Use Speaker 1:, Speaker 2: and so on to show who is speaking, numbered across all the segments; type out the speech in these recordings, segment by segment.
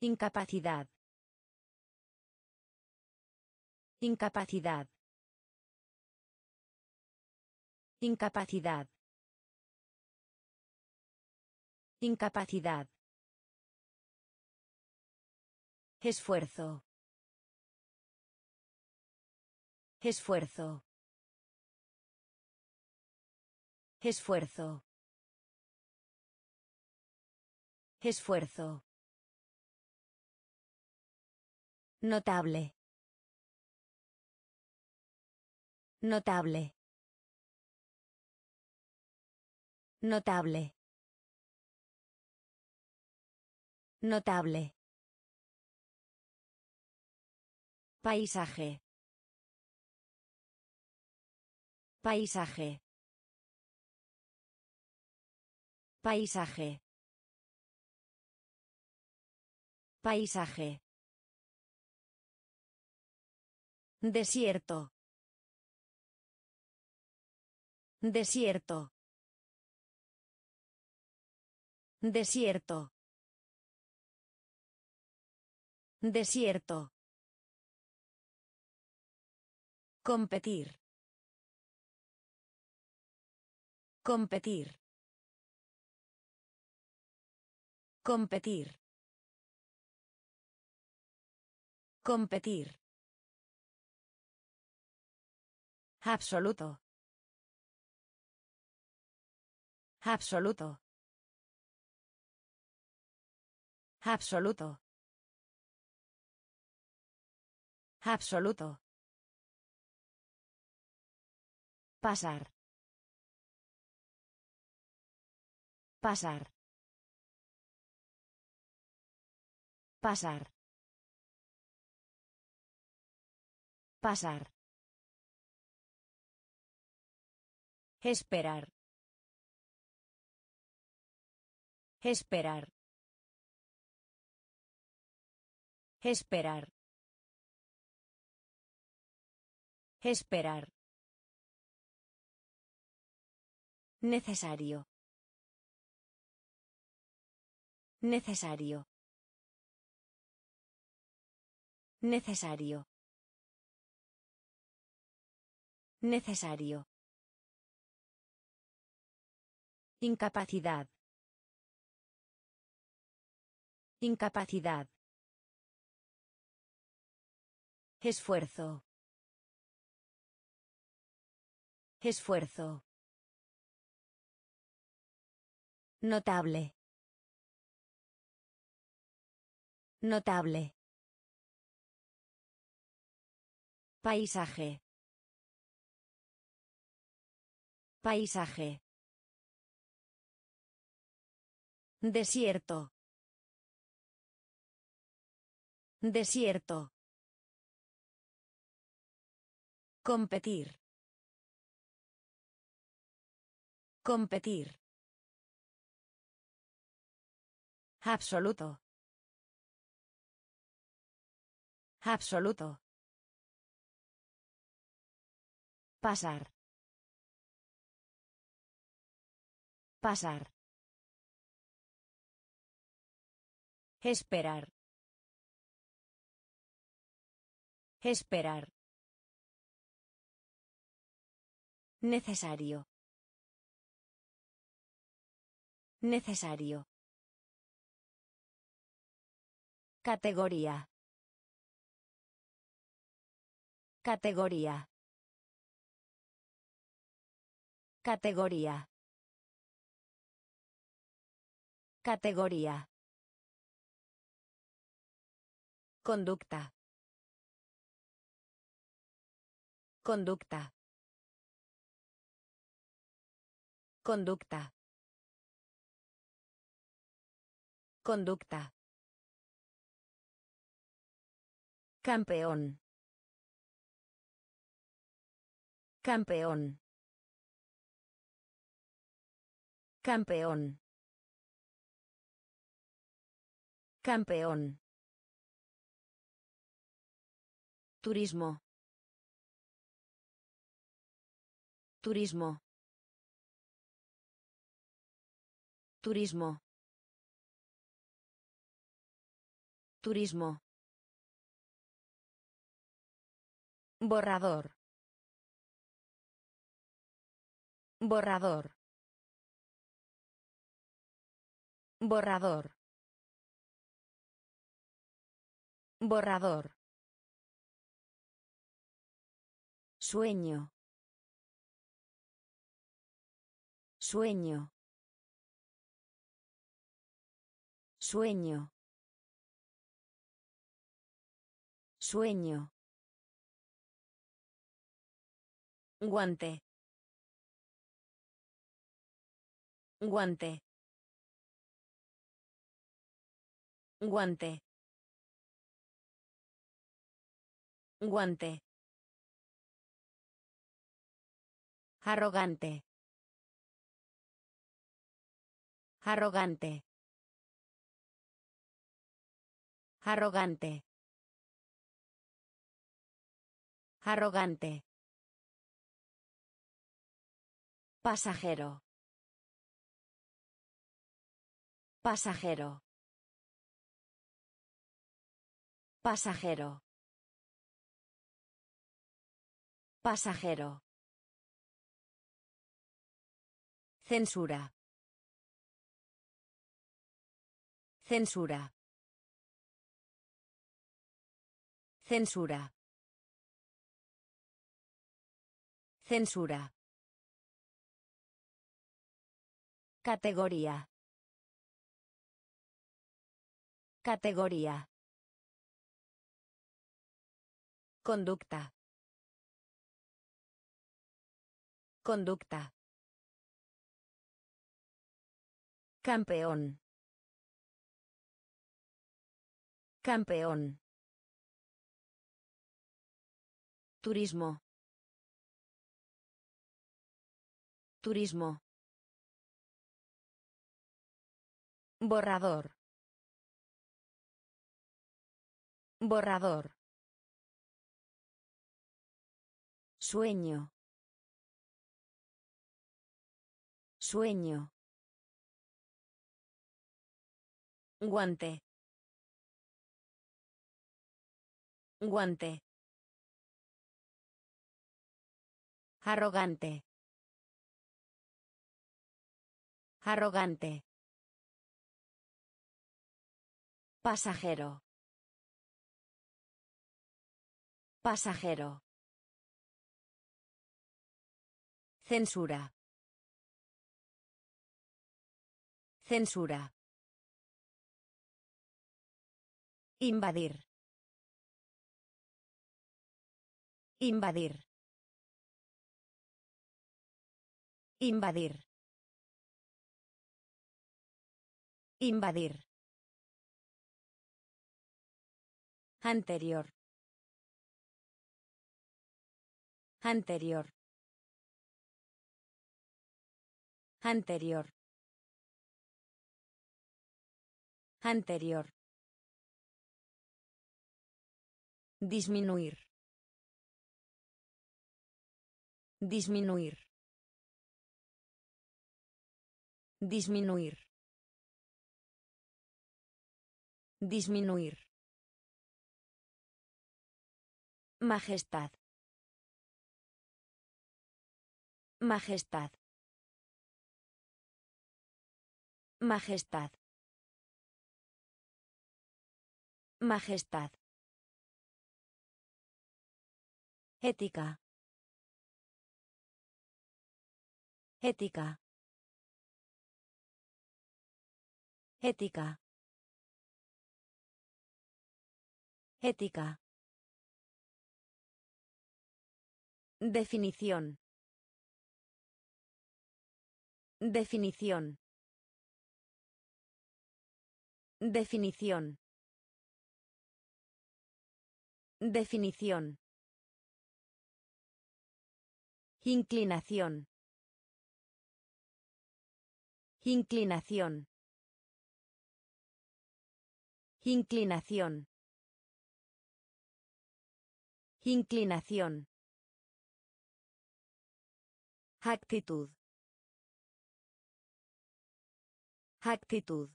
Speaker 1: Incapacidad. Incapacidad. Incapacidad. Incapacidad. Esfuerzo. Esfuerzo. Esfuerzo. Esfuerzo. Notable. Notable. Notable. Notable. Paisaje. Paisaje. Paisaje. Paisaje. Desierto. Desierto. Desierto. Desierto. Competir. Competir. Competir. Competir. Absoluto. Absoluto. Absoluto. Absoluto. Pasar. Pasar. Pasar. Pasar. Esperar. Esperar. Esperar. Esperar. Necesario. Necesario. Necesario. Necesario. Incapacidad. Incapacidad. Esfuerzo. Esfuerzo. Notable. Notable. Paisaje. Paisaje. Desierto. Desierto. Competir. Competir. Absoluto. Absoluto. Pasar. Pasar. Esperar. Esperar. Necesario. Necesario. Categoría. Categoría. Categoría. Categoría. Conducta. Conducta. Conducta. Conducta. Campeón. Campeón. Campeón. Campeón. Turismo. Turismo. Turismo. Turismo. Borrador. Borrador. Borrador. Borrador. Sueño. Sueño. Sueño. Sueño. Guante. Guante. Guante. Guante. Arrogante. Arrogante. Arrogante. Arrogante. Pasajero. Pasajero. Pasajero. Pasajero. Censura. Censura. Censura. Censura. Categoría. Categoría. Conducta. Conducta. Campeón. Campeón. Turismo. Turismo. Borrador. Borrador. Sueño. Sueño. Guante. Guante. Arrogante. Arrogante. Pasajero. Pasajero. Censura. Censura. Invadir. Invadir. Invadir. Invadir. Anterior. Anterior. Anterior. Anterior. Disminuir. Disminuir. Disminuir. Disminuir. Majestad. Majestad. Majestad. Majestad. Ética. Ética. Ética. Ética. Definición. Definición. Definición. Definición. Inclinación. Inclinación. Inclinación. Inclinación. Actitud. Actitud.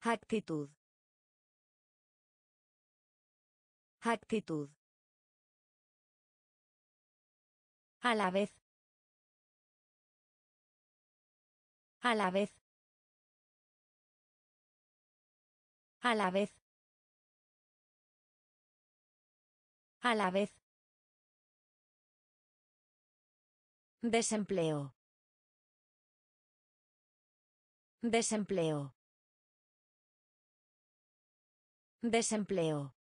Speaker 1: Actitud. Actitud. A la vez. A la vez. A la vez. A la vez. Desempleo. Desempleo. Desempleo.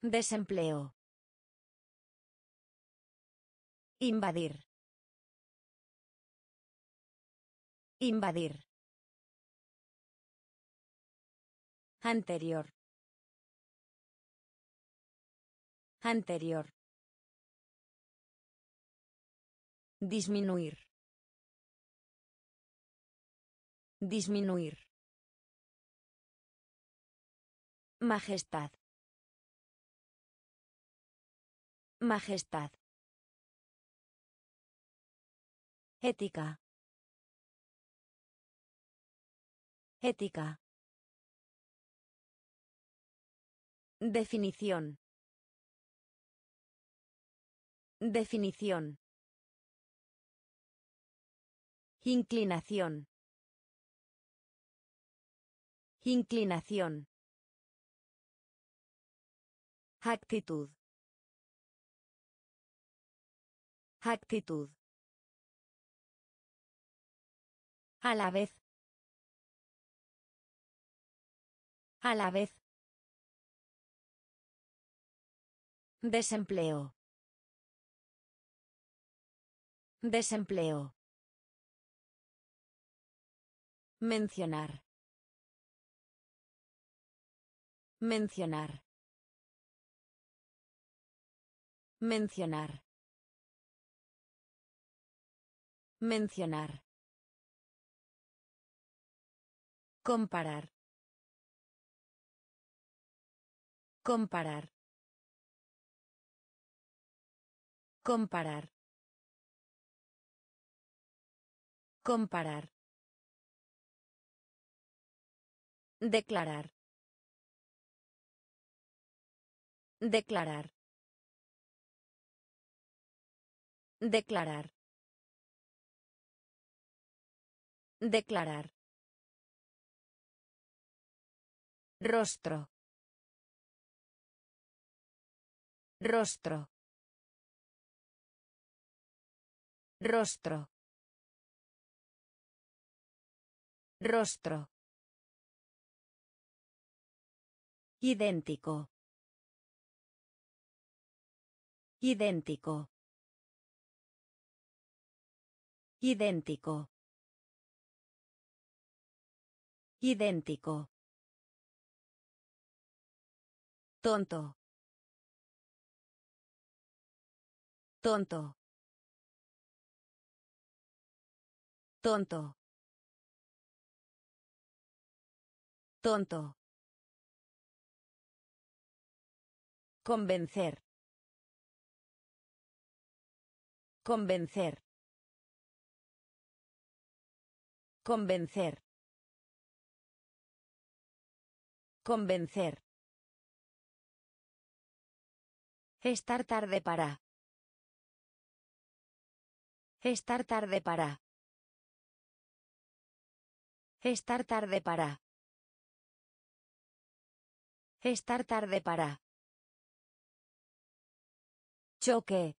Speaker 1: Desempleo. Invadir. Invadir. Anterior. Anterior. Disminuir. Disminuir. Majestad. Majestad. Ética. Ética. Definición. Definición. Inclinación. Inclinación. Actitud. Actitud. A la vez. A la vez. Desempleo. Desempleo. Mencionar. Mencionar. Mencionar. Mencionar. Comparar. Comparar. Comparar. Comparar. Declarar. Declarar. Declarar. Declarar. Rostro. Rostro. Rostro. Rostro. Idéntico. Idéntico. Idéntico. Idéntico. Tonto. Tonto. Tonto. Tonto. Convencer. Convencer. Convencer. Convencer. Estar tarde para. Estar tarde para. Estar tarde para. Estar tarde para. Choque.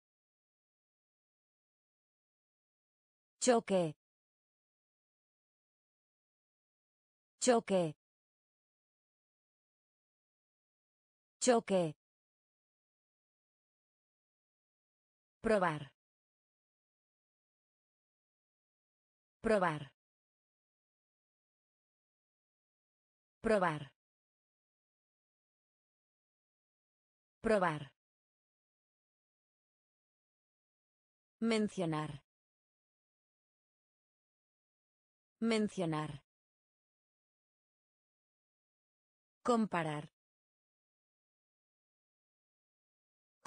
Speaker 1: Choque. Choque. Choque. Probar. Probar. Probar. Probar. Mencionar. Mencionar. Comparar.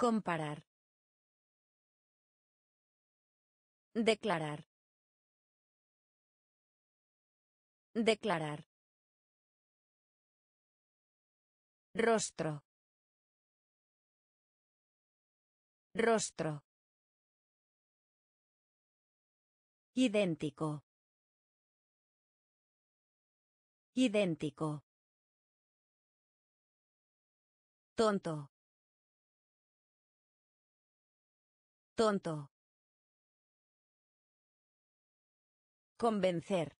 Speaker 1: Comparar. Declarar. Declarar. Rostro. Rostro. Idéntico. Idéntico. Tonto. Tonto. Convencer.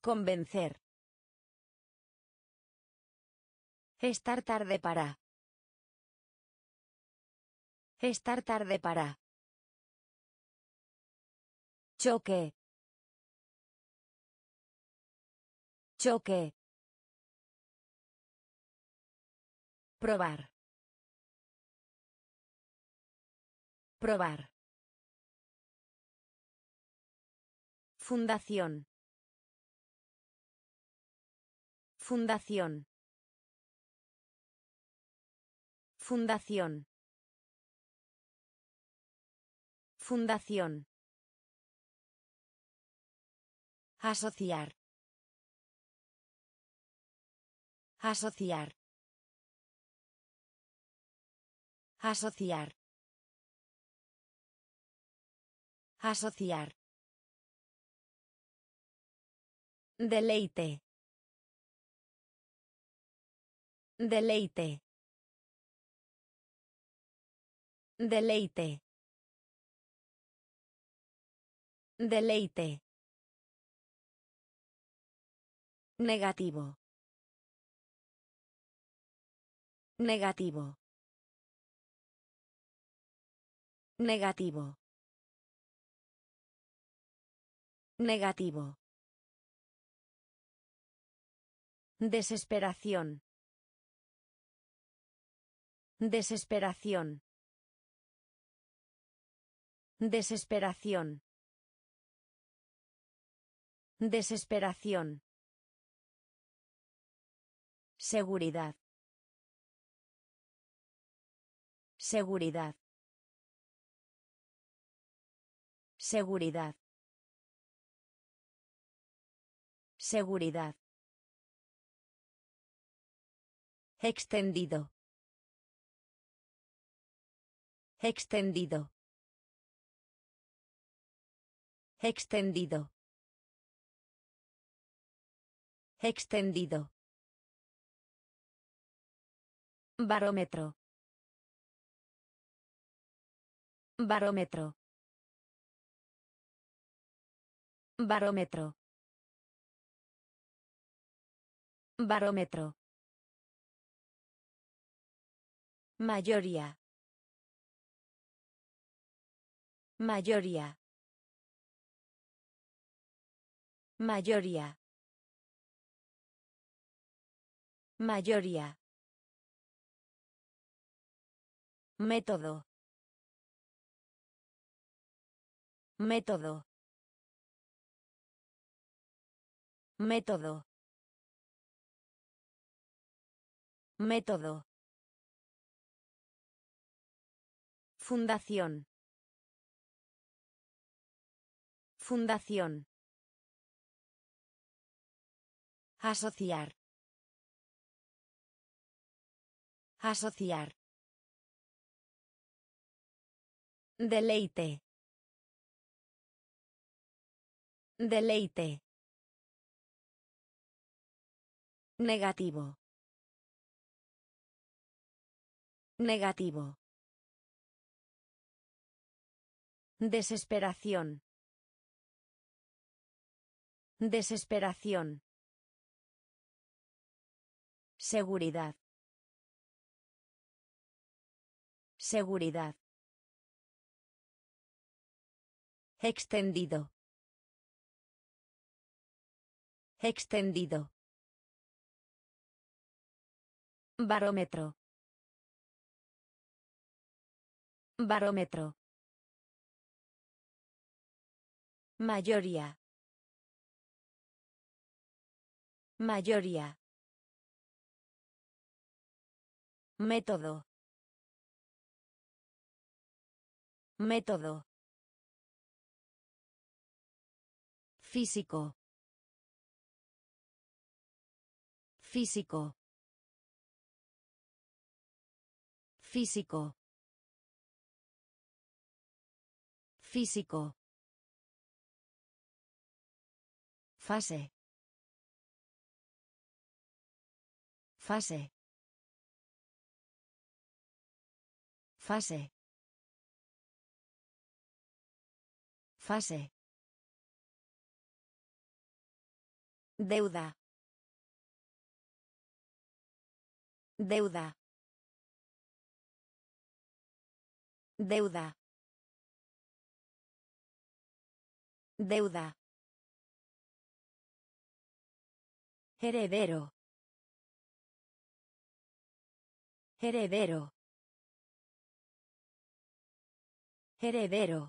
Speaker 1: Convencer. Estar tarde para. Estar tarde para. Choque. Choque. Probar. Probar. Fundación. Fundación. Fundación. Fundación. Asociar. Asociar. Asociar. Asociar. Deleite. Deleite. Deleite. Deleite. Negativo. Negativo. Negativo. Negativo. Desesperación. Desesperación. Desesperación. Desesperación. Seguridad. Seguridad. Seguridad. Seguridad. Extendido. Extendido. Extendido. Extendido. Barómetro. Barómetro. Barómetro. Barómetro. Mayoría. Mayoría. Mayoría. Mayoría. Método. Método. Método. Método. Fundación. Fundación. Asociar. Asociar. Deleite. Deleite. Negativo. Negativo. Desesperación. Desesperación. Seguridad. Seguridad. Extendido. Extendido. Barómetro. Barómetro. Mayoría. Mayoría. Método. Método. Físico. Físico. Físico. Físico. Fase. Fase. Fase. Fase. Deuda. Deuda. Deuda. Deuda. Heredero. Heredero. Heredero.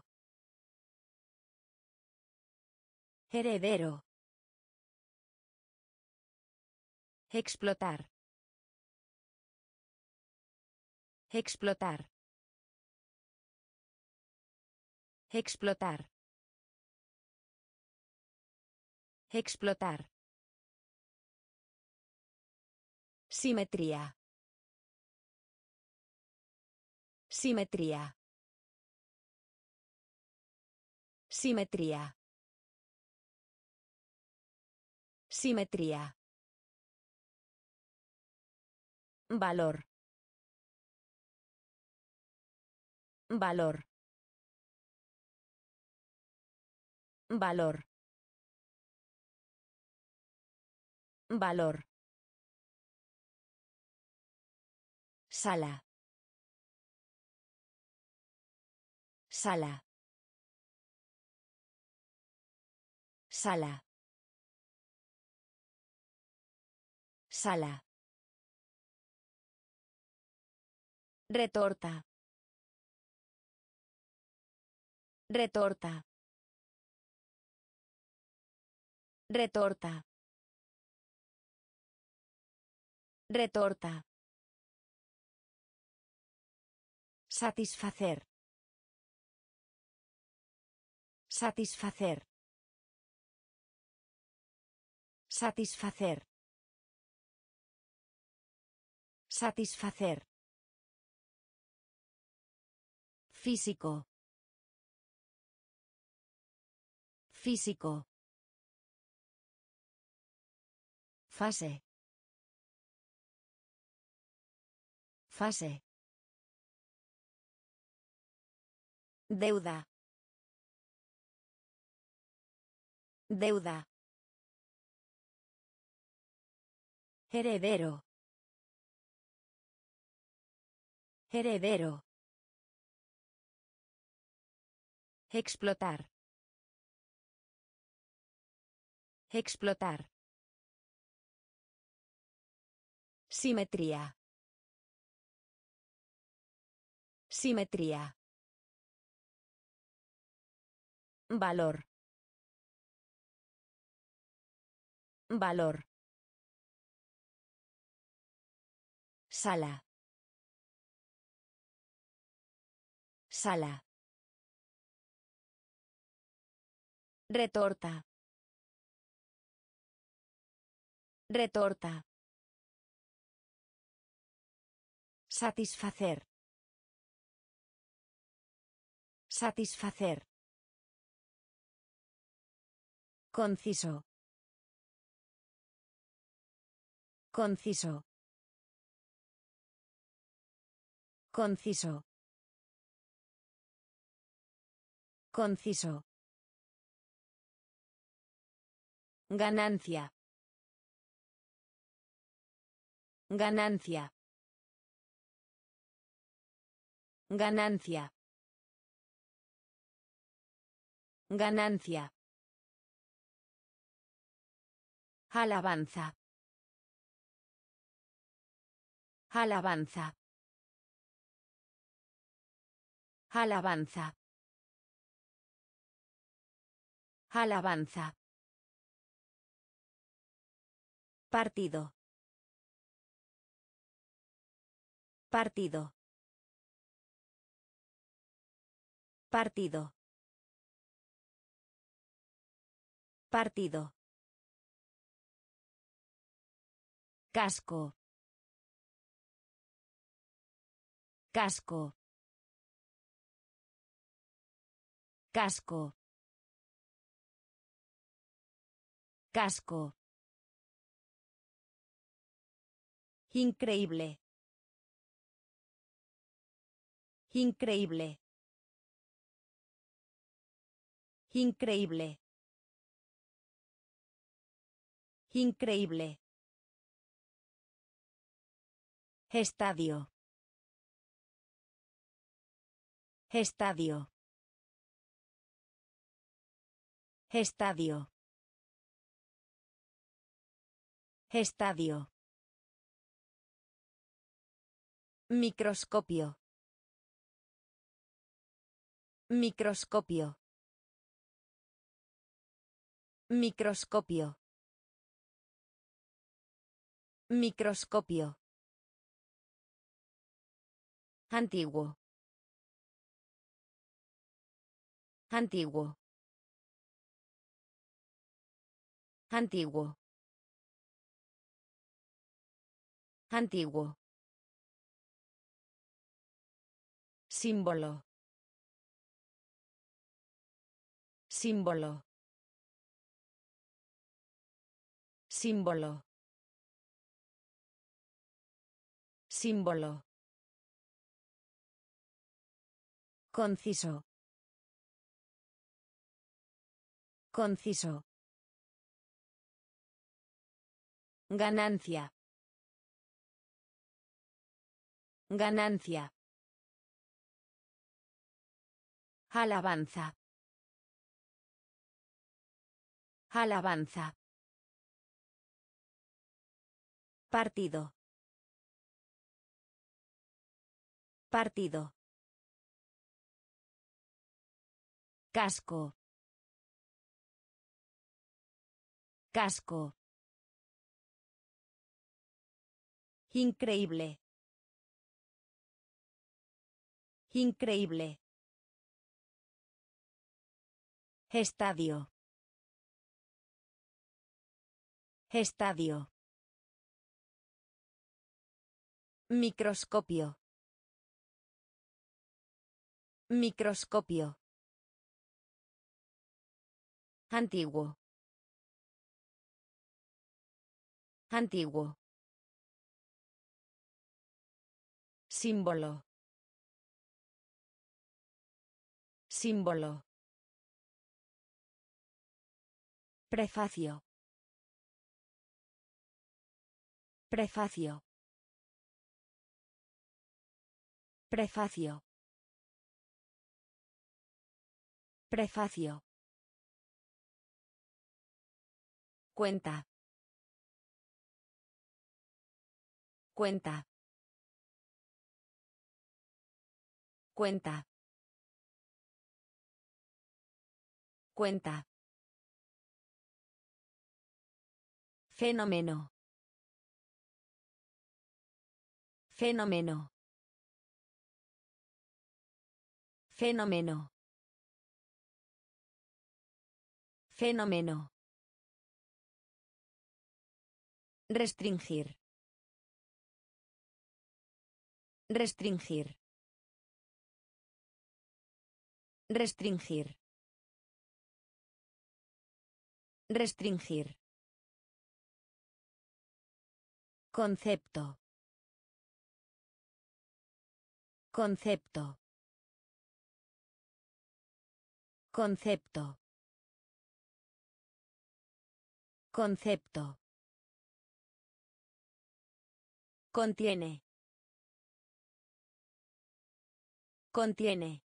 Speaker 1: Heredero. Explotar. Explotar. Explotar. Explotar. Simetría. Simetría. Simetría. Simetría. Valor. Valor. Valor. Valor. Sala. Sala. Sala. Sala. Retorta. Retorta. Retorta. Retorta. Satisfacer. Satisfacer. Satisfacer. Satisfacer. Físico. Físico. Fase. Fase. Deuda. Deuda. Heredero. Heredero. Explotar. Explotar. Simetría. Simetría. Valor. Valor. Sala. Sala. Retorta. Retorta. Satisfacer. Satisfacer. Conciso. Conciso. Conciso. Conciso. Ganancia. Ganancia. Ganancia. Ganancia. Alabanza. Alabanza. Alabanza. Alabanza. Partido. Partido. Partido. Partido. Casco. Casco. Casco. Casco. Increíble. Increíble. Increíble. Increíble. Estadio. Estadio. Estadio. Estadio. Microscopio. Microscopio. Microscopio. Microscopio. Antiguo. Antiguo. Antiguo. Antiguo. Símbolo. Símbolo. Símbolo. Símbolo. Conciso. Conciso. Ganancia. Ganancia. Alabanza. Alabanza. Partido. Partido. Casco. Casco. Increíble. Increíble. Estadio. Estadio. Microscopio. Microscopio. Antiguo. Antiguo. Símbolo. Símbolo. Prefacio. Prefacio. Prefacio. Prefacio. Cuenta. Cuenta. Cuenta. Cuenta. Fenómeno. Fenómeno. Fenómeno. Fenómeno. Restringir. Restringir. Restringir. Restringir. Concepto. Concepto. Concepto. Concepto. Contiene. Contiene.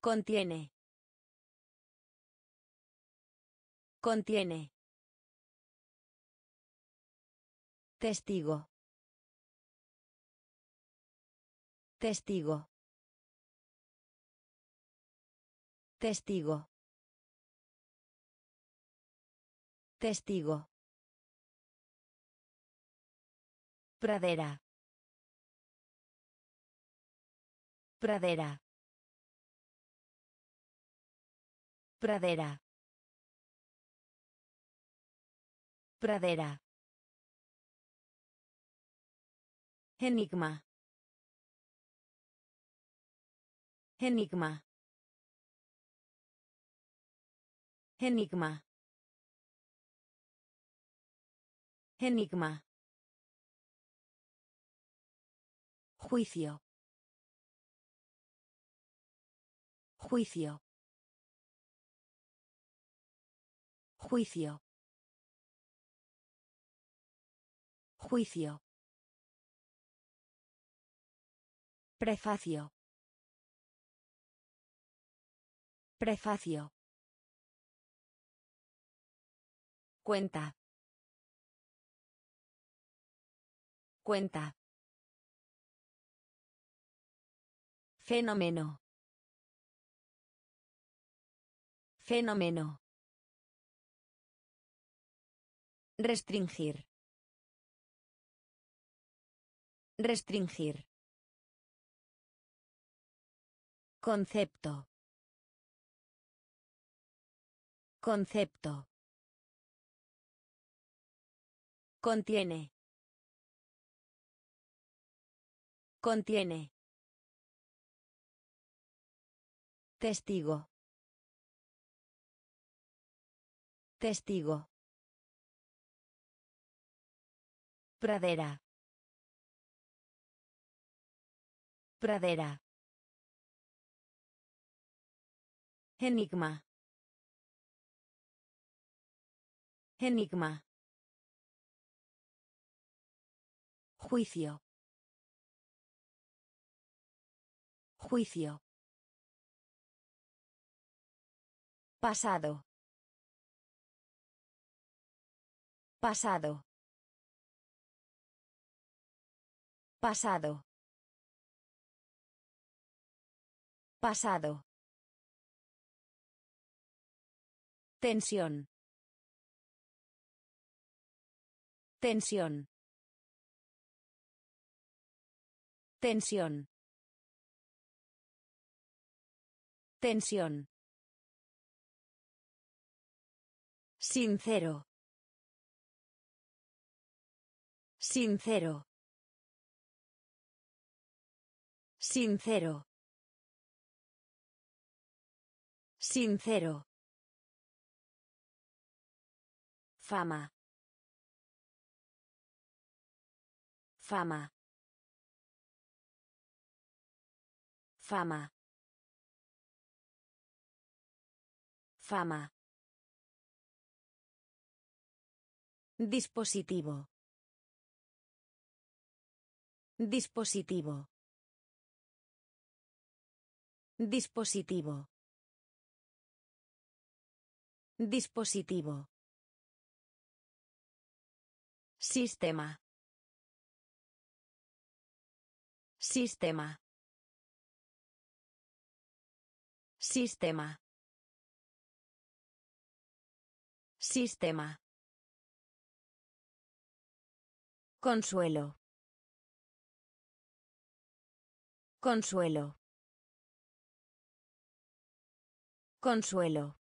Speaker 1: Contiene. Contiene. Testigo. Testigo. Testigo. Testigo. Pradera. Pradera. Pradera. Pradera. Enigma. Enigma. Enigma. Enigma. Juicio. Juicio. Juicio. Juicio. Prefacio. Prefacio. Cuenta. Cuenta. Fenómeno. Fenómeno. Restringir. Restringir. Concepto. Concepto. Contiene. Contiene. Testigo. Testigo. Pradera. Pradera. Enigma. Enigma. Juicio. Juicio. Pasado. Pasado. Pasado. Pasado. Tensión. Tensión. Tensión. Tensión. Sincero. Sincero. Sincero. Sincero. Fama. Fama. Fama. Fama. Dispositivo. Dispositivo. Dispositivo. Dispositivo. Sistema. Sistema. Sistema. Sistema. Consuelo. Consuelo. Consuelo.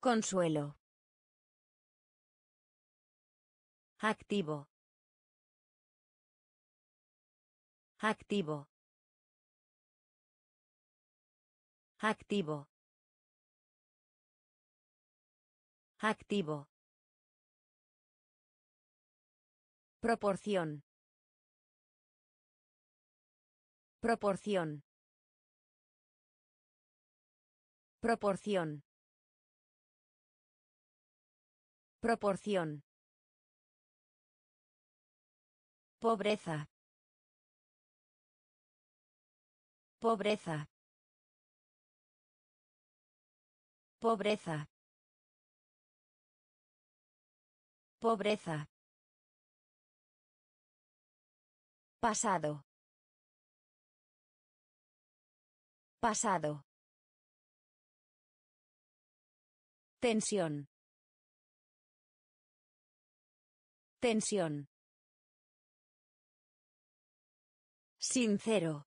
Speaker 1: Consuelo. Activo. Activo. Activo. Activo. Proporción. Proporción. Proporción. Proporción. Pobreza. Pobreza. Pobreza. Pobreza. Pasado. Pasado. Tensión. Tensión. Sincero.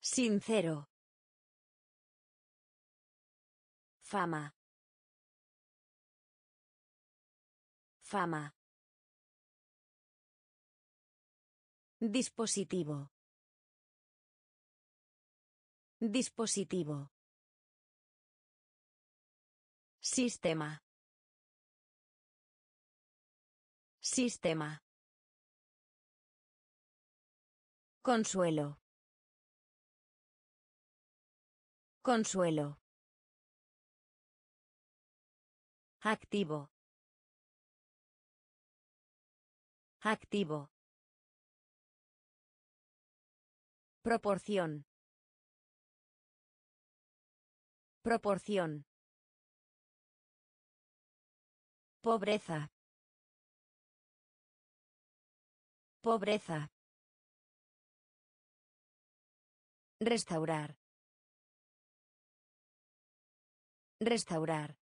Speaker 1: Sincero. Fama. Fama. Dispositivo. Dispositivo. Sistema. Sistema. Consuelo. Consuelo. Activo. Activo. Proporción. Proporción. Pobreza. Pobreza. Restaurar. Restaurar.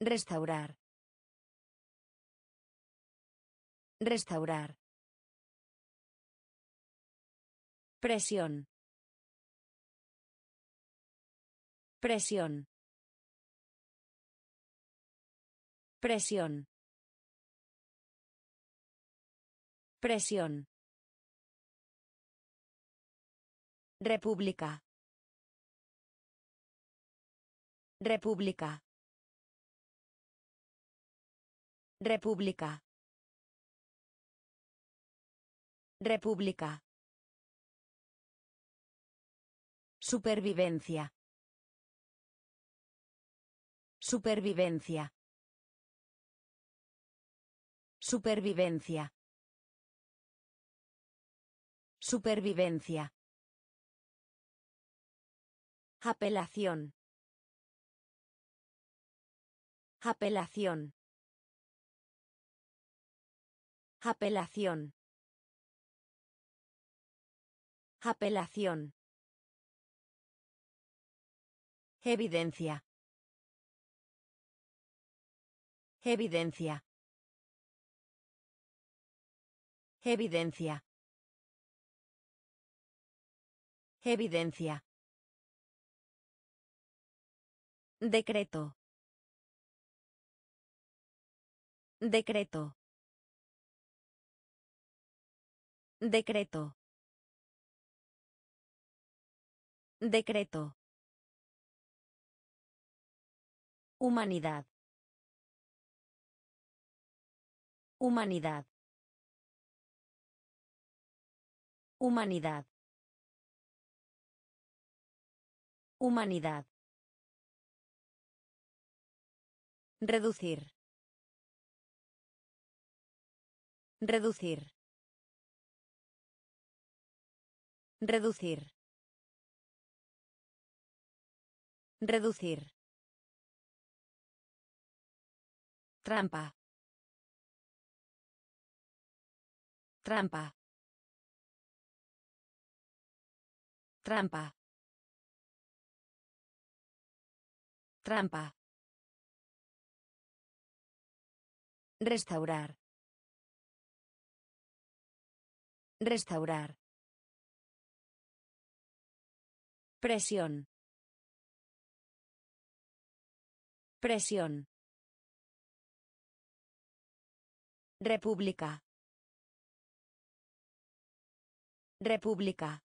Speaker 1: Restaurar. Restaurar. Presión. Presión. Presión. Presión. República. República. República. República. Supervivencia. Supervivencia. Supervivencia. Supervivencia. Apelación. Apelación. Apelación. Apelación. Evidencia. Evidencia. Evidencia. Evidencia. Decreto. Decreto. Decreto. Decreto. Humanidad. Humanidad. Humanidad. Humanidad. Reducir. Reducir. Reducir. Reducir. Trampa. Trampa. Trampa. Trampa. Restaurar. Restaurar. Presión. Presión. República. República.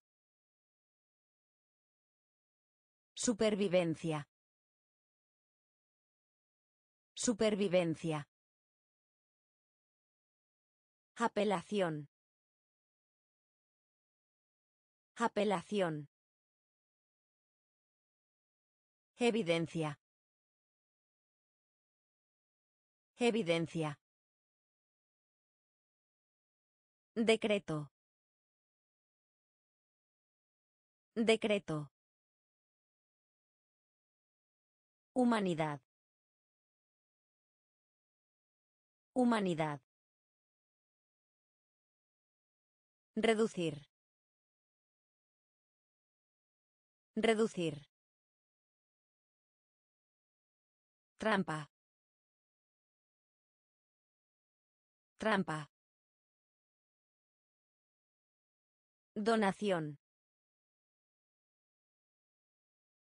Speaker 1: Supervivencia. Supervivencia. Apelación. Apelación. Evidencia. Evidencia. Decreto. Decreto. Humanidad. Humanidad. Reducir. Reducir. Trampa. Trampa. Donación.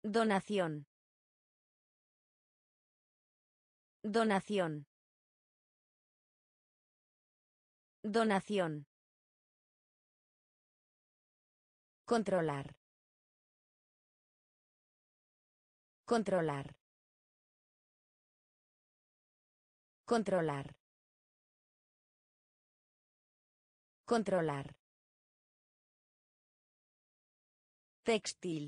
Speaker 1: Donación. Donación. Donación. Controlar. Controlar. Controlar. Controlar. Textil.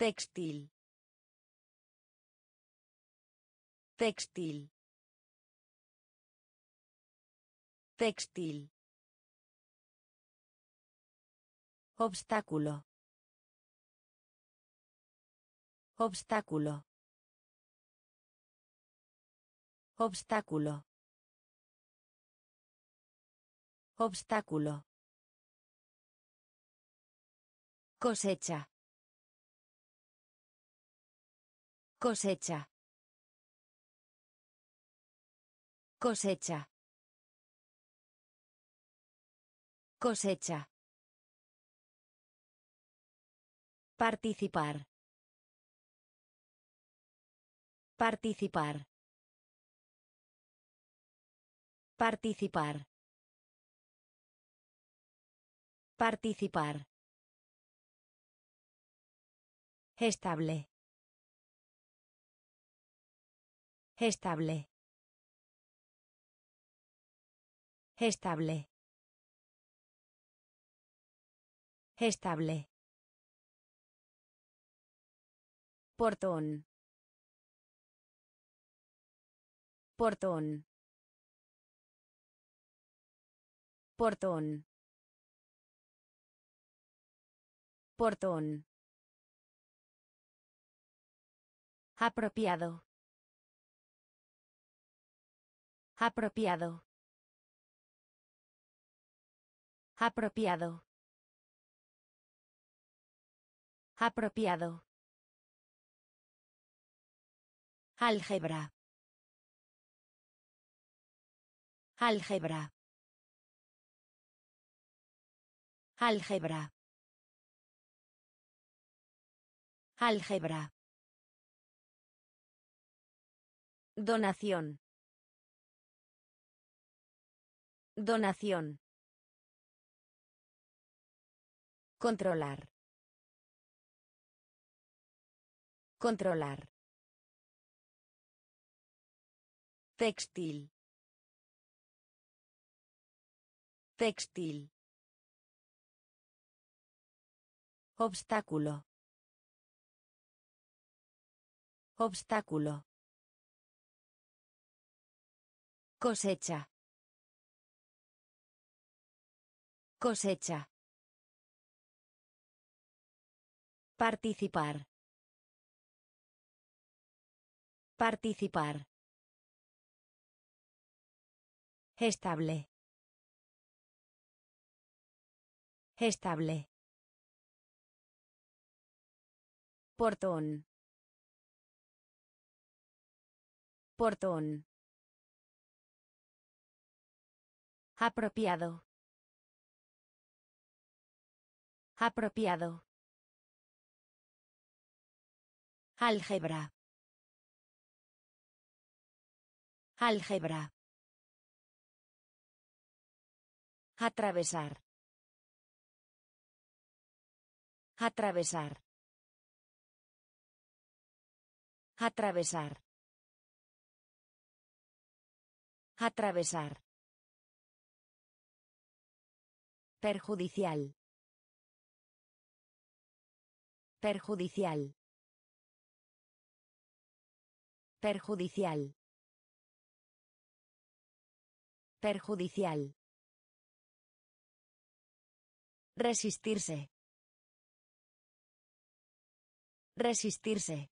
Speaker 1: Textil. Textil. Textil. Obstáculo. Obstáculo. Obstáculo. Obstáculo. Cosecha. Cosecha. Cosecha. Cosecha. Participar. Participar. Participar. Participar. Estable. Estable. Estable. Estable. Portón. Portón. Portón. Portón. Apropiado. Apropiado. Apropiado. Apropiado. Álgebra. Álgebra. Álgebra. Álgebra. Donación. Donación. Controlar. Controlar. Textil. Textil. Obstáculo. Obstáculo. Cosecha. Cosecha. Participar. Participar. Estable. Estable. Portón. Portón. Apropiado. Apropiado. Álgebra. Álgebra. Atravesar. Atravesar. Atravesar. Atravesar. Perjudicial. Perjudicial. Perjudicial. Perjudicial. Resistirse. Resistirse.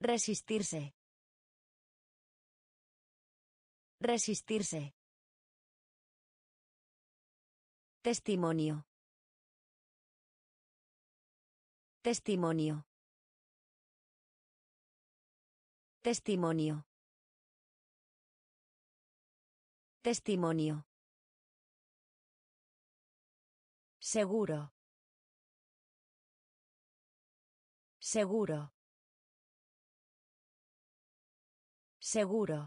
Speaker 1: Resistirse. Resistirse. Testimonio. Testimonio. Testimonio. Testimonio. Seguro. Seguro. Seguro.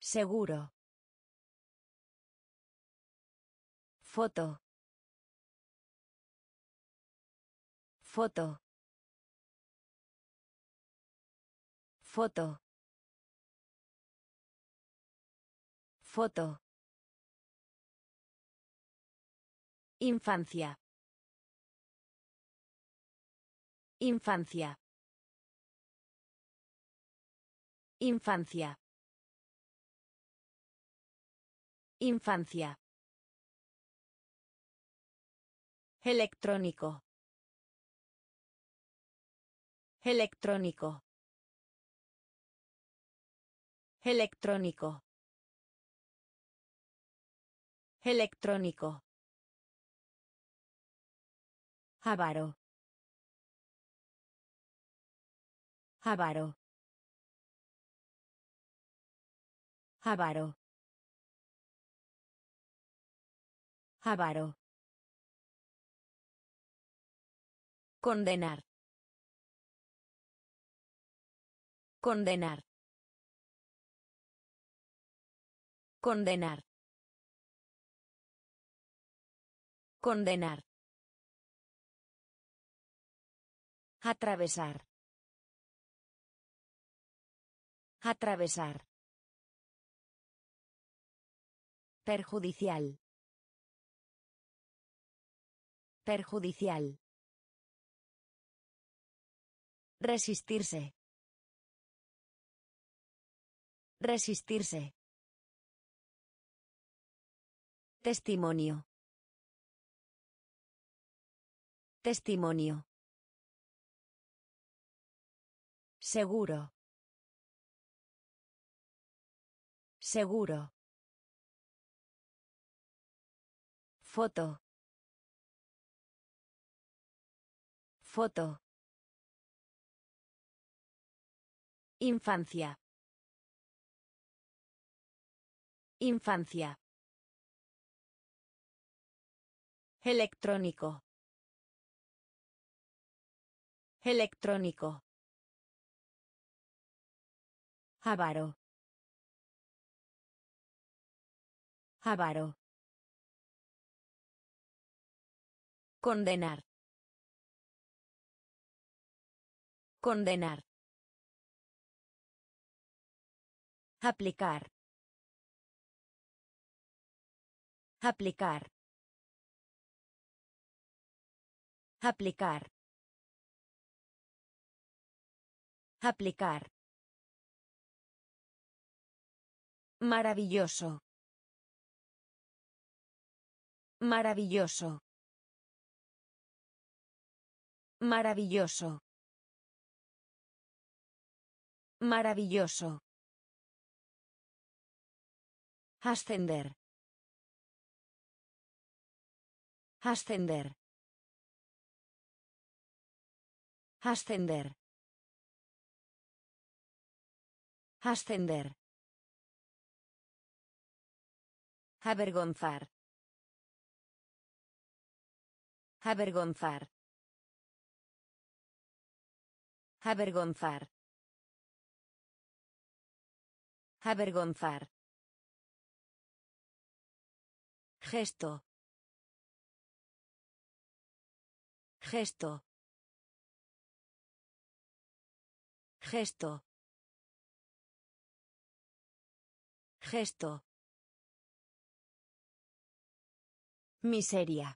Speaker 1: Seguro. Foto. Foto. Foto. Foto. Infancia. Infancia. Infancia. Infancia. Electrónico. Electrónico. Electrónico. Electrónico. Avaro. Avaro. Avaro. Avaro. Condenar. Condenar. Condenar. Condenar. Atravesar. Atravesar. Perjudicial. Perjudicial. Resistirse. Resistirse. Testimonio. Testimonio. Seguro. Seguro. Foto. Foto. Infancia. Infancia. Electrónico. Electrónico. Avaro. Avaro. Condenar. Condenar. Aplicar. Aplicar. Aplicar. Aplicar. Maravilloso. Maravilloso. Maravilloso. Maravilloso. Ascender. Ascender. Ascender. Ascender. Avergonzar. Avergonzar. Avergonzar. Avergonzar. Gesto. Gesto. Gesto. Gesto. Miseria.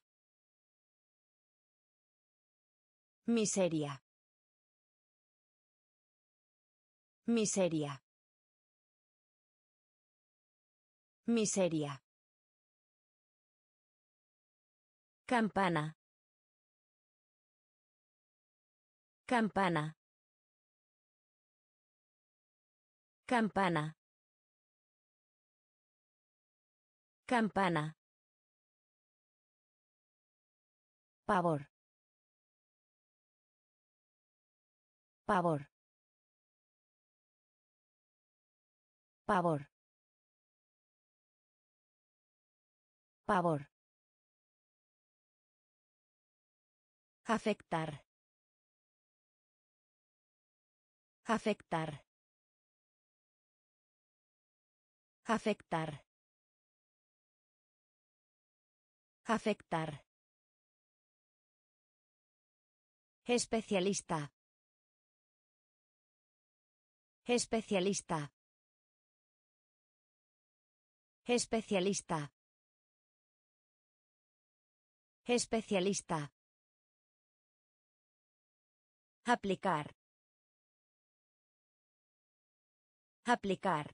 Speaker 1: Miseria. Miseria. Miseria. Campana. Campana. Campana. Campana. Pavor. Pavor. Pavor. Pavor. Afectar. Afectar. Afectar. Afectar. Especialista. Especialista. Especialista. Especialista. Aplicar. Aplicar.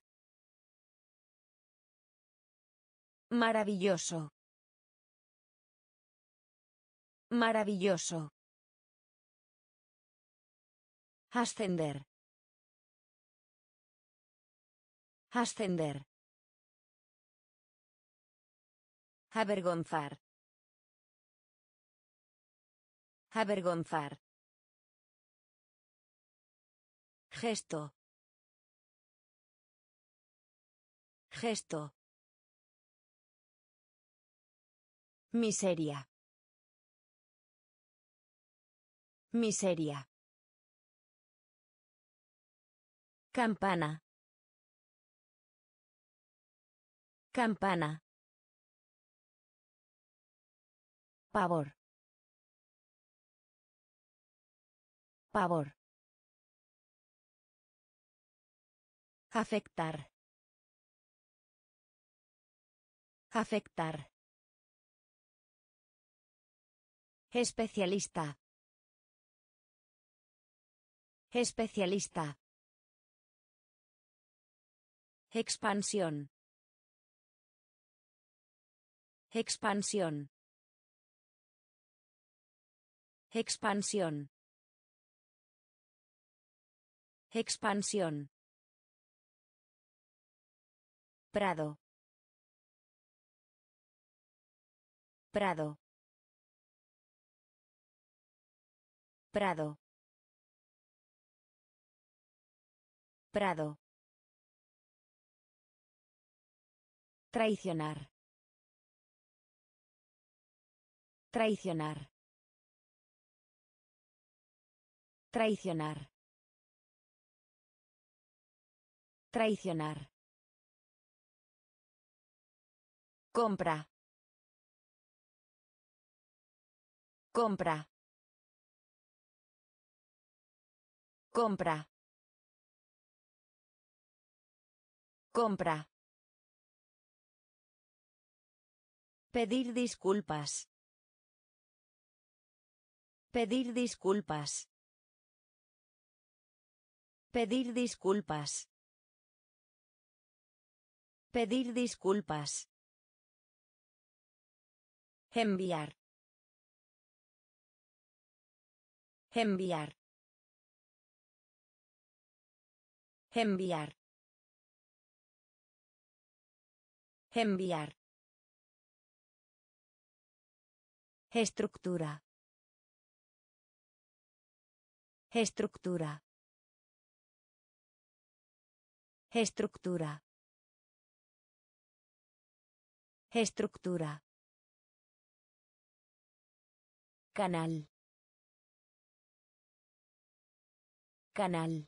Speaker 1: Maravilloso. Maravilloso. Ascender. Ascender. Avergonzar. Avergonzar. Gesto. Gesto. Miseria. Miseria. Campana. Campana. Pavor. Pavor. Afectar. Afectar. Especialista. Especialista. Expansión. Expansión. Expansión. Expansión. Prado. Prado. Prado. Prado. Traicionar. Traicionar. Traicionar. Traicionar. Compra. Compra. Compra. Compra. Pedir disculpas. Pedir disculpas. Pedir disculpas. Pedir disculpas. Enviar. Enviar. Enviar. Enviar. Estructura. Estructura. Estructura. Estructura. Canal. Canal.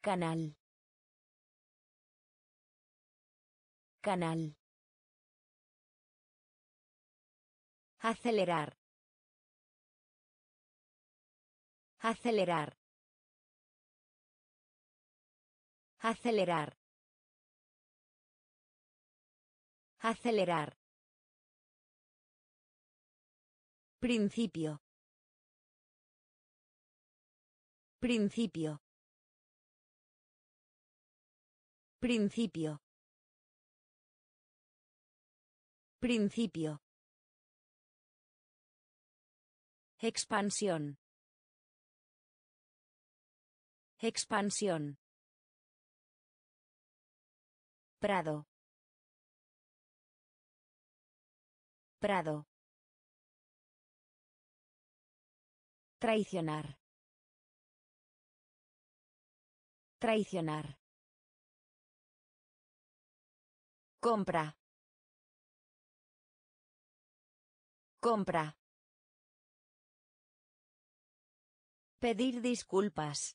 Speaker 1: Canal. Canal. Acelerar. Acelerar. Acelerar. Acelerar. Principio. Principio. Principio. Principio. Expansión. Expansión. Prado. Prado. Traicionar. Traicionar. Compra. Compra. Pedir disculpas.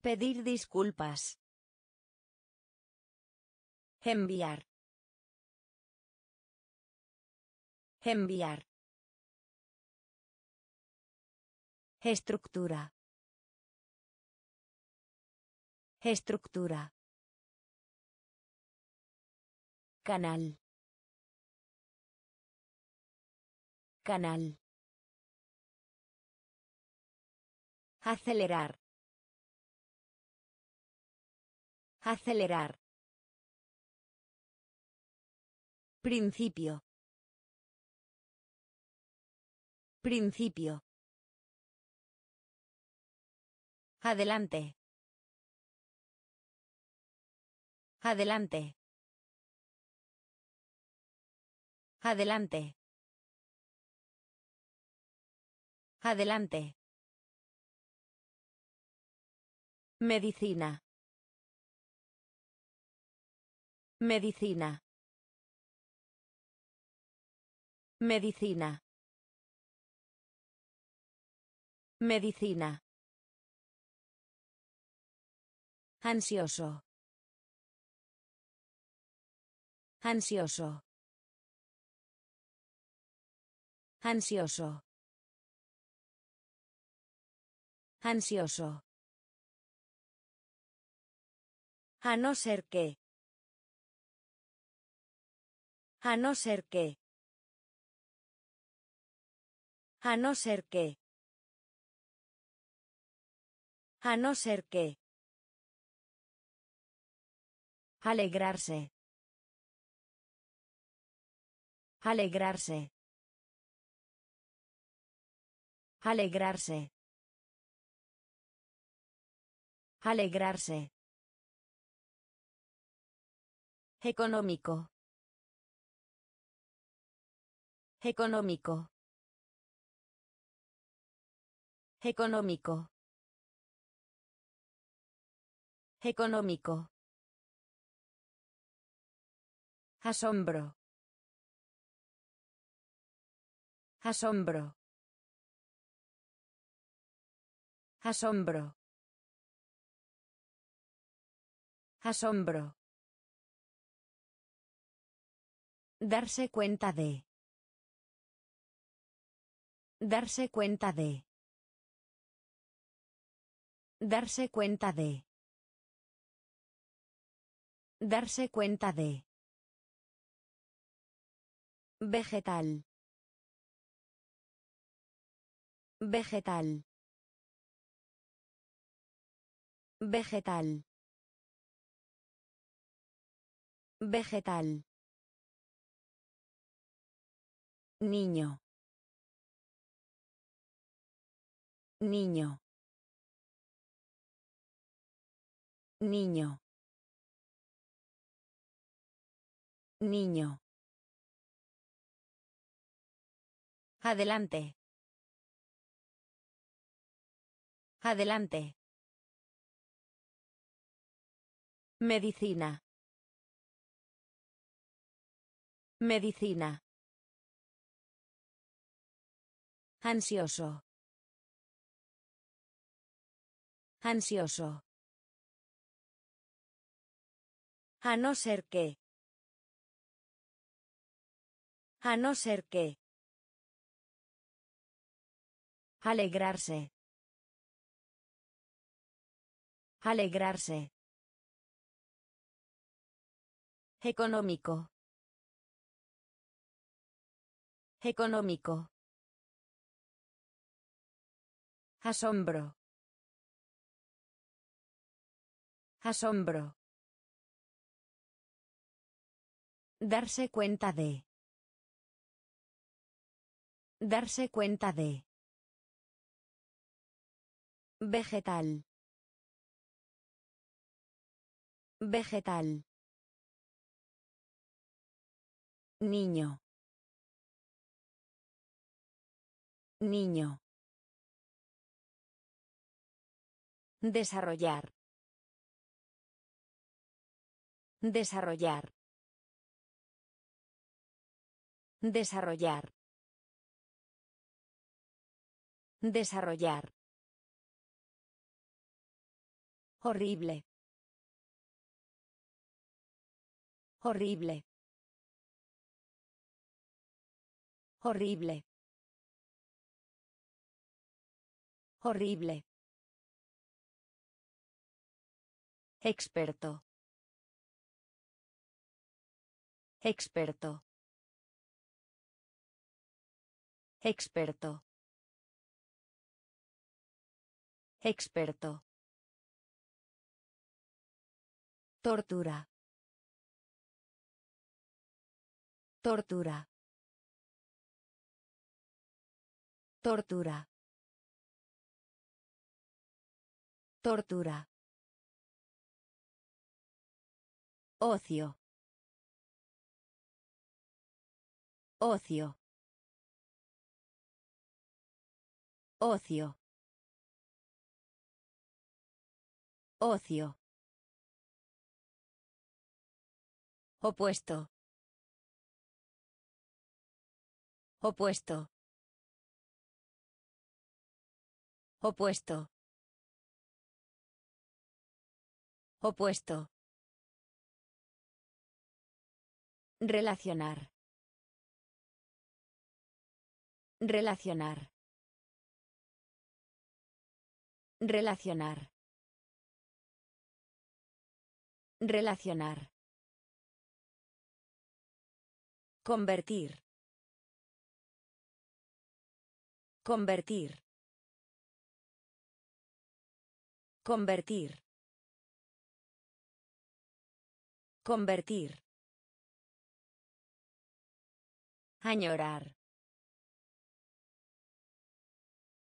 Speaker 1: Pedir disculpas. Enviar. Enviar. Estructura. Estructura. Canal. Canal. Acelerar. Acelerar. Principio. Principio. Adelante. Adelante. Adelante. Adelante. Medicina. Medicina. Medicina. Medicina. Ansioso. Ansioso. Ansioso. Ansioso. A no ser que. A no ser que. A no ser que. A no ser que. Alegrarse. Alegrarse. Alegrarse. Alegrarse. Económico. Económico. Económico. Económico. Asombro. Asombro. Asombro. Asombro. Darse cuenta de. Darse cuenta de. Darse cuenta de. Darse cuenta de. Vegetal. Vegetal. Vegetal. Vegetal. Niño. Niño. Niño. Niño. Adelante. Adelante. Medicina. Medicina. Ansioso. Ansioso. A no ser que. A no ser que. Alegrarse. Alegrarse. Económico. Económico. Asombro. Asombro. Darse cuenta de. Darse cuenta de. Vegetal. Vegetal. Niño. Niño. Desarrollar. Desarrollar. Desarrollar. Desarrollar. Horrible. Horrible. Horrible. Horrible. Experto. Experto. Experto. Experto. Tortura. Tortura. Tortura. Tortura. Ocio. Ocio. Ocio. Ocio. Opuesto. Opuesto. Opuesto. Opuesto. Relacionar. Relacionar. Relacionar. Relacionar. Convertir. Convertir. Convertir. Convertir. Añorar.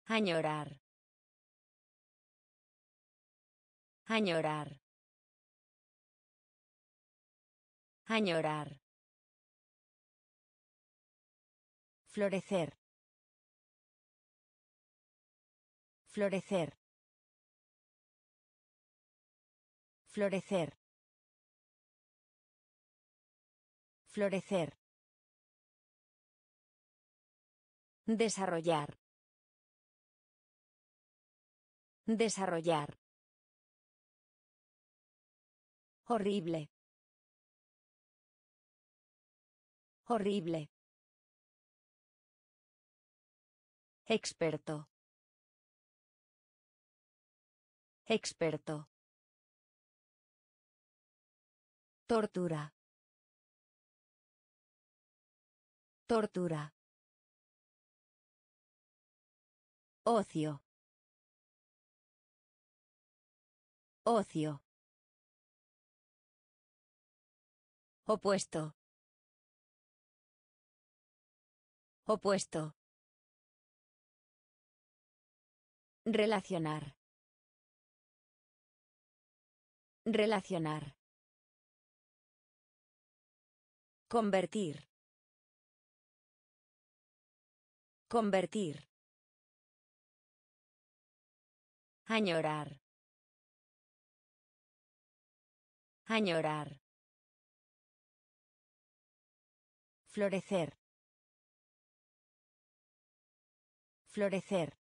Speaker 1: Añorar. Añorar. Añorar. Florecer. Florecer. Florecer. Florecer. Desarrollar. Desarrollar. Horrible. Horrible. Experto. Experto. Tortura. Tortura. Ocio. Ocio. Opuesto. Opuesto. Relacionar. Relacionar. Convertir. Convertir. Añorar. Añorar. Florecer. Florecer.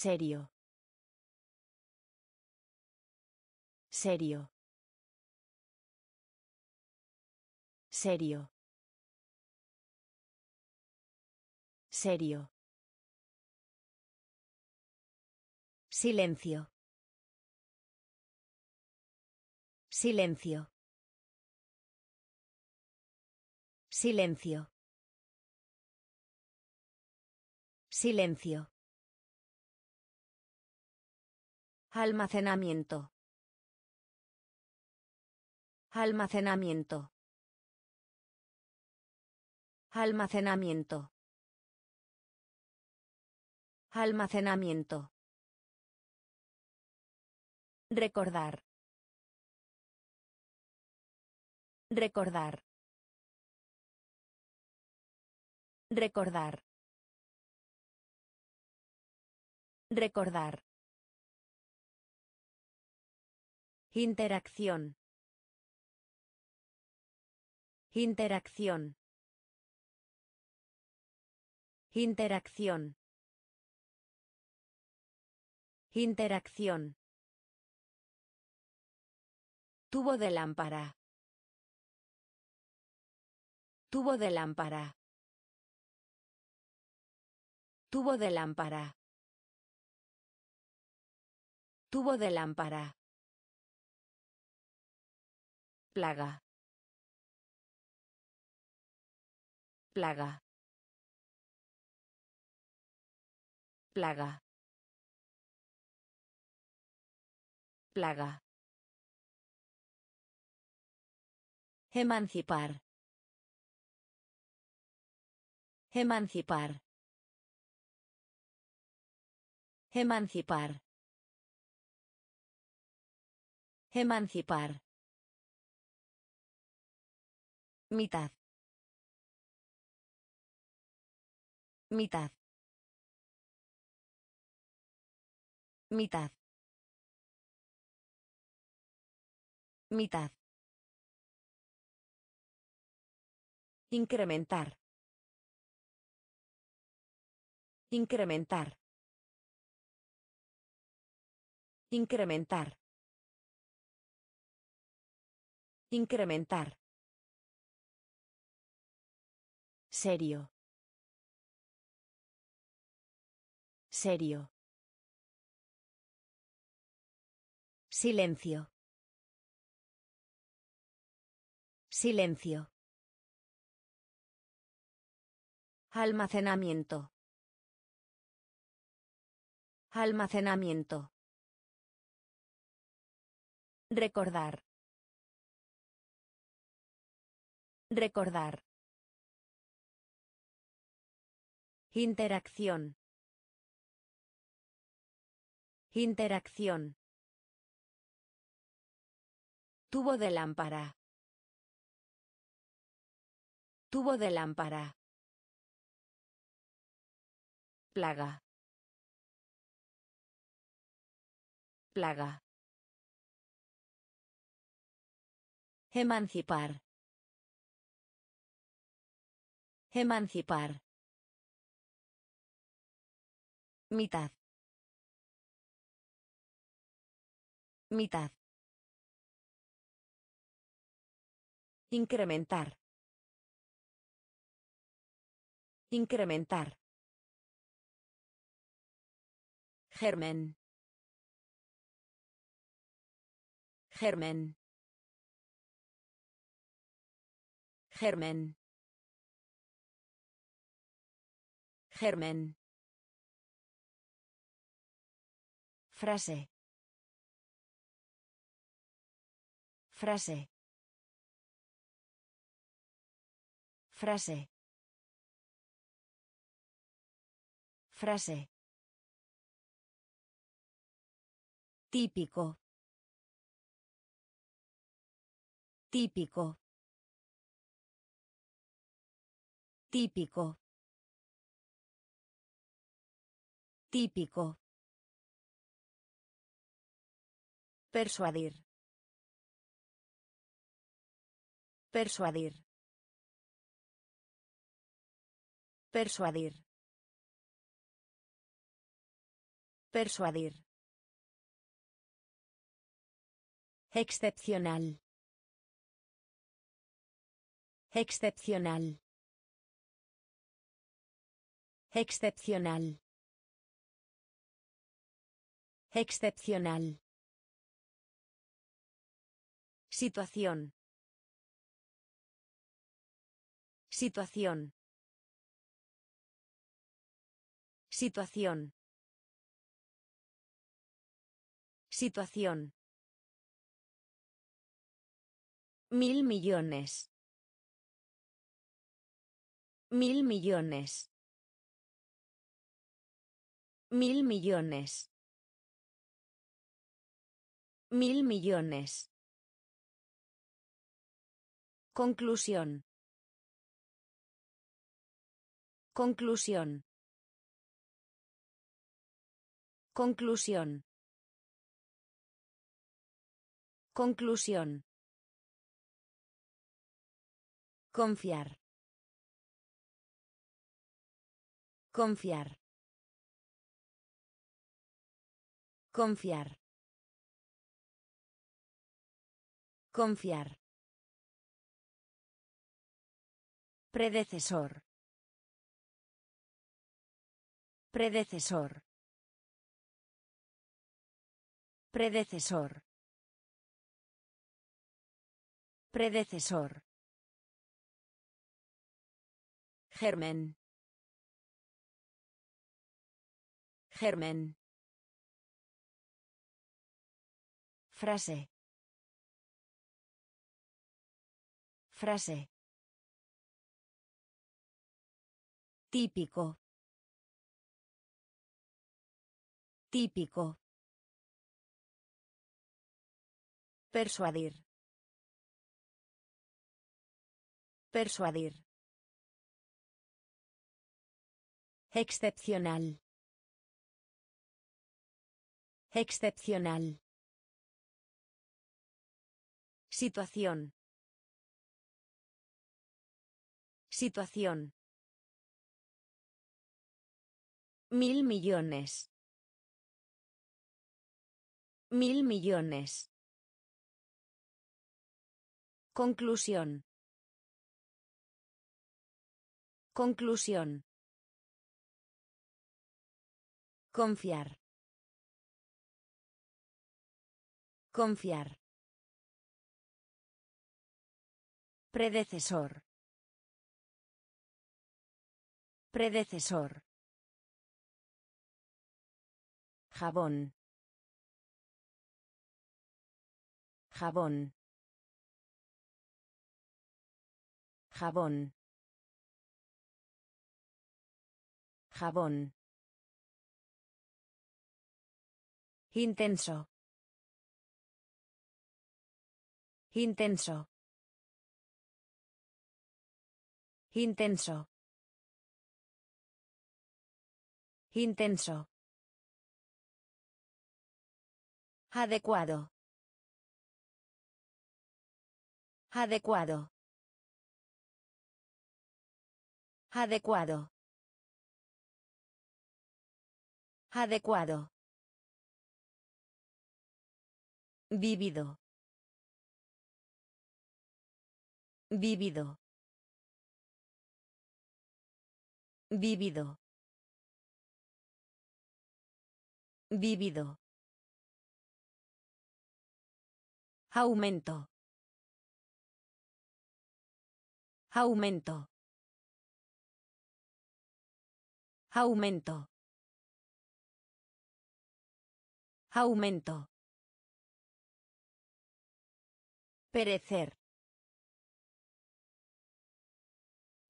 Speaker 1: Serio. Serio. Serio. Serio. Silencio. Silencio. Silencio. Silencio. Almacenamiento. Almacenamiento. Almacenamiento. Almacenamiento. Recordar. Recordar. Recordar. Recordar. Interacción. Interacción. Interacción. Interacción. Tubo de lámpara. Tubo de lámpara. Tubo de lámpara. Tubo de lámpara. Plaga. Plaga. Plaga. Plaga. Emancipar. Emancipar. Emancipar. Emancipar. Mitad. Mitad. Mitad. Mitad. Incrementar. Incrementar. Incrementar. Incrementar. Serio. Serio. Silencio. Silencio. Almacenamiento. Almacenamiento. Recordar. Recordar. Interacción. Interacción. Tubo de lámpara. Tubo de lámpara. Plaga. Plaga. Emancipar. Emancipar. Mitad. Mitad. Incrementar. Incrementar. Germen. Germen. Germen. Germen. Frase. Frase. Frase. Frase. Típico. Típico. Típico. Típico. Persuadir. Persuadir. Persuadir. Persuadir. Excepcional. Excepcional. Excepcional. Excepcional. Situación. Situación. Situación. Situación. Mil millones. Mil millones. Mil millones. Mil millones. Conclusión. Conclusión. Conclusión. Conclusión. Confiar. Confiar. Confiar. Confiar. Predecesor. Predecesor. Predecesor. Predecesor. Germen. Germen. Frase. Frase. Típico. Típico. Persuadir. Persuadir. Excepcional. Excepcional. Situación. Situación. Mil millones. Mil millones. Conclusión. Conclusión. Confiar. Confiar. Predecesor. Predecesor. jabón jabón jabón jabón intenso intenso intenso intenso Adecuado. Adecuado. Adecuado. Adecuado. Vivido. Vivido. Vivido. Vivido. Aumento. Aumento. Aumento. Aumento. Perecer.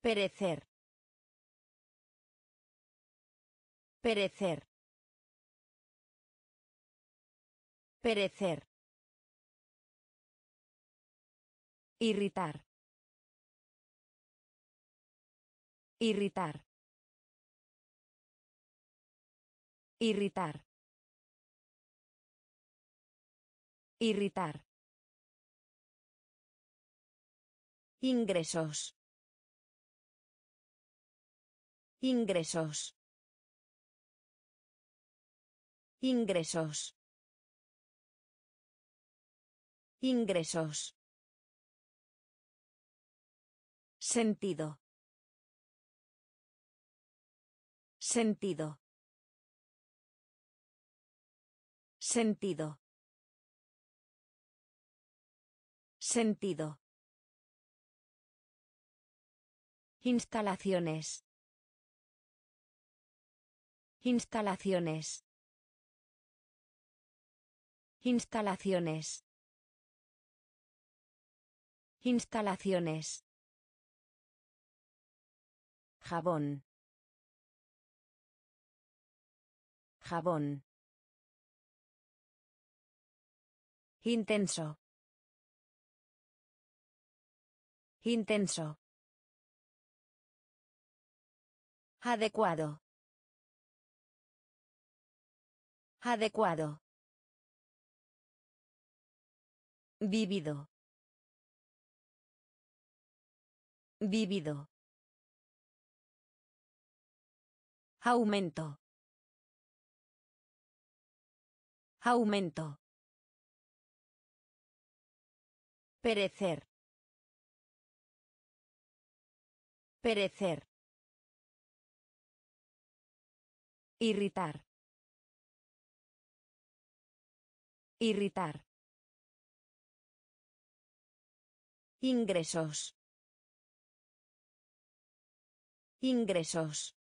Speaker 1: Perecer. Perecer. Perecer. Irritar. Irritar. Irritar. Irritar. Ingresos. Ingresos. Ingresos. Ingresos. Sentido. Sentido. Sentido. Sentido. Instalaciones. Instalaciones. Instalaciones. Instalaciones jabón jabón intenso intenso adecuado adecuado Vivido. Vivido. Aumento. Aumento. Perecer. Perecer. Irritar. Irritar. Ingresos. Ingresos.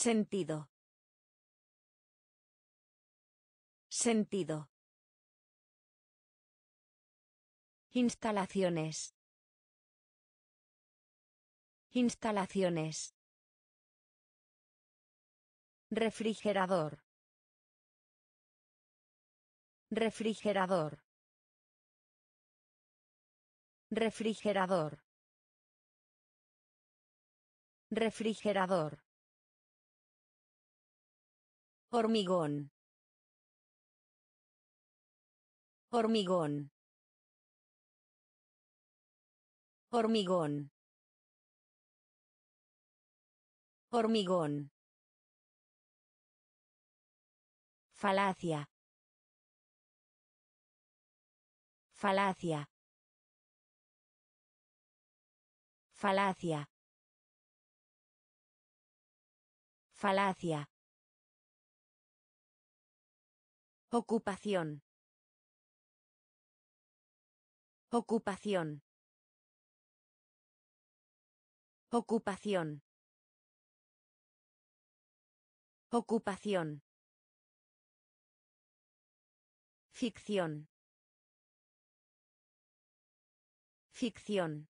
Speaker 1: Sentido. Sentido. Instalaciones. Instalaciones. Refrigerador. Refrigerador. Refrigerador. Refrigerador. Hormigón. Hormigón. Hormigón. Hormigón. Falacia. Falacia. Falacia. Falacia. Ocupación. Ocupación. Ocupación. Ocupación. Ficción. Ficción.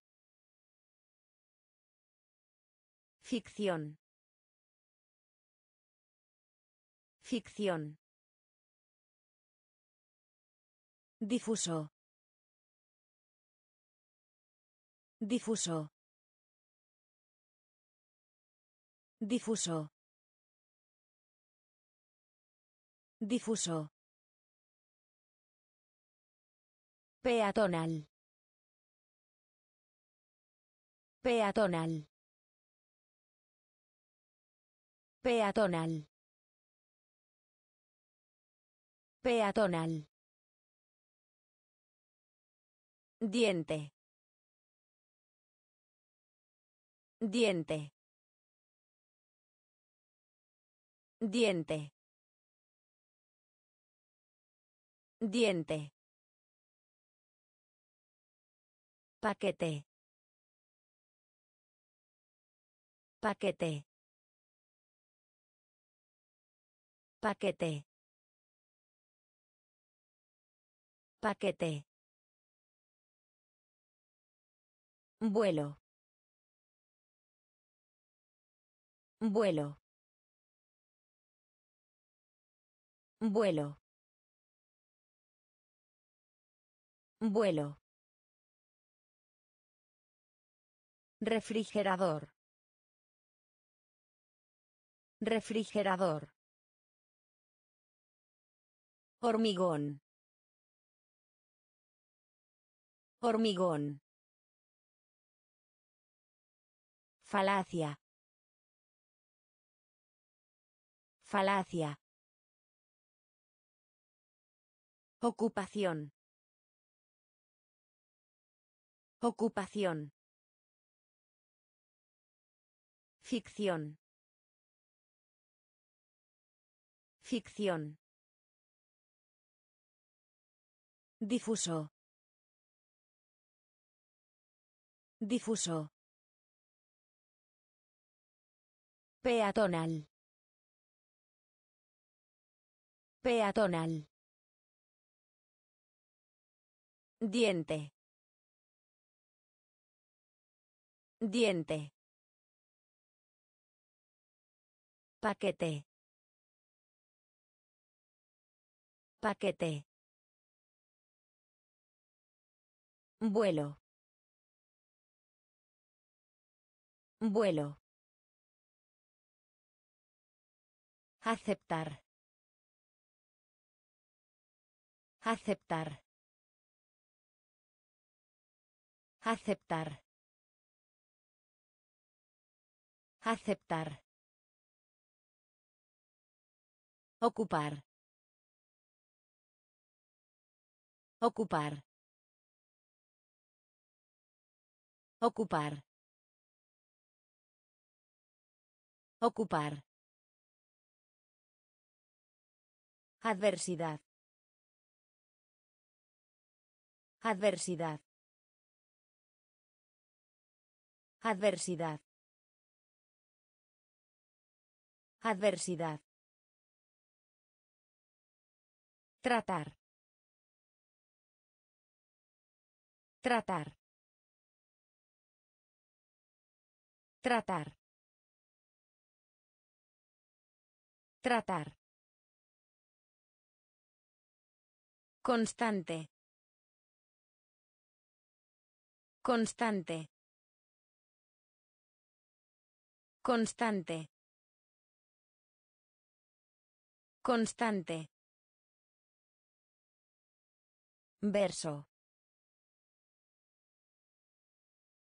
Speaker 1: Ficción. Ficción. Difuso. Difuso. Difuso. Difuso. Peatonal. Peatonal. Peatonal. Peatonal. Diente. Diente. Diente. Diente. Paquete. Paquete. Paquete. Paquete. Vuelo. Vuelo. Vuelo. Vuelo. Refrigerador. Refrigerador. Hormigón. Hormigón. Falacia. Falacia. Ocupación. Ocupación. Ficción. Ficción. Difuso. Difuso. Peatonal. Peatonal. Diente. Diente. Paquete. Paquete. Vuelo. Vuelo. Aceptar. Aceptar. Aceptar. Aceptar. Ocupar. Ocupar. Ocupar. Ocupar. Adversidad. Adversidad. Adversidad. Adversidad. Tratar. Tratar. Tratar. Tratar. Constante. Constante. Constante. Constante. Verso.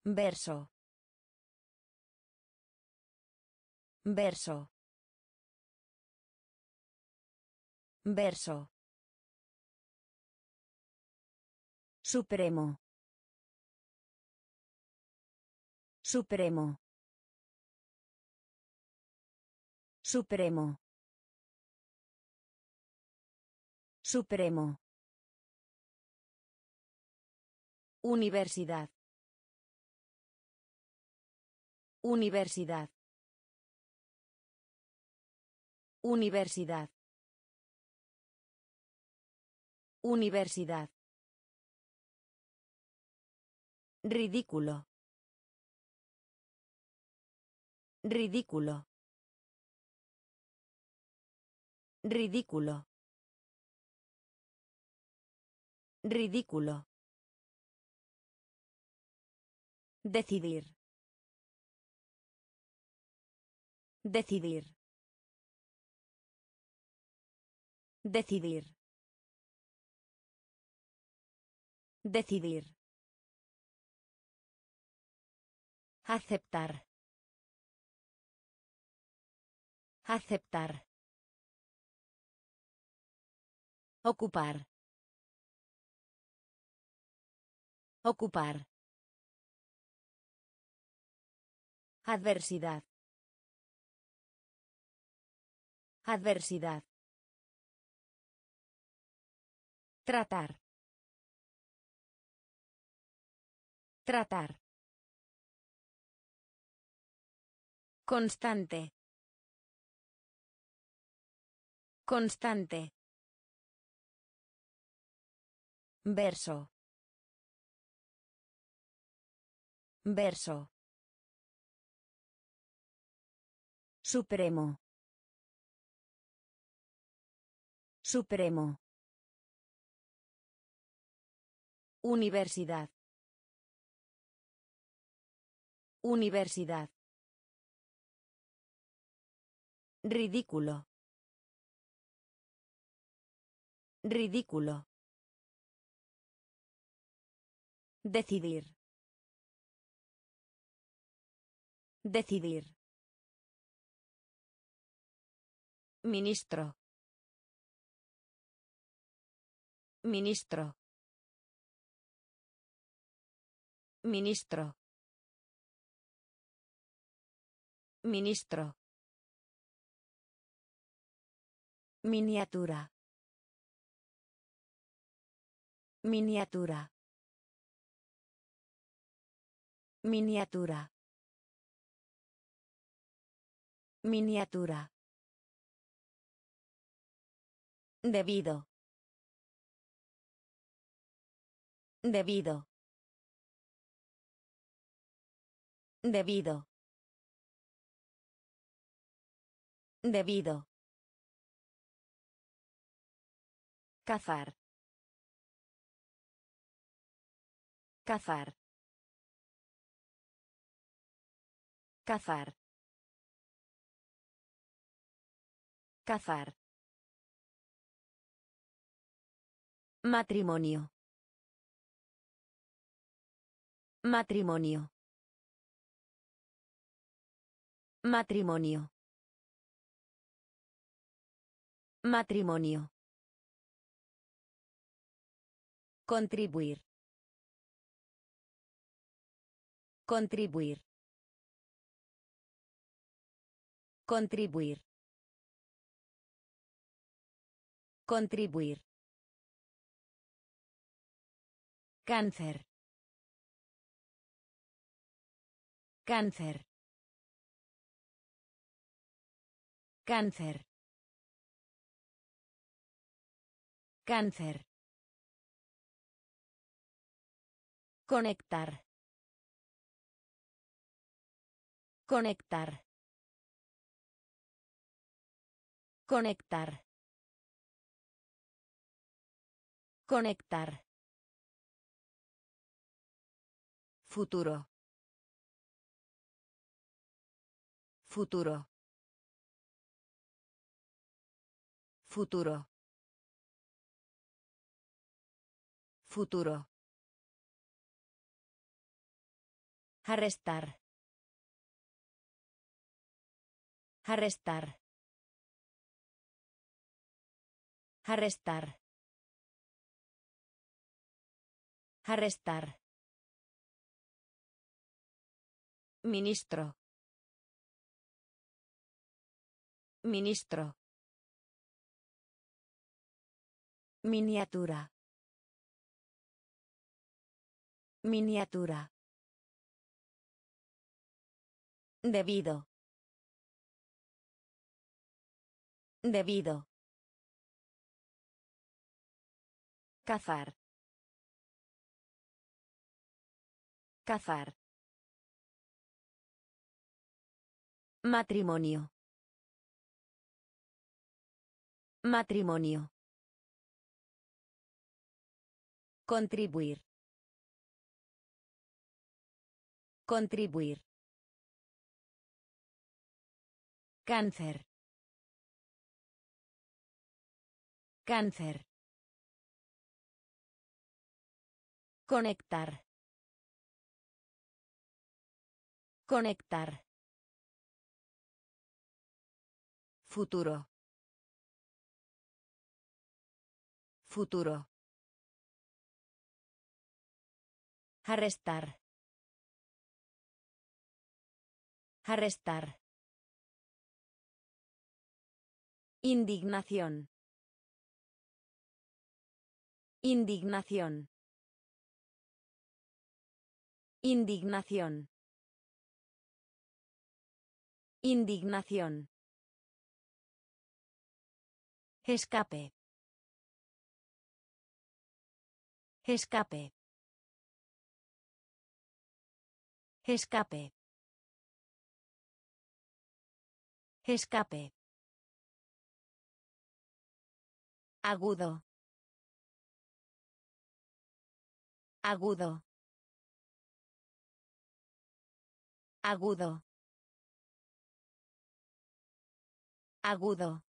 Speaker 1: Verso. Verso. Verso. Supremo. Supremo. Supremo. Supremo. Universidad. Universidad. Universidad. Universidad. Ridículo. Ridículo. Ridículo. Ridículo. Decidir. Decidir. Decidir. Decidir. Aceptar. Aceptar. Ocupar. Ocupar. Adversidad. Adversidad. Tratar. Tratar. Constante. Constante. Verso. Verso. Supremo. Supremo. Universidad. Universidad. Ridículo. Ridículo. Decidir. Decidir. Ministro. Ministro. Ministro. Ministro. Miniatura. Miniatura. Miniatura. Miniatura. Debido. Debido. Debido. Debido. Cazar. Cazar. Cazar. Cazar. Matrimonio. Matrimonio. Matrimonio. Matrimonio. Contribuir. Contribuir. Contribuir. Contribuir. Cáncer. Cáncer. Cáncer. Cáncer. Conectar. Conectar. Conectar. Conectar. Futuro. Futuro. Futuro. Futuro. Arrestar. Arrestar. Arrestar. Arrestar. Ministro. Ministro. Miniatura. Miniatura. Debido. Debido. Cazar. Cazar. Matrimonio. Matrimonio. Contribuir. Contribuir. Cáncer. Cáncer. Conectar. Conectar. Futuro. Futuro. Arrestar. Arrestar. Indignación. Indignación. Indignación. Indignación. Escape. Escape. Escape. Escape. Agudo. Agudo. Agudo. Agudo.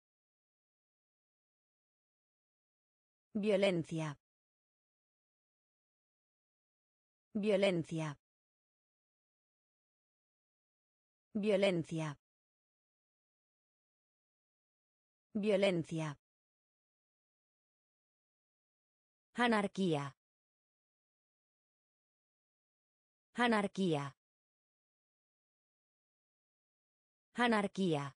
Speaker 1: Violencia. Violencia. Violencia. Violencia. Anarquía. Anarquía. Anarquía.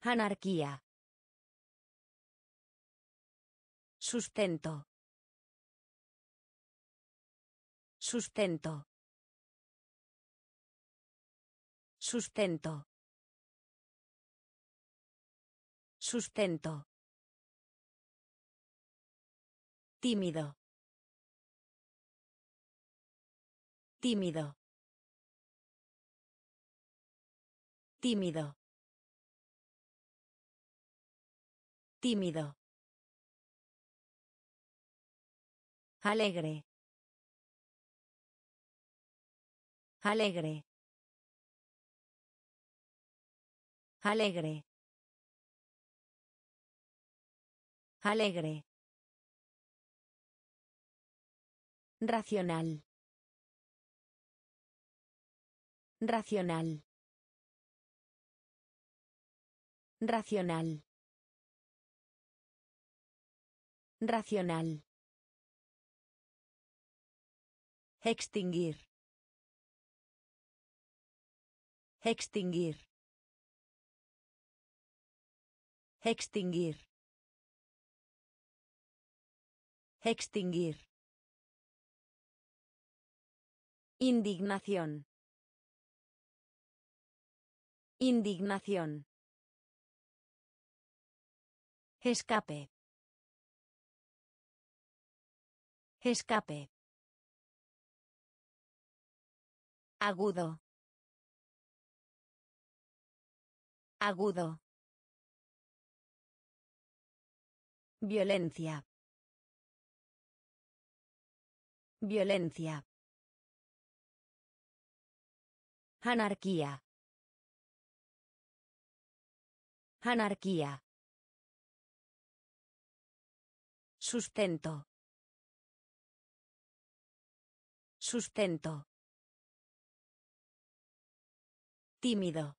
Speaker 1: Anarquía. Sustento. Sustento. Sustento. Sustento. Tímido. Tímido. Tímido. Tímido. Alegre. Alegre. Alegre. Alegre. Racional. Racional. Racional. Racional. Extinguir. Extinguir. Extinguir. Extinguir. Indignación. Indignación. Escape. Escape. Agudo. Agudo. Violencia. Violencia. Anarquía. Anarquía. Sustento. Sustento. Tímido.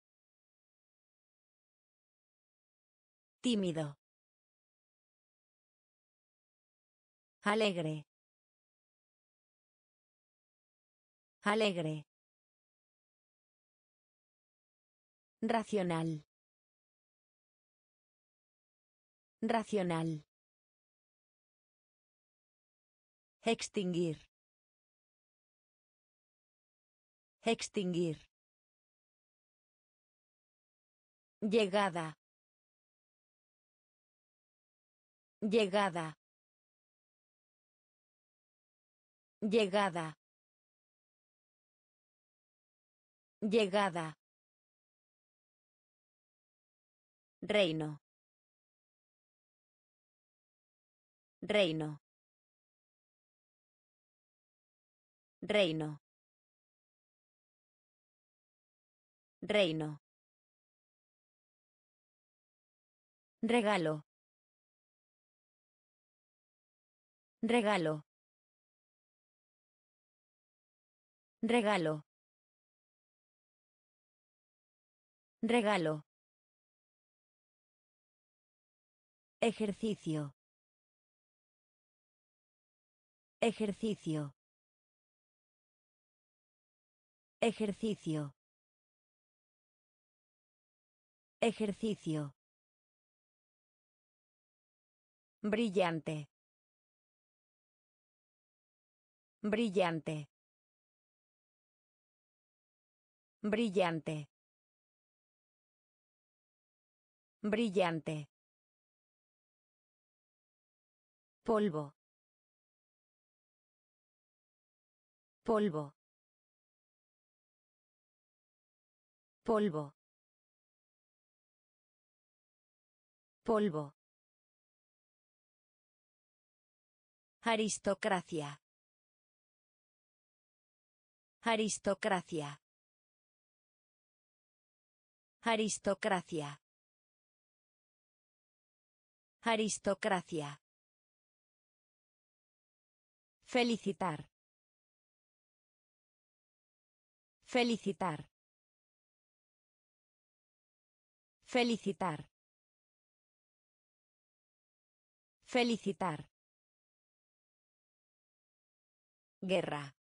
Speaker 1: Tímido. Alegre. Alegre. Racional. Racional. Extinguir. Extinguir. Llegada. Llegada. Llegada. Llegada. Reino. Reino. Reino. Reino. Regalo. Regalo. Regalo. Regalo. Ejercicio. Ejercicio. Ejercicio. Ejercicio. Brillante. Brillante. Brillante. Brillante. polvo polvo polvo polvo aristocracia aristocracia aristocracia aristocracia Felicitar. Felicitar. Felicitar. Felicitar. Guerra.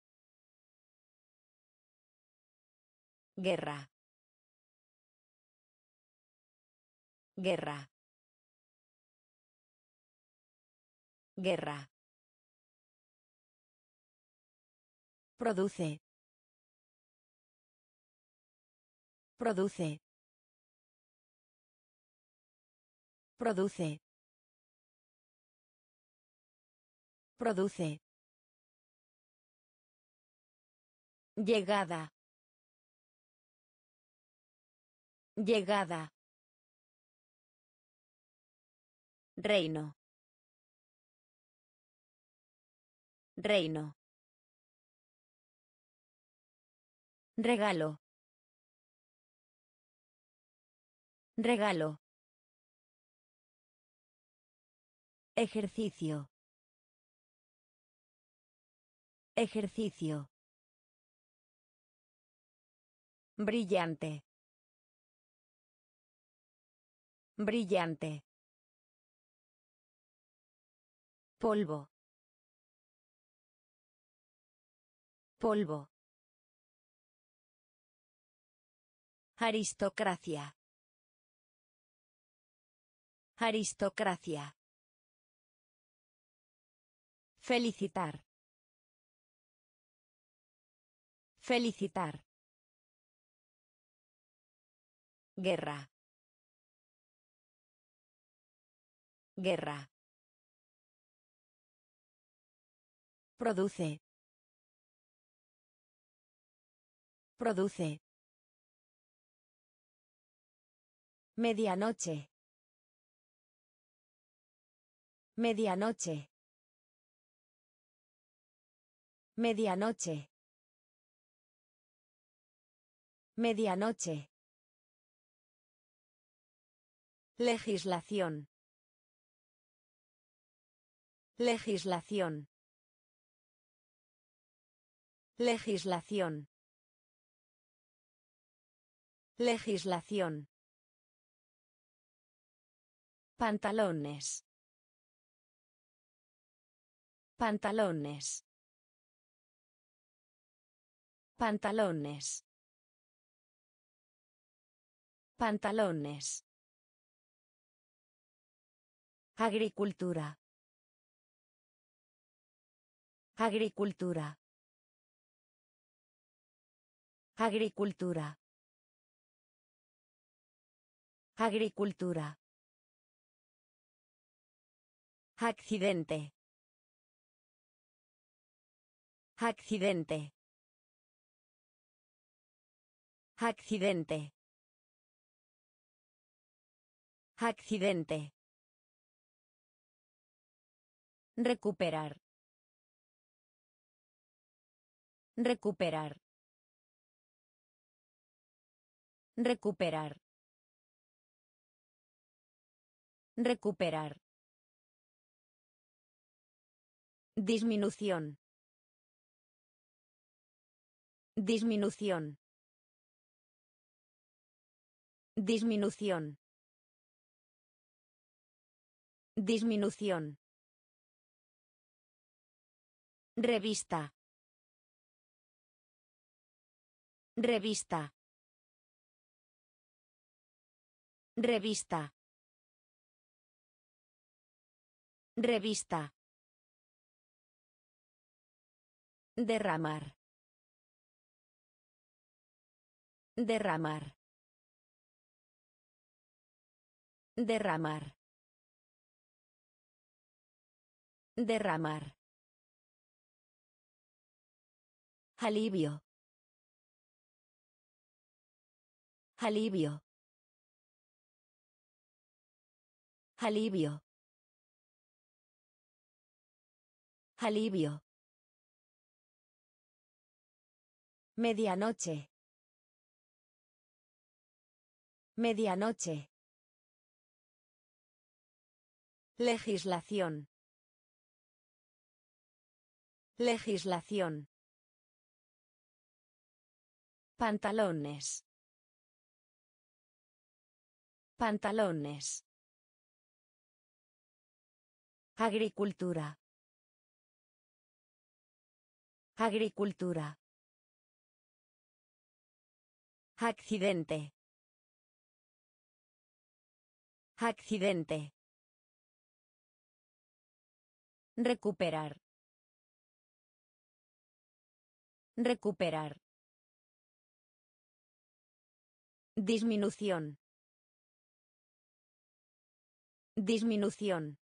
Speaker 1: Guerra. Guerra. Guerra. Produce. Produce. Produce. Produce. Llegada. Llegada. Reino. Reino. Regalo. Regalo. Ejercicio. Ejercicio. Brillante. Brillante. Polvo. Polvo. Aristocracia. Aristocracia. Felicitar. Felicitar. Guerra. Guerra. Produce. Produce. Medianoche. Medianoche. Medianoche. Medianoche. Legislación. Legislación. Legislación. Legislación. Pantalones. Pantalones. Pantalones. Pantalones. Agricultura. Agricultura. Agricultura. Agricultura. Accidente. Accidente. Accidente. Accidente. Recuperar. Recuperar. Recuperar. Recuperar. Disminución. Disminución. Disminución. Disminución. Revista. Revista. Revista. Revista. Derramar. Derramar. Derramar. Derramar. Alivio. Alivio. Alivio. Alivio. Medianoche. Medianoche. Legislación. Legislación. Pantalones. Pantalones. Agricultura. Agricultura. Accidente. Accidente. Recuperar. Recuperar. Disminución. Disminución.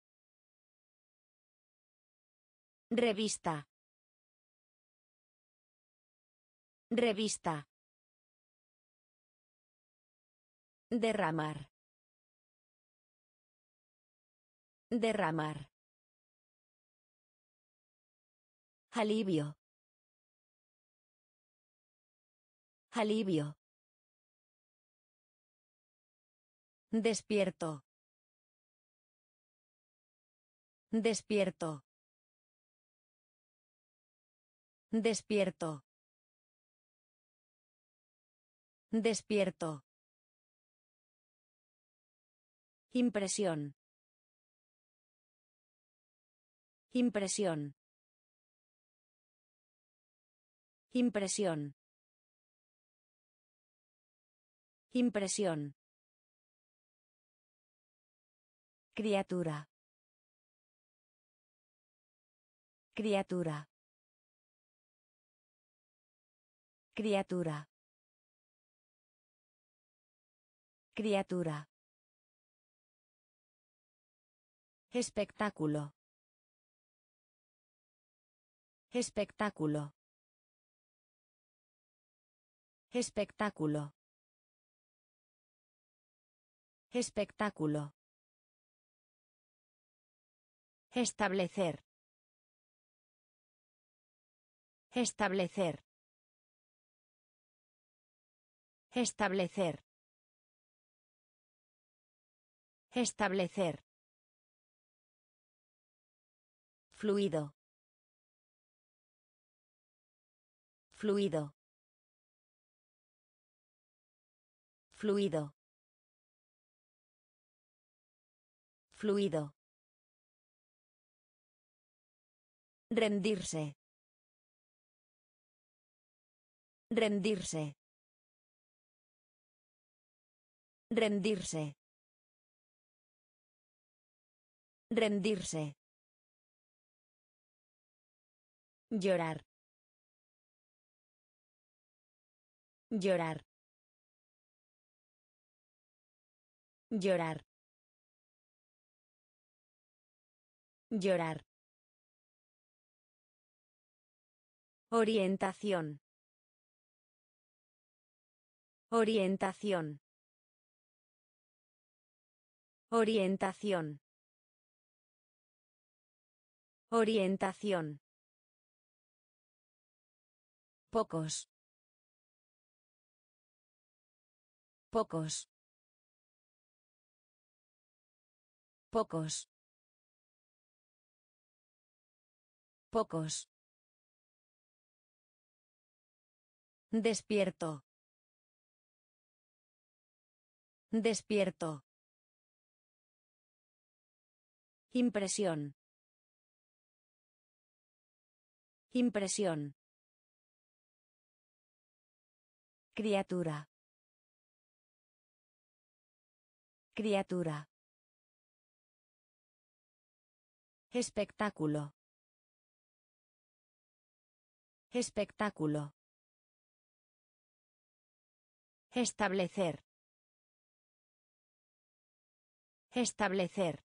Speaker 1: Revista. Revista. Derramar. Derramar. Alivio. Alivio. Despierto. Despierto. Despierto. Despierto. Impresión. Impresión. Impresión. Impresión. Criatura. Criatura. Criatura. Criatura. Espectáculo. Espectáculo. Espectáculo. Espectáculo. Establecer. Establecer. Establecer. Establecer. Fluido. Fluido. Fluido. Fluido. Rendirse. Rendirse. Rendirse. Rendirse. Llorar. Llorar. Llorar. Llorar. Orientación. Orientación. Orientación. Orientación. Pocos. Pocos. Pocos. Pocos. Despierto. Despierto. Impresión. Impresión. Criatura. Criatura. Espectáculo. Espectáculo. Establecer. Establecer.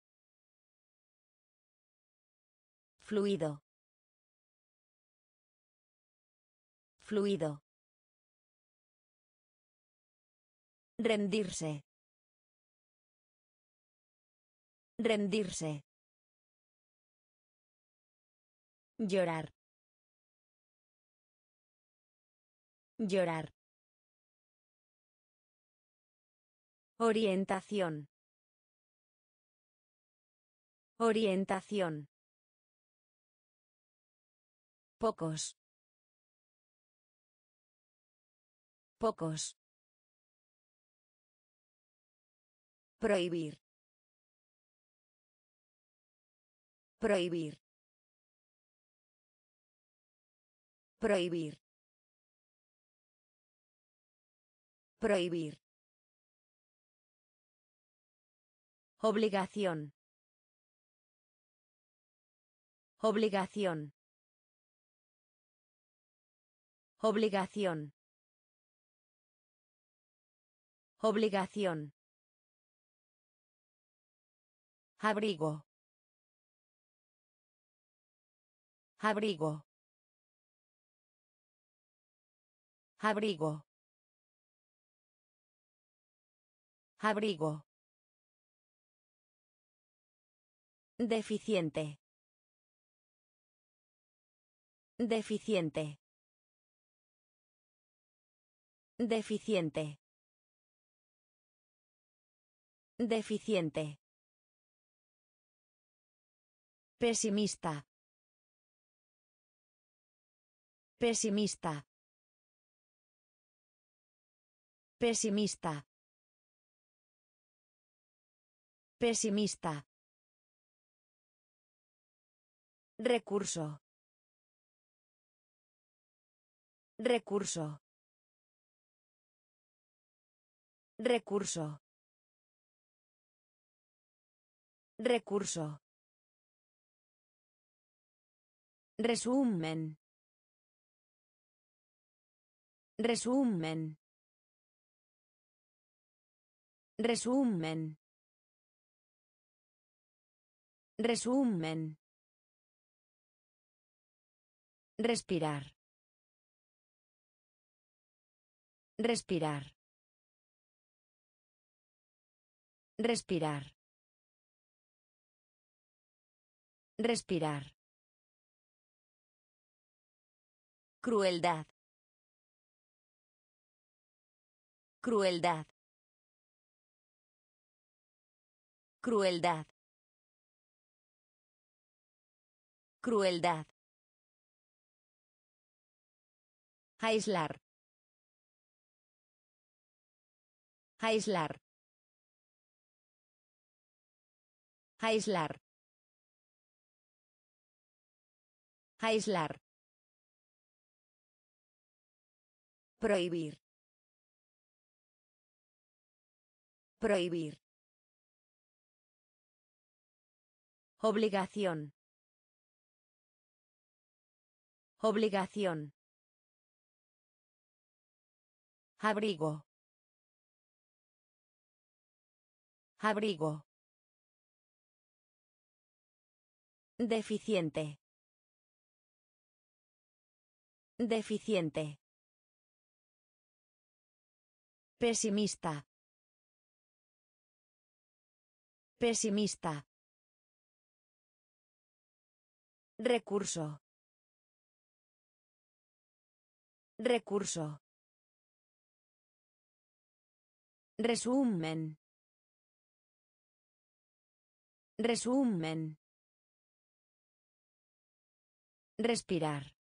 Speaker 1: Fluido. Fluido. Rendirse. Rendirse. Llorar. Llorar. Orientación. Orientación. Pocos. Pocos. Prohibir. Prohibir. Prohibir. Prohibir. Obligación. Obligación. Obligación. Obligación. Abrigo. Abrigo. Abrigo. Abrigo. Deficiente. Deficiente. Deficiente. Deficiente. Pesimista. Pesimista. Pesimista. Pesimista. Recurso. Recurso. Recurso. Recurso. Resumen. Resumen. Resumen. Resumen. Respirar. Respirar. Respirar. Respirar. Crueldad. Crueldad. Crueldad. Crueldad. Aislar. Aislar. Aislar. Aislar. Prohibir. Prohibir. Obligación. Obligación. Abrigo. Abrigo. Deficiente. Deficiente. Pesimista. Pesimista. Recurso. Recurso. Resumen. Resumen. Respirar.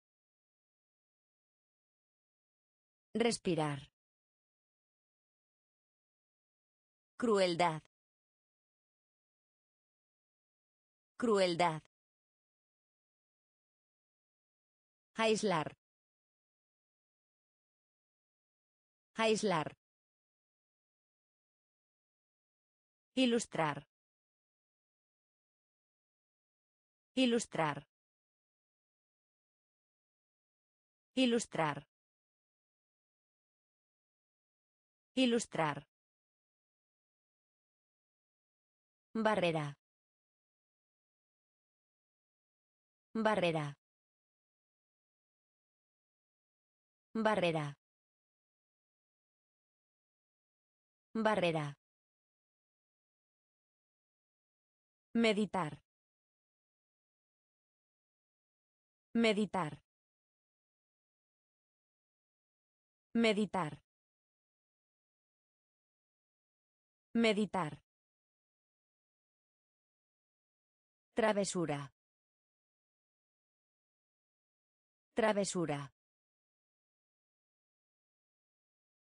Speaker 1: Respirar. Crueldad. Crueldad. Aislar. Aislar. Ilustrar. Ilustrar. Ilustrar. Ilustrar. Barrera. Barrera. Barrera. Barrera. Meditar. Meditar. Meditar. Meditar. Travesura. Travesura.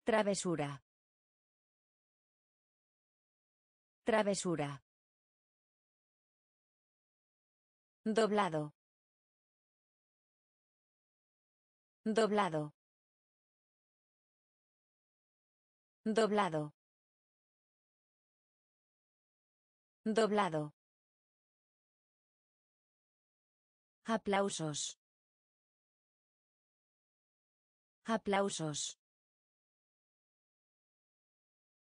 Speaker 1: Travesura. Travesura. Doblado. Doblado. Doblado. Doblado. Aplausos. Aplausos.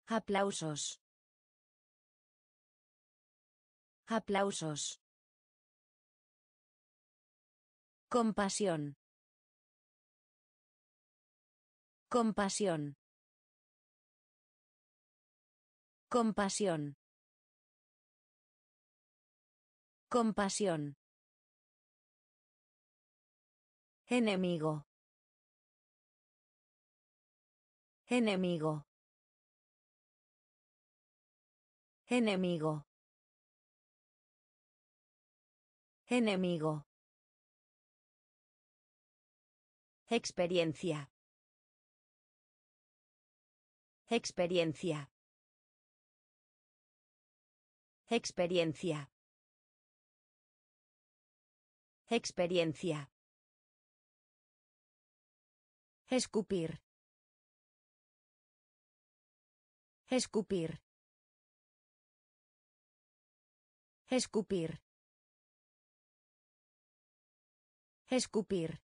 Speaker 1: Aplausos. Aplausos. Compasión. Compasión. Compasión. Compasión. Enemigo. Enemigo. Enemigo. Enemigo. Experiencia. Experiencia. Experiencia. Experiencia. Escupir. Escupir. Escupir. Escupir.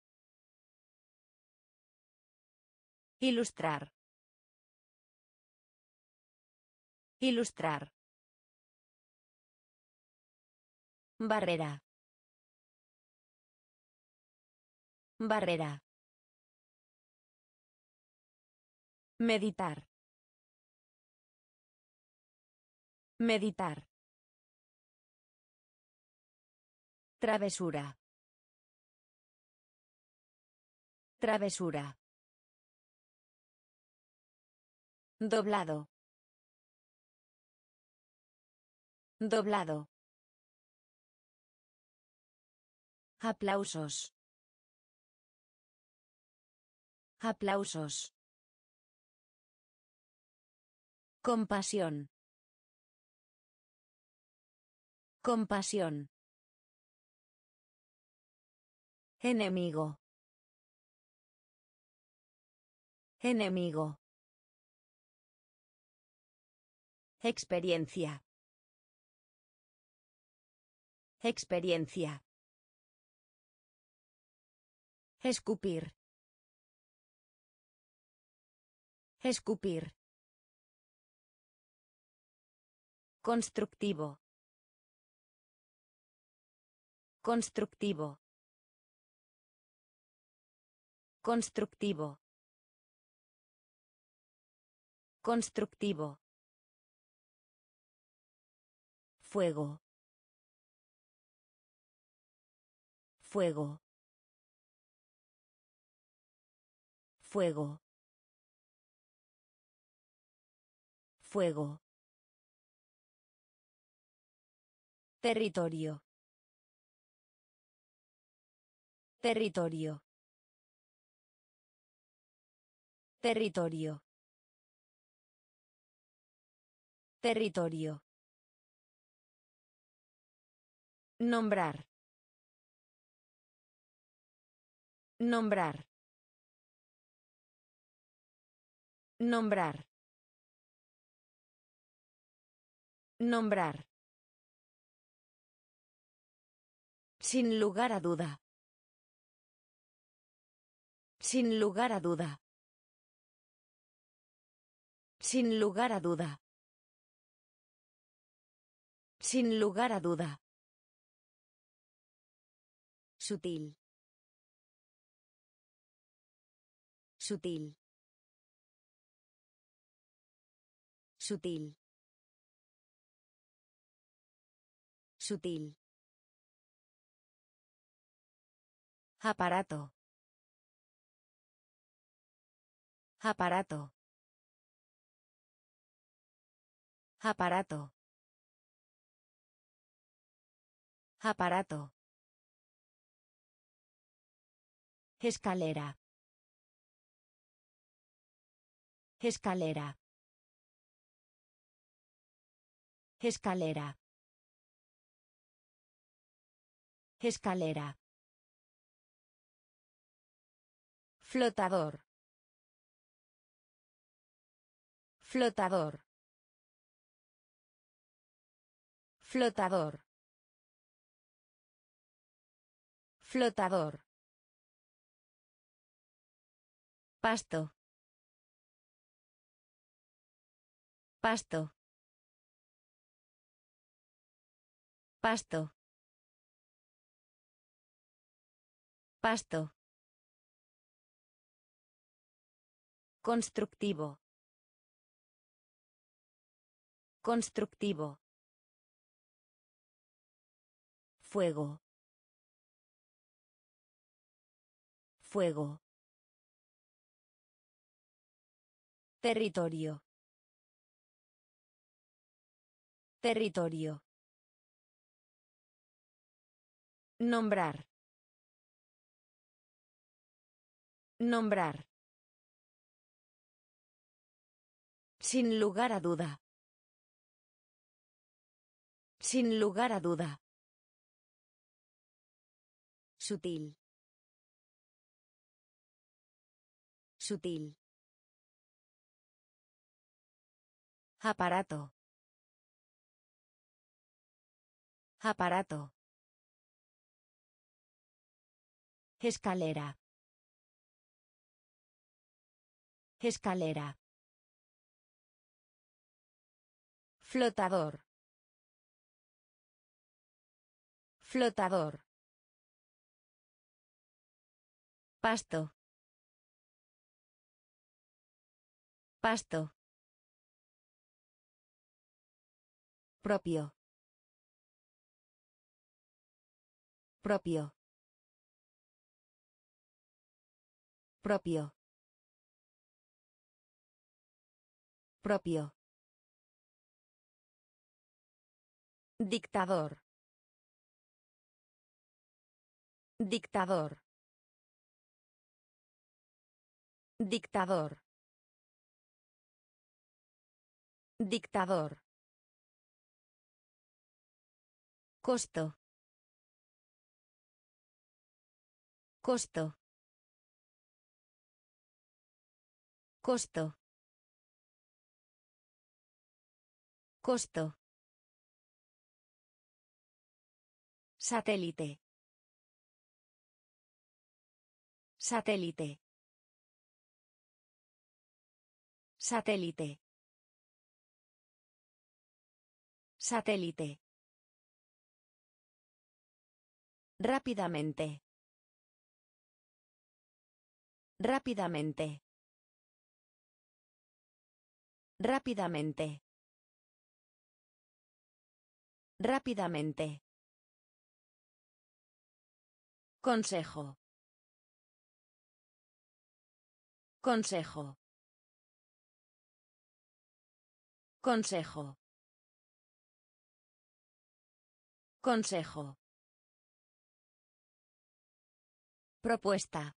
Speaker 1: Ilustrar. Ilustrar. Barrera. Barrera. Meditar. Meditar. Travesura. Travesura. Doblado. Doblado. Aplausos. Aplausos. Compasión. Compasión. Enemigo. Enemigo. Experiencia. Experiencia. Escupir. Escupir. Constructivo. Constructivo. Constructivo. Constructivo. Fuego. Fuego. Fuego. Fuego. Territorio. Territorio. Territorio. Territorio. Nombrar. Nombrar. Nombrar. Nombrar. Sin lugar a duda. Sin lugar a duda. Sin lugar a duda. Sin lugar a duda. Sutil. Sutil. Sutil. Sutil. Aparato. Aparato. Aparato. Aparato. Escalera. Escalera. Escalera. Escalera. Flotador. Flotador. Flotador. Flotador. Pasto. Pasto. Pasto. Pasto. Constructivo. Constructivo. Fuego. Fuego. Territorio. Territorio. Nombrar. Nombrar. Sin lugar a duda. Sin lugar a duda. Sutil. Sutil. Aparato. Aparato. Escalera. Escalera. Flotador. Flotador. Pasto. Pasto. Propio. Propio. Propio. Propio. Dictador. Dictador. Dictador. Dictador. Costo. Costo. Costo. Costo. Satélite. Satélite. Satélite. Satélite. Rápidamente. Rápidamente. Rápidamente. Rápidamente. Consejo. Consejo. Consejo. Consejo. Propuesta.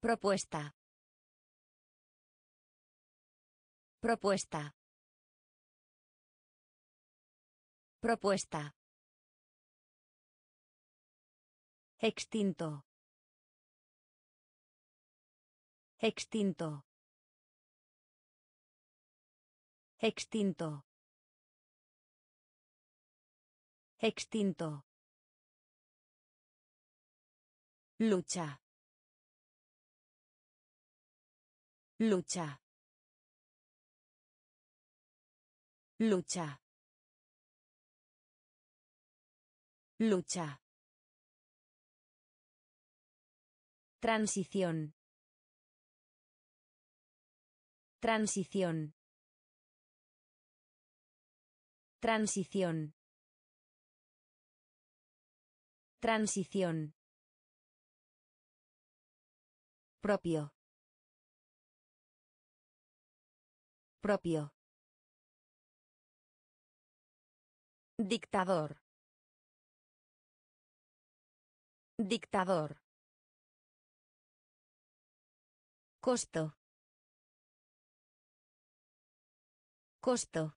Speaker 1: Propuesta. Propuesta. Propuesta. Extinto. Extinto. Extinto. Extinto. Lucha. Lucha. Lucha. Lucha. Transición. Transición. Transición. Transición. Propio. Propio. Dictador. Dictador. Costo. Costo.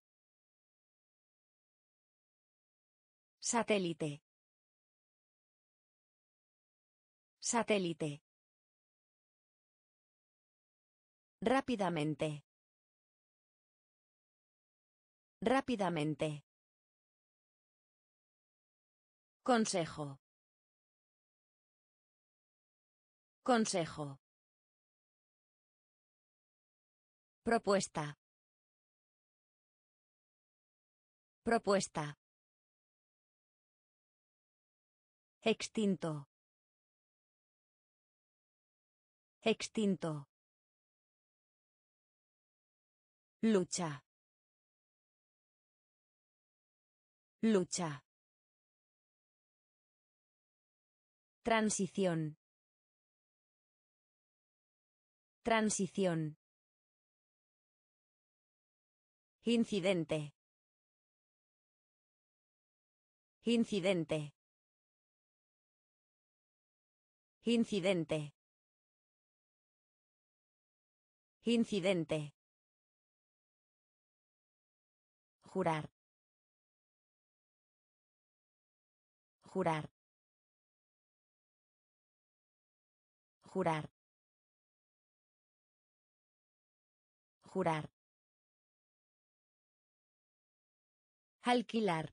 Speaker 1: Satélite. Satélite. Rápidamente. Rápidamente. Consejo. Consejo. Propuesta. Propuesta. Extinto. Extinto. Lucha. Lucha. Transición. Transición. Incidente. Incidente. Incidente. Incidente. Jurar. Jurar. Jurar. Jurar. Alquilar.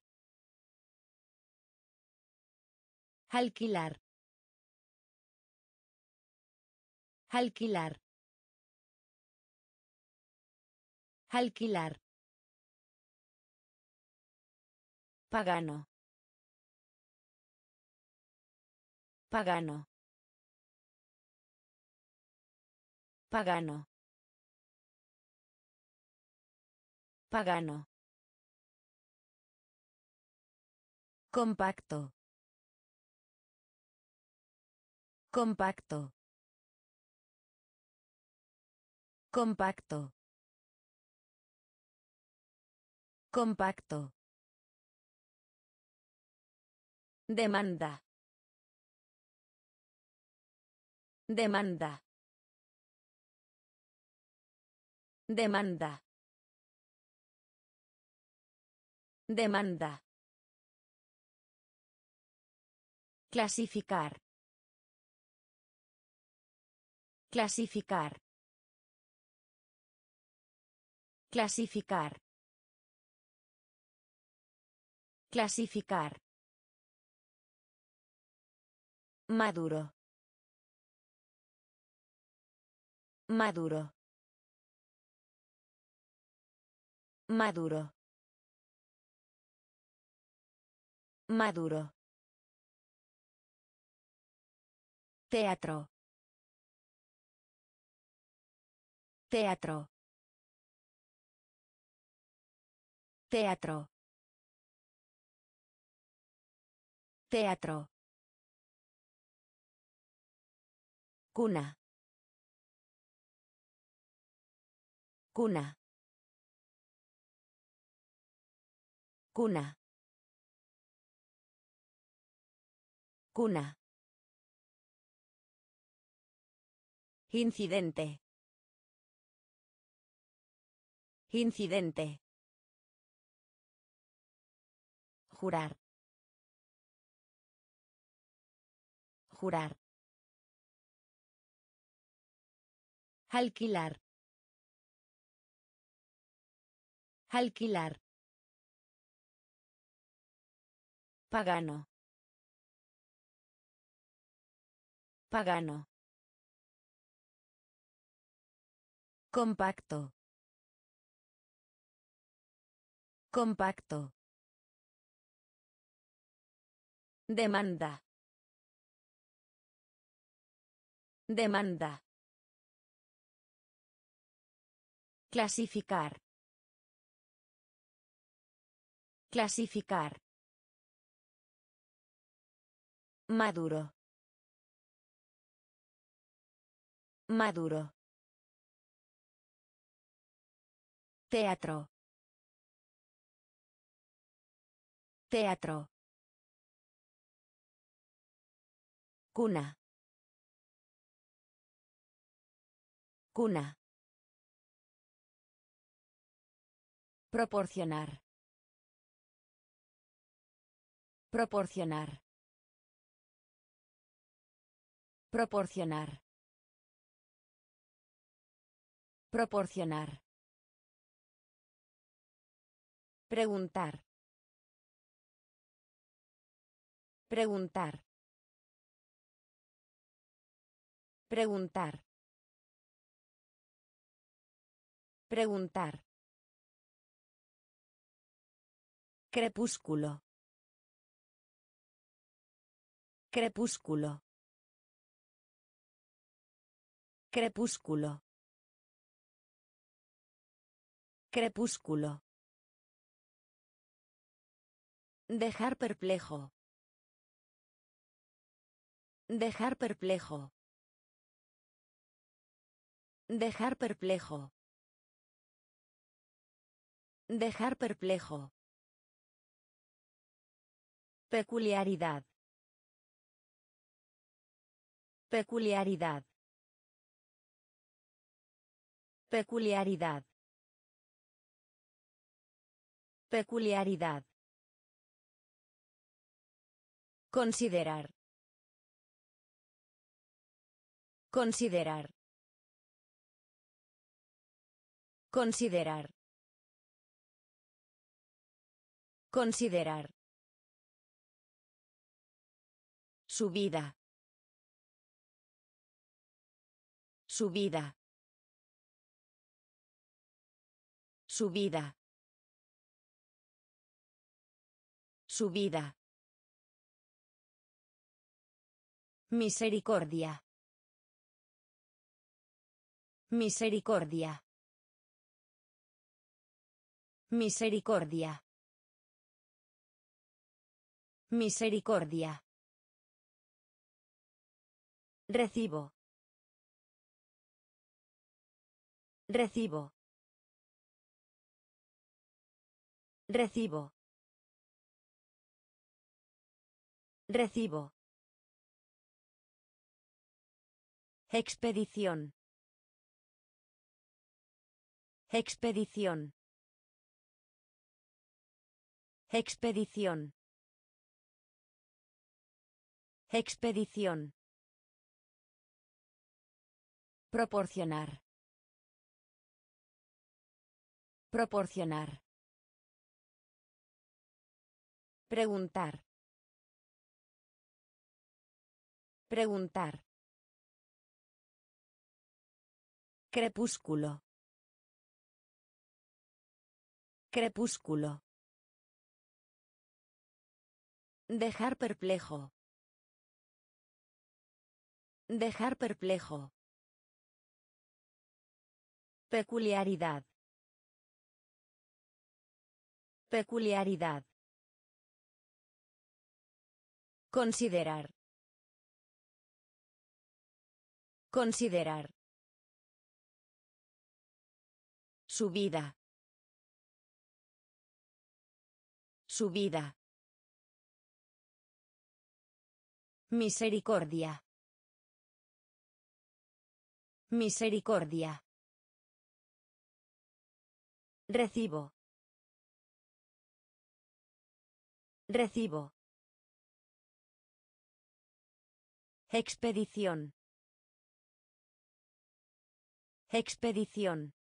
Speaker 1: Alquilar. Alquilar. Alquilar. Pagano. Pagano. Pagano. Pagano. Compacto. Compacto. Compacto. Compacto. Demanda. Demanda. Demanda. Demanda. Clasificar. Clasificar. Clasificar. Clasificar. Maduro. Maduro. Maduro. Maduro. Teatro. Teatro. Teatro. Teatro. Cuna. Cuna. Cuna. Cuna. Incidente. Incidente. Jurar. Jurar. Alquilar. Alquilar. Pagano. Pagano. Compacto. Compacto. Demanda. Demanda. Clasificar. Clasificar. Maduro. Maduro. Teatro. Teatro. Cuna. Cuna. Proporcionar. Proporcionar. Proporcionar. Proporcionar. Preguntar. Preguntar. Preguntar. Preguntar. Crepúsculo. Crepúsculo. Crepúsculo. Crepúsculo. Dejar perplejo. Dejar perplejo. Dejar perplejo. Dejar perplejo. Peculiaridad. Peculiaridad. Peculiaridad. Peculiaridad. Considerar. Considerar. Considerar. Considerar. su su vida vida su vida su vida Misericordia. Misericordia. Misericordia. Misericordia. Recibo. Recibo. Recibo. Recibo. Expedición. Expedición. Expedición. Expedición. Proporcionar. Proporcionar. Preguntar. Preguntar. Crepúsculo. Crepúsculo. Dejar perplejo. Dejar perplejo. Peculiaridad. Peculiaridad. Considerar. Considerar. su vida, Misericordia. Misericordia. Recibo. Recibo. Expedición. Expedición.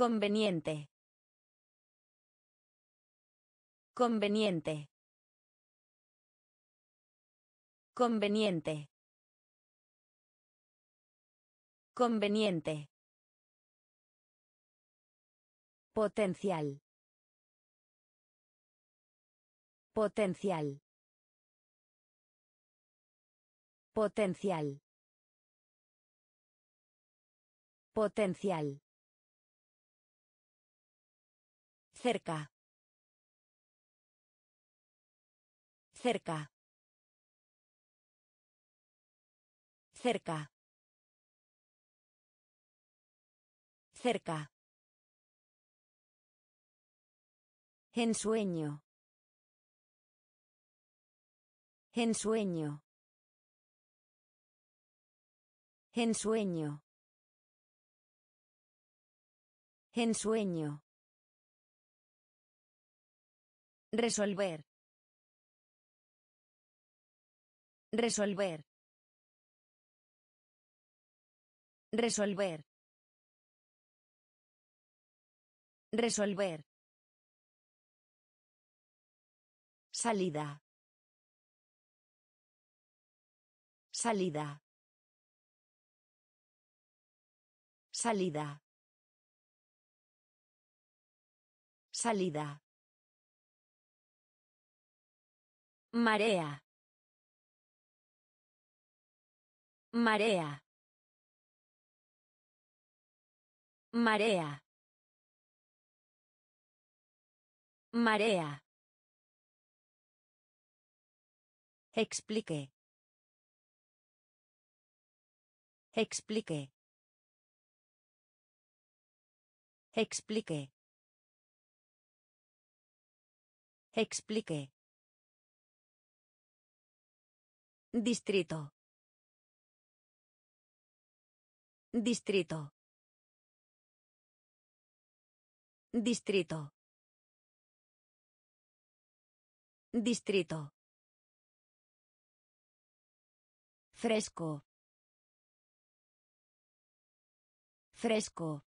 Speaker 1: Conveniente. Conveniente. Conveniente. Conveniente. Potencial. Potencial. Potencial. Potencial. Cerca. Cerca. Cerca. Cerca. Ensueño. Ensueño. Ensueño. Ensueño. Resolver. Resolver. Resolver. Resolver. Salida. Salida. Salida. Salida. Marea. Marea. Marea. Marea. Explique. Explique. Explique. Explique. Distrito. Distrito. Distrito. Distrito. Fresco. Fresco.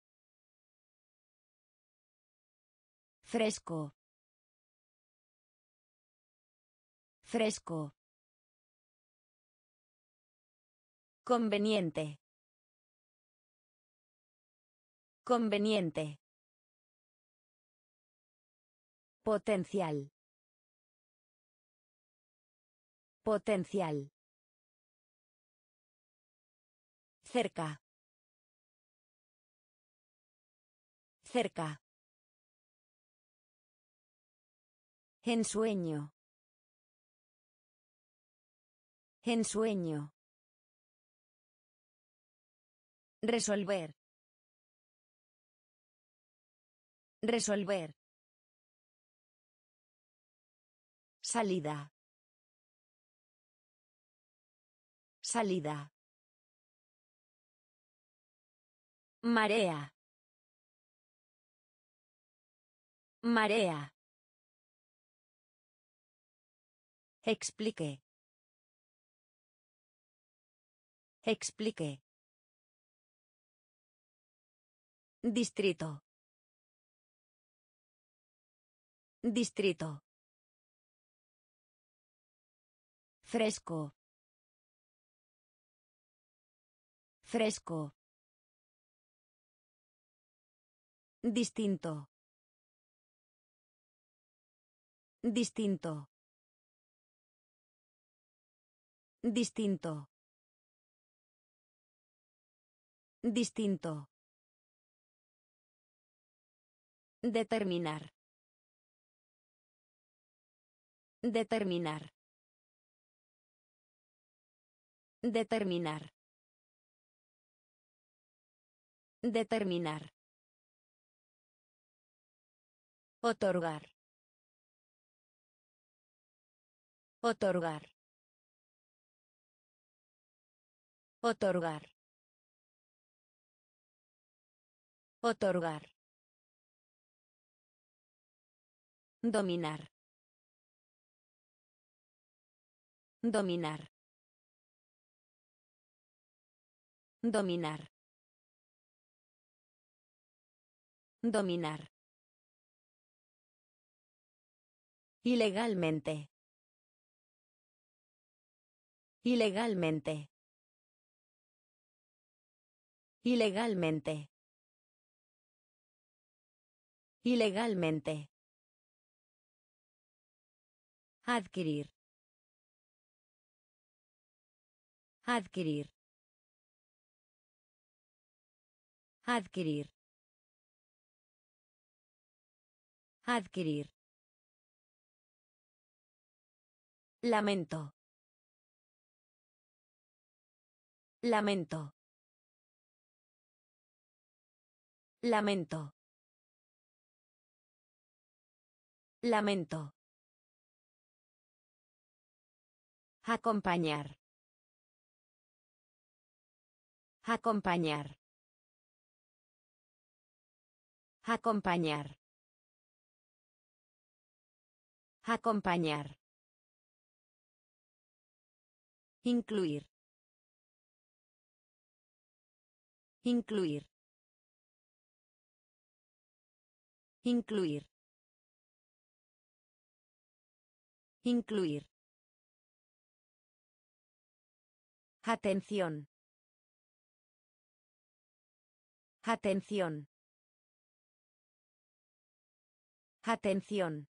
Speaker 1: Fresco. Fresco. Conveniente. Conveniente. Potencial. Potencial. Cerca. Cerca. En sueño. Resolver. Resolver. Salida. Salida. Marea. Marea. Explique. Explique. Distrito. Distrito. Fresco. Fresco. Distinto. Distinto. Distinto. Distinto. Determinar. Determinar. Determinar. Determinar. Otorgar. Otorgar. Otorgar. Otorgar. Dominar. Dominar. Dominar. Dominar. Ilegalmente. Ilegalmente. Ilegalmente. Ilegalmente. Adquirir. Adquirir. Adquirir. Adquirir. Lamento. Lamento. Lamento. Lamento. Acompañar. Acompañar. Acompañar. Acompañar. Incluir. Incluir. Incluir. Incluir. Atención. Atención. Atención.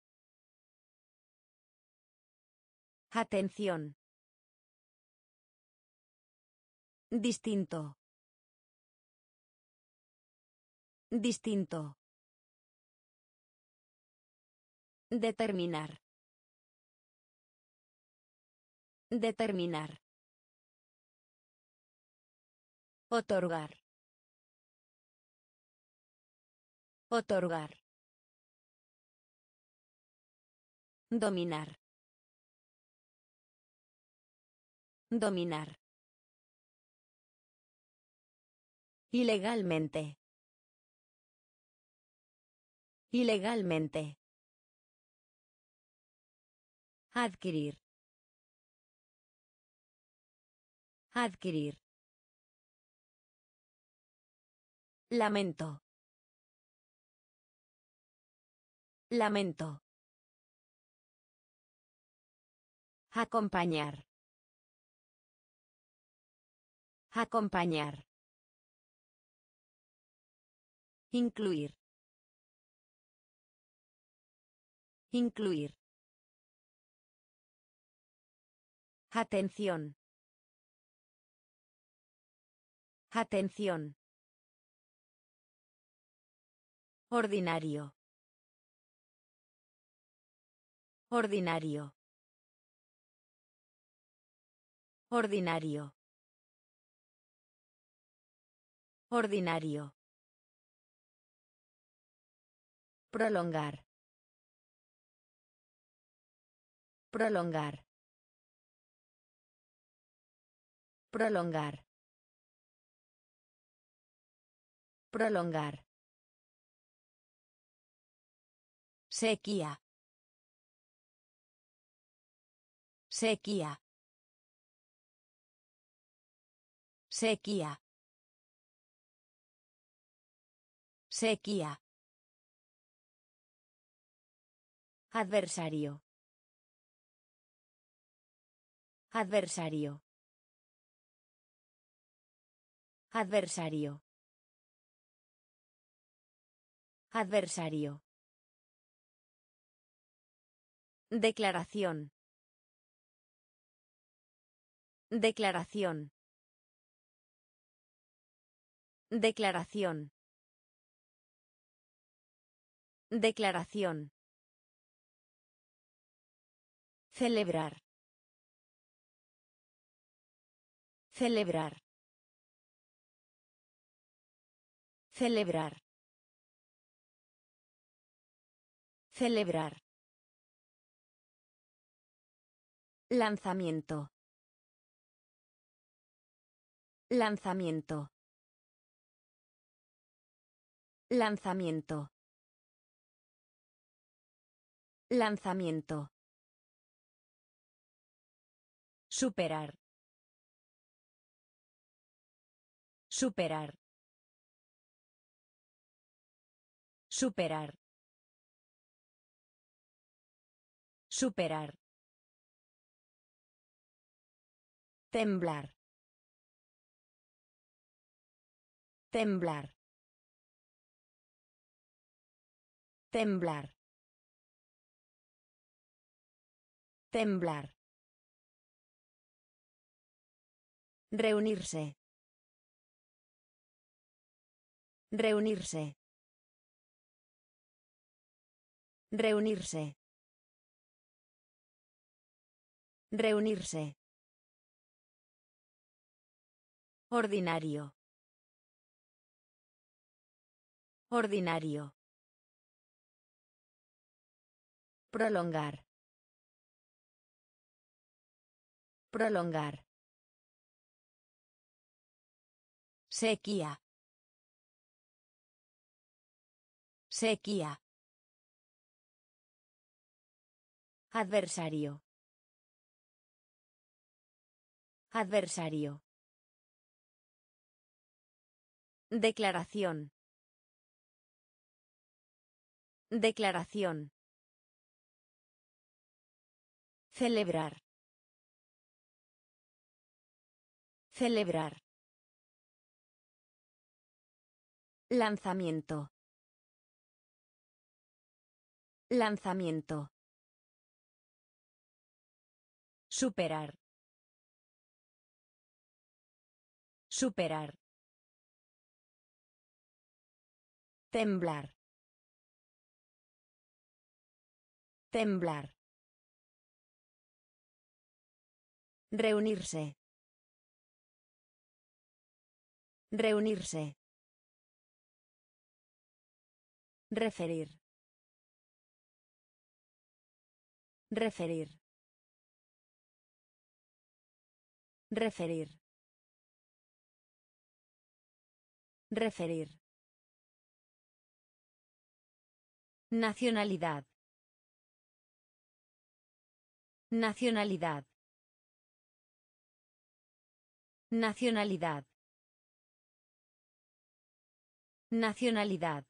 Speaker 1: Atención. Distinto. Distinto. Determinar. Determinar. Otorgar. Otorgar. Dominar. Dominar. Ilegalmente. Ilegalmente. Adquirir. Adquirir. Lamento. Lamento. Acompañar. Acompañar. Incluir. Incluir. Atención. Atención. Ordinario. Ordinario. Ordinario. Ordinario. Prolongar. Prolongar. Prolongar. Prolongar. Sequía. Sequía. Sequía. Sequía. Adversario. Adversario. Adversario. Adversario. Declaración. Declaración. Declaración. Declaración. Celebrar. Celebrar. Celebrar. Celebrar. Lanzamiento. Lanzamiento. Lanzamiento. Lanzamiento. Superar. Superar. Superar. Superar. Temblar. Temblar. Temblar. Temblar. Reunirse. Reunirse. Reunirse. Reunirse. Ordinario. Ordinario. Prolongar. Prolongar. Sequía. Sequía. Adversario. Adversario. Declaración. Declaración. Celebrar. Celebrar. Lanzamiento. Lanzamiento. Superar. Superar. Temblar. Temblar. Reunirse. Reunirse. Referir. Referir. Referir. Referir. Nacionalidad. Nacionalidad. Nacionalidad. Nacionalidad.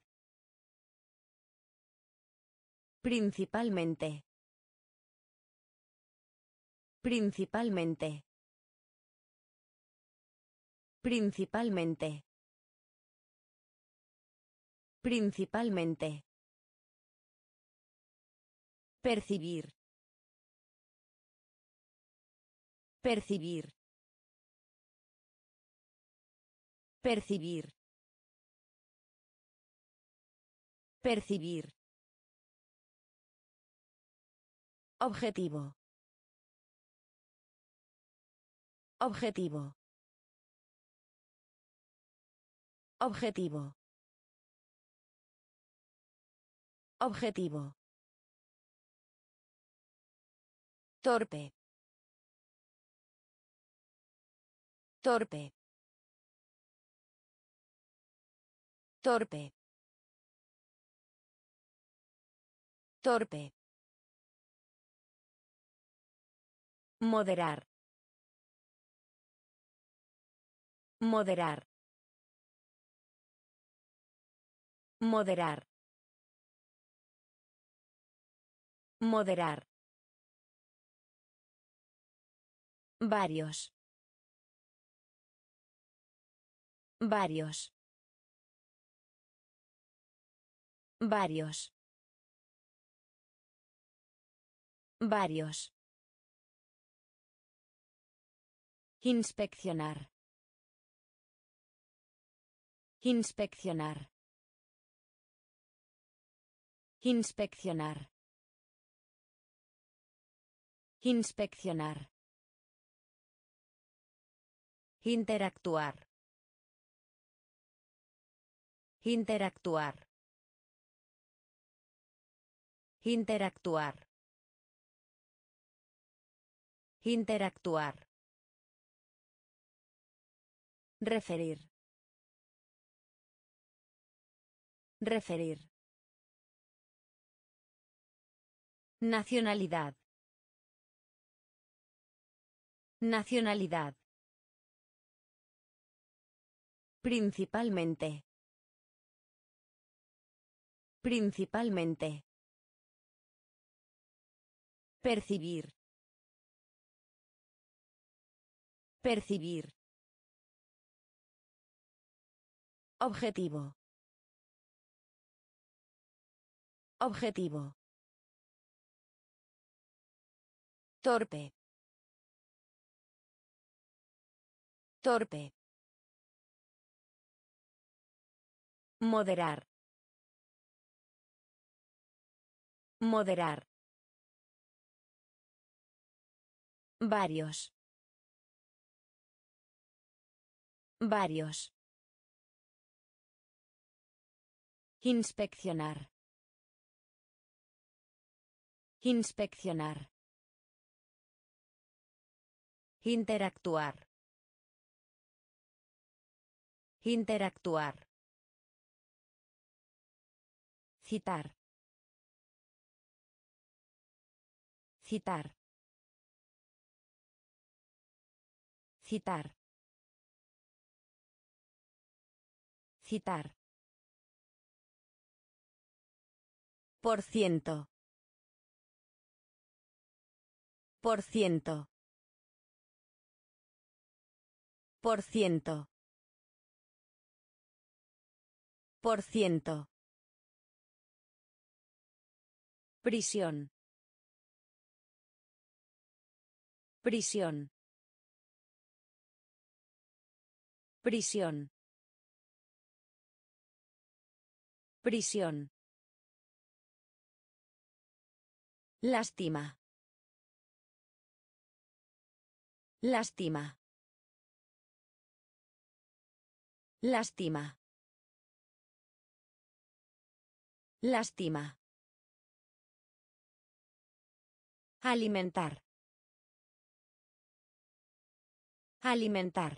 Speaker 1: Principalmente. Principalmente. Principalmente. Principalmente. Percibir. Percibir. Percibir. Percibir. Objetivo. Objetivo. Objetivo. Objetivo. Torpe. Torpe. Torpe. Torpe. Moderar. Moderar. Moderar. Moderar. Varios. Varios. Varios. Varios. Inspeccionar. Inspeccionar. Inspeccionar. Inspeccionar. Interactuar. Interactuar. Interactuar. Interactuar. Referir. Referir. Nacionalidad. Nacionalidad. Principalmente. Principalmente. Percibir. Percibir. Objetivo. Objetivo. Torpe. Torpe. Moderar. Moderar. Varios. Varios. Inspeccionar. Inspeccionar. Interactuar. Interactuar. Citar. Citar. Citar. Citar. Por ciento. Por ciento. Por ciento. Por ciento. Prisión. Prisión. Prisión. Prisión. Lástima. Lástima. Lástima. Lástima. Alimentar. Alimentar.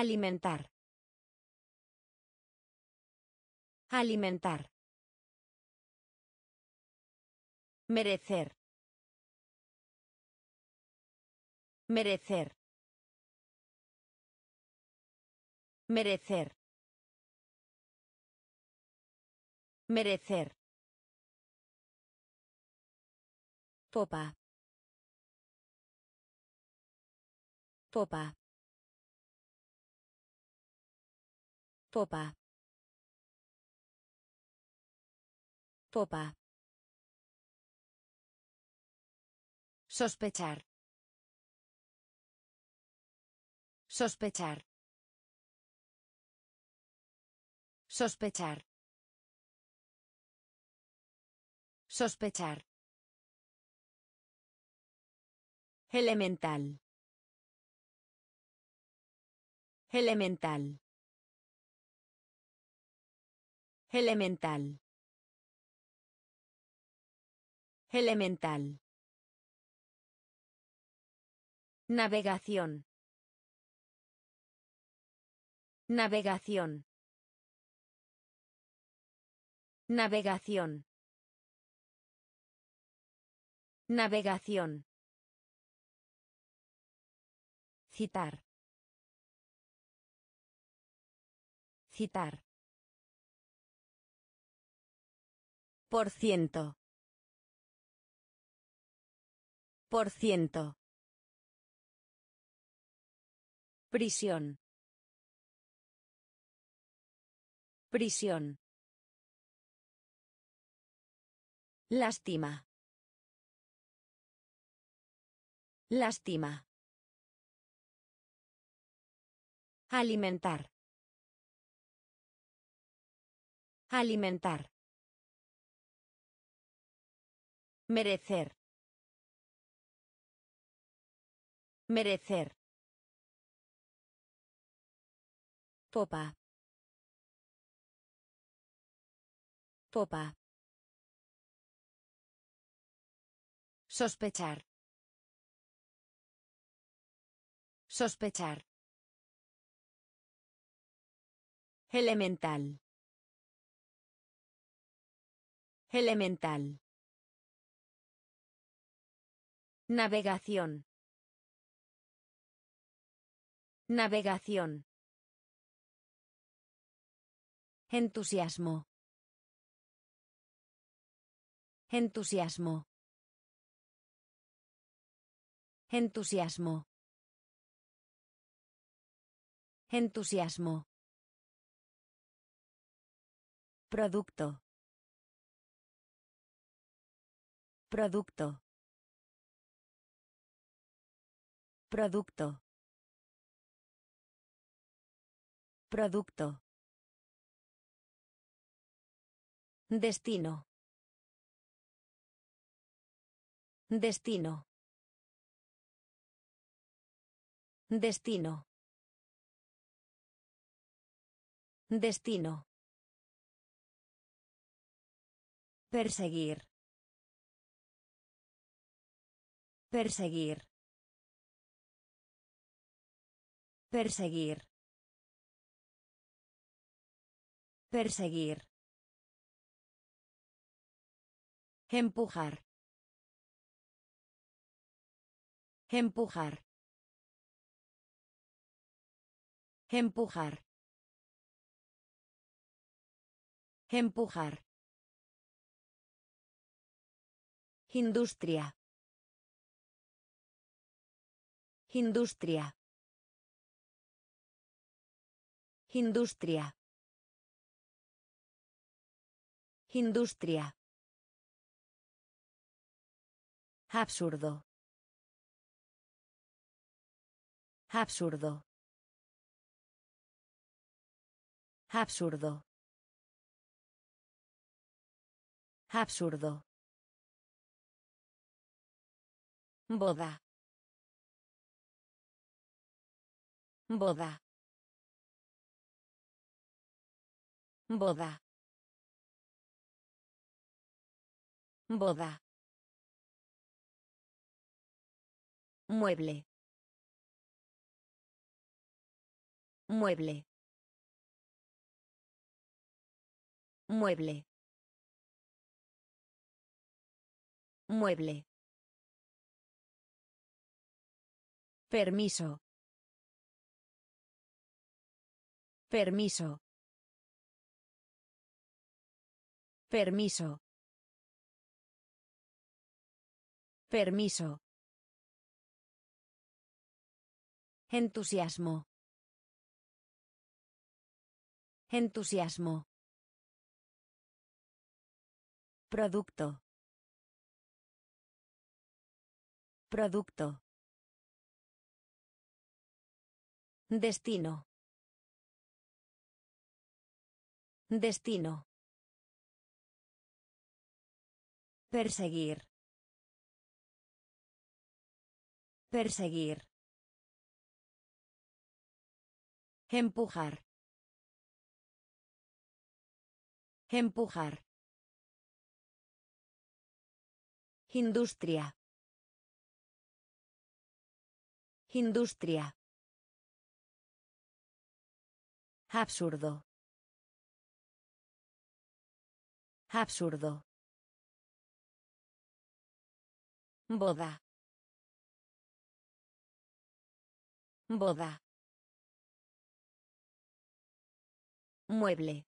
Speaker 1: Alimentar. Alimentar. Merecer. Merecer. Merecer. Merecer. Popa. Popa. Popa. Sospechar. Sospechar. Sospechar. Sospechar. Elemental. Elemental. Elemental. Elemental. Navegación. Navegación. Navegación. Navegación. Citar. Citar. Por ciento. Por ciento. Prisión. Prisión. Lástima. Lástima. Alimentar. Alimentar. Merecer. Merecer. Popa. Popa. Sospechar. Sospechar. Elemental. Elemental. Navegación. Navegación. Entusiasmo. Entusiasmo. Entusiasmo. Entusiasmo. Producto. Producto. Producto. Producto. Destino. Destino. Destino. Destino. Perseguir. Perseguir. Perseguir. Perseguir. Empujar. Empujar. Empujar. Empujar. Industria. Industria. Industria. Industria. Absurdo. Absurdo. Absurdo. Absurdo. Boda. Boda. Boda. Boda. Mueble. Mueble. Mueble. Mueble. Permiso. Permiso. Permiso. Permiso. Entusiasmo. Entusiasmo. Producto. Producto. Destino. Destino. Perseguir. Perseguir. Empujar. Empujar. Industria. Industria. Absurdo. Absurdo. Boda. Boda. Mueble.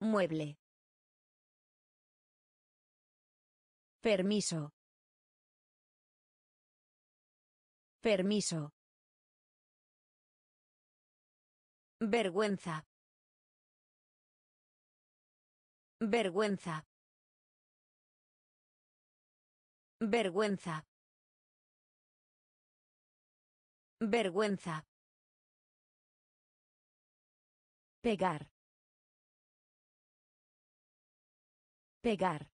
Speaker 1: Mueble. Permiso. Permiso. Vergüenza. Vergüenza. Vergüenza. Vergüenza. Pegar. Pegar.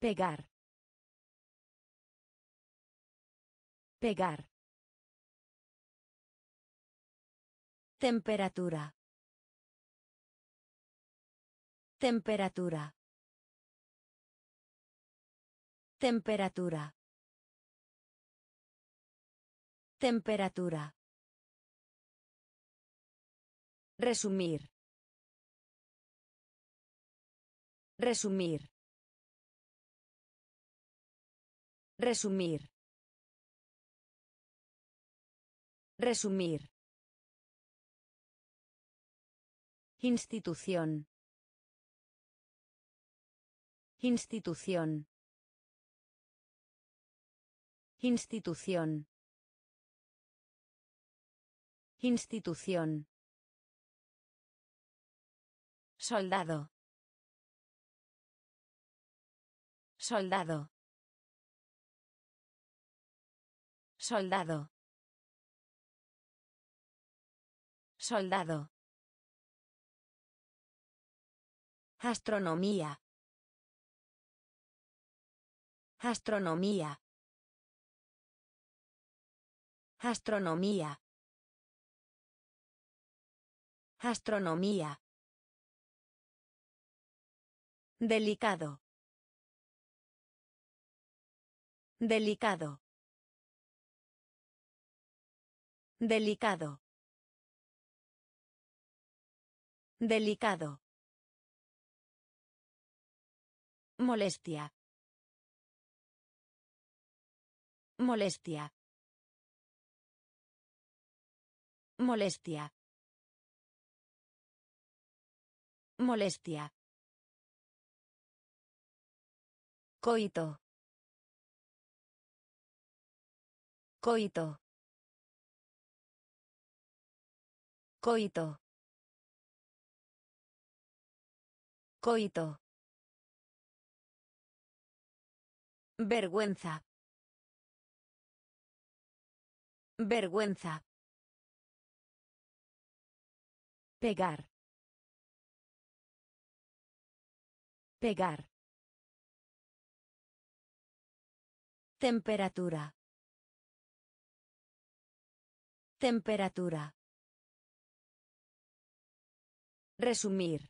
Speaker 1: Pegar. Pegar. Temperatura. Temperatura. Temperatura. Temperatura. Resumir. Resumir. Resumir. Resumir. Institución. Institución. Institución. Institución. Soldado. Soldado. Soldado. Soldado. Astronomía. Astronomía. Astronomía. Astronomía. Delicado. Delicado. Delicado. Delicado. Molestia. Molestia. Molestia. Molestia. Coito. Coito. Coito. Coito. Vergüenza. Vergüenza. Pegar. Pegar. Temperatura. Temperatura. Resumir.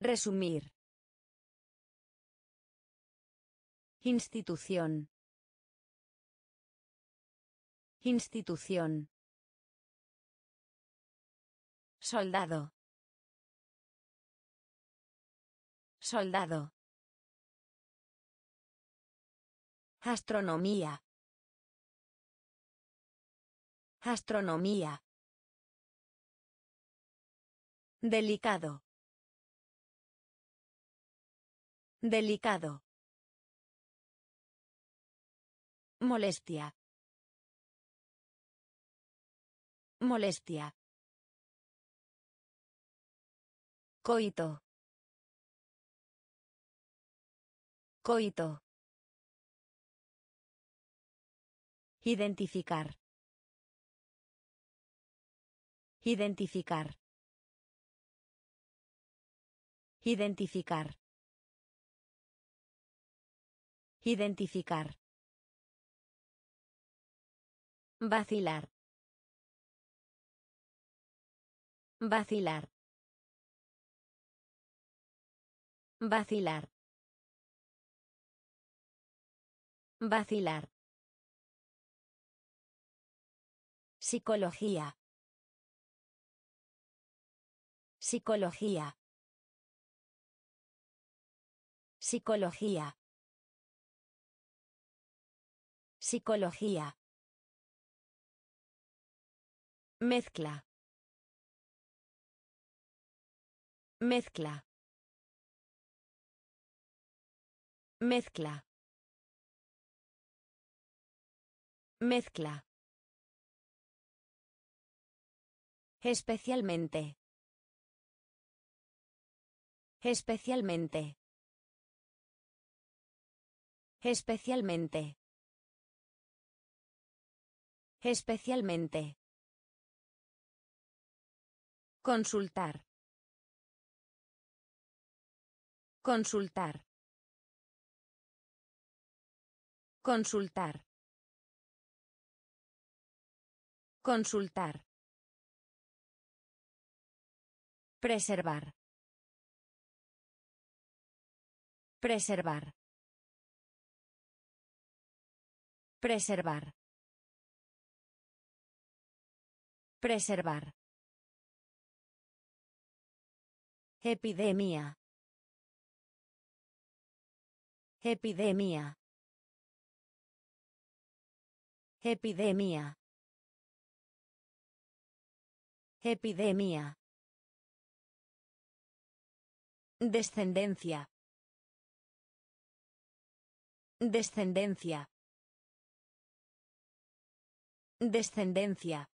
Speaker 1: Resumir. Institución. Institución. Soldado. Soldado. Astronomía. Astronomía. Delicado. Delicado. Molestia. Molestia. Coito. Coito. Identificar. Identificar. Identificar. Identificar. Vacilar. Vacilar. Vacilar. Vacilar. Psicología. Psicología. Psicología. Psicología. Mezcla. Mezcla. Mezcla. Mezcla. Especialmente. Especialmente. Especialmente. Especialmente. Consultar. Consultar. Consultar. Consultar. Preservar. Preservar. Preservar. Preservar. Epidemia. Epidemia. Epidemia. Epidemia. Descendencia. Descendencia. Descendencia.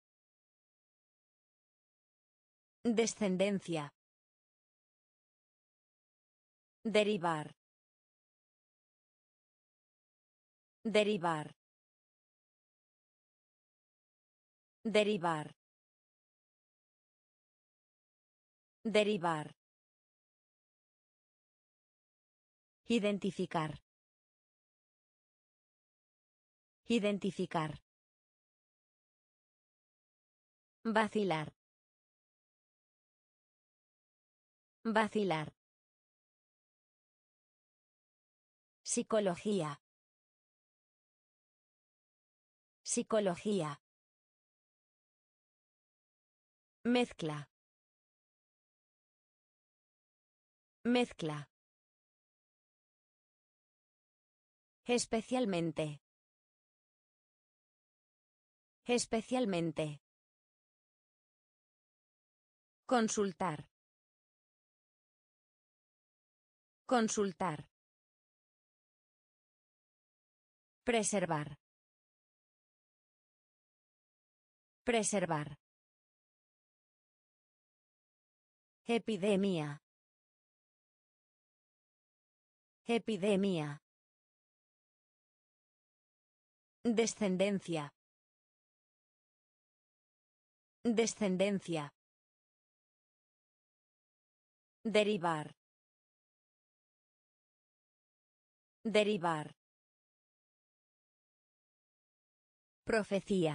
Speaker 1: Descendencia. Derivar. Derivar. Derivar. Derivar. Identificar. Identificar. Vacilar. Vacilar. Psicología. Psicología. Mezcla. Mezcla. Especialmente. Especialmente. Consultar. Consultar. Preservar. Preservar. Epidemia. Epidemia. Descendencia. Descendencia. Derivar. Derivar. Profecía.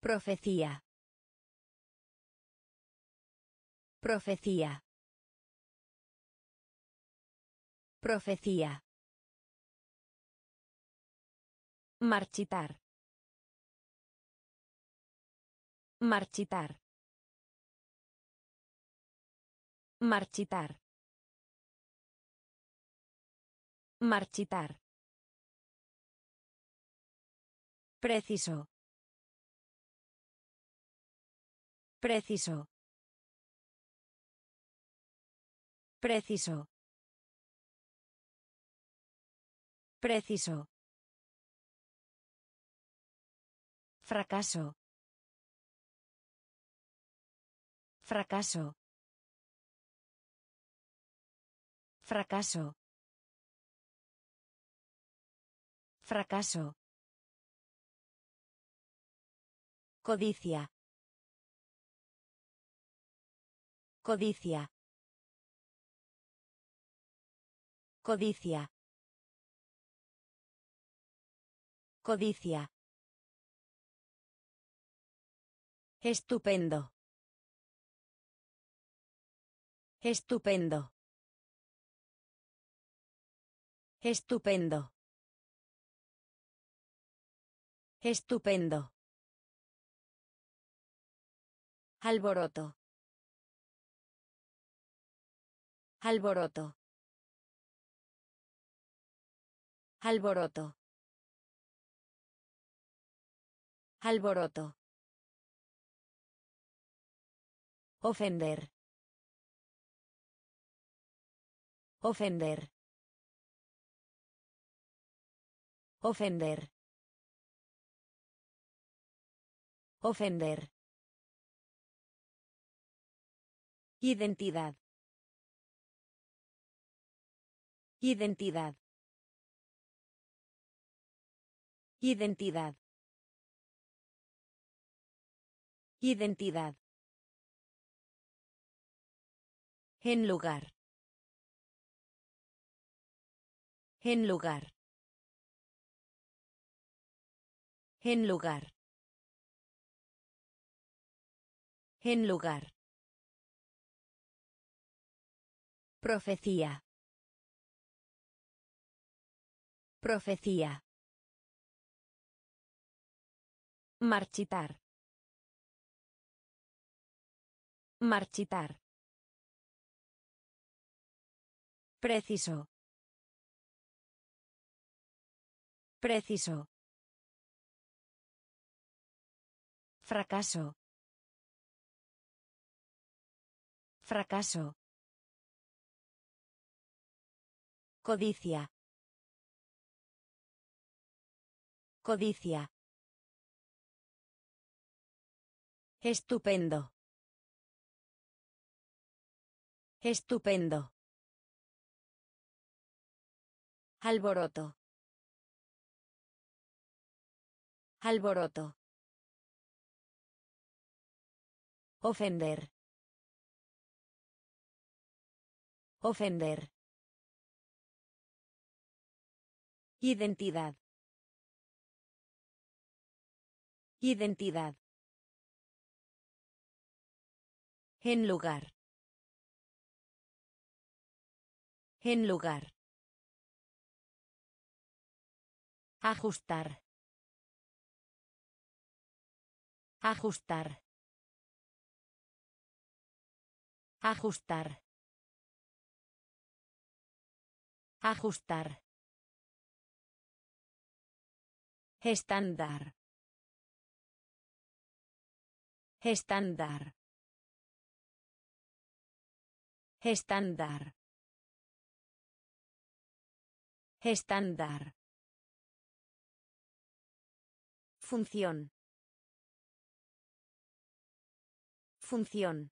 Speaker 1: Profecía. Profecía. Profecía. Marchitar. Marchitar. Marchitar. Marchitar. Preciso. Preciso. Preciso. Preciso. Fracaso. Fracaso. Fracaso. Fracaso. Codicia. Codicia. Codicia. Codicia. Estupendo. Estupendo. Estupendo. Estupendo. Alboroto. Alboroto. Alboroto. Alboroto. Ofender. Ofender. Ofender. Ofender. Identidad. Identidad. Identidad. Identidad. En lugar. En lugar. En lugar. En lugar. Profecía. Profecía. Marchitar. Marchitar. Preciso. Preciso. Fracaso. Fracaso. Codicia. Codicia. Estupendo. Estupendo. Alboroto. Alboroto. Ofender. Ofender. Identidad. Identidad. En lugar. En lugar. Ajustar. Ajustar. Ajustar. Ajustar. Estándar. Estándar. Estándar. Estándar. Función. Función.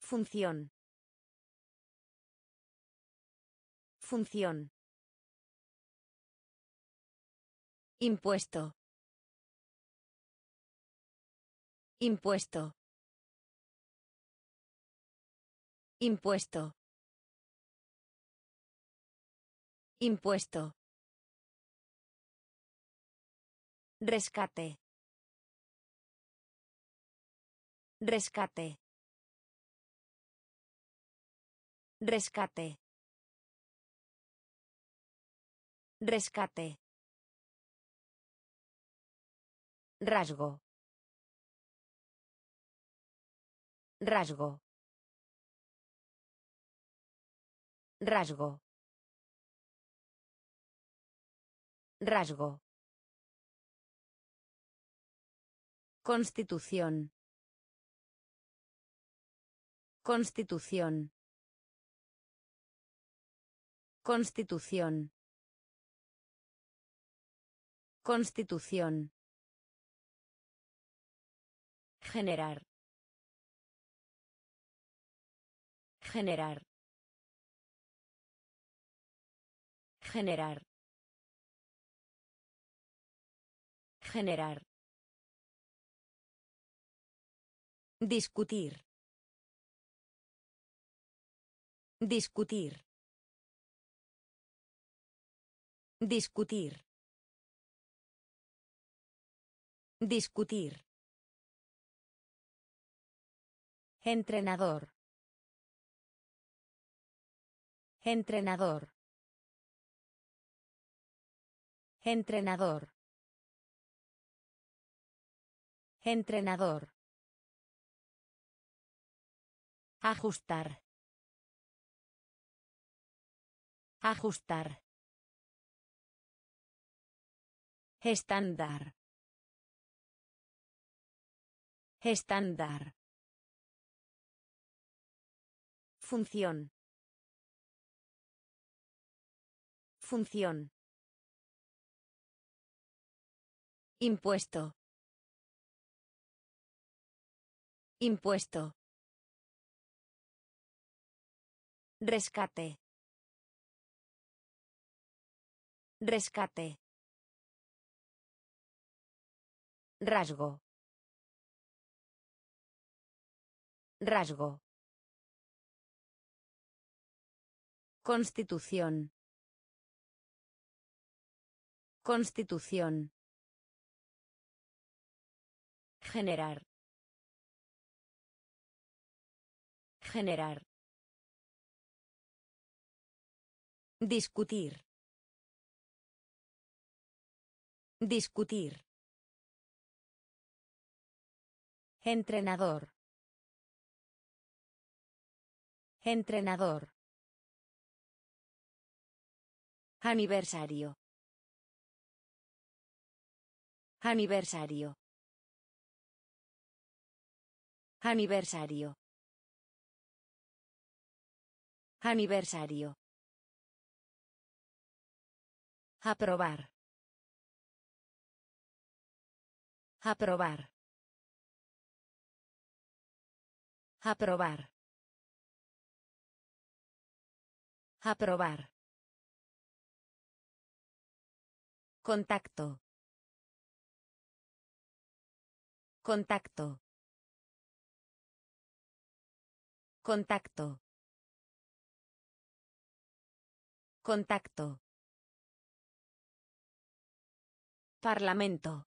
Speaker 1: Función. Función. Impuesto. Impuesto. Impuesto. Impuesto. Rescate. Rescate. Rescate. Rescate. Rasgo. Rasgo. Rasgo. Rasgo. Constitución. Constitución. Constitución. Constitución. Generar. Generar. Generar. Generar. Discutir. Discutir. Discutir. Discutir. Entrenador. Entrenador. Entrenador. Entrenador. Ajustar. Ajustar. Estándar. Estándar. Función. Función. Impuesto. Impuesto. Rescate. Rescate. Rasgo. Rasgo. Constitución. Constitución. Generar. Generar. Discutir. Discutir. Entrenador. Entrenador. Aniversario. Aniversario. Aniversario. Aniversario. Aprobar. Aprobar. Aprobar. Aprobar. Contacto. Contacto. Contacto. Contacto. Parlamento.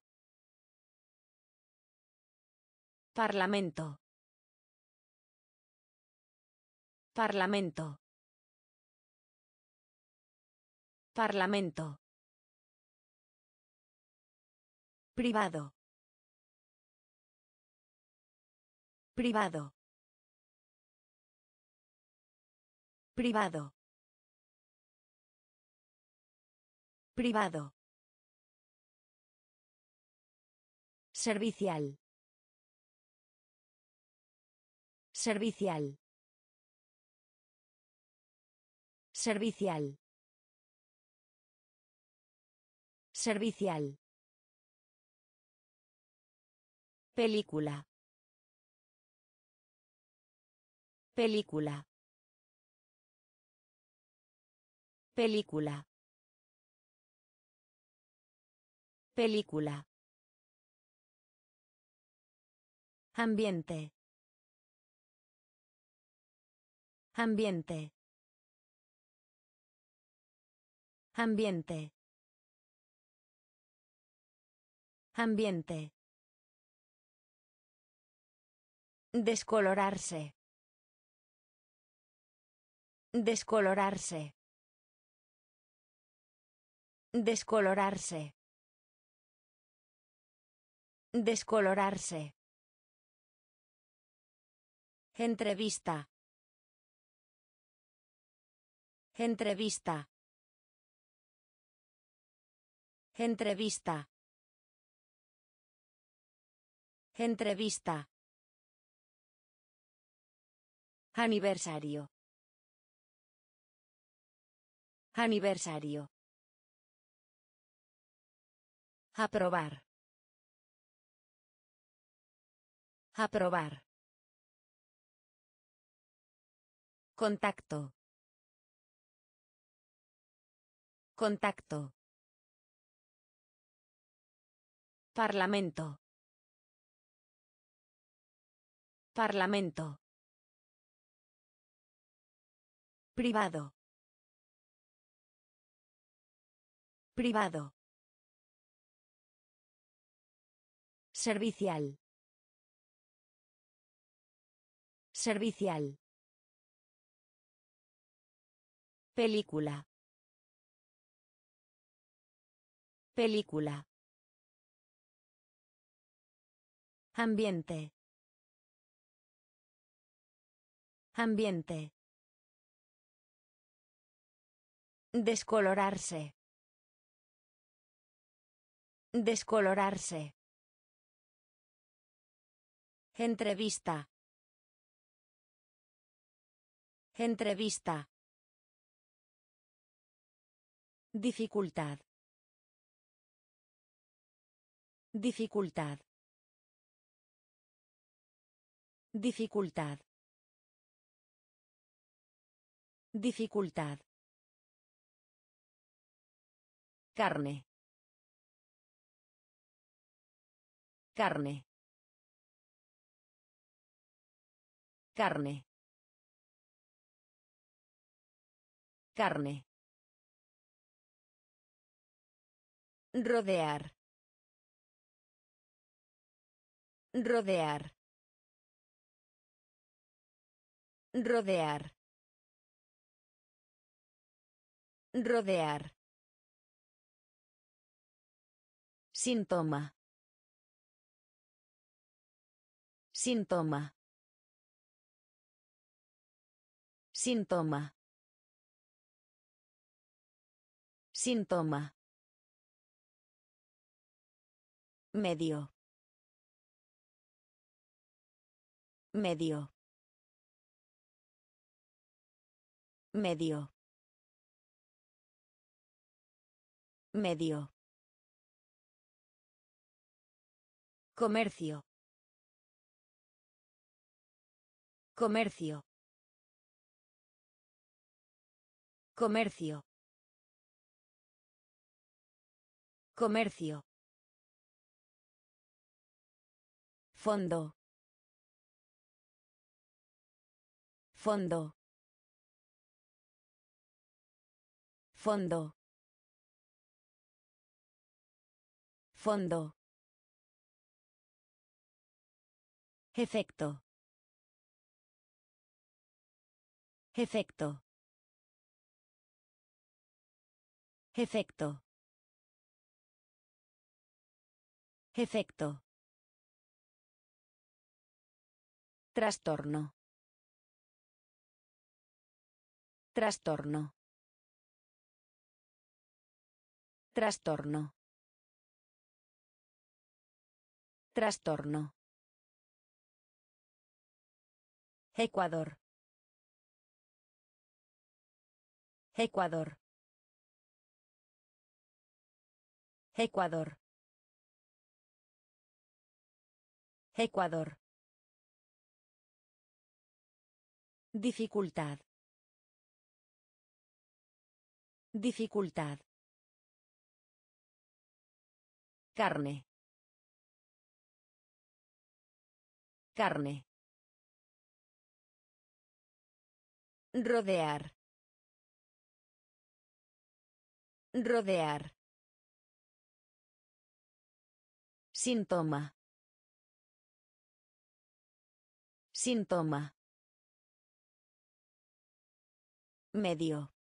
Speaker 1: Parlamento. Parlamento. Parlamento. Privado. Privado. Privado. Privado. Servicial. Servicial. Servicial. Servicial. Película. Película. Película. Película. Ambiente. Ambiente. Ambiente. Ambiente. Descolorarse. Descolorarse. Descolorarse. Descolorarse. Entrevista. Entrevista. Entrevista. Entrevista. Aniversario. Aniversario. Aprobar. Aprobar. Contacto. Contacto. Parlamento. Parlamento. Privado. Privado. Servicial. Servicial. Película. Película. Ambiente. Ambiente. Descolorarse. Descolorarse. Entrevista. Entrevista. Dificultad. Dificultad. Dificultad. Dificultad. Carne. Carne. Carne. Carne. Rodear. Rodear. Rodear. Rodear. Síntoma. Síntoma. Síntoma. Síntoma. Medio. Medio. Medio. Medio. Comercio. Comercio. Comercio. Comercio. Fondo. Fondo. Fondo. Fondo. Efecto. Efecto. Efecto. Efecto. Trastorno. Trastorno. Trastorno. Trastorno. Ecuador. Ecuador. Ecuador. Ecuador. Dificultad. Dificultad. Carne. Carne. Rodear. Rodear. Síntoma. Síntoma. Medio.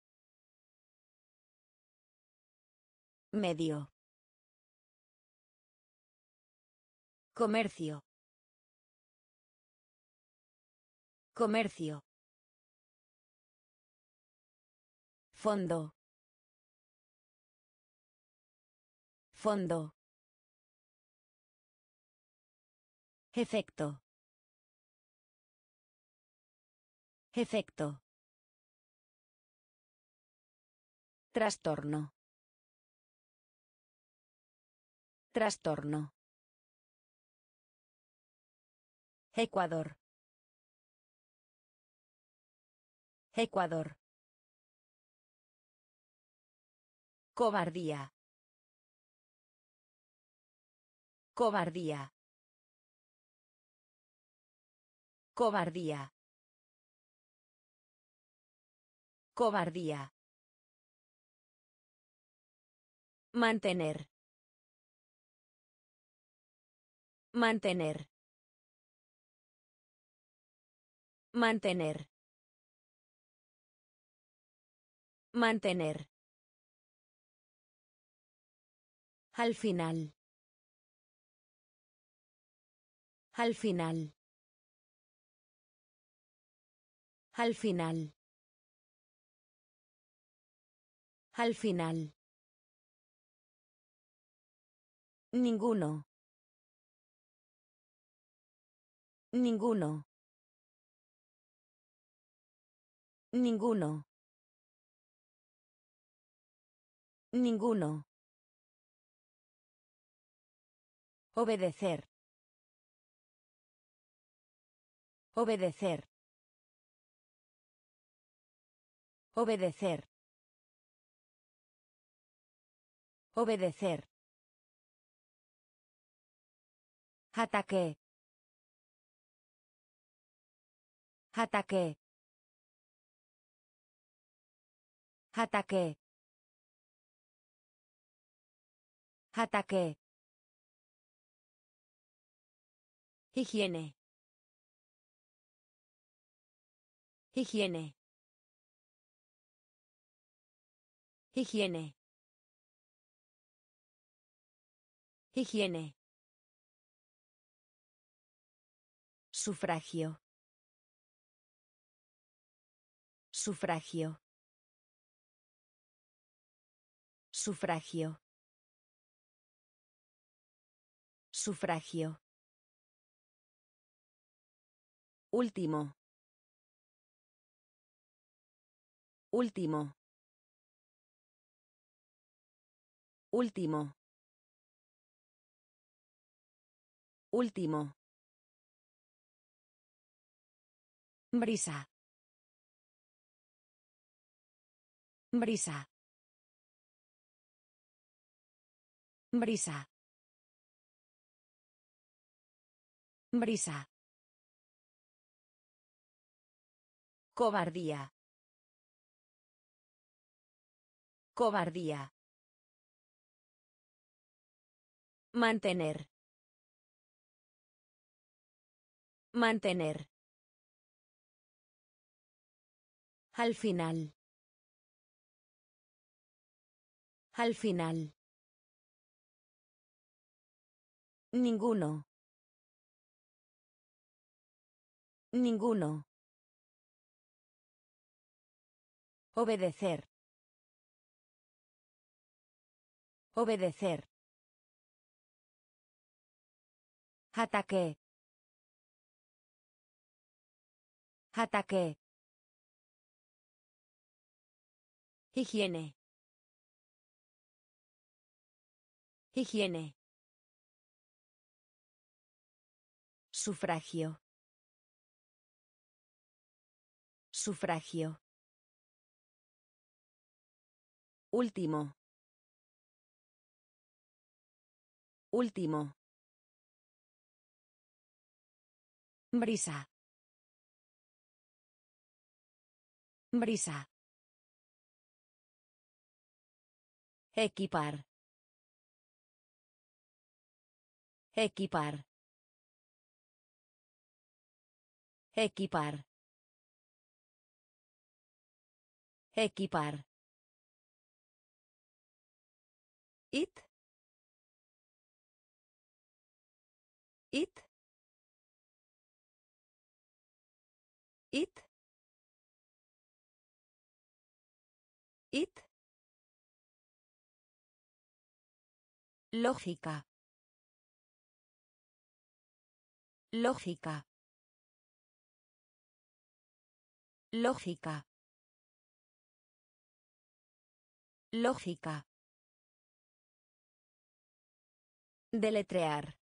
Speaker 1: Medio. Comercio. Comercio. Fondo. Fondo. Efecto. Efecto. Trastorno. Trastorno. Ecuador. Ecuador. Cobardía. Cobardía. Cobardía. Cobardía. Mantener. Mantener. Mantener. Mantener. Al final. Al final. Al final. Al final. Ninguno. Ninguno. Ninguno. Ninguno. Obedecer. Obedecer. Obedecer. Obedecer. Ataque. Ataque. Ataque. Ataque. Higiene. Higiene. Higiene. Higiene. Sufragio. Sufragio. Sufragio. Sufragio. Último. Último. Último. Último. Brisa. Brisa. Brisa. Brisa. Cobardía. Cobardía. Mantener. Mantener. Al final. Al final. Ninguno. Ninguno. Obedecer. Obedecer. Ataque. Ataque. Higiene. Higiene. Sufragio. Sufragio. Último. Último. Brisa. Brisa. Equipar. Equipar. Equipar. Equipar. It. It. It. It. Lógica. Lógica. Lógica. Lógica. Deletrear.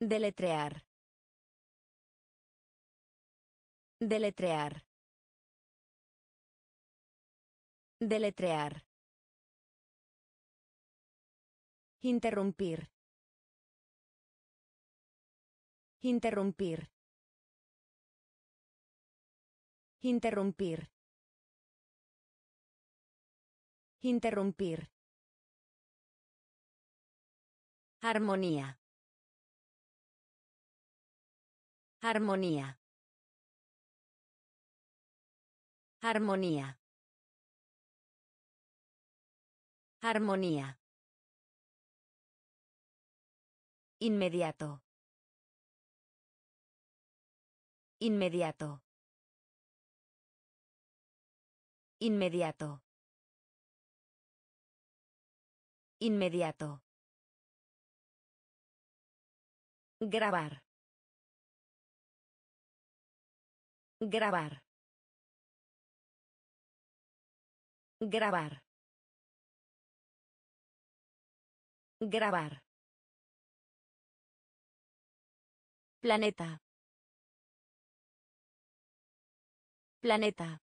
Speaker 1: Deletrear. Deletrear. Deletrear. Interrumpir. Interrumpir. Interrumpir. Interrumpir. Armonía. Armonía. Armonía. Armonía. Inmediato. Inmediato. Inmediato. Inmediato. Grabar. Grabar. Grabar. Grabar. Planeta. Planeta.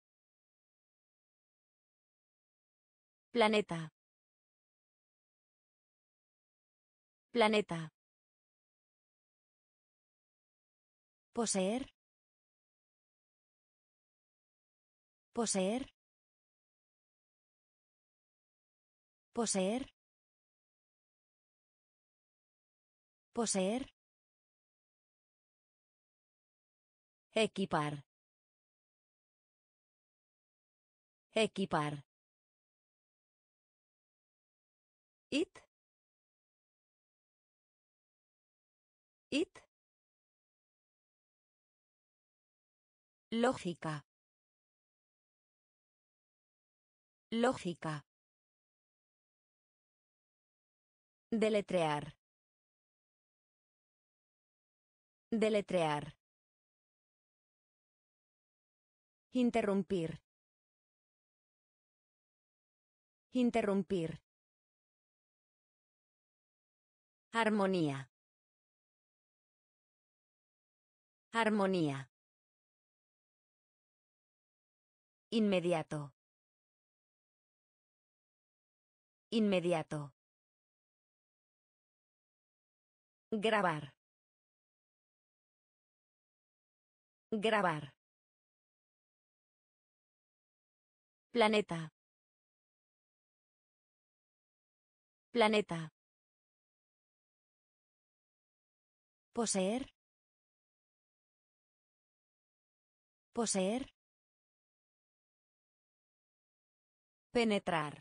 Speaker 1: Planeta. Planeta. Poseer. Poseer. Poseer. Poseer. Equipar. Equipar. It. It. Lógica. Lógica. Deletrear. Deletrear. Interrumpir. Interrumpir. Armonía. Armonía. Inmediato. Inmediato. Grabar. Grabar. Planeta. Planeta. Poseer. Poseer. Penetrar.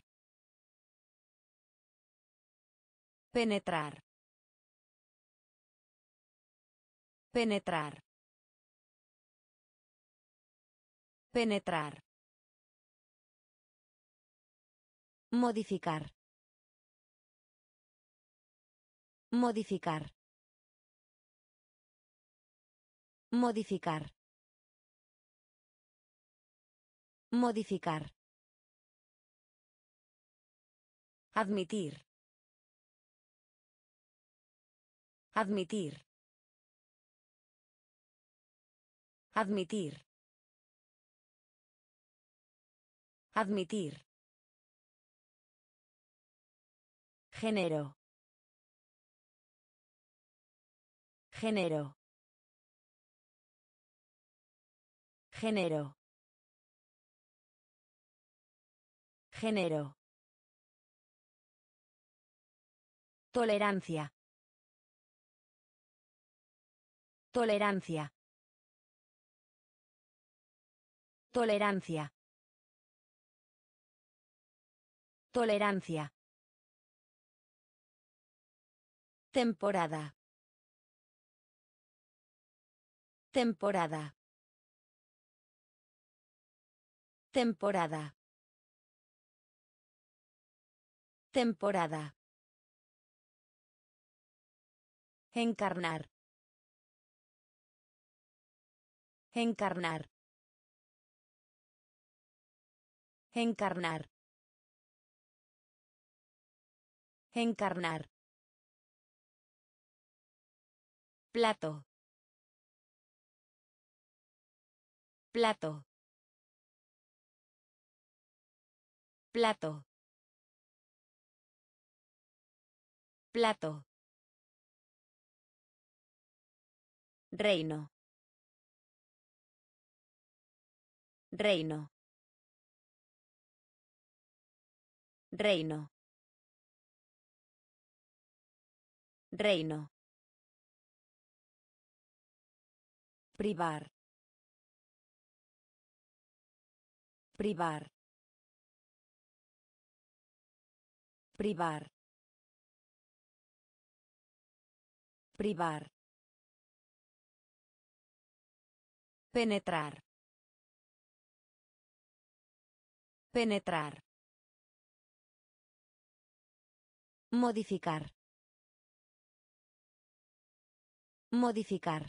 Speaker 1: Penetrar. Penetrar. Penetrar. Modificar. Modificar. Modificar. Modificar. Admitir. Admitir. Admitir. Admitir. Género. Género. Género. Género. Tolerancia. Tolerancia. Tolerancia. Tolerancia. Temporada. Temporada. Temporada. Temporada. Encarnar. Encarnar. Encarnar. Encarnar. Plato. Plato. Plato. Plato. Reino. Reino. Reino. Reino. privar privar privar privar Penetrar. Penetrar. Modificar. Modificar.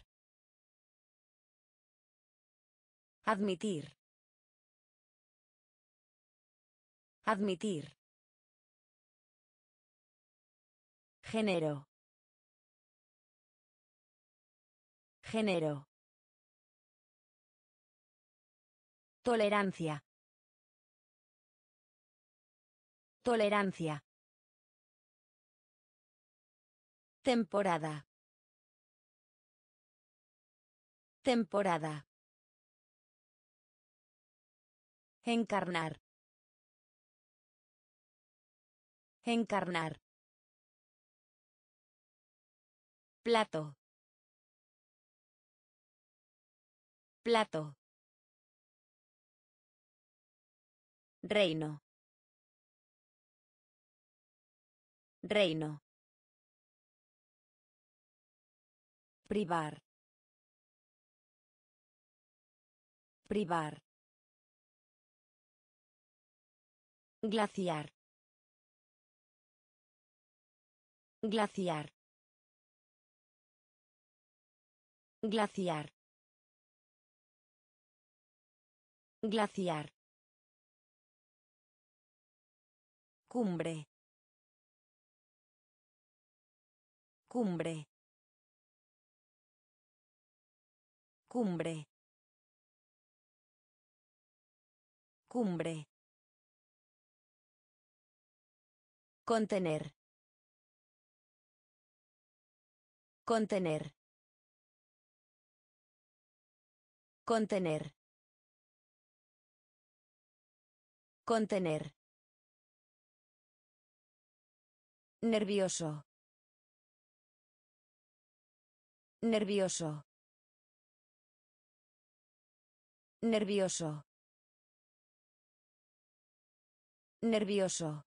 Speaker 1: Admitir. Admitir. Género. Género. Tolerancia. Tolerancia. Temporada. Temporada. Encarnar. Encarnar. Plato. Plato. Reino. Reino. Privar. Privar. Glaciar. Glaciar. Glaciar. Glaciar. Cumbre. Cumbre. Cumbre. Cumbre. Contener. Contener. Contener. Contener. Nervioso. Nervioso. Nervioso. Nervioso.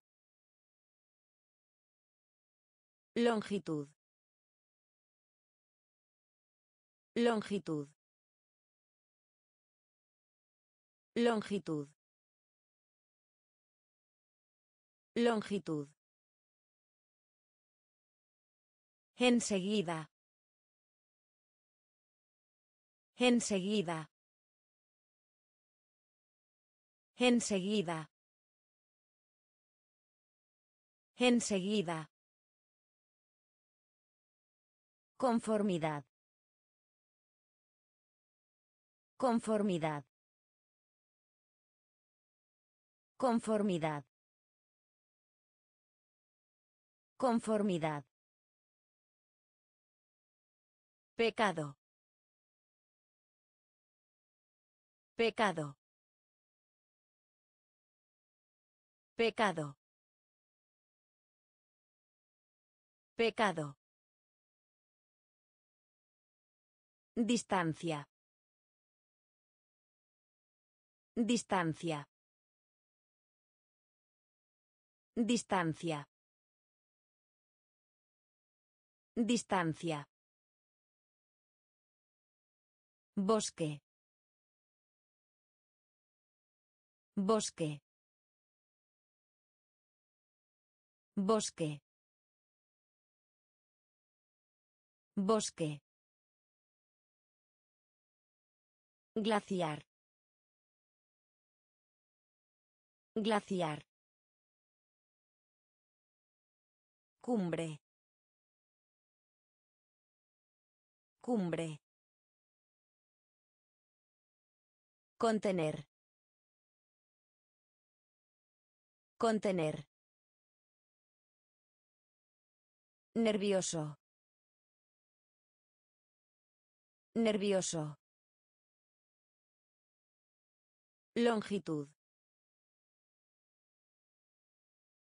Speaker 1: Longitud. Longitud. Longitud. Longitud. Enseguida. Enseguida. Enseguida. Enseguida. Conformidad. Conformidad. Conformidad. Conformidad. Pecado. Pecado. Pecado. Pecado. Distancia. Distancia. Distancia. Distancia. Bosque. Bosque. Bosque. Bosque. Glaciar. Glaciar. Cumbre. Cumbre. Contener. Contener. Nervioso. Nervioso. Longitud.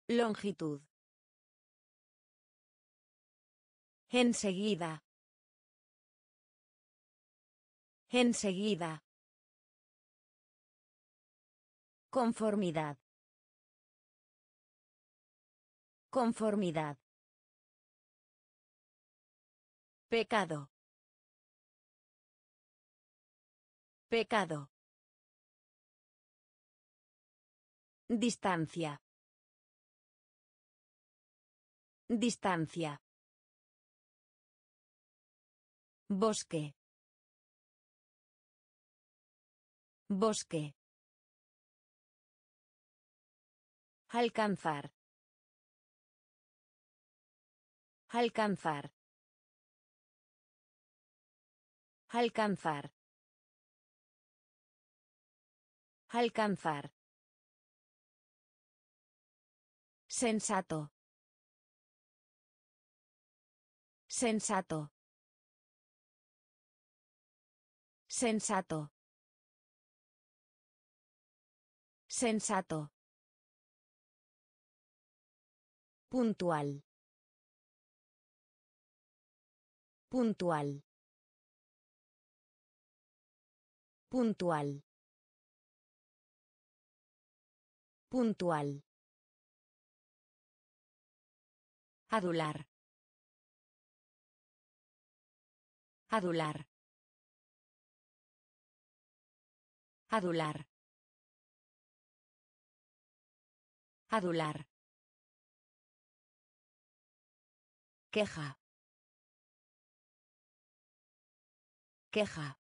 Speaker 1: Longitud. Enseguida. Enseguida. Conformidad. Conformidad. Pecado. Pecado. Distancia. Distancia. Bosque. Bosque. Alcanzar. Alcanzar. Alcanzar. Alcanzar. Sensato. Sensato. Sensato. Sensato. Puntual. Puntual. Puntual. Puntual. Adular. Adular. Adular. Adular. Queja. Queja.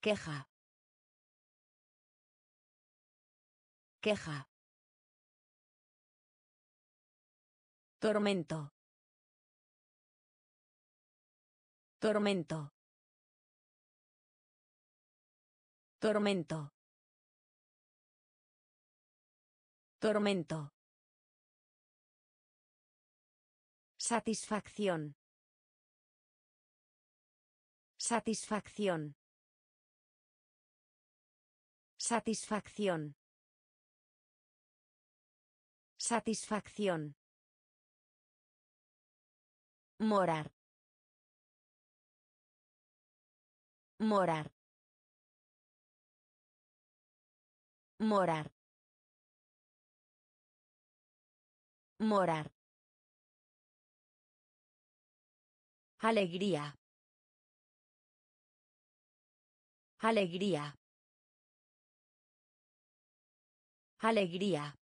Speaker 1: Queja. Queja. Tormento. Tormento. Tormento. Tormento. Satisfacción. Satisfacción. Satisfacción. Satisfacción. Morar. Morar. Morar. Morar. Alegría. Alegría. Alegría.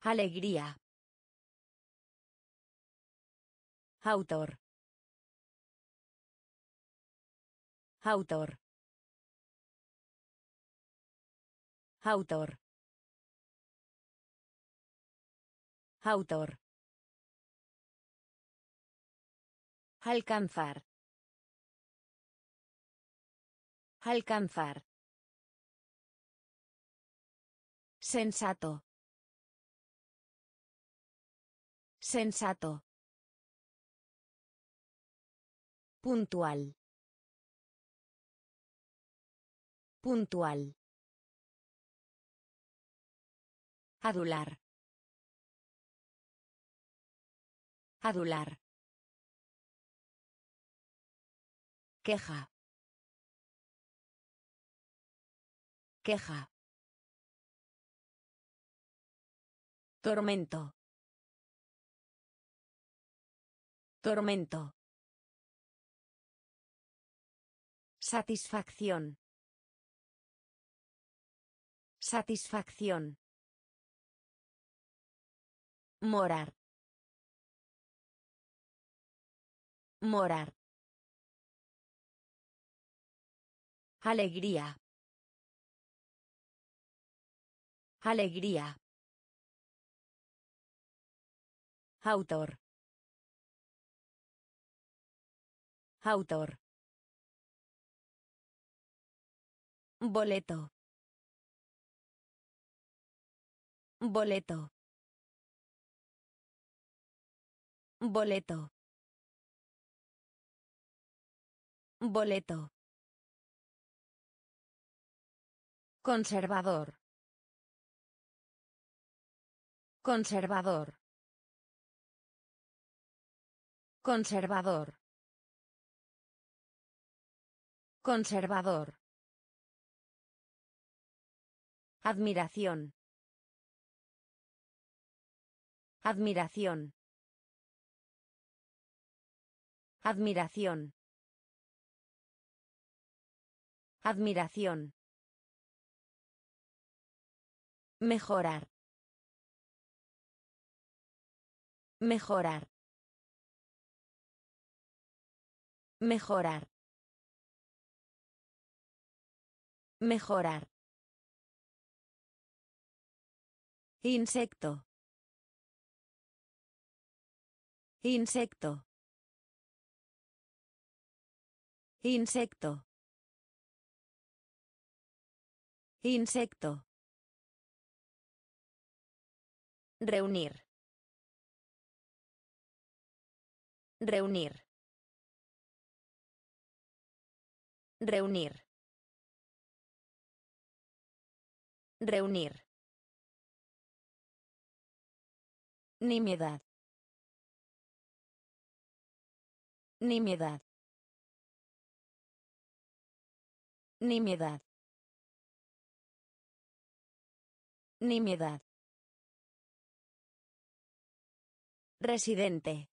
Speaker 1: Alegría. Autor. Autor. Autor. Autor. Alcanzar. Alcanzar. Sensato. Sensato. Puntual. Puntual. Adular. Adular. Queja. Queja. Tormento. Tormento. Satisfacción. Satisfacción. Morar. Morar. Alegría. Alegría. Autor. Autor. Boleto. Boleto. Boleto. Boleto. Conservador. Conservador. Conservador. Conservador. Admiración. Admiración. Admiración. Admiración. Mejorar. Mejorar. Mejorar. Mejorar. Insecto. Insecto. Insecto. Insecto. Reunir. Reunir. Reunir. Reunir. Nimiedad. Nimiedad. Nimiedad. Nimiedad. Residente.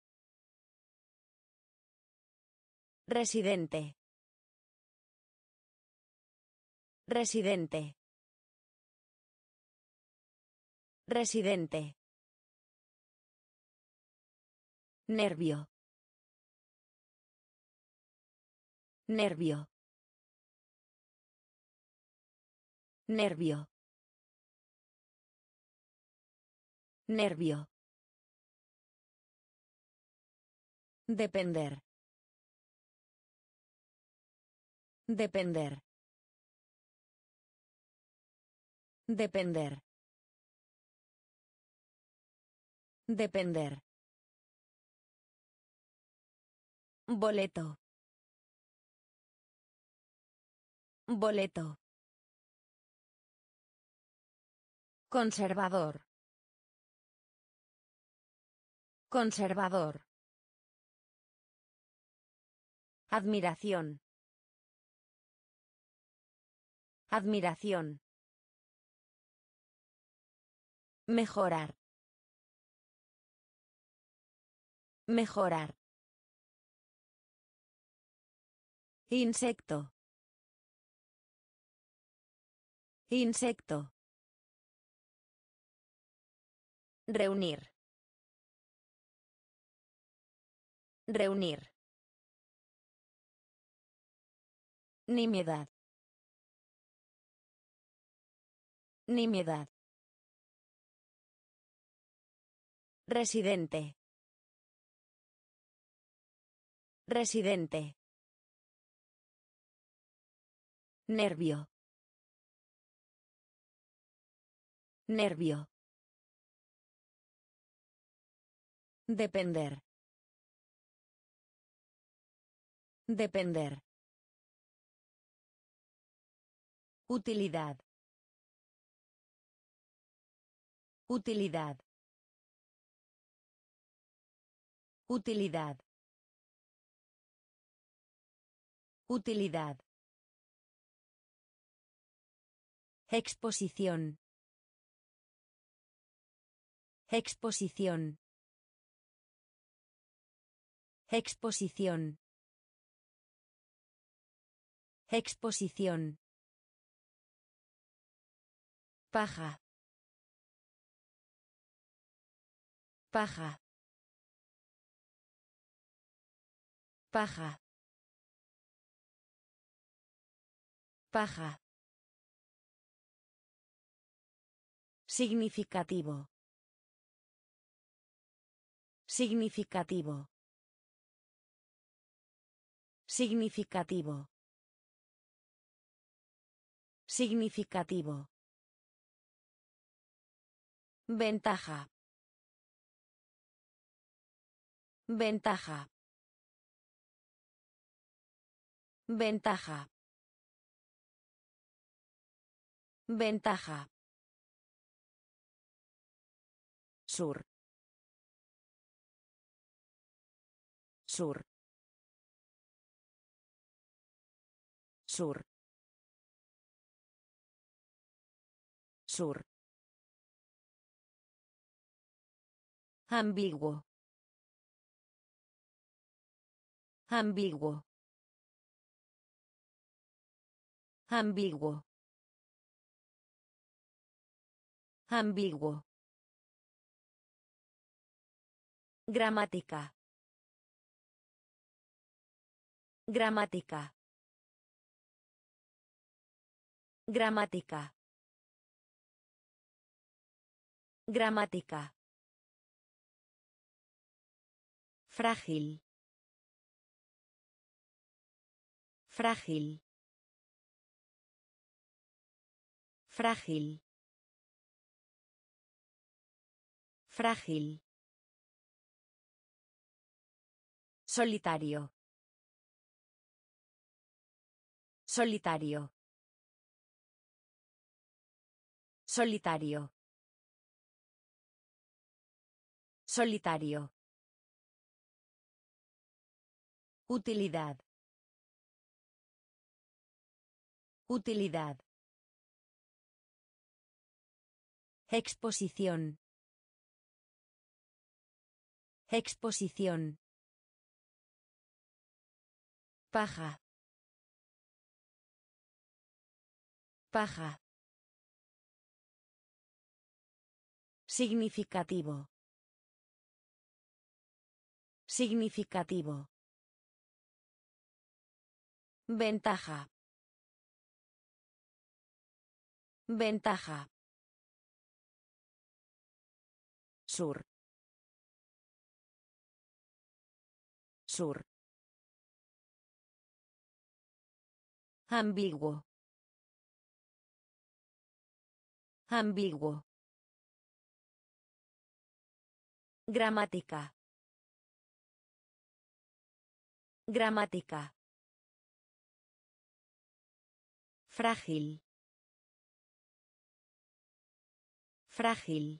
Speaker 1: Residente. Residente. Residente. Nervio. Nervio. Nervio. Nervio. Depender. Depender. Depender. Depender. Boleto. Boleto. Conservador. Conservador. Admiración. Admiración. Mejorar. Mejorar. Insecto. Insecto. Reunir. Reunir. Nimiedad. Nimiedad. Residente. Residente. Nervio. Nervio. Depender. Depender. Utilidad. Utilidad. Utilidad. Utilidad. Exposición. Exposición. Exposición. Exposición. Paja. Paja. Paja. Paja. Significativo. Significativo. Significativo. Significativo. Ventaja. Ventaja. Ventaja. Ventaja. Sur. Sur. Sur. Sur. Ambiguo. Ambiguo. Ambiguo. Ambiguo. Gramática. Gramática. Gramática. Gramática. Frágil. Frágil. Frágil. Frágil. Solitario. Solitario. Solitario. Solitario. Utilidad. Utilidad. Exposición. Exposición. Paja. Paja. Significativo. Significativo. Ventaja. Ventaja. Sur. Sur. Ambiguo. Ambiguo. Gramática. Gramática. Frágil. Frágil.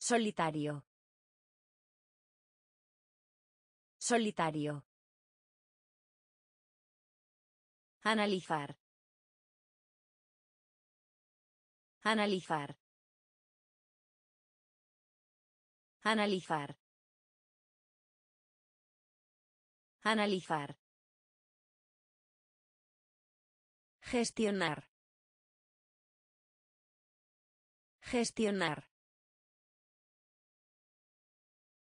Speaker 1: Solitario. Solitario. Analizar. Analizar. Analizar. Analizar. Gestionar. Gestionar.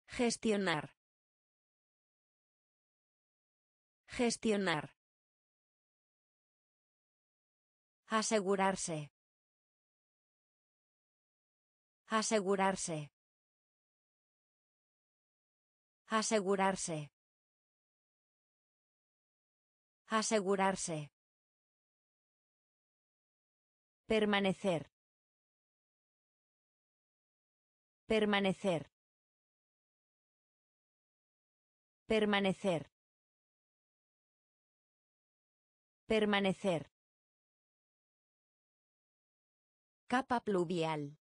Speaker 1: Gestionar. Gestionar. Asegurarse. Asegurarse. Asegurarse. Asegurarse. Permanecer. Permanecer. Permanecer. Permanecer. Capa pluvial.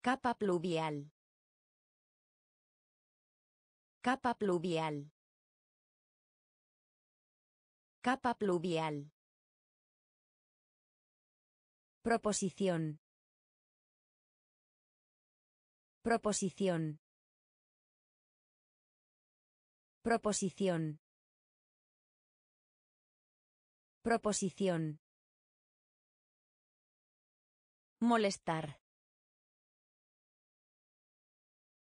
Speaker 1: Capa pluvial. Capa pluvial. Capa pluvial. Proposición. Proposición. Proposición. Proposición. Molestar.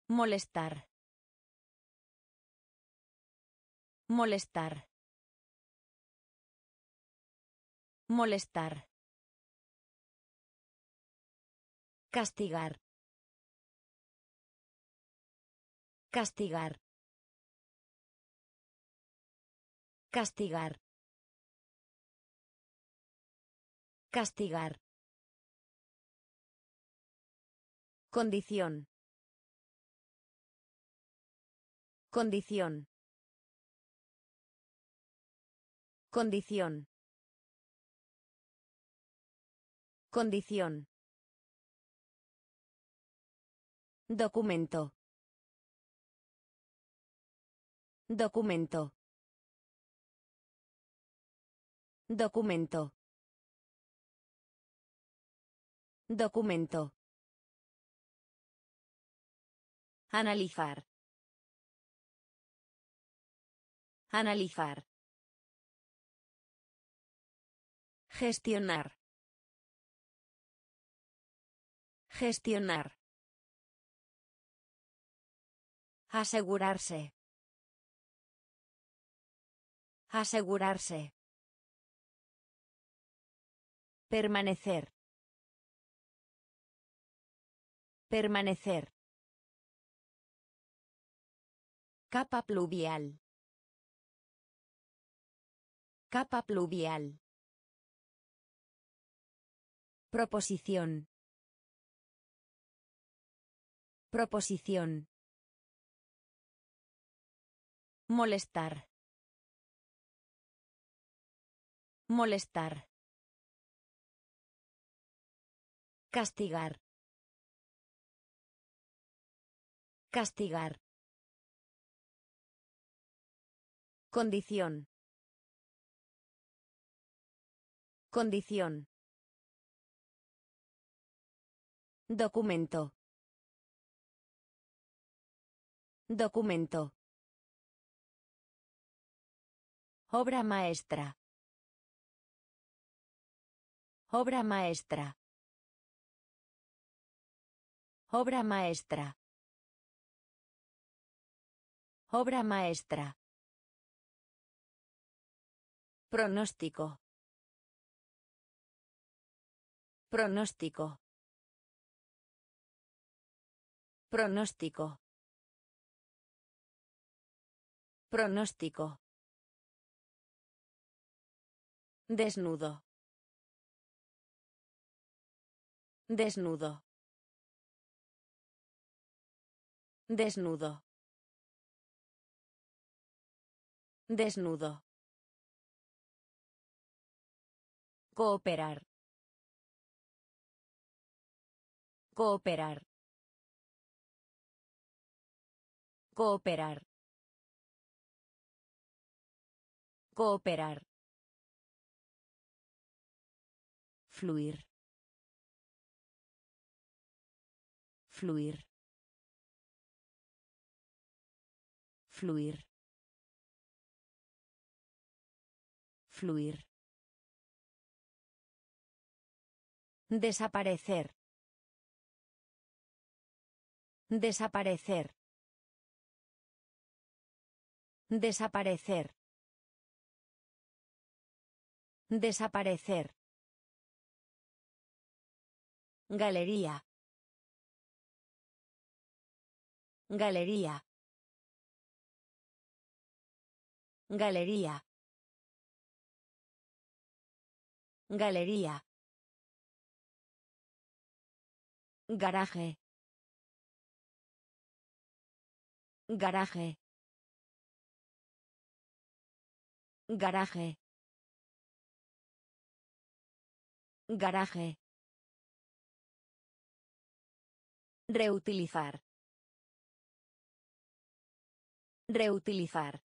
Speaker 1: Molestar. Molestar. Molestar. Castigar. Castigar. Castigar. Castigar. Condición. Condición. Condición. Condición. Documento. Documento. Documento. Documento. Analizar. Analizar. Gestionar. Gestionar. Asegurarse. Asegurarse. Permanecer. Permanecer. Capa pluvial. Capa pluvial. Proposición. Proposición. Molestar. Molestar. Castigar. Castigar. Condición. Condición. Documento. Documento. Obra maestra. Obra maestra. Obra maestra. Obra maestra. Pronóstico. Pronóstico. Pronóstico. Pronóstico. Desnudo. Desnudo. Desnudo. Desnudo. Cooperar. Cooperar. Cooperar. Cooperar. Fluir. Fluir. Fluir. Fluir. Desaparecer. Desaparecer. Desaparecer. Desaparecer. Galería. Galería. Galería. Galería. Garaje. Garaje. Garaje. Garaje. Reutilizar. Reutilizar.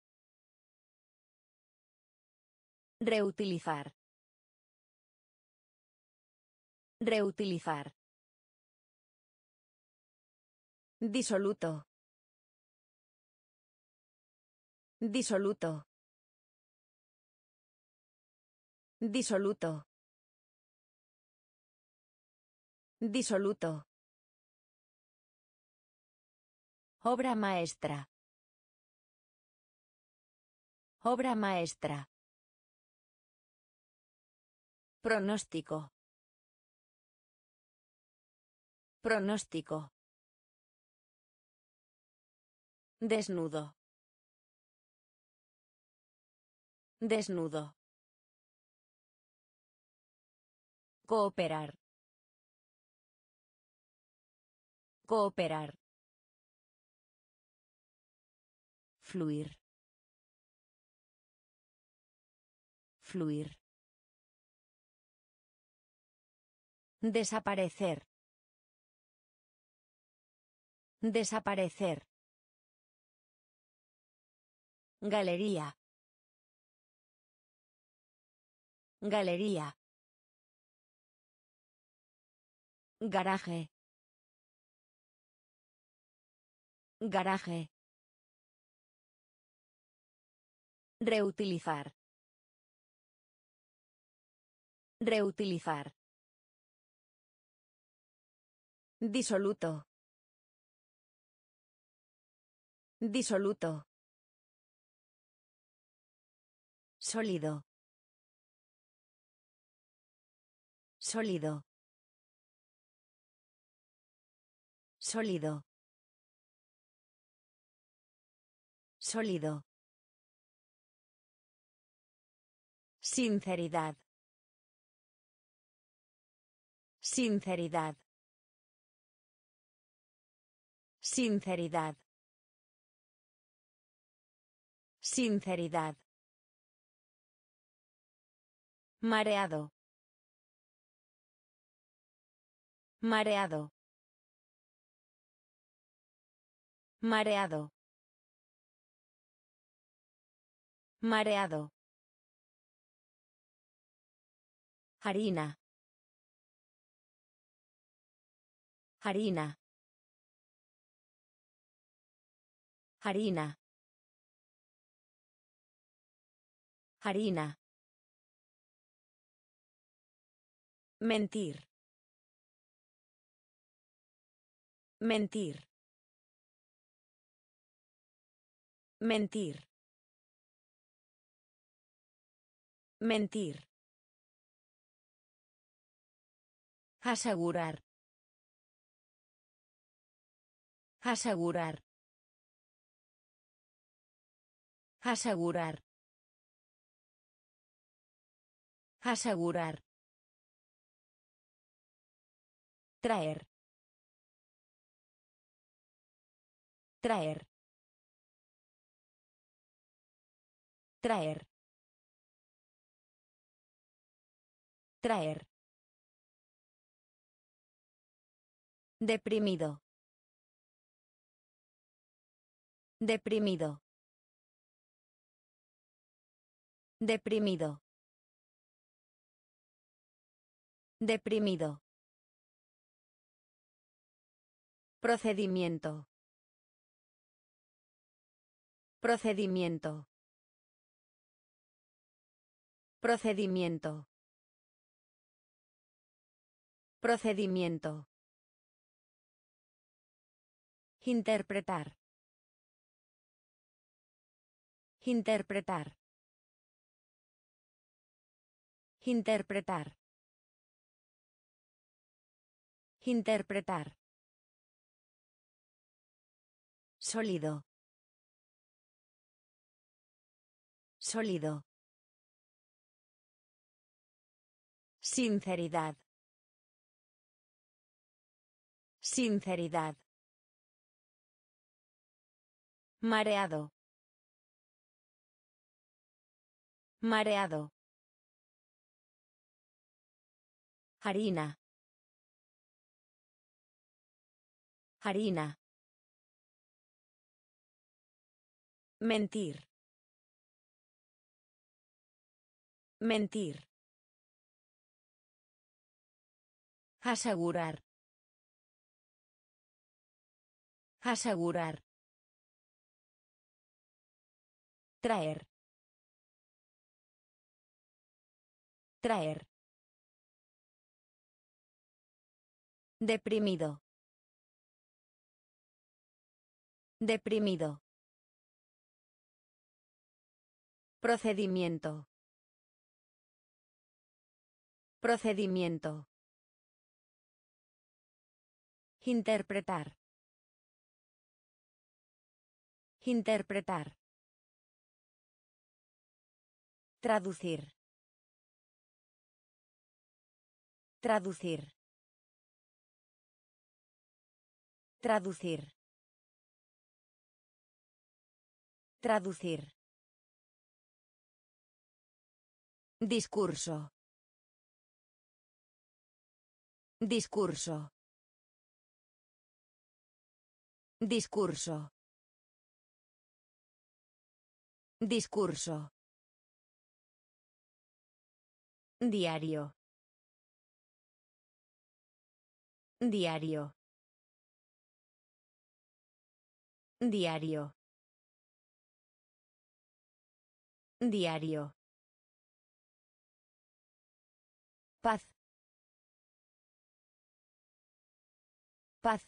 Speaker 1: Reutilizar. Reutilizar. Disoluto. Disoluto. Disoluto. Disoluto. Obra maestra. Obra maestra. Pronóstico. Pronóstico. Desnudo. Desnudo. Cooperar. Cooperar. Fluir. Fluir. Desaparecer. Desaparecer. Galería. Galería. Garaje. Garaje. Reutilizar. Reutilizar. Disoluto. Disoluto. Sólido. Sólido. Sólido. Sólido. Sinceridad. Sinceridad. Sinceridad. Sinceridad. Mareado. Mareado. Mareado. Mareado. harina harina harina harina Mentir. Mentir. Mentir. Mentir. Asegurar. Asegurar. Asegurar. Asegurar. Traer. Traer. Traer. Traer. Deprimido. Deprimido. Deprimido. Deprimido. Procedimiento. Procedimiento. Procedimiento. Procedimiento. Interpretar. Interpretar. Interpretar. Interpretar. Sólido. Sólido. Sinceridad. Sinceridad. Mareado. Mareado. Harina. Harina. Mentir. Mentir. Asegurar. Asegurar. Traer. Traer. Deprimido. Deprimido. Procedimiento. Procedimiento. Interpretar. Interpretar. Traducir. Traducir. Traducir. Traducir. Discurso. Discurso. Discurso. Discurso. Diario. Diario. Diario. Diario. Paz. Paz.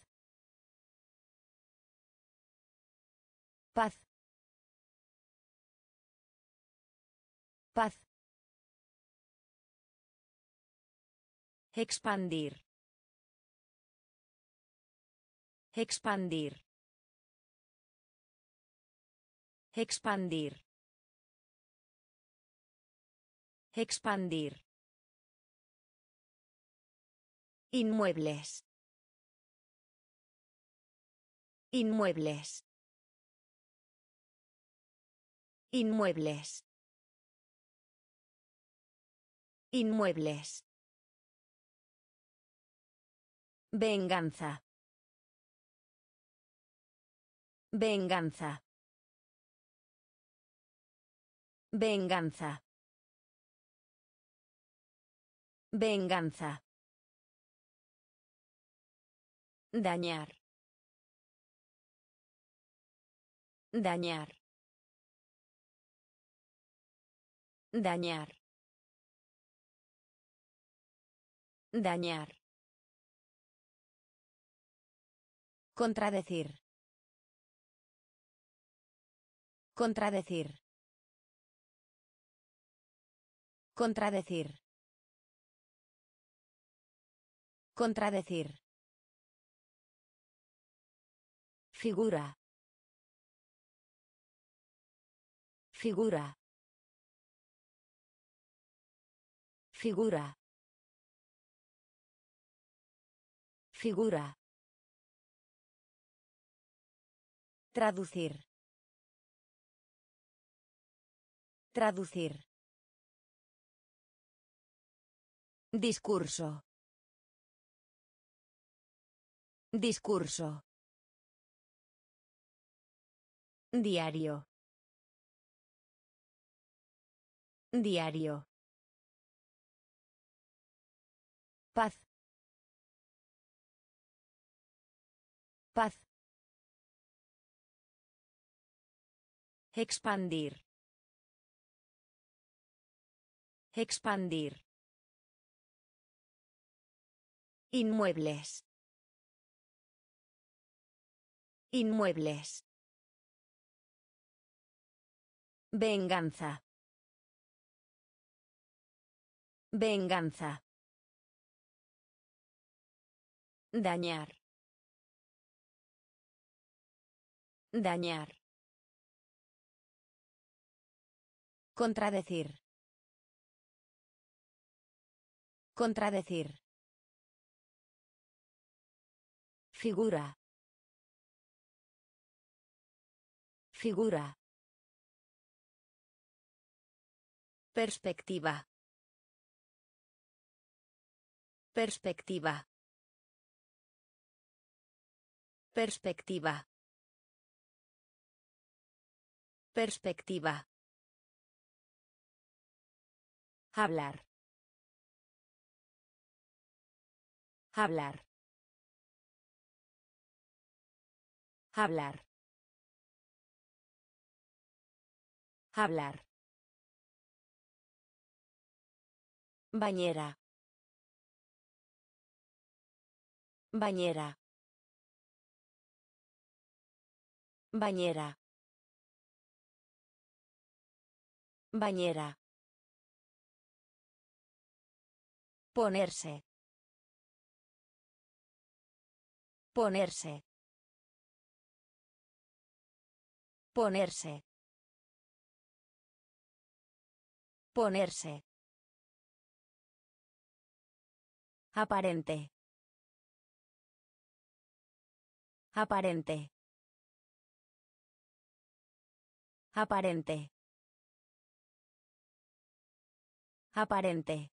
Speaker 1: Paz. Paz. Expandir. Expandir. Expandir. Expandir. Inmuebles. Inmuebles. Inmuebles. Inmuebles. Venganza. Venganza. Venganza. Venganza. Dañar. Dañar. Dañar. Dañar. Contradecir. Contradecir. Contradecir. Contradecir. Figura. Figura. Figura. Figura. Traducir. Traducir. Discurso. Discurso. Diario. Diario. Paz. Paz. Expandir. Expandir. Inmuebles. Inmuebles. Venganza. Venganza. Dañar. Dañar. Contradecir. Contradecir. Figura. Figura. Perspectiva. Perspectiva. Perspectiva. Perspectiva. Hablar. Hablar. Hablar. Hablar. Bañera. Bañera. Bañera. Bañera. Ponerse. Ponerse. Ponerse. Ponerse. Aparente. Aparente. Aparente. Aparente.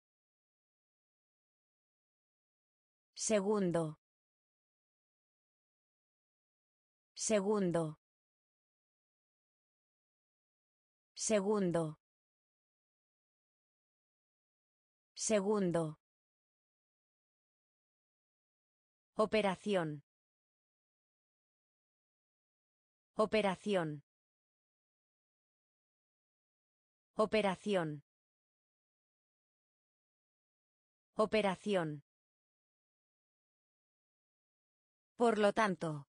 Speaker 1: Segundo. Segundo. Segundo. Segundo. Operación. Operación. Operación. Operación. Por lo tanto.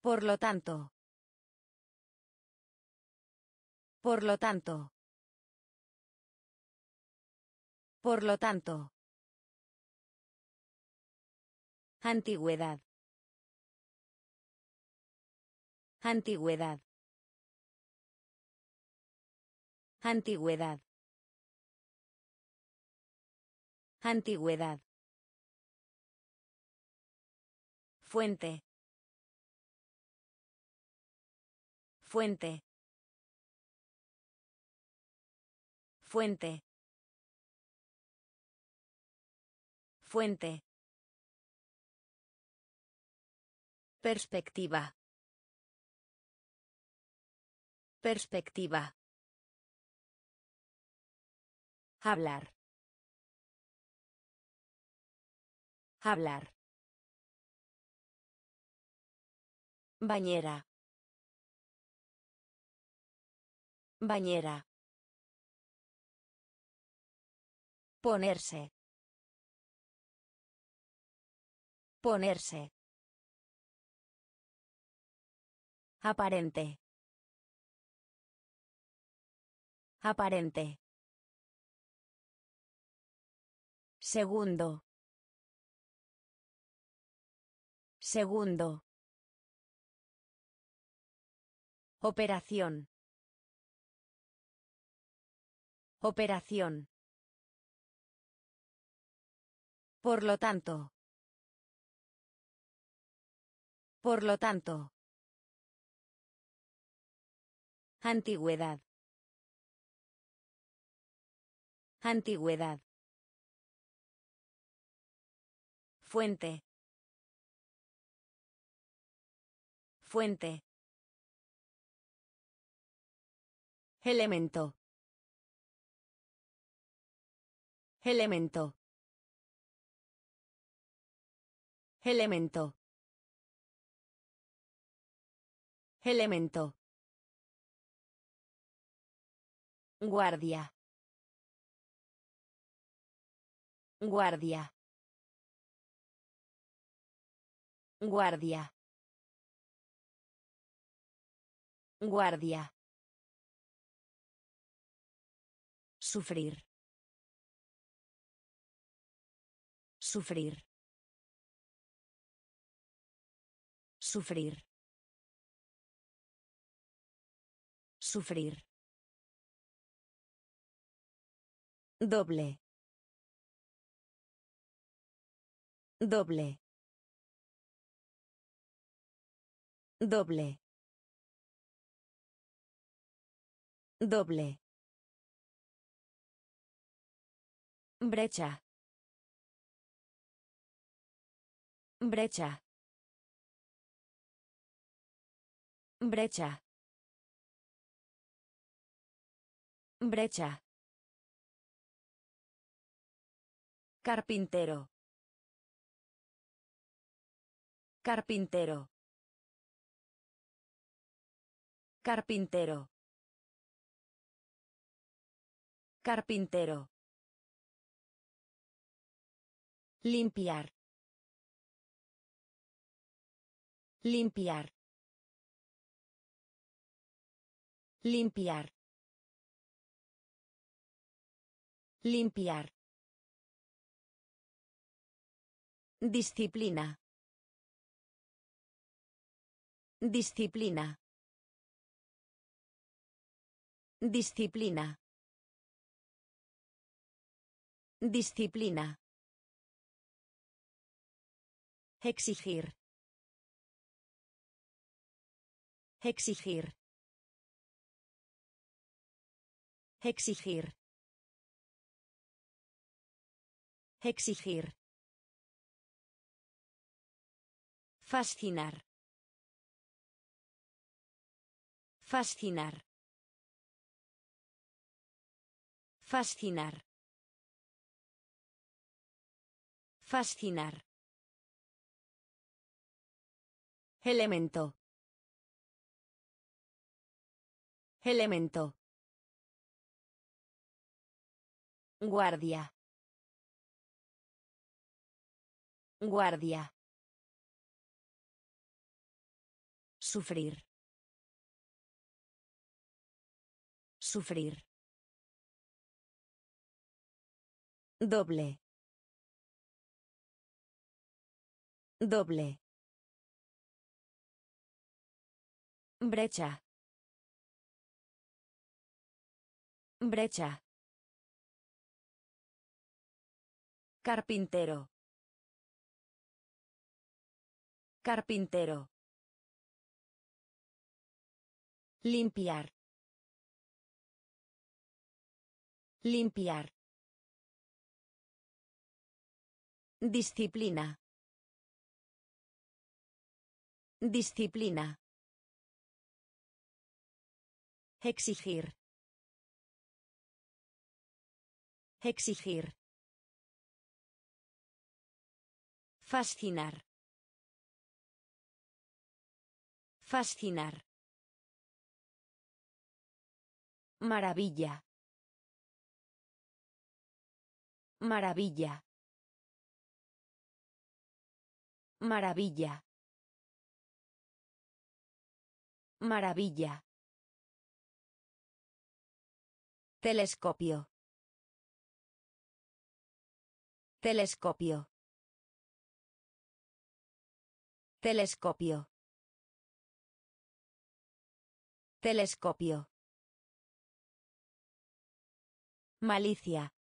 Speaker 1: Por lo tanto. Por lo tanto. Por lo tanto. Antigüedad. Antigüedad. Antigüedad. Antigüedad. Fuente. Fuente. Fuente. Fuente. Perspectiva. Perspectiva. Hablar. Hablar. Bañera. Bañera. Ponerse. Ponerse. Aparente. Aparente. Segundo. Segundo. Operación. Operación. Por lo tanto. Por lo tanto. Antigüedad. Antigüedad. Fuente. Fuente. Elemento. Elemento. Elemento. Elemento. Guardia. Guardia. Guardia. Guardia. Sufrir. Sufrir. Sufrir. Sufrir. Doble. Doble. Doble. Doble. Brecha. Brecha. Brecha. Brecha. Carpintero. Carpintero. Carpintero. Carpintero. Limpiar. Limpiar. Limpiar. Limpiar. Disciplina. Disciplina. Disciplina. Disciplina. Exigir. Exigir. Exigir. Exigir. Fascinar. Fascinar. Fascinar. Fascinar. Elemento. Elemento. Guardia. Guardia. Sufrir. Sufrir. Doble. Doble. Brecha. Brecha. Carpintero. Carpintero. Limpiar. Limpiar. Disciplina. Disciplina. Exigir. Exigir. Fascinar. Fascinar. Maravilla. Maravilla. Maravilla. Maravilla. Telescopio. Telescopio. Telescopio. Telescopio. Malicia.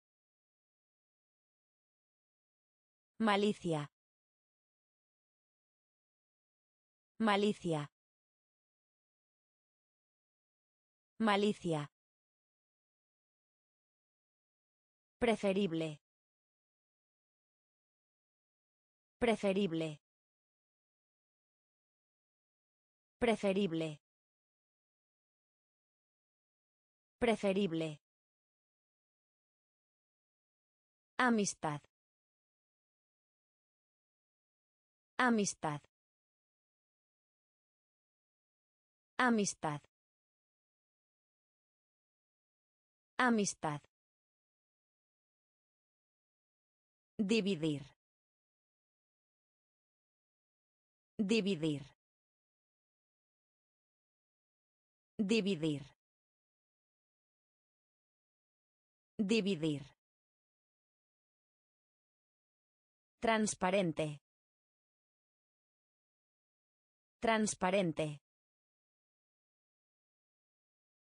Speaker 1: Malicia. Malicia. Malicia. Preferible. Preferible. Preferible. Preferible. Amistad. Amistad. Amistad. Amistad. Dividir. Dividir. Dividir. Dividir. Transparente. Transparente.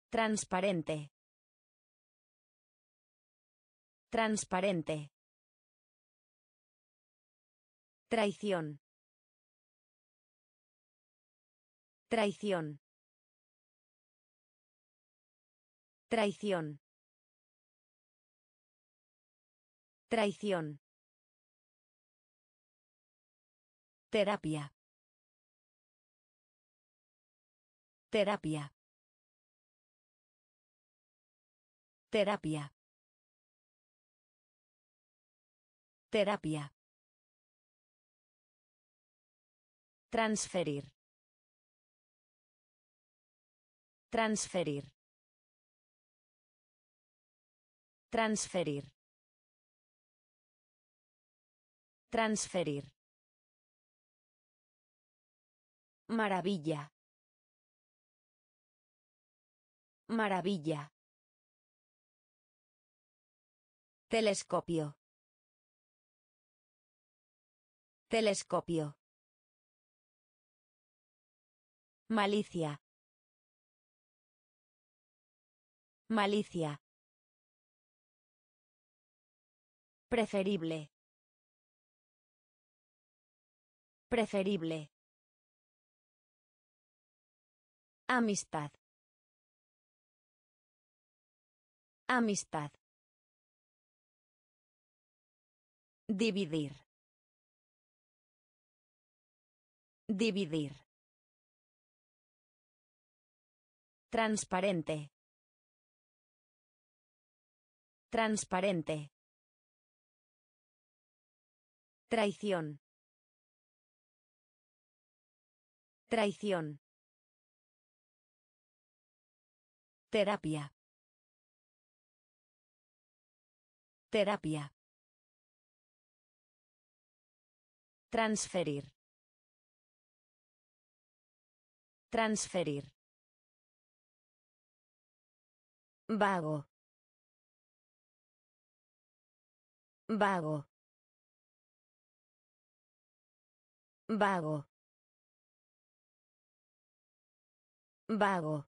Speaker 1: Transparente. Transparente. Traición. Traición. Traición. Traición. Terapia. Terapia. Terapia. Terapia. Transferir. Transferir. Transferir. Transferir. Maravilla. Maravilla. Telescopio. Telescopio. Malicia. Malicia. Preferible. Preferible. Amistad. Amistad. Dividir. Dividir. Transparente. Transparente. Traición. Traición. Terapia. Terapia. Transferir. Transferir. Vago. Vago. Vago. Vago.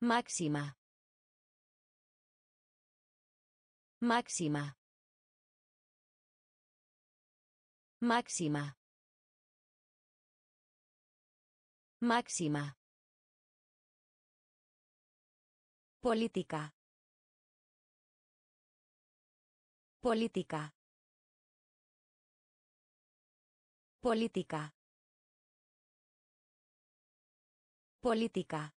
Speaker 1: Máxima. Máxima. Máxima. Máxima. Política. Política. Política. Política.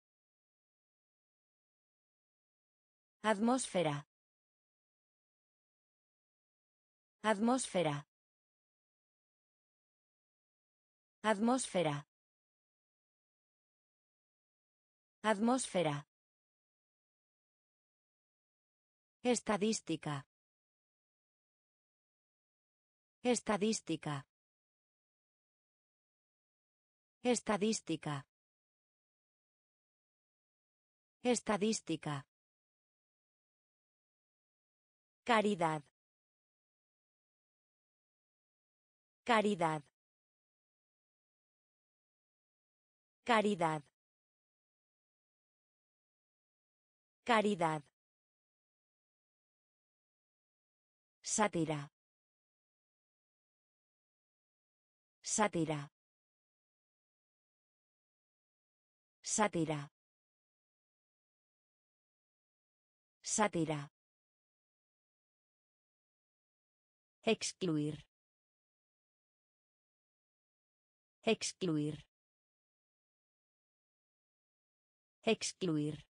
Speaker 1: Atmósfera. Atmósfera. Atmósfera. Atmósfera. Estadística. Estadística. Estadística. Estadística. Caridad. Caridad. Caridad. Caridad. Sátira. Sátira. Sátira. Sátira. Excluir. Excluir. Excluir.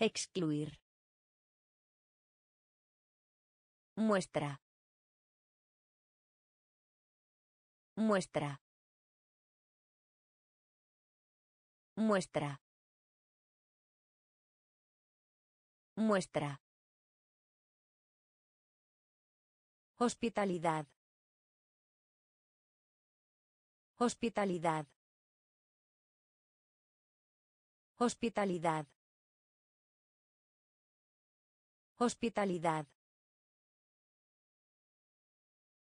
Speaker 1: Excluir. Muestra. Muestra. Muestra. Muestra. Hospitalidad. Hospitalidad. Hospitalidad. Hospitalidad.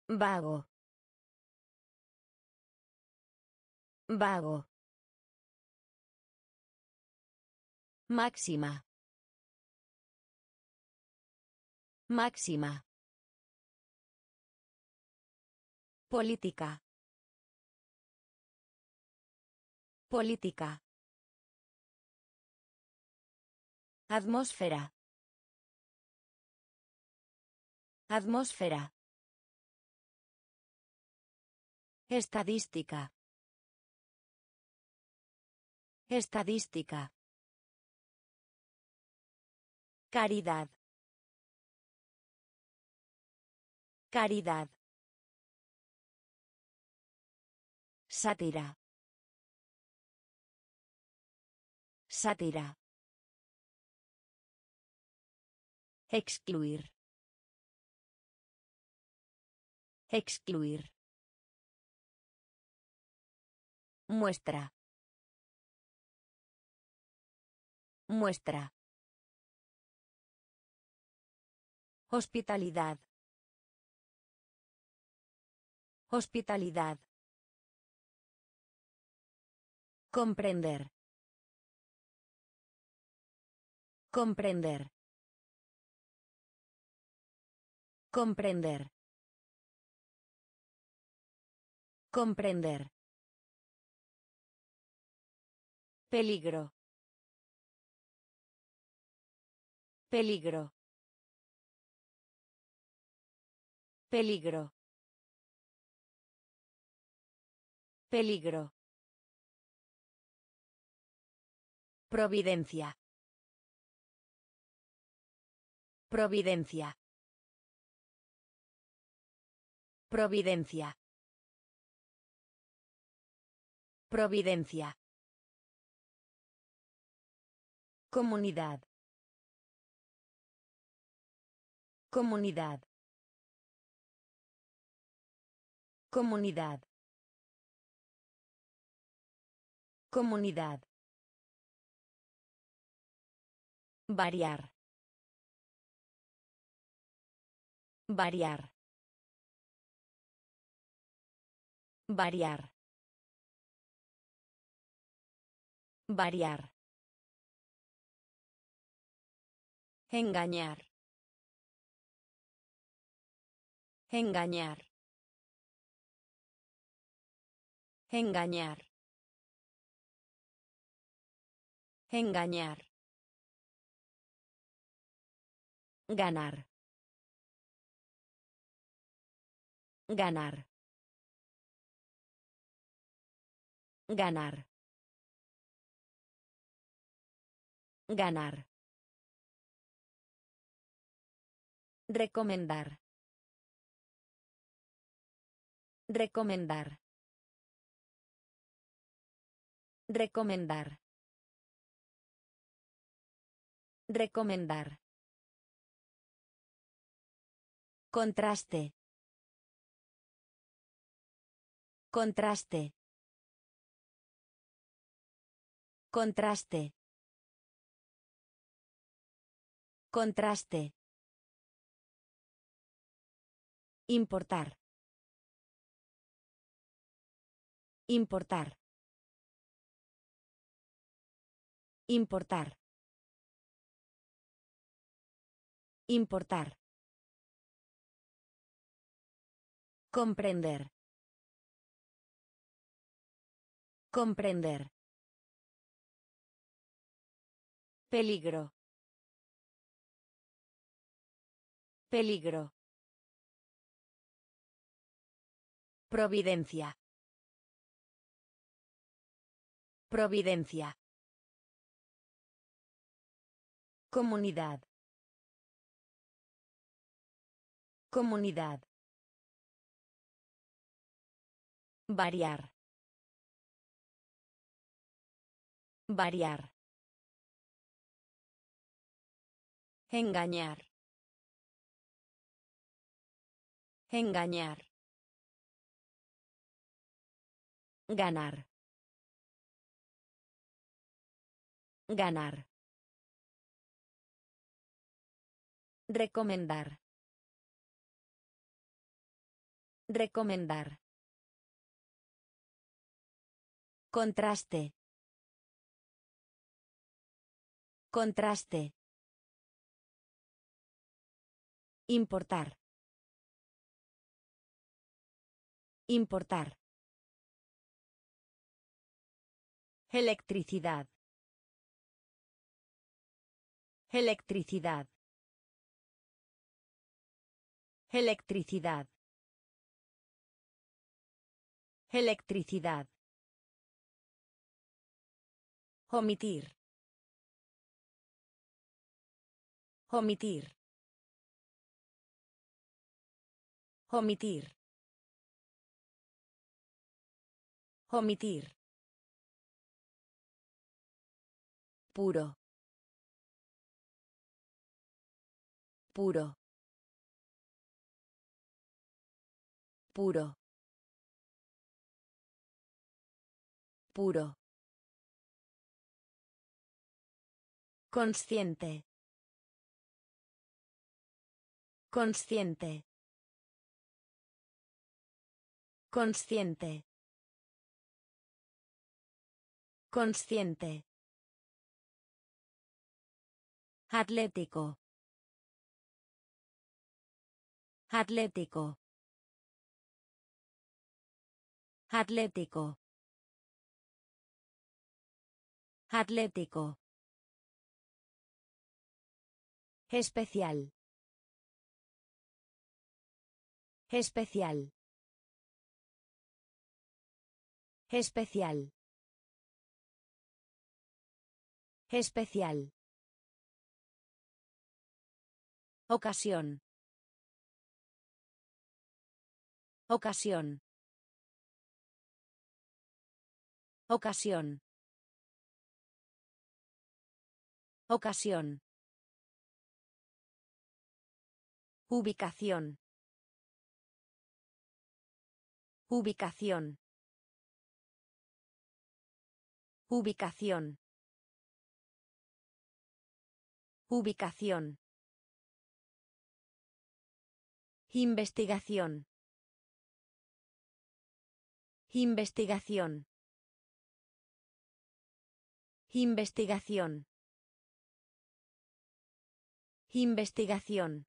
Speaker 1: Vago. Vago. Máxima. Máxima. Política. Política. Atmósfera. Atmósfera. Estadística. Estadística. Caridad. Caridad. Sátira. Sátira. Excluir. Excluir. Muestra. Muestra. Hospitalidad. Hospitalidad. Comprender. Comprender. Comprender. Comprender. Peligro. Peligro. Peligro. Peligro. Providencia. Providencia. Providencia. Providencia. Comunidad. Comunidad. Comunidad. Comunidad. Variar. Variar. Variar. Variar. Engañar. Engañar. Engañar. Engañar. Ganar. Ganar. Ganar. Ganar. Recomendar. Recomendar. Recomendar. Recomendar. Contraste. Contraste. Contraste. Contraste. Importar. Importar. Importar. Importar. Comprender. Comprender. Peligro. Peligro. Providencia. Providencia. Comunidad. Comunidad. Variar. Variar. Engañar. Engañar. Ganar. Ganar. Recomendar. Recomendar. Contraste. Contraste. Importar. Importar. Electricidad. Electricidad. Electricidad. Electricidad. Omitir. Omitir. Omitir. Omitir. Puro. Puro. Puro. Puro. Consciente. Consciente. Consciente. Consciente. Atlético. Atlético. Atlético. Atlético. Especial. Especial. Especial. Especial. Ocasión. Ocasión. Ocasión. Ocasión. Ubicación. Ubicación. Ubicación. Ubicación. Investigación. Investigación. Investigación. Investigación.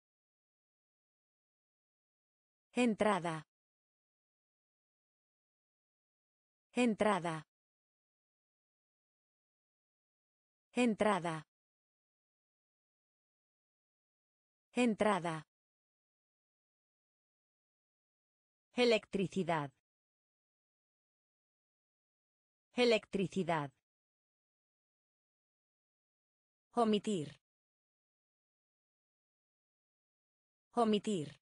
Speaker 1: Entrada. Entrada. Entrada. Entrada. Electricidad. Electricidad. Omitir. Omitir.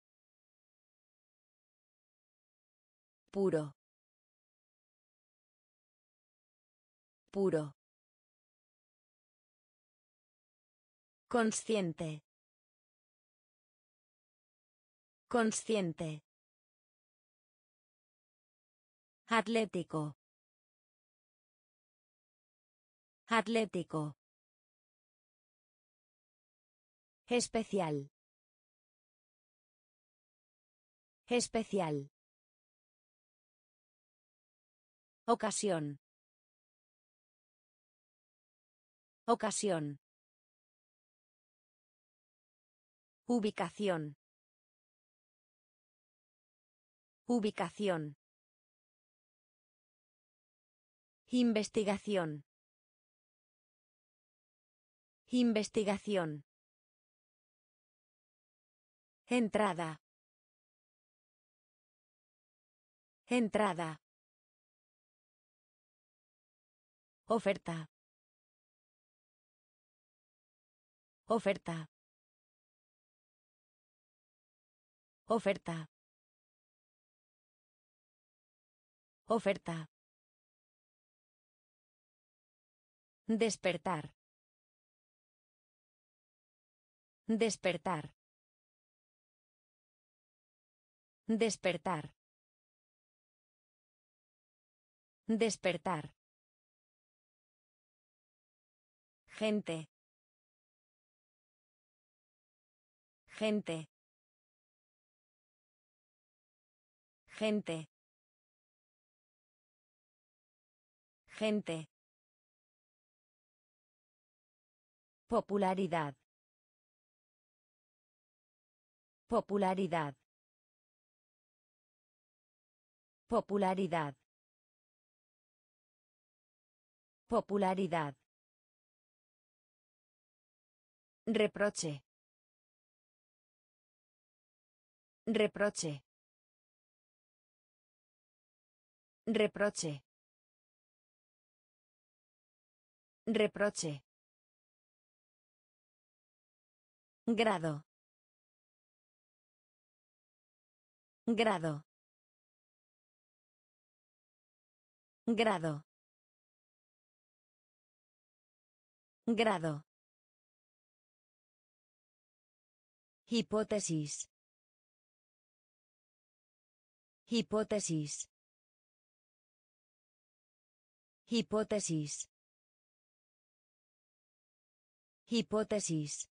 Speaker 1: Puro. Puro. Consciente. Consciente. Atlético. Atlético. Especial. Especial. Ocasión. Ocasión. Ubicación. Ubicación. Investigación. Investigación. Entrada. Entrada. Oferta. Oferta. Oferta. Oferta. Despertar. Despertar. Despertar. Despertar. Gente. Gente. Gente. Gente. Popularidad. Popularidad. Popularidad. Popularidad. Reproche. Reproche. Reproche. Reproche. Grado. Grado. Grado. Grado. Hipótesis. Hipótesis. Hipótesis. Hipótesis.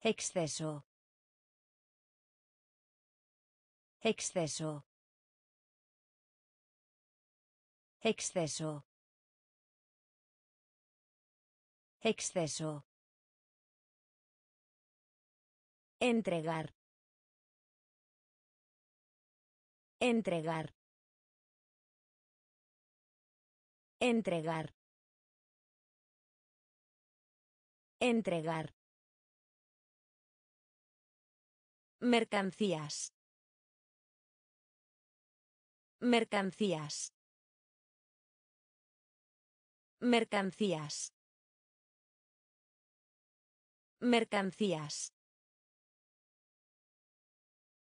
Speaker 1: Exceso. Exceso. Exceso. Exceso. Entregar. Entregar. Entregar. Entregar. Mercancías. Mercancías. Mercancías. Mercancías.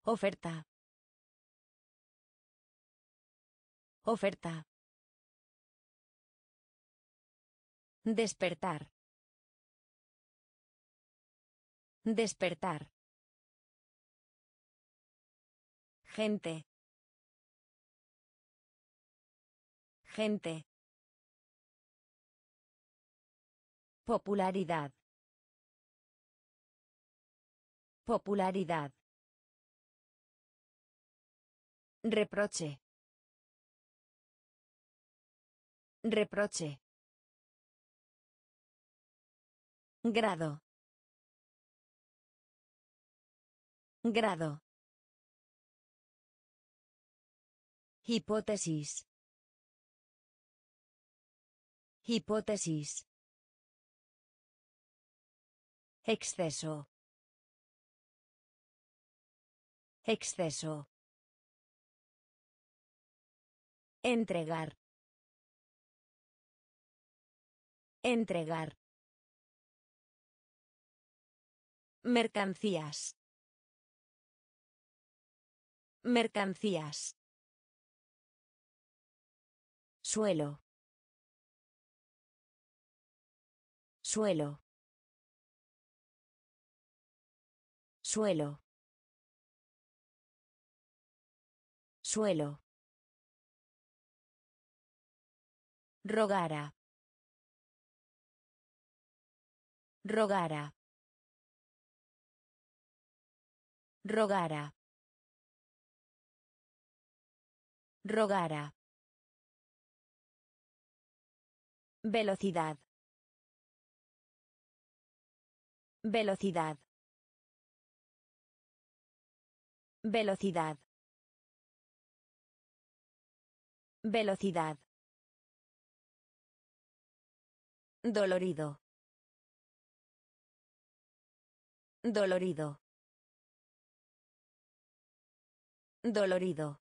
Speaker 1: Oferta. Oferta. Despertar. Despertar. Gente. Gente. Popularidad. Popularidad. Reproche. Reproche. Grado. Grado. Hipótesis. Hipótesis. Exceso. Exceso. Entregar. Entregar. Mercancías. Mercancías. Suelo. Suelo. Suelo. Suelo. Rogara. Rogara. Rogara. Rogara. Velocidad. Velocidad. Velocidad. Velocidad. Dolorido. Dolorido. Dolorido.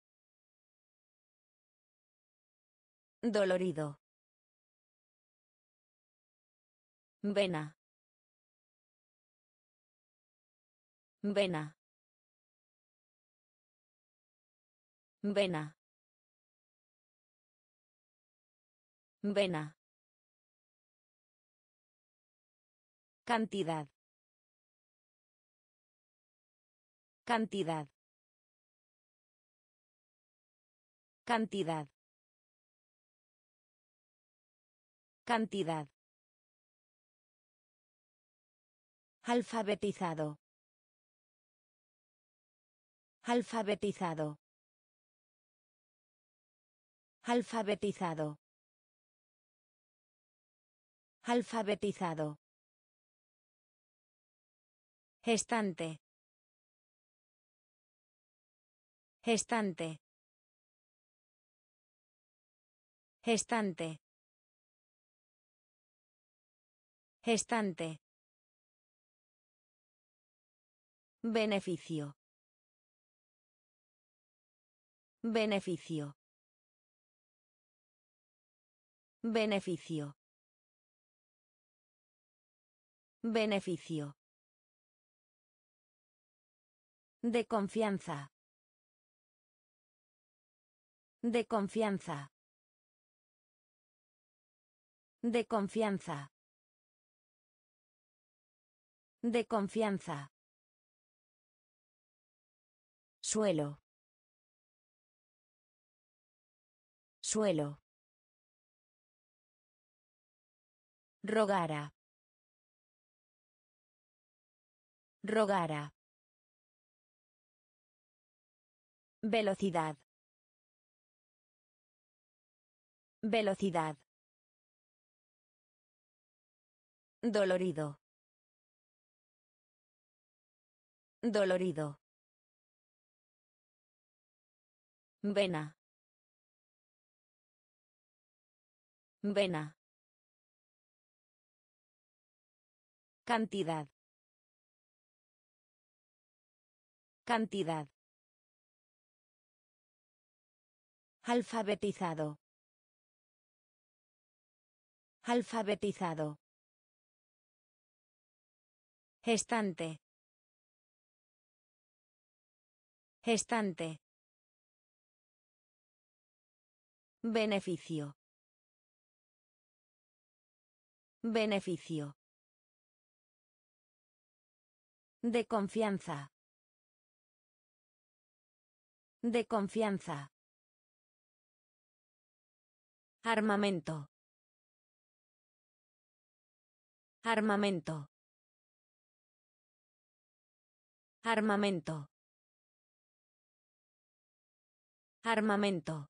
Speaker 1: Dolorido. Vena. Vena. Vena. Vena. Cantidad. Cantidad. Cantidad. Cantidad. Alfabetizado. Alfabetizado. Alfabetizado. Alfabetizado. Estante. Estante. Estante. Estante. Beneficio. Beneficio. Beneficio. Beneficio. De confianza. De confianza. De confianza. De confianza. Suelo. Suelo. Rogara. Rogara. Velocidad. Velocidad. Dolorido. Dolorido. Vena. Vena. Cantidad. Cantidad. Alfabetizado. Alfabetizado. Estante. Estante. Beneficio. Beneficio. De confianza. De confianza. Armamento. Armamento. Armamento. Armamento.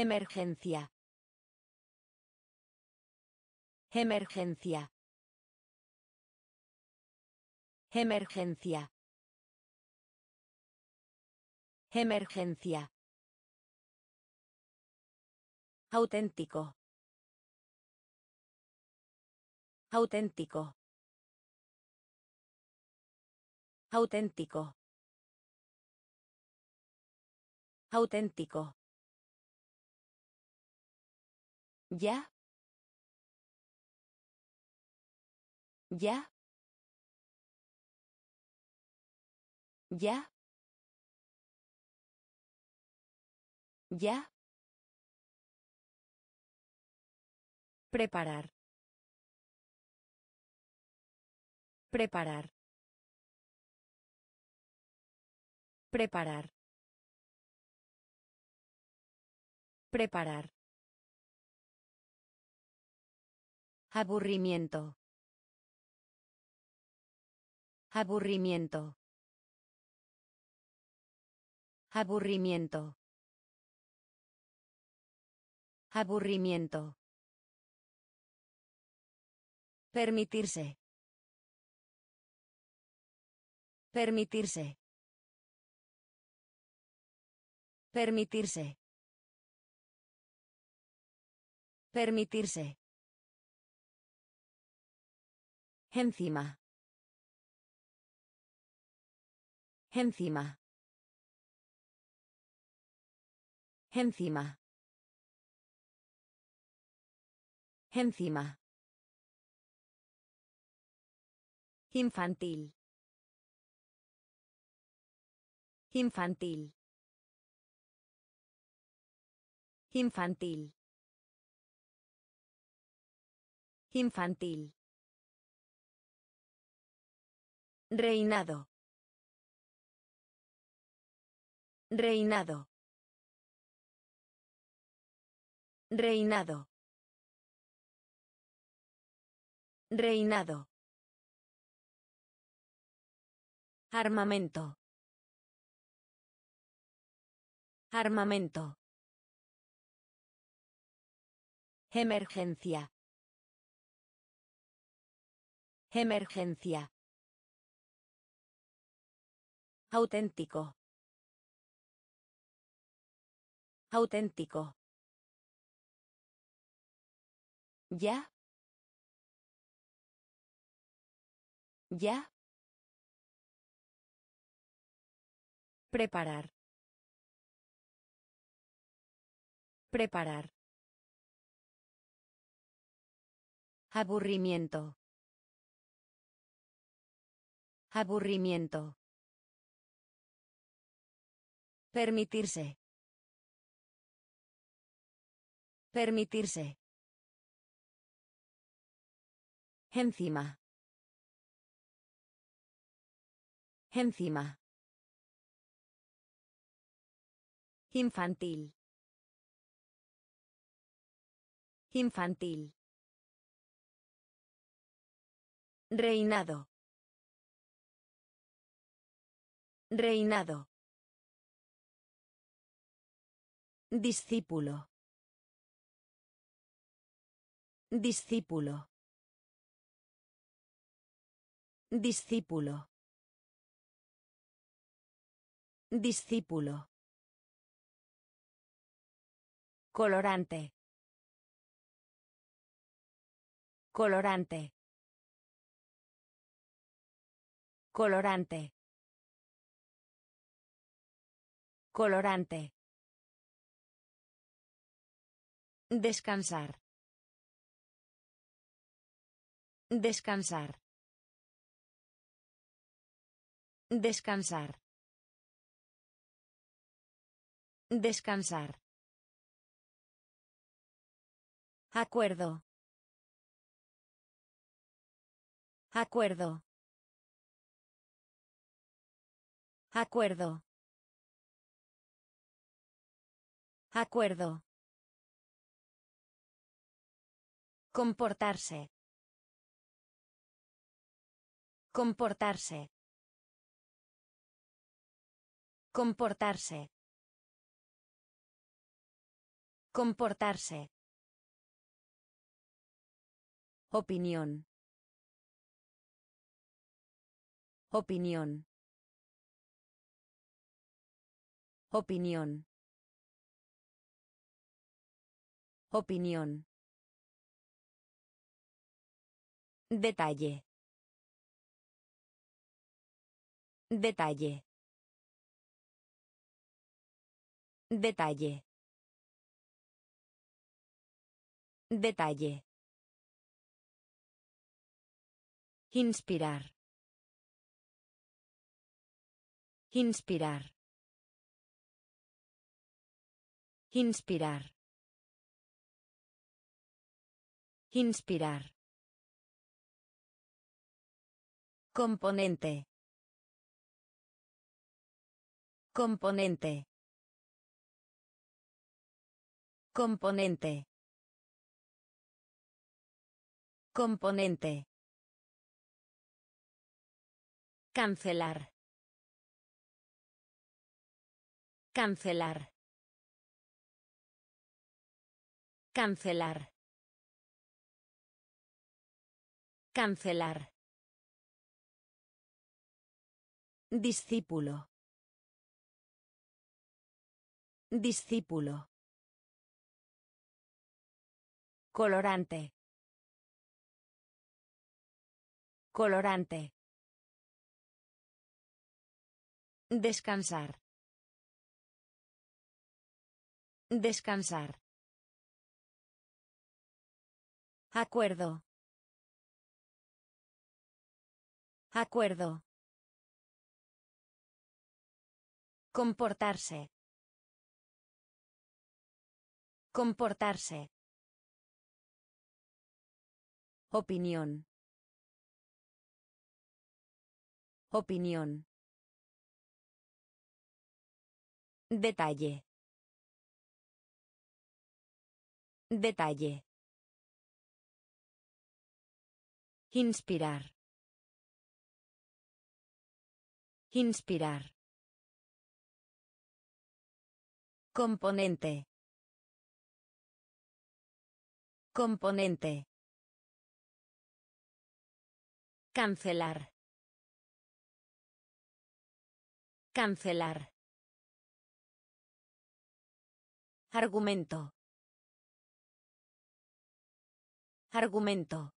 Speaker 1: Emergencia. Emergencia. Emergencia. Emergencia. Auténtico. Auténtico. Auténtico. Auténtico. Ya. Ya. Ya. Ya. Preparar. Preparar. Preparar. Preparar. Aburrimiento. Aburrimiento. Aburrimiento. Aburrimiento. Permitirse. Permitirse. Permitirse. Permitirse. Encima. Encima. Encima. Encima. Infantil. Infantil. Infantil. Infantil. Reinado. Reinado. Reinado. Reinado. Armamento. Armamento. Emergencia. Emergencia. Auténtico. Auténtico. Ya. Ya. Preparar. Preparar. Aburrimiento. Aburrimiento. Permitirse. Permitirse. Encima. Encima. Infantil. Infantil. Reinado. Reinado. Discípulo. Discípulo. Discípulo. Discípulo. Colorante. Colorante. Colorante. Colorante. Descansar. Descansar. Descansar. Descansar. Acuerdo. Acuerdo. Acuerdo. Acuerdo. Comportarse. Comportarse. Comportarse. Comportarse. Opinión. Opinión. Opinión. Opinión. Detalle. Detalle. Detalle. Detalle. Inspirar. Inspirar. Inspirar. Inspirar. Componente. Componente. Componente. Componente. Cancelar. Cancelar. Cancelar. Cancelar. Discípulo. Discípulo. Colorante. Colorante. Descansar. Descansar. Acuerdo. Acuerdo. Comportarse. Comportarse. Opinión. Opinión. Detalle. Detalle. Inspirar. Inspirar. Componente. Componente. Cancelar. Cancelar. Argumento. Argumento.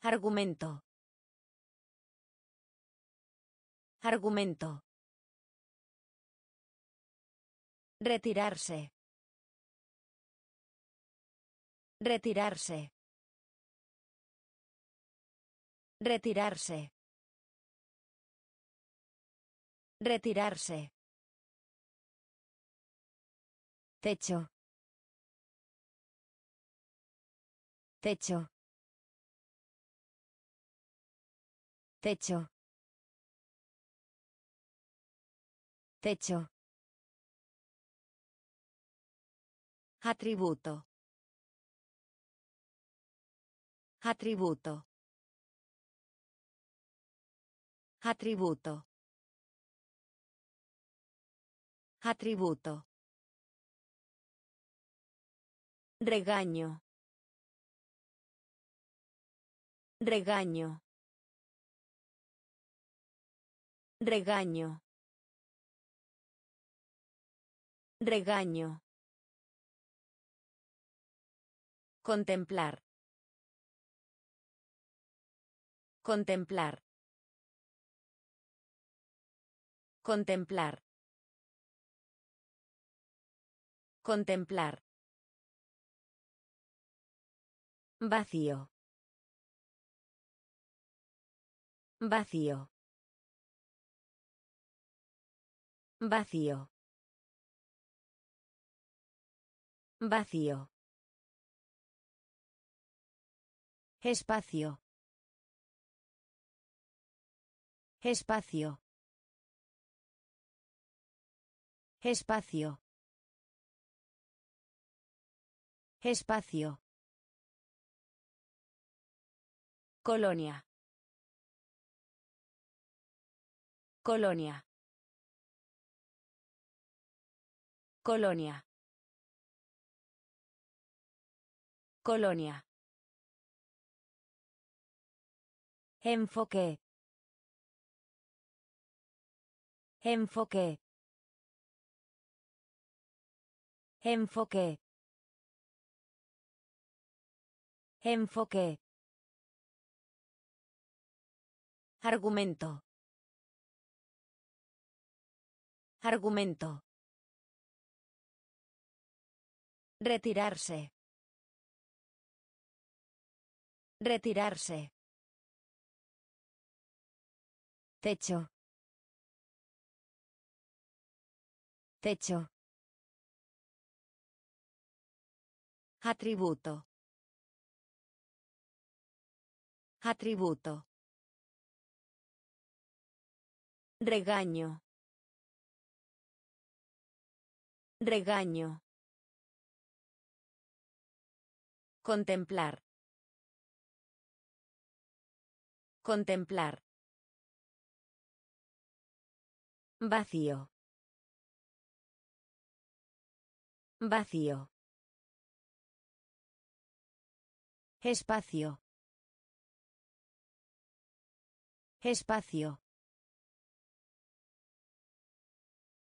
Speaker 1: Argumento. Argumento. Retirarse. Retirarse. Retirarse. Retirarse. Techo. Techo. Techo. Techo. Atributo. Atributo. Atributo. Atributo. Regaño. Regaño. Regaño. Regaño. Contemplar. Contemplar. Contemplar. Contemplar. Vacío. Vacío. Vacío. Vacío. Espacio. Espacio. Espacio. Espacio. Colonia. Colonia. Colonia. Colonia. Enfoque. Enfoque. Enfoque. Enfoque. Argumento. Argumento. Retirarse. Retirarse. Techo. Techo. Atributo. Atributo. Regaño. Regaño. Contemplar. Contemplar. Vacío. Vacío. Espacio. Espacio.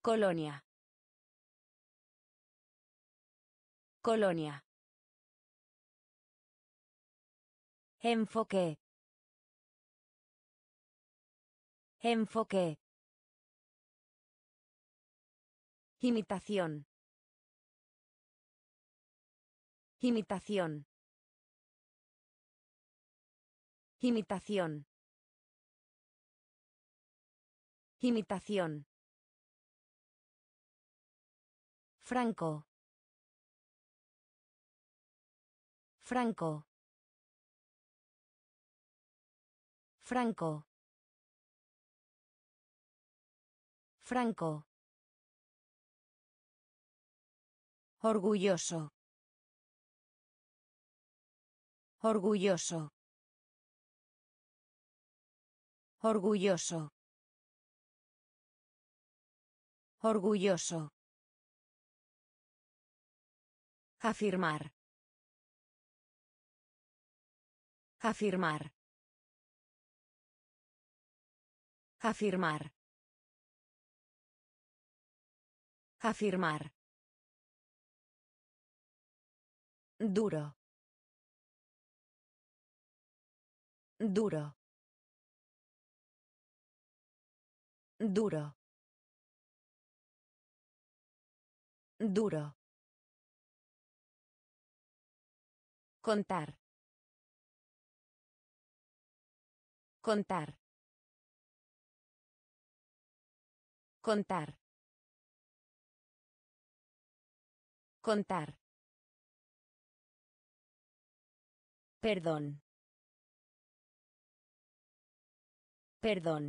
Speaker 1: Colonia. Colonia. Enfoque. Enfoque. Imitación. Imitación. Imitación. Imitación. Franco. Franco. Franco. Franco. Orgulloso. Orgulloso. Orgulloso. Orgulloso. Afirmar. Afirmar. Afirmar. Afirmar. Duro. Duro. Duro. Duro. Contar. Contar. Contar. Contar. Perdón. Perdón.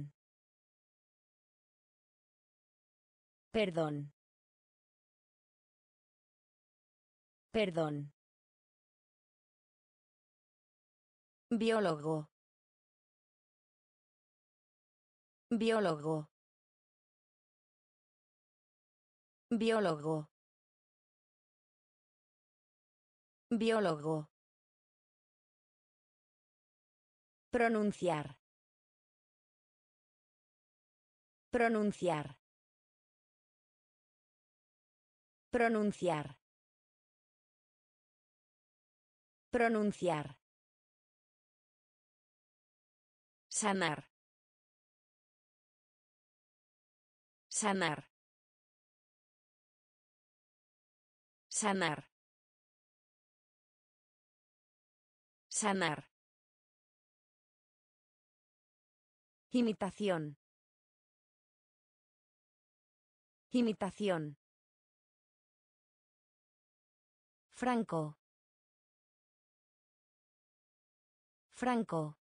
Speaker 1: Perdón. Perdón. Biólogo. Biólogo. Biólogo. Biólogo. Pronunciar. Pronunciar. Pronunciar. Pronunciar. Sanar. Sanar. Sanar. Sanar. Imitación. Imitación. Franco. Franco.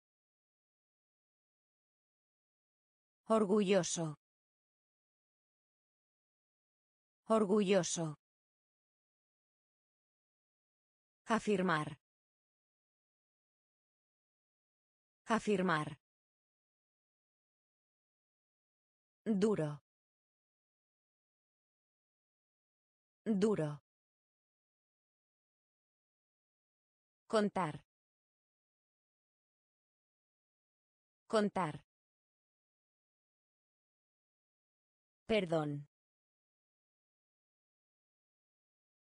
Speaker 1: Orgulloso. Orgulloso. Afirmar. Afirmar. Duro. Duro. Contar. Contar. Perdón.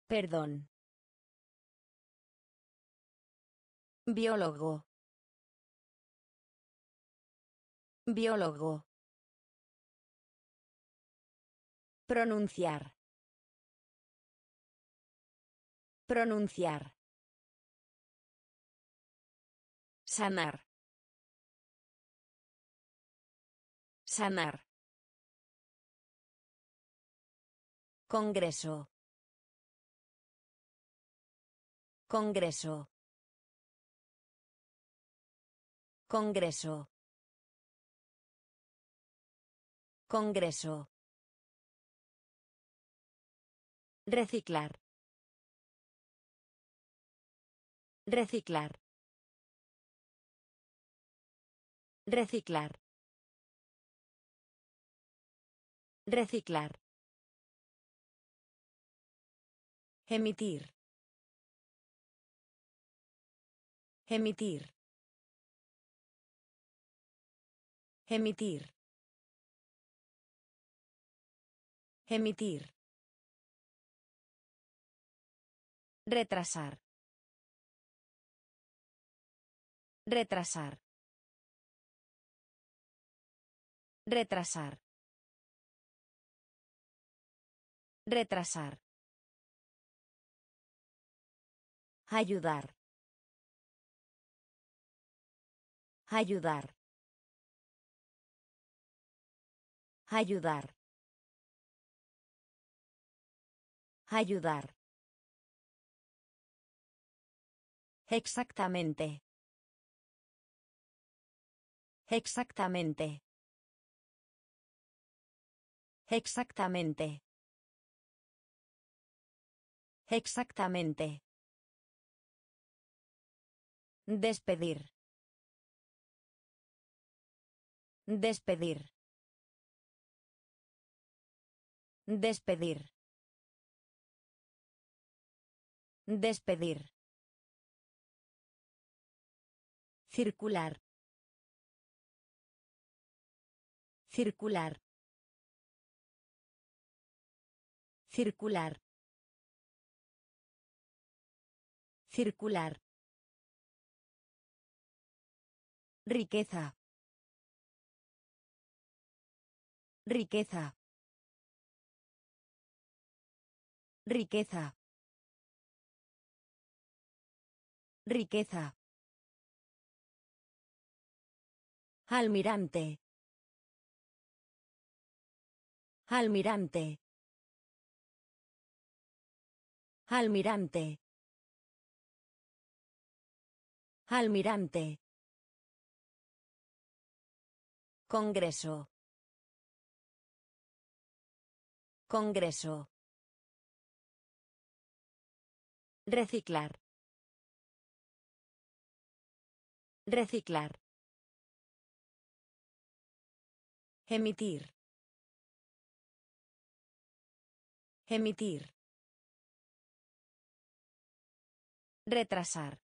Speaker 1: Perdón. Biólogo. Biólogo. Pronunciar. Pronunciar. Sanar. Sanar. Congreso. Congreso. Congreso. Congreso. Reciclar. Reciclar. Reciclar. Reciclar. Emitir. Emitir. Emitir. Emitir. Retrasar. Retrasar. Retrasar. Retrasar. Ayudar. Ayudar. Ayudar. Ayudar. Exactamente. Exactamente. Exactamente. Exactamente. Despedir. Despedir. Despedir. Despedir. Circular. Circular. Circular. Circular. Riqueza. Riqueza. Riqueza. Riqueza. Almirante. Almirante. Almirante. Almirante. Congreso. Congreso. Reciclar. Reciclar. Emitir. Emitir. Retrasar.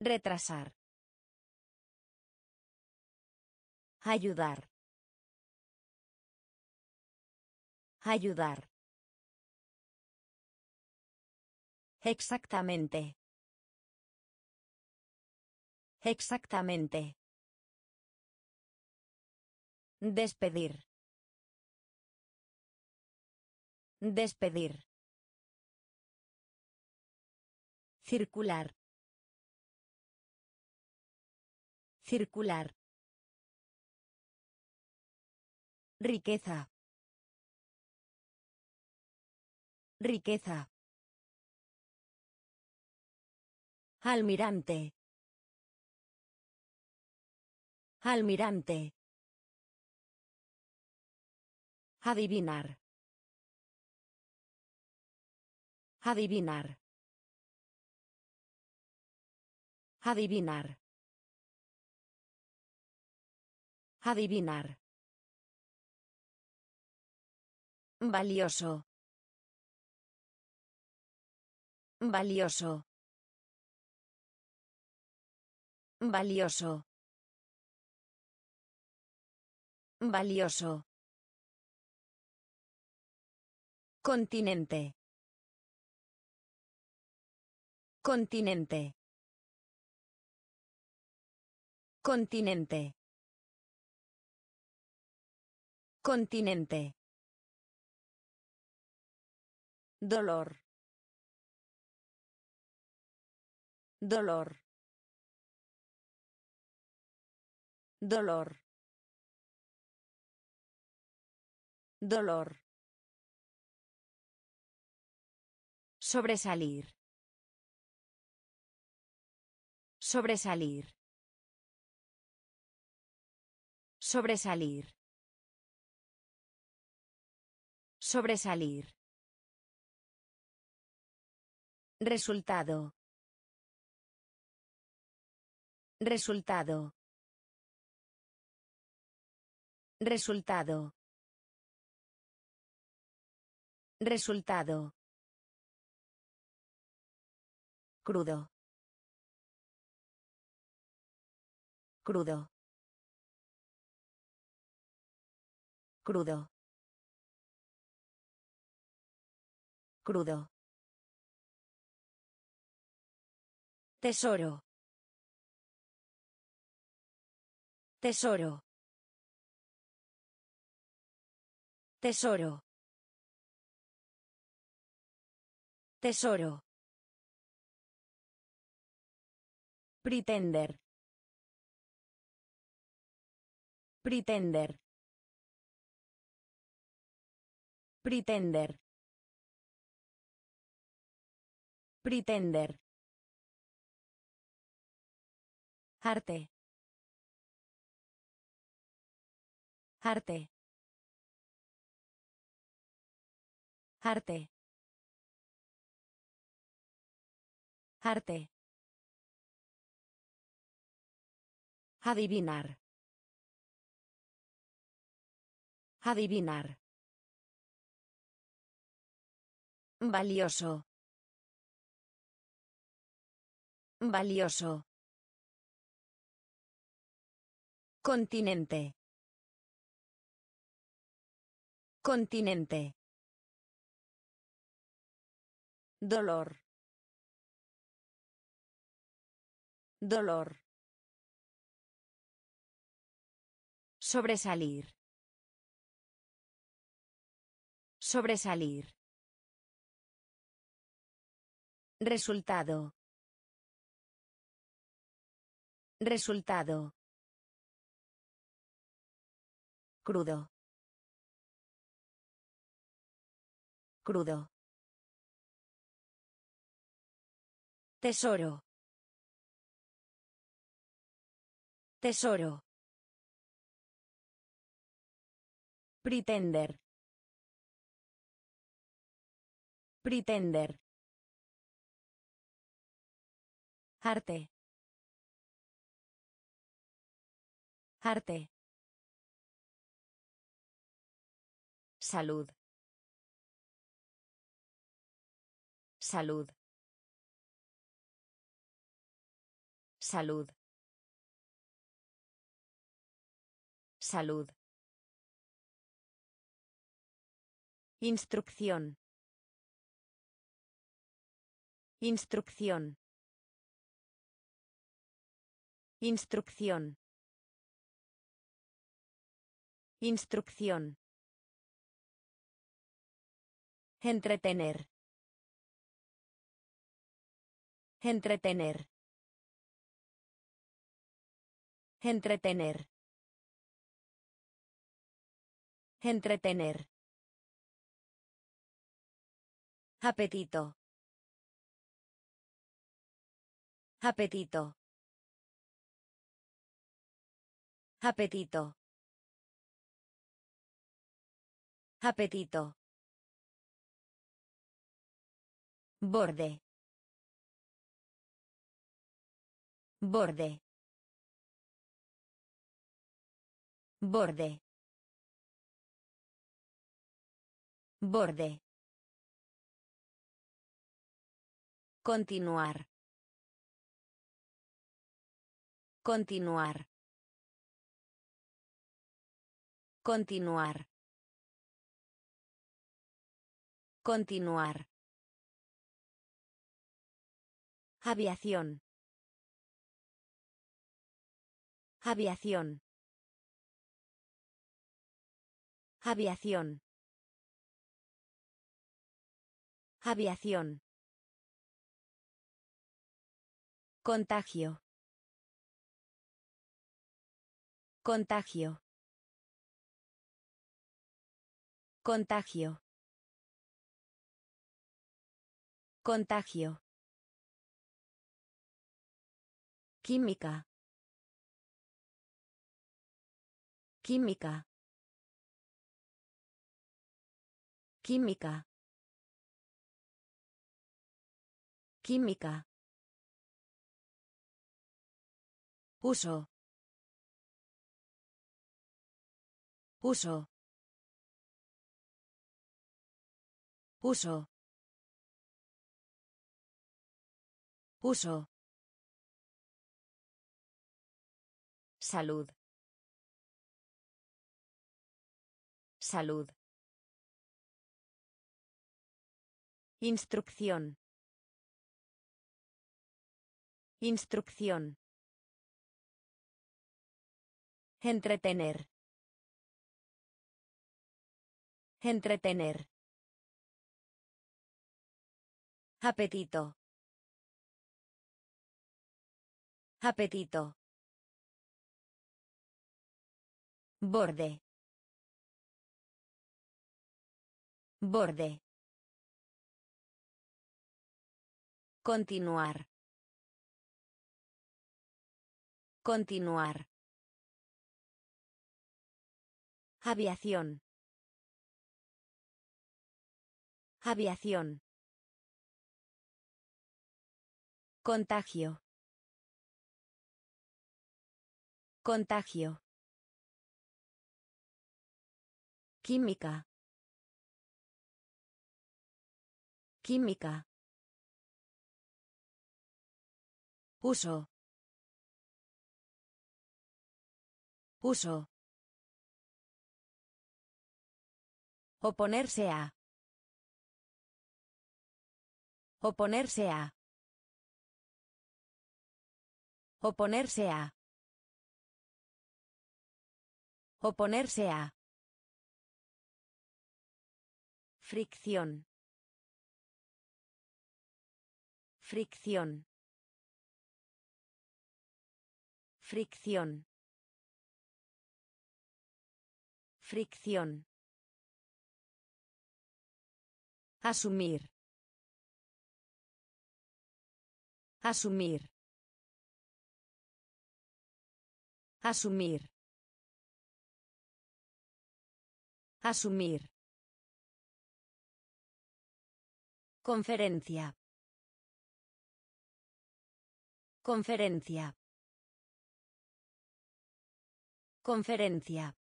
Speaker 1: Retrasar. Ayudar. Ayudar. Exactamente. Exactamente. Despedir. Despedir. Circular. Circular. Riqueza. Riqueza. Almirante. Almirante. Adivinar. Adivinar. Adivinar. Adivinar. Valioso. Valioso. Valioso. Valioso. Continente. Continente. Continente. Continente. Dolor. Dolor. Dolor. Dolor. Sobresalir. Sobresalir. Sobresalir. Sobresalir. Resultado. Resultado. Resultado. Resultado. Crudo. Crudo. Crudo. Crudo. Tesoro. Tesoro. Tesoro. Tesoro. Pretender. Pretender. Pretender. Pretender. Arte. Arte. Arte. Arte. Adivinar. Adivinar. Valioso. Valioso. Continente. Continente. Dolor. Dolor. Sobresalir. Sobresalir. Resultado. Resultado. Crudo. Crudo. Tesoro. Tesoro. Pretender. Pretender. Arte. Arte. Salud. Salud. Salud. Salud. Instrucción. Instrucción. Instrucción. Instrucción. Entretener. Entretener. Entretener. Entretener. Apetito. Apetito. Apetito. Apetito. Borde. Borde. Borde. Borde. Continuar. Continuar. Continuar. Continuar. Aviación. Aviación. Aviación. Aviación. Contagio. Contagio. Contagio. Contagio. Química. Química. Química. Química. Uso. Uso. Uso. Uso. Salud. Salud. Instrucción. Instrucción. Entretener. Entretener. Apetito. Apetito. Borde. Borde. Continuar. Continuar. Aviación. Aviación. Contagio. Contagio. Química. Química. Uso. Uso. Oponerse a. Oponerse a. Oponerse a. Oponerse a. Fricción. Fricción. Fricción. Fricción. Asumir. Asumir. Asumir. Asumir. Conferencia. Conferencia. Conferencia.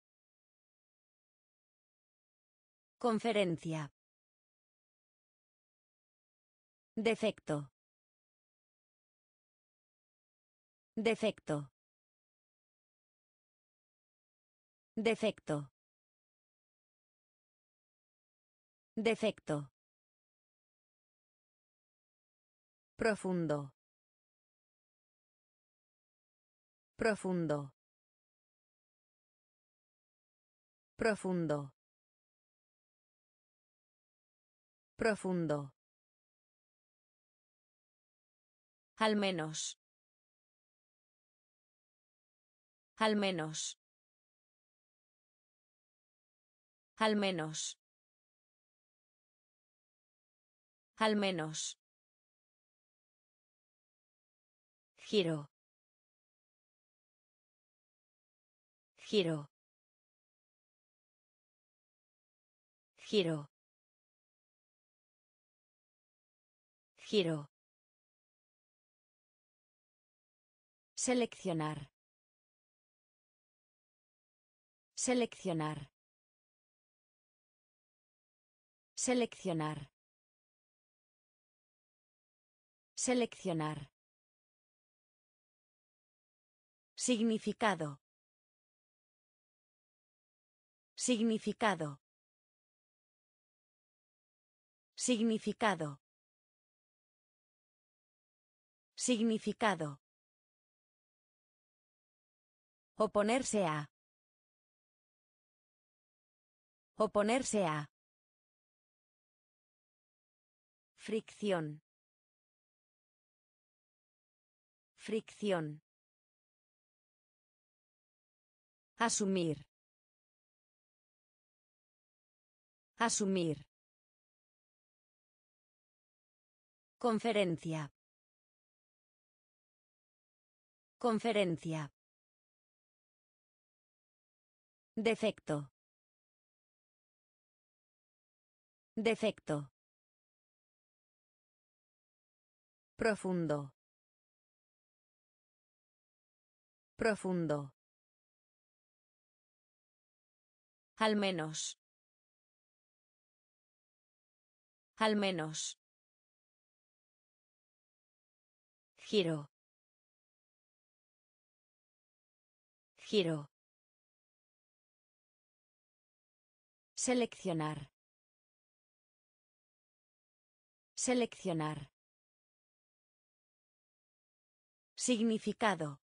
Speaker 1: Conferencia. Defecto. Defecto. Defecto. Defecto. Profundo. Profundo. Profundo. Profundo. Al menos. Al menos. Al menos. Al menos. Giro. Giro. Giro. Giro. Seleccionar. Seleccionar. Seleccionar. Seleccionar. Significado. Significado. Significado. Significado. Oponerse a. Oponerse a. Fricción. Fricción. Asumir. Asumir. Conferencia. Conferencia. Defecto. Defecto. Profundo. Profundo. Al menos. Al menos. Giro. Giro. Seleccionar. Seleccionar. Significado.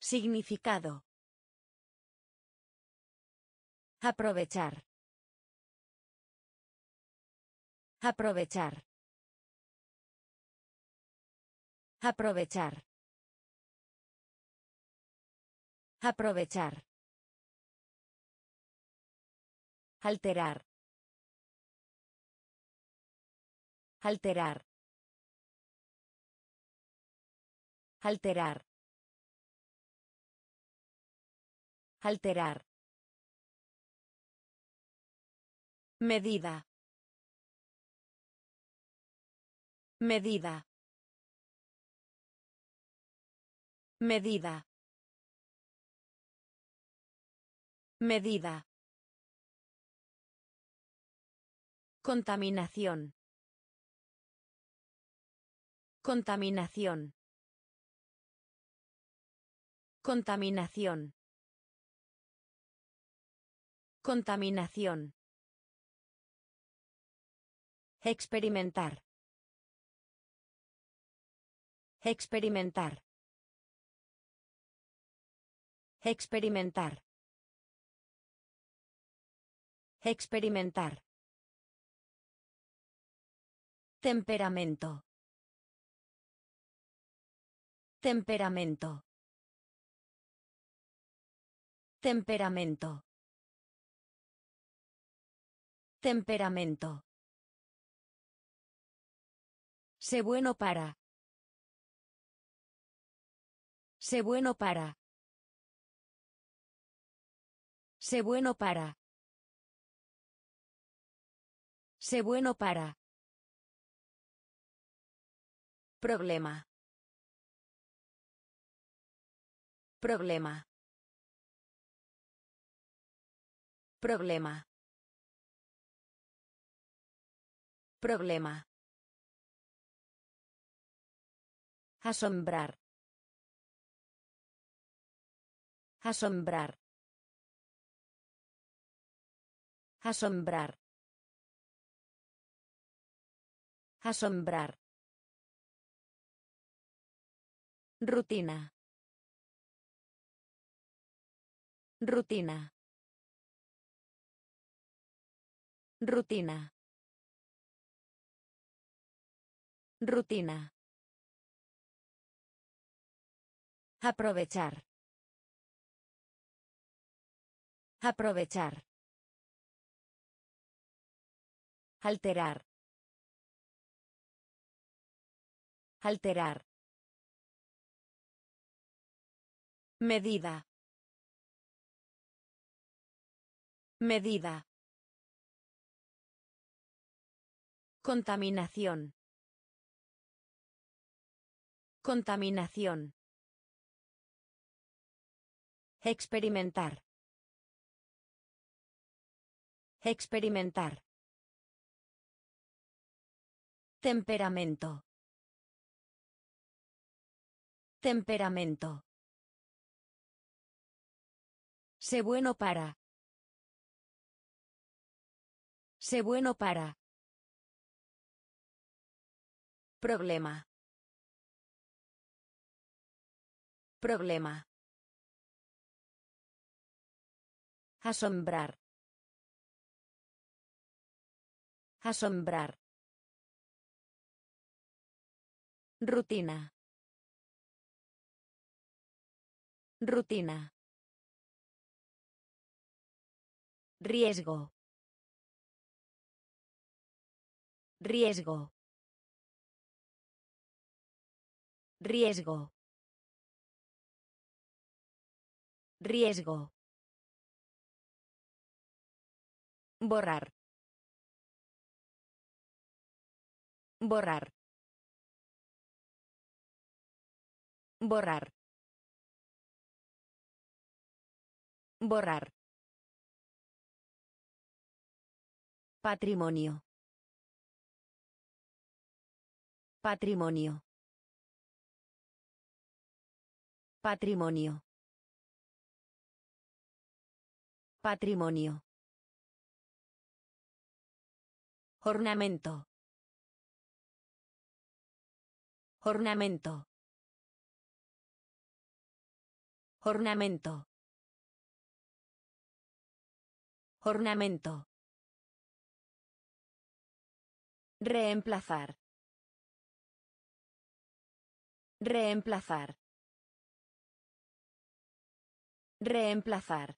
Speaker 1: Significado. Aprovechar. Aprovechar. Aprovechar. Aprovechar. Alterar. Alterar. Alterar. Alterar. Medida. Medida. Medida. Medida. Contaminación. Contaminación. Contaminación. Contaminación. Experimentar. Experimentar. Experimentar. Experimentar. Temperamento. Temperamento. Temperamento. Temperamento. se bueno para. se bueno para. se bueno para. se bueno para. Problema. Problema. Problema. Problema. Asombrar. Asombrar. Asombrar. Asombrar. Rutina. Rutina. Rutina. Rutina. Aprovechar. Aprovechar. Alterar. Alterar. Medida. Medida. Contaminación. Contaminación. Experimentar. Experimentar. Temperamento. Temperamento. Se bueno para. Sé bueno para. Problema. Problema. Asombrar. Asombrar. Rutina. Rutina. Riesgo. Riesgo. Riesgo. Riesgo. Borrar. Borrar. Borrar. Borrar. Patrimonio. Patrimonio. Patrimonio. Patrimonio. Ornamento. Ornamento. Ornamento. Ornamento. Reemplazar. Reemplazar. Reemplazar.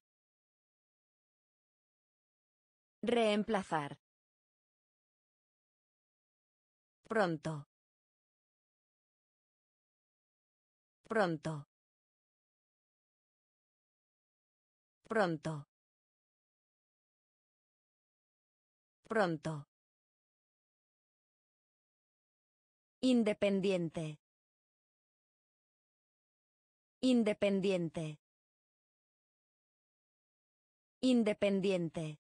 Speaker 1: Reemplazar. Pronto. Pronto. Pronto. Pronto. Independiente. Independiente. Independiente.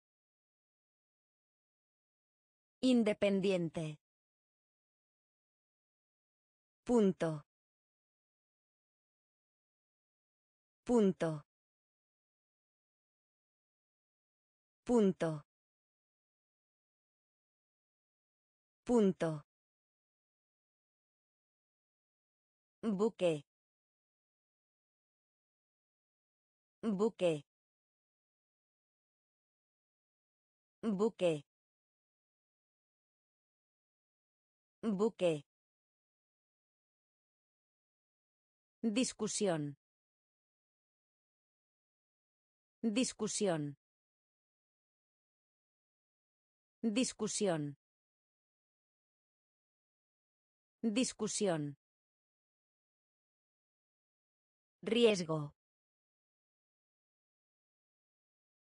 Speaker 1: Independiente. Punto. Punto. Punto. Punto. Buque. Buque. Buque. Buque. Discusión. Discusión. Discusión. Discusión. Riesgo.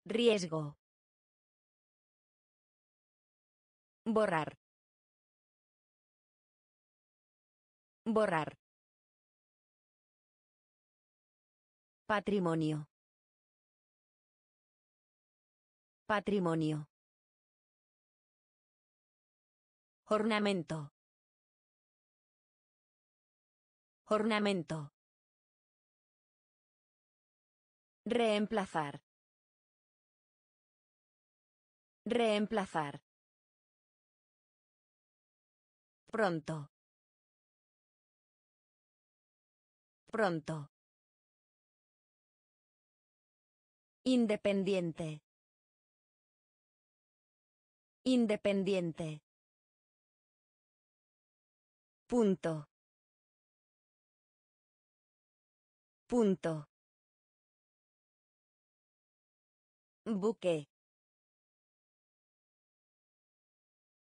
Speaker 1: Riesgo. Borrar. Borrar. Patrimonio. Patrimonio. Ornamento. Ornamento. Reemplazar. Reemplazar. Pronto. Pronto. Independiente. Independiente. Punto. Punto. Buque.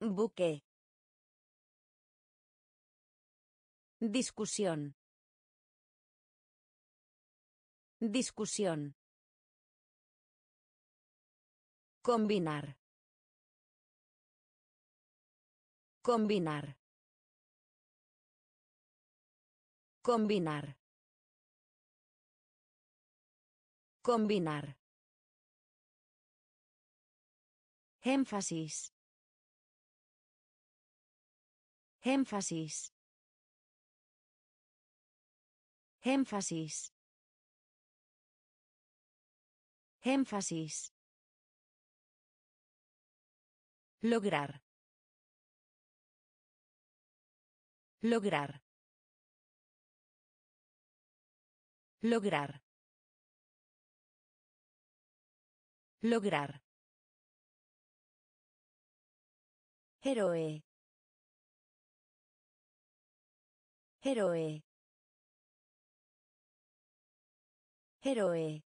Speaker 1: Buque. Discusión. Discusión. Combinar. Combinar. Combinar. Combinar. Énfasis. Énfasis. Énfasis. Énfasis. Lograr. Lograr. Lograr. Lograr. ヘ e エヘロエ e ロエ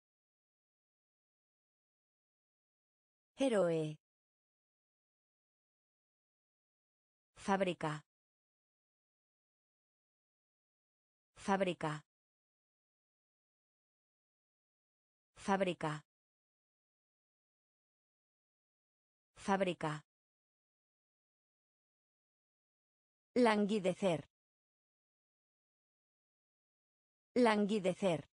Speaker 1: ヘロ e fábrica fábrica fábrica fábrica Languidecer. Languidecer.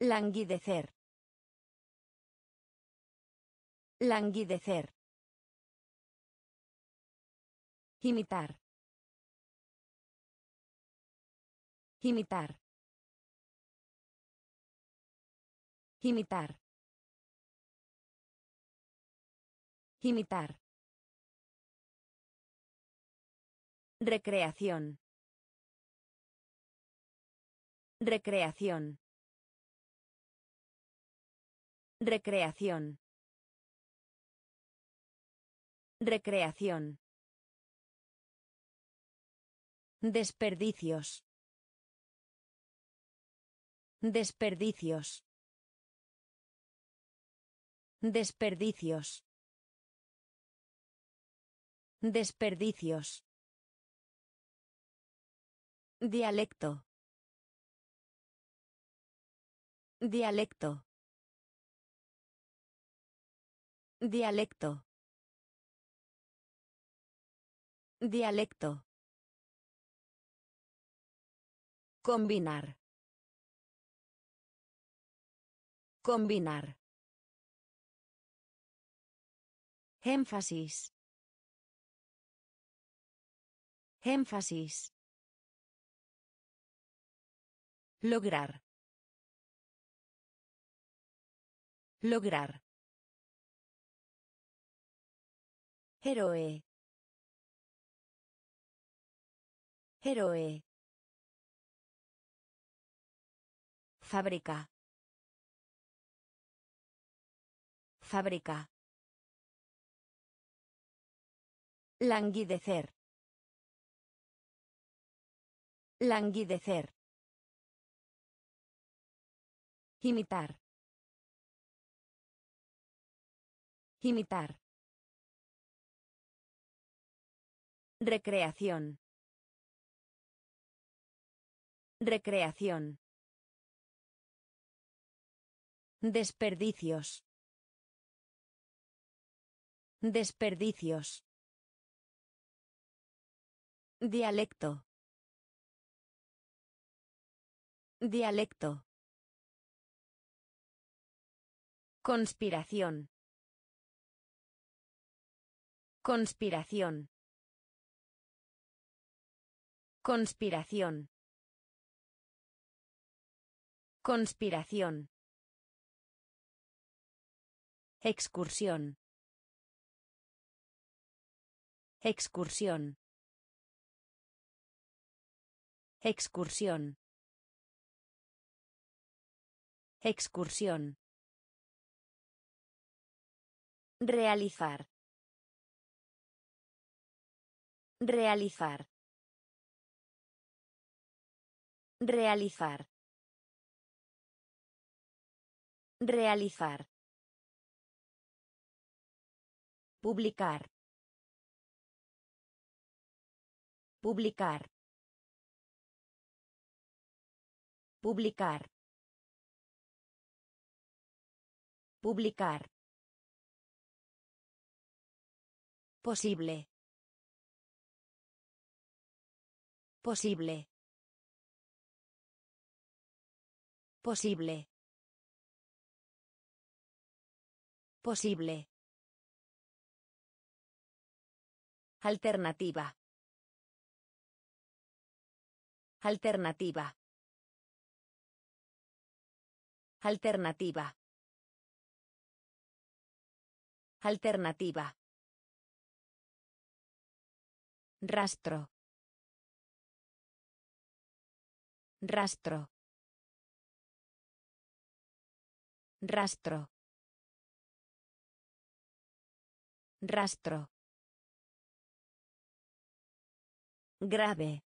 Speaker 1: Languidecer. Languidecer. Imitar. Imitar. Imitar. Imitar. Recreación. Recreación. Recreación. Recreación. Desperdicios. Desperdicios. Desperdicios. Desperdicios. Dialecto. Dialecto. Dialecto. Dialecto. Combinar. Combinar. Énfasis. Énfasis. Lograr. Lograr. Héroe. Héroe. Fábrica. Fábrica. Languidecer. Languidecer. Imitar. Imitar. Recreación. Recreación. Desperdicios. Desperdicios. Dialecto. Dialecto. Conspiración. Conspiración. Conspiración. Conspiración. Excursión. Excursión. Excursión. Excursión. Realizar. Realizar. Realizar. Realizar. Publicar. Publicar. Publicar. Publicar. Posible. Posible. Posible. Posible. Alternativa. Alternativa. Alternativa. Alternativa. Rastro. Rastro. Rastro. Rastro. Grave.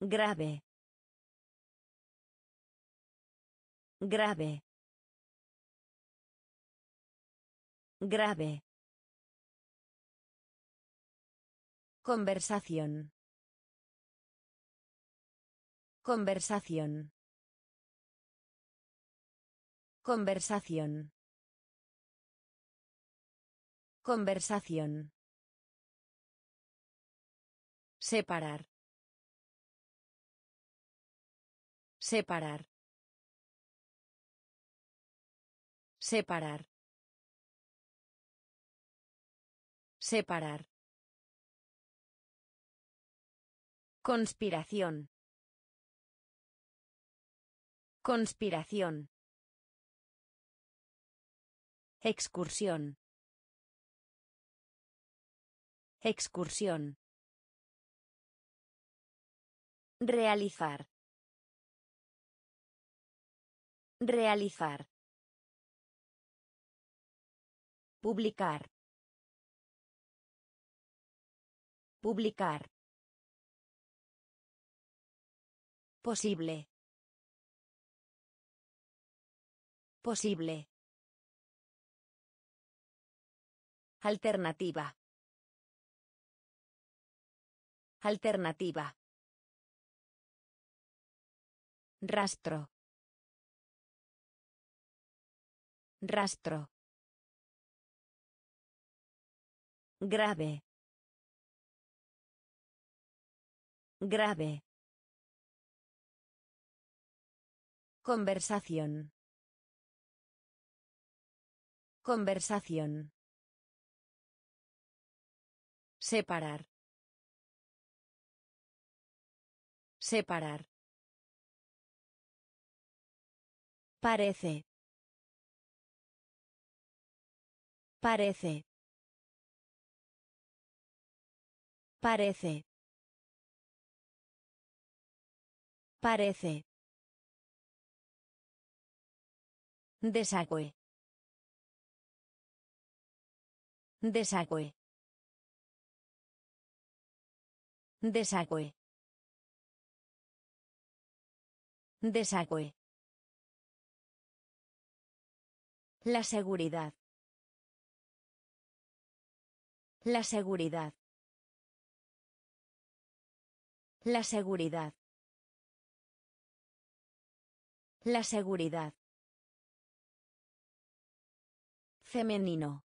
Speaker 1: Grave. Grave. Grave. Conversación. Conversación. Conversación. Conversación. Separar. Separar. Separar. Separar. Conspiración. Conspiración. Excursión. Excursión. Realizar. Realizar. Publicar. Publicar. Posible. Posible. Alternativa. Alternativa. Rastro. Rastro. Grave. Grave. Conversación. Conversación. Separar. Separar. Parece. Parece. Parece. Parece. Desagüe. Desagüe. Desagüe. Desagüe. La seguridad. La seguridad. La seguridad. La seguridad. Femenino.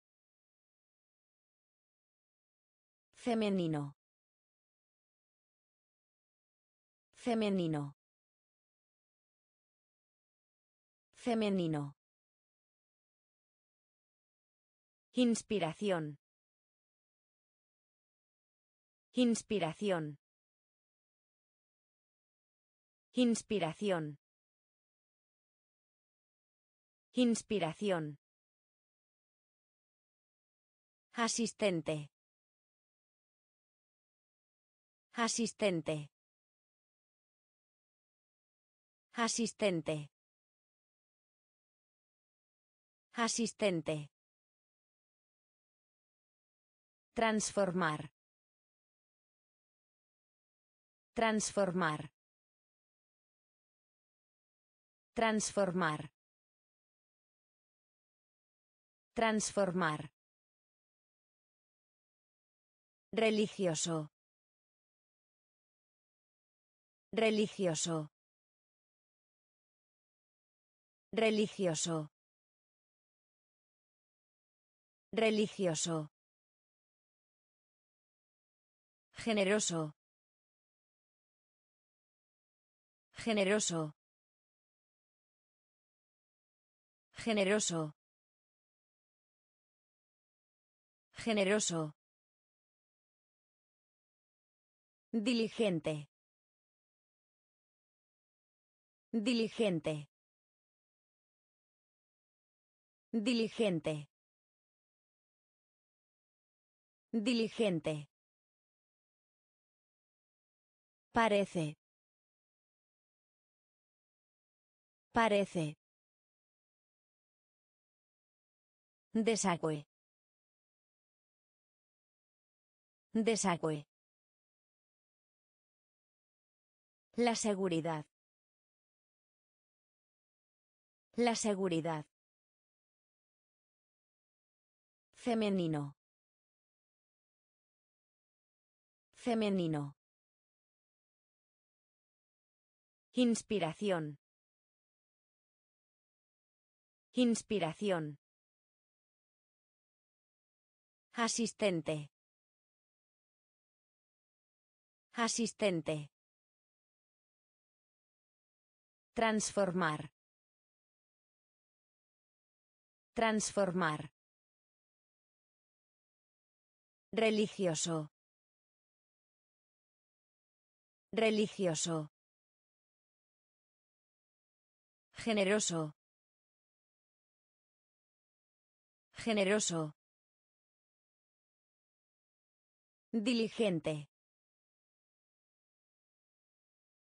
Speaker 1: Femenino. Femenino. Femenino. Inspiración. Inspiración. Inspiración. Inspiración. Asistente. Asistente. Asistente. Asistente. Transformar. Transformar. Transformar. Transformar. Religioso. Religioso. Religioso. Religioso. Generoso. Generoso. Generoso. Generoso. Diligente. Diligente. Diligente. Diligente. Parece. Parece. Desagüe. Desagüe. La seguridad. La seguridad. Femenino. Femenino. Inspiración. Inspiración. Asistente. Asistente. Transformar. Transformar. Religioso. Religioso. Generoso. Generoso. Diligente.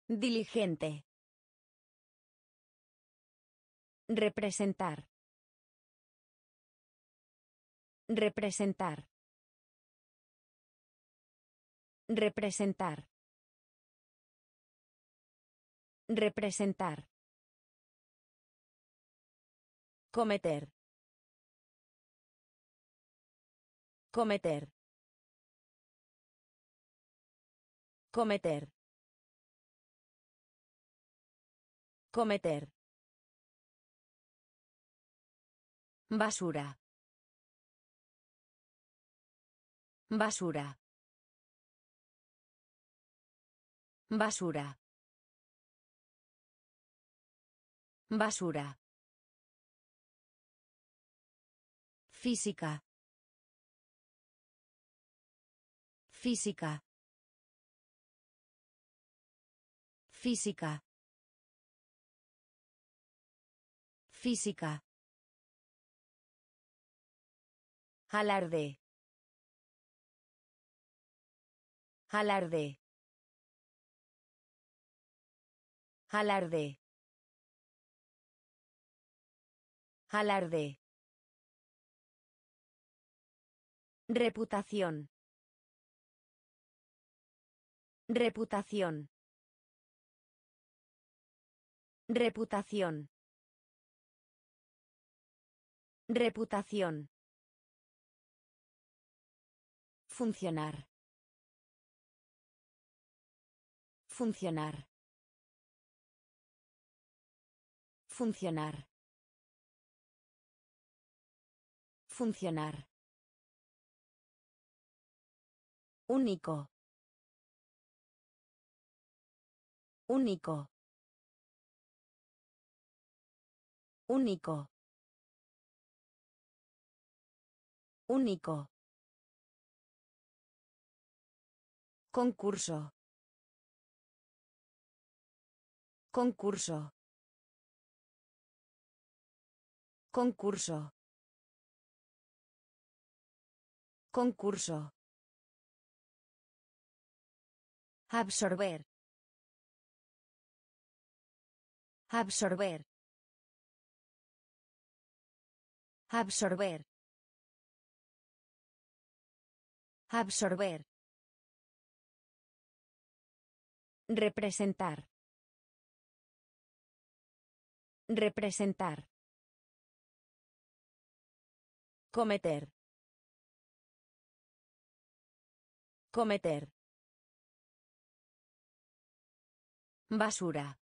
Speaker 1: Diligente. Representar. Representar. Representar. Representar. Cometer. Cometer. Cometer. Cometer. Basura. Basura. Basura. Basura. Física. Física. Física. Física. Alarde. Alarde. Alarde. Alarde. Reputación. Reputación. Reputación. Reputación. Funcionar. Funcionar. Funcionar. Funcionar. Único. Único. Único. Único. Concurso. Concurso. Concurso. Concurso. Absorber. Absorber. Absorber. Absorber. Representar. Representar. Cometer. Cometer. Basura.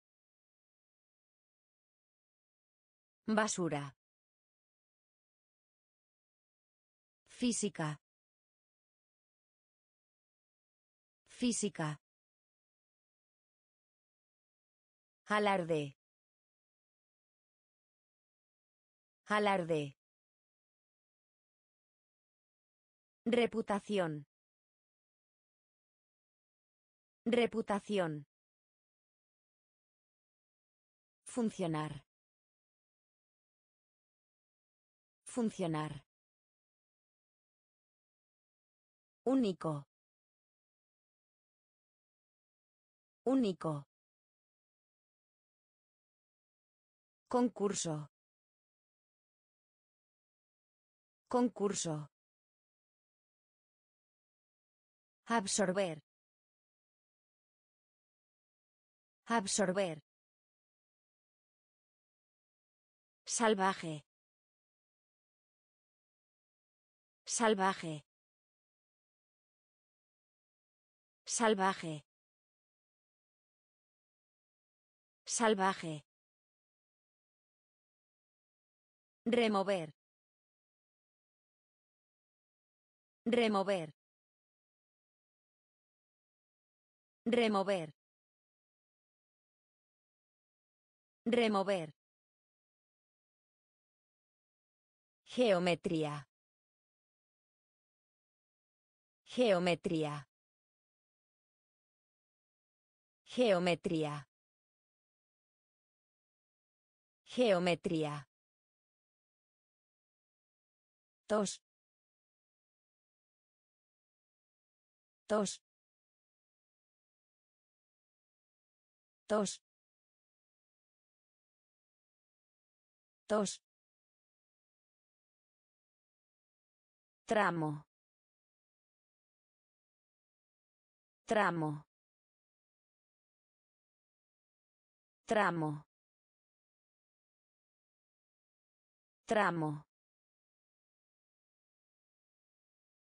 Speaker 1: Basura. Física. Física. Alarde. Alarde. Reputación. Reputación. Funcionar. Funcionar. Único. Único. Concurso. Concurso. Absorber. Absorber. Salvaje. Salvaje. Salvaje. Salvaje. Remover. Remover. Remover. Remover. Geometría. Geometría. Geometría. Geometría dos, dos, dos, Tos. Tramo. Tramo. Tramo. Tramo.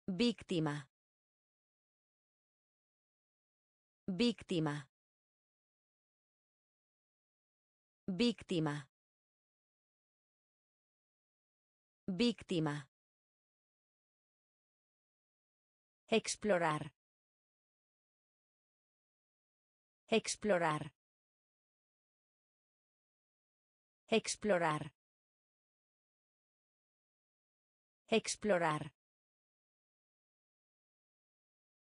Speaker 1: Víctima. Víctima. Víctima. Víctima. Explorar. Explorar. Explorar. Explorar.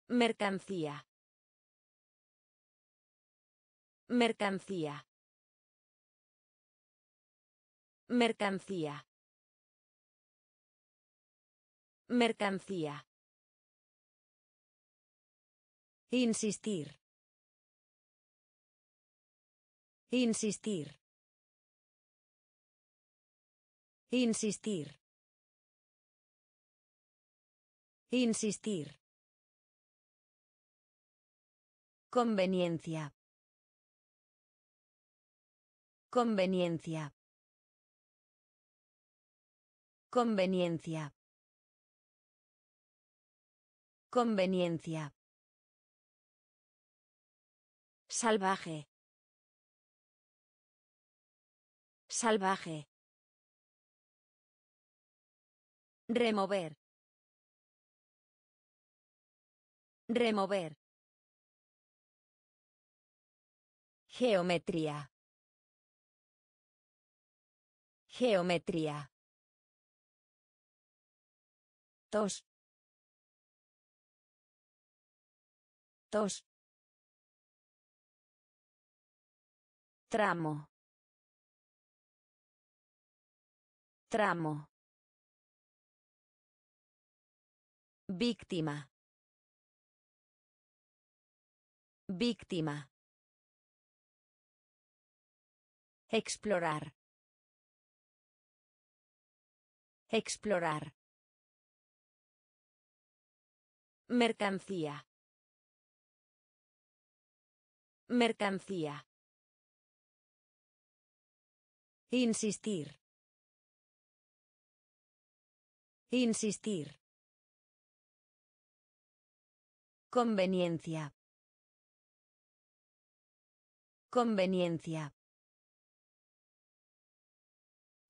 Speaker 1: Mercancía. Mercancía. Mercancía. Mercancía. Insistir. Insistir. Insistir. Insistir. Conveniencia. Conveniencia. Conveniencia. Conveniencia. Salvaje. Salvaje. Remover. Remover. Geometría. Geometría. Tos. Tos. Tramo. Tramo. Víctima. Víctima. Explorar. Explorar. Mercancía. Mercancía. Insistir. Insistir. Conveniencia. Conveniencia.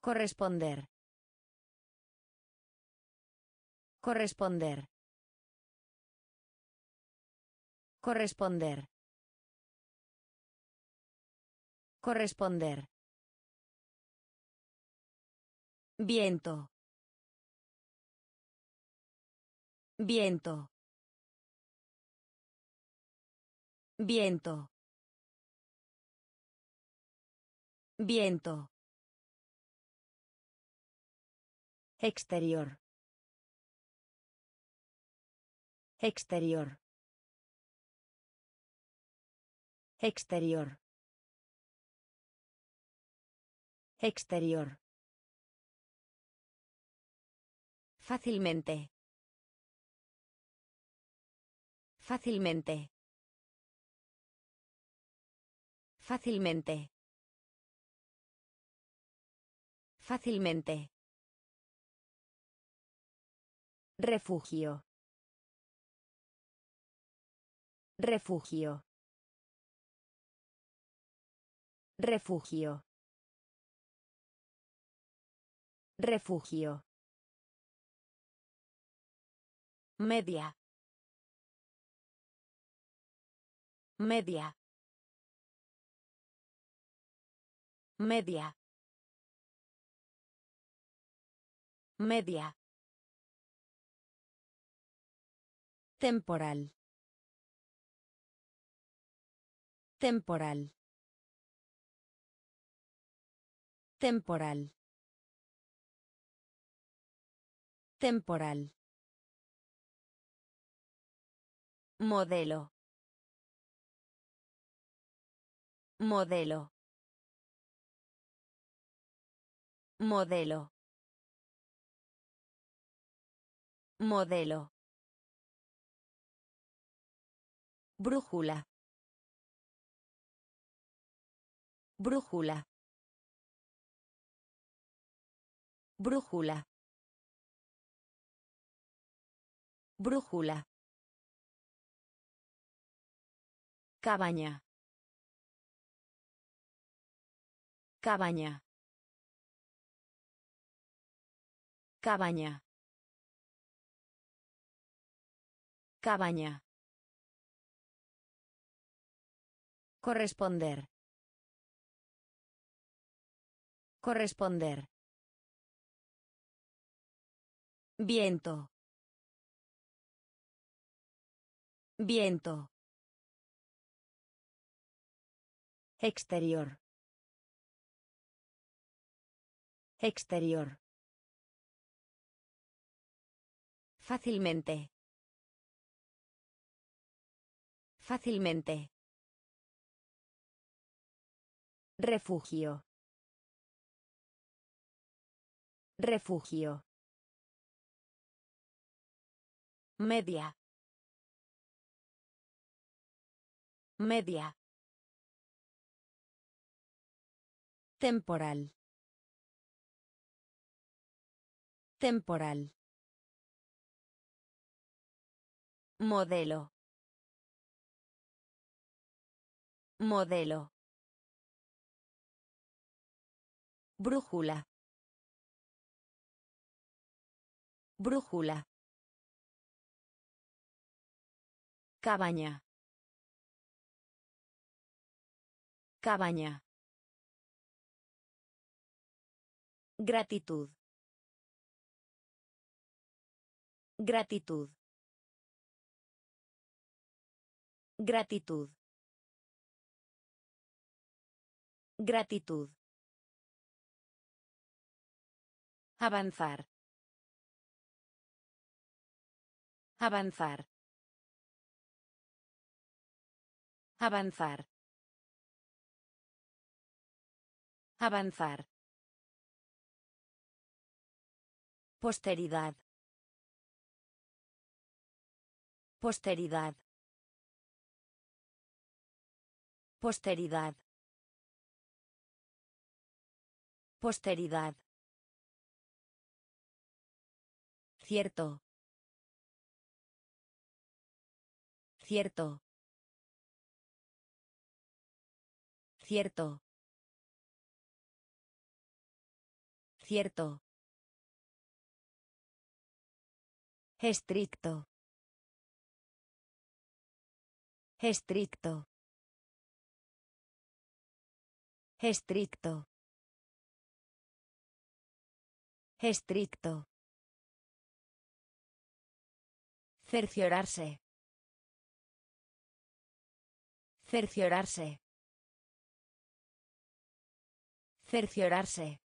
Speaker 1: Corresponder. Corresponder. Corresponder. Corresponder. Viento. Viento. Viento. Viento. Exterior. Exterior. Exterior. Exterior. Fácilmente. Fácilmente. Fácilmente. Fácilmente. Refugio. Refugio. Refugio. Refugio. Media. Media. Media. Media. Temporal. Temporal. Temporal. Temporal. Modelo. Modelo. Modelo. Modelo. Brújula. Brújula. Brújula. Brújula. Cabaña. Cabaña. Cabaña. Cabaña. Corresponder. Corresponder. Viento. Viento. Exterior. Exterior. Fácilmente. Fácilmente. Refugio. Refugio. Media. Media. Temporal. Temporal. Modelo. Modelo. Brújula. Brújula. Cabaña. Cabaña. Gratitud. Gratitud. Gratitud. Gratitud. Avanzar. Avanzar. Avanzar. Avanzar. Posteridad. Posteridad. Posteridad. Posteridad. Cierto. Cierto. Cierto. Cierto. Estricto. Estricto. Estricto. Estricto. Cerciorarse. Cerciorarse. Cerciorarse.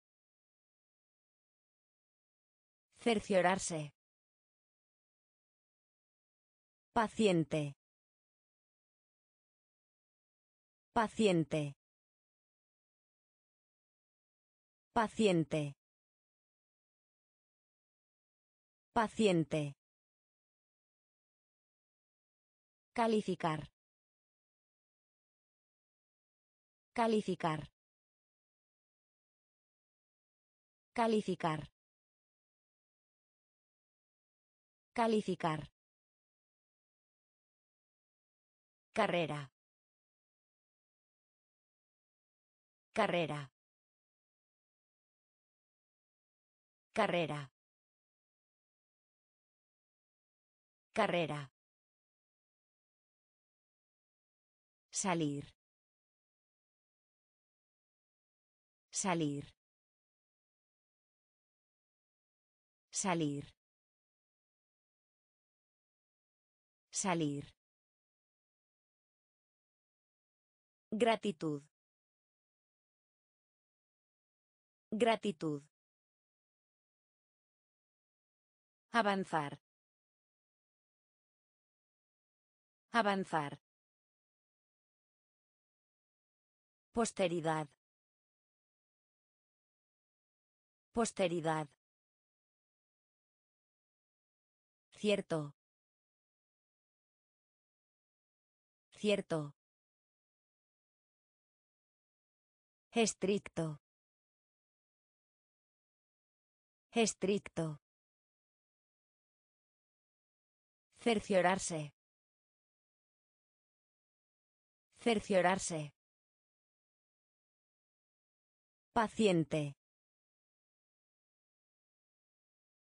Speaker 1: Cerciorarse. Paciente. Paciente. Paciente. Paciente. Calificar. Calificar. Calificar. Calificar. Carrera. Carrera. Carrera. Carrera. Salir. Salir. Salir. Salir. Gratitud. Gratitud. Avanzar. Avanzar. Posteridad. Posteridad. Cierto. Cierto. Estricto. Estricto. Cerciorarse. Cerciorarse. Paciente.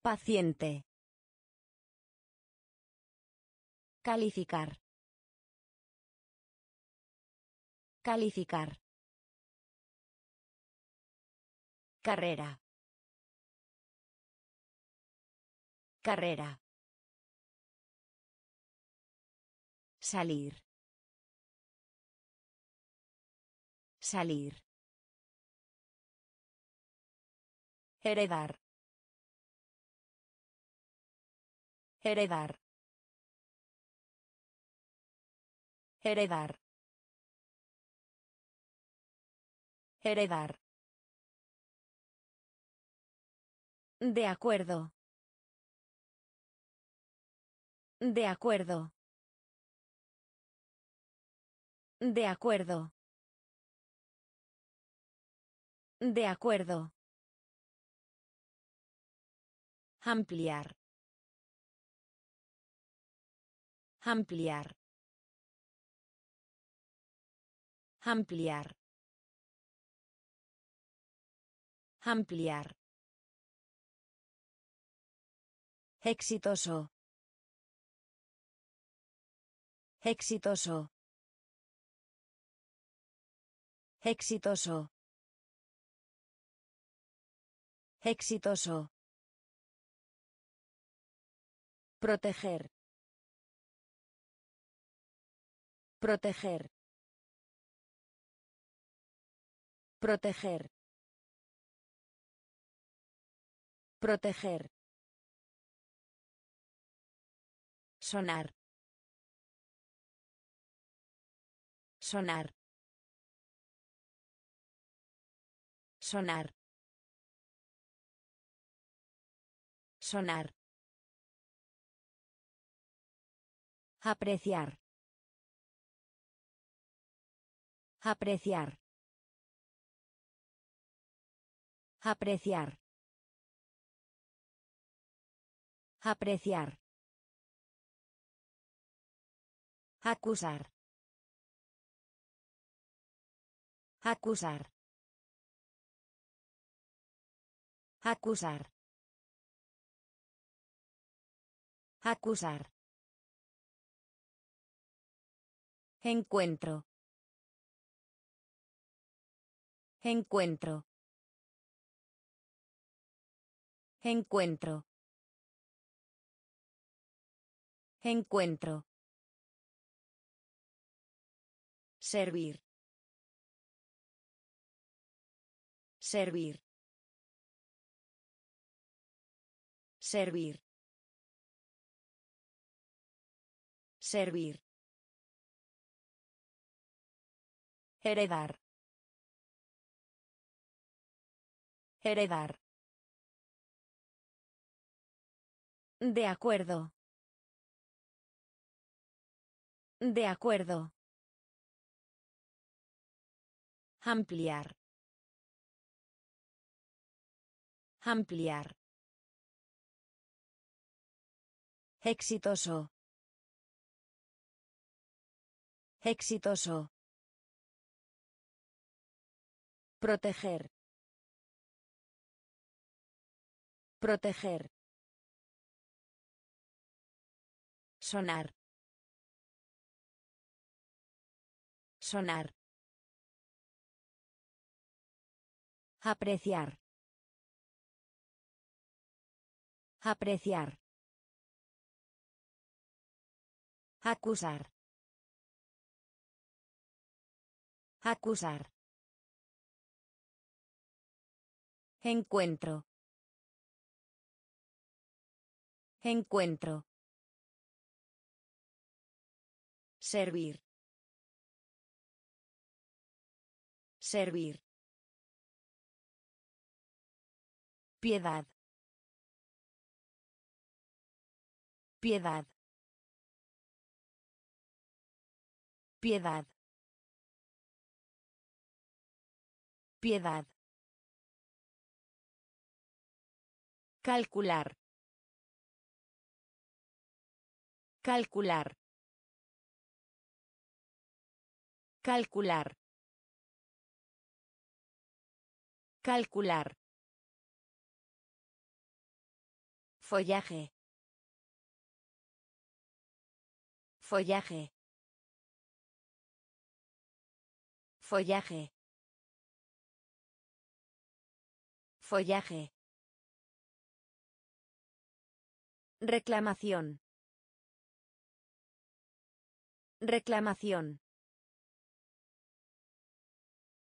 Speaker 1: Paciente. Calificar. Calificar. Carrera. Carrera. Salir. Salir. Heredar. Heredar. Heredar. Heredar. De acuerdo. De acuerdo. De acuerdo. De acuerdo. Ampliar. Ampliar. Ampliar. Ampliar. Exitoso. Exitoso. Exitoso. Exitoso. Proteger. Proteger. Proteger. Proteger. Sonar. Sonar. Sonar. Sonar. Apreciar. Apreciar. Apreciar. Apreciar. Acusar. Acusar. Acusar. Acusar. Encuentro. Encuentro. Encuentro. Encuentro. Servir. Servir. Servir. Servir. Heredar. Heredar. De acuerdo. De acuerdo. Ampliar. Ampliar. Exitoso. Exitoso. Proteger. Proteger. Sonar. Sonar. Apreciar. Apreciar. Acusar. Acusar. Encuentro. Encuentro. Servir. Servir. Piedad. Piedad. Piedad. Piedad. Calcular. Calcular. Calcular. Calcular. Follaje. Follaje. Follaje. Follaje. Reclamación. Reclamación.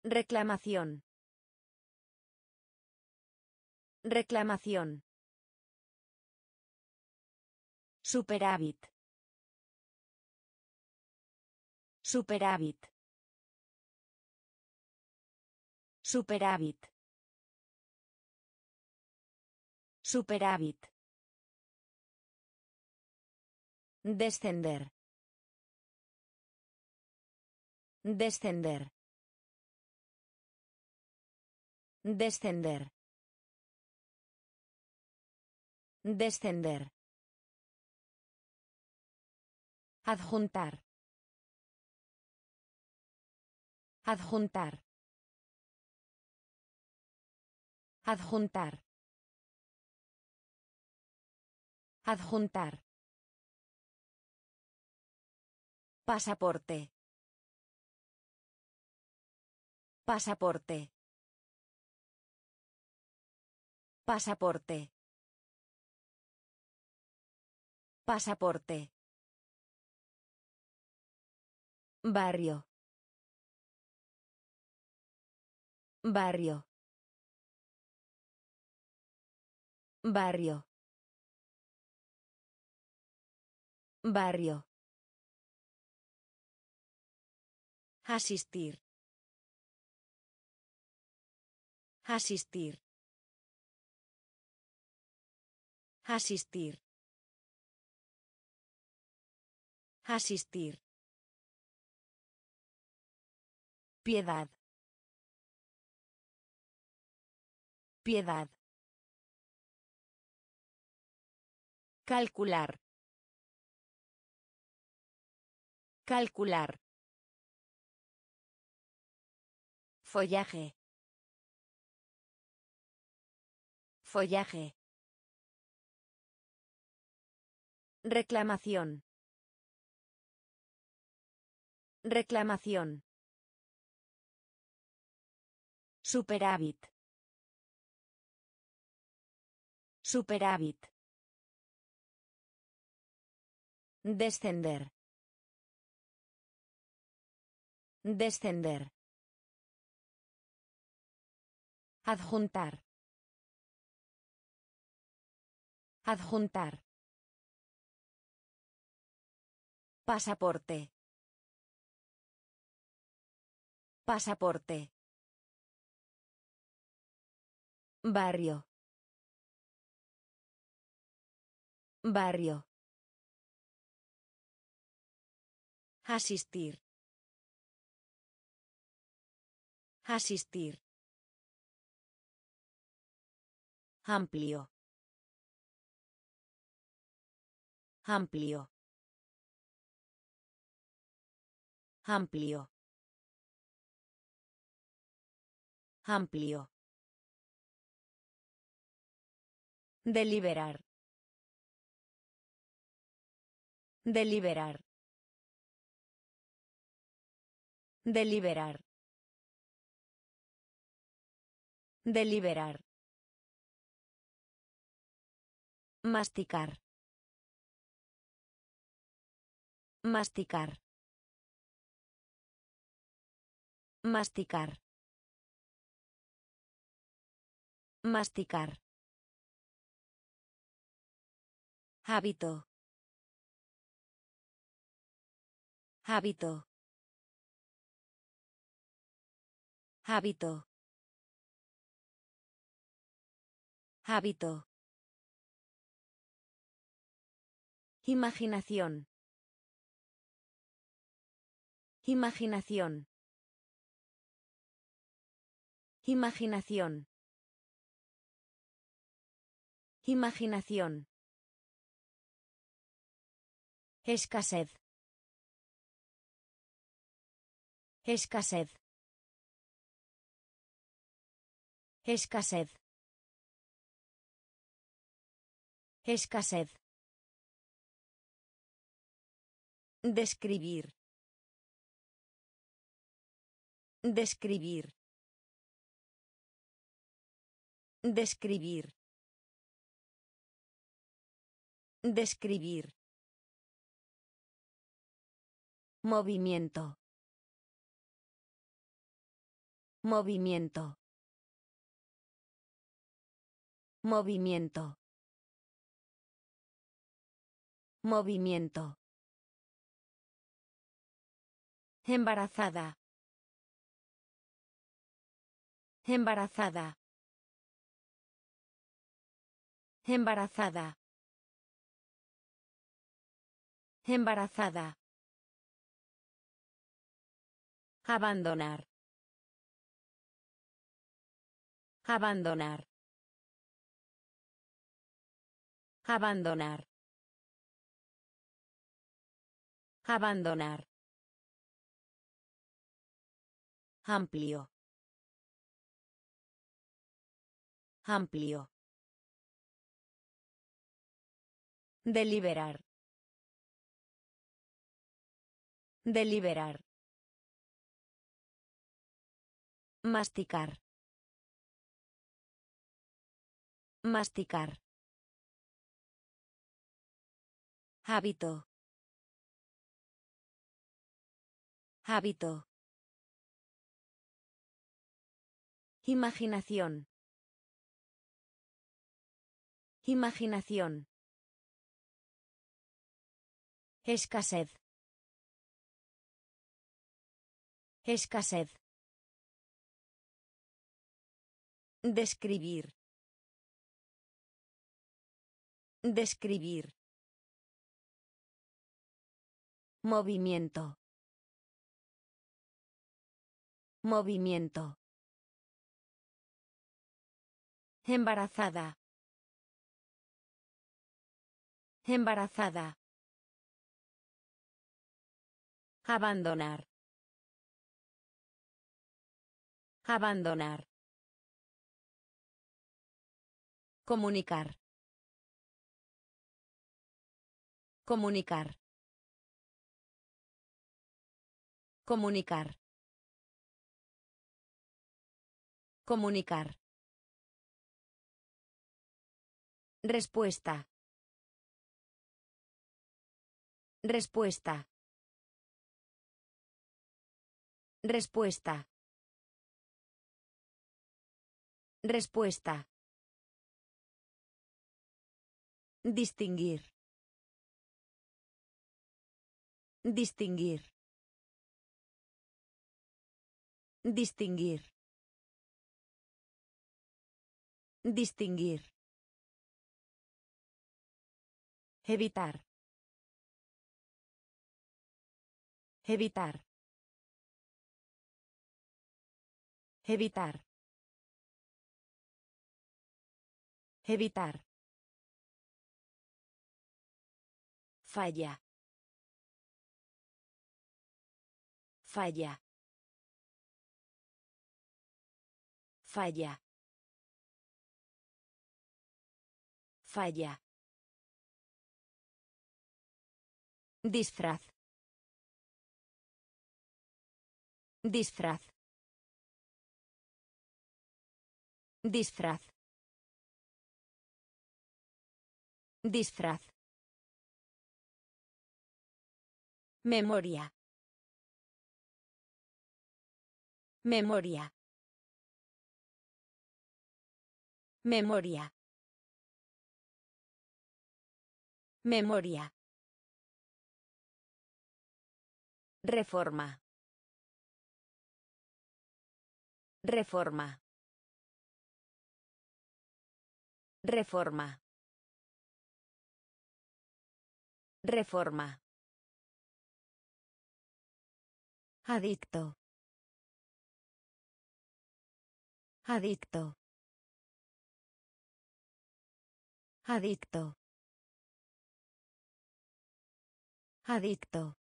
Speaker 1: Reclamación. Reclamación. Superávit. Superávit. Superávit. Superávit. Descender. Descender. Descender. Descender. Adjuntar. Adjuntar. Adjuntar. Adjuntar. Pasaporte. Pasaporte. Pasaporte. Pasaporte. Barrio. Barrio. Barrio. Barrio. Asistir. Asistir. Asistir. Asistir. Piedad. Piedad. Calcular. Calcular. Follaje. Follaje. Reclamación. Reclamación. Superávit. Superávit. Descender. Descender. Adjuntar. Adjuntar. Pasaporte. Pasaporte. Barrio. Barrio. Asistir. Asistir. Amplio. Amplio. Amplio. Amplio. Deliberar. Deliberar. Deliberar. Deliberar. Masticar. Masticar. Masticar. Masticar. Hábito. Hábito. Hábito. Hábito. Imaginación. Imaginación. Imaginación. Imaginación. Escasez. Escasez. Escasez. Escasez. Describir. Describir. Describir. Describir. Movimiento. Movimiento. Movimiento. Movimiento. Embarazada. Embarazada. Embarazada. Embarazada. Abandonar. Abandonar. Abandonar. Abandonar. Amplio. Amplio. Deliberar. Deliberar. Masticar. Masticar. Hábito. Hábito. Imaginación. Imaginación. Escasez. Escasez. Describir. Describir. Movimiento. Movimiento. Embarazada. Embarazada. Abandonar. Abandonar. Comunicar. Comunicar. Comunicar. Comunicar. Respuesta. Respuesta. Respuesta. Respuesta. Distinguir. Distinguir. Distinguir. Distinguir. Evitar. Evitar. Evitar. Evitar. Falla. Falla. Falla. Falla. Disfraz. Disfraz. Disfraz. Disfraz. Memoria. Memoria. Memoria. Memoria. Reforma. Reforma. Reforma. Reforma. Adicto. Adicto. Adicto. Adicto.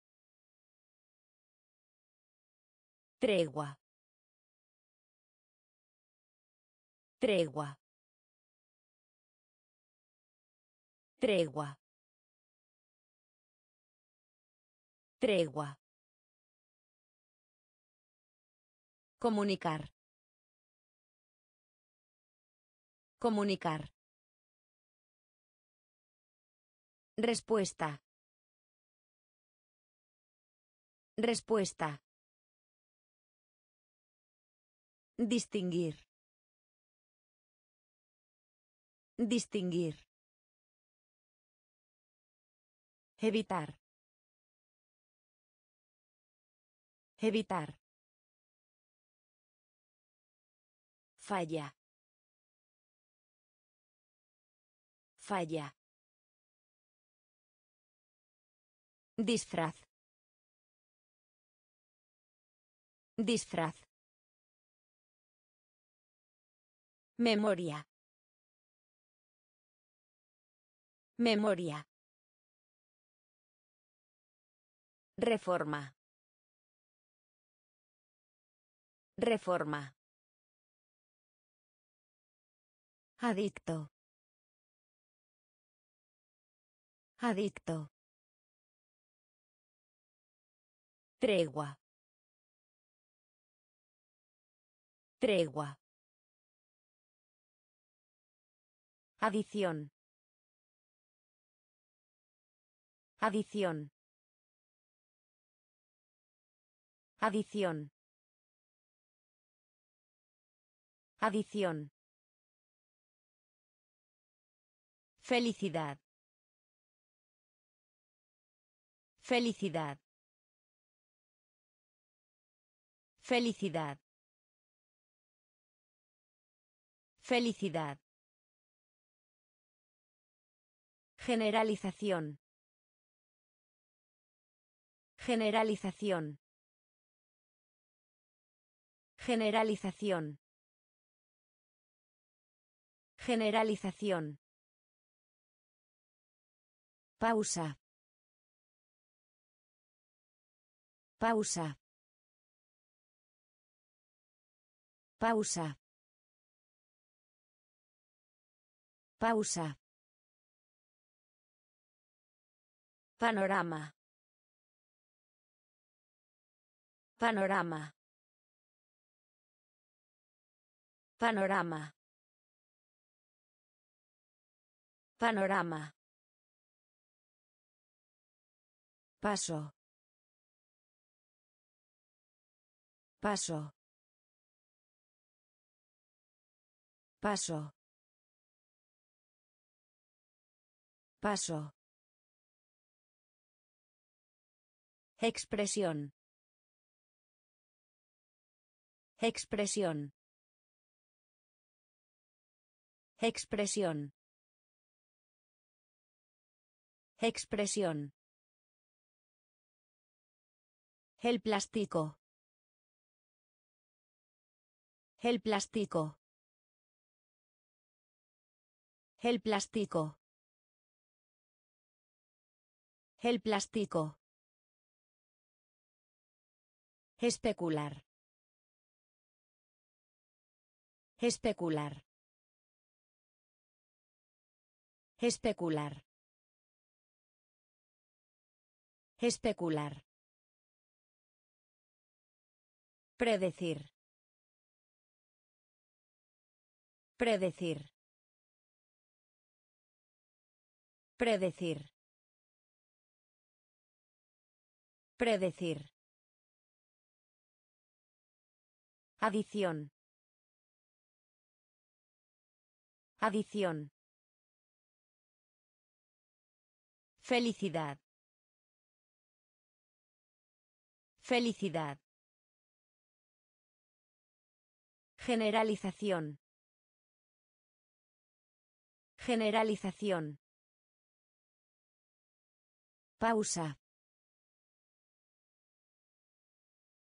Speaker 1: Tregua. Tregua. Tregua. Tregua. Comunicar. Comunicar. Respuesta. Respuesta. Distinguir. Distinguir. Evitar. Evitar. Falla. Falla. Disfraz. Disfraz. Memoria. Memoria. Reforma. Reforma. Adicto. Adicto. Tregua. Tregua. Adición. Adición. Adición. Adición. Felicidad. Felicidad. Felicidad. Felicidad. Generalización. Generalización. Generalización. Generalización. Pausa. Pausa. Pausa. Pausa. Panorama. Panorama. Panorama. Panorama. Paso. Paso. Paso. Paso. Expresión. Expresión. Expresión. Expresión. El plástico. El plástico. El plástico. El plástico. Especular. Especular. Especular. Especular. Predecir. Predecir. Predecir. Predecir. Adición. Adición. Felicidad. Felicidad. Generalización. Generalización. Pausa.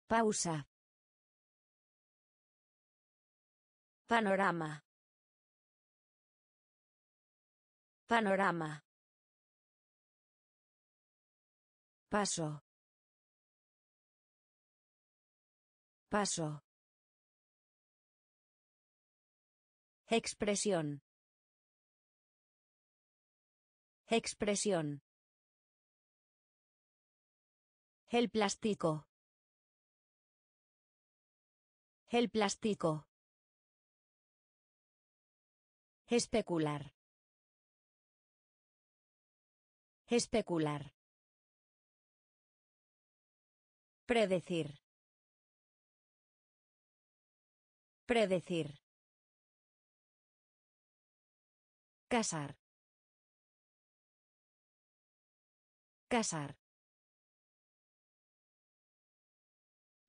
Speaker 1: Pausa. Panorama. Panorama. Paso. Paso. Expresión. Expresión. El plástico. El plástico. Especular. Especular. Predecir. Predecir. Casar. Casar.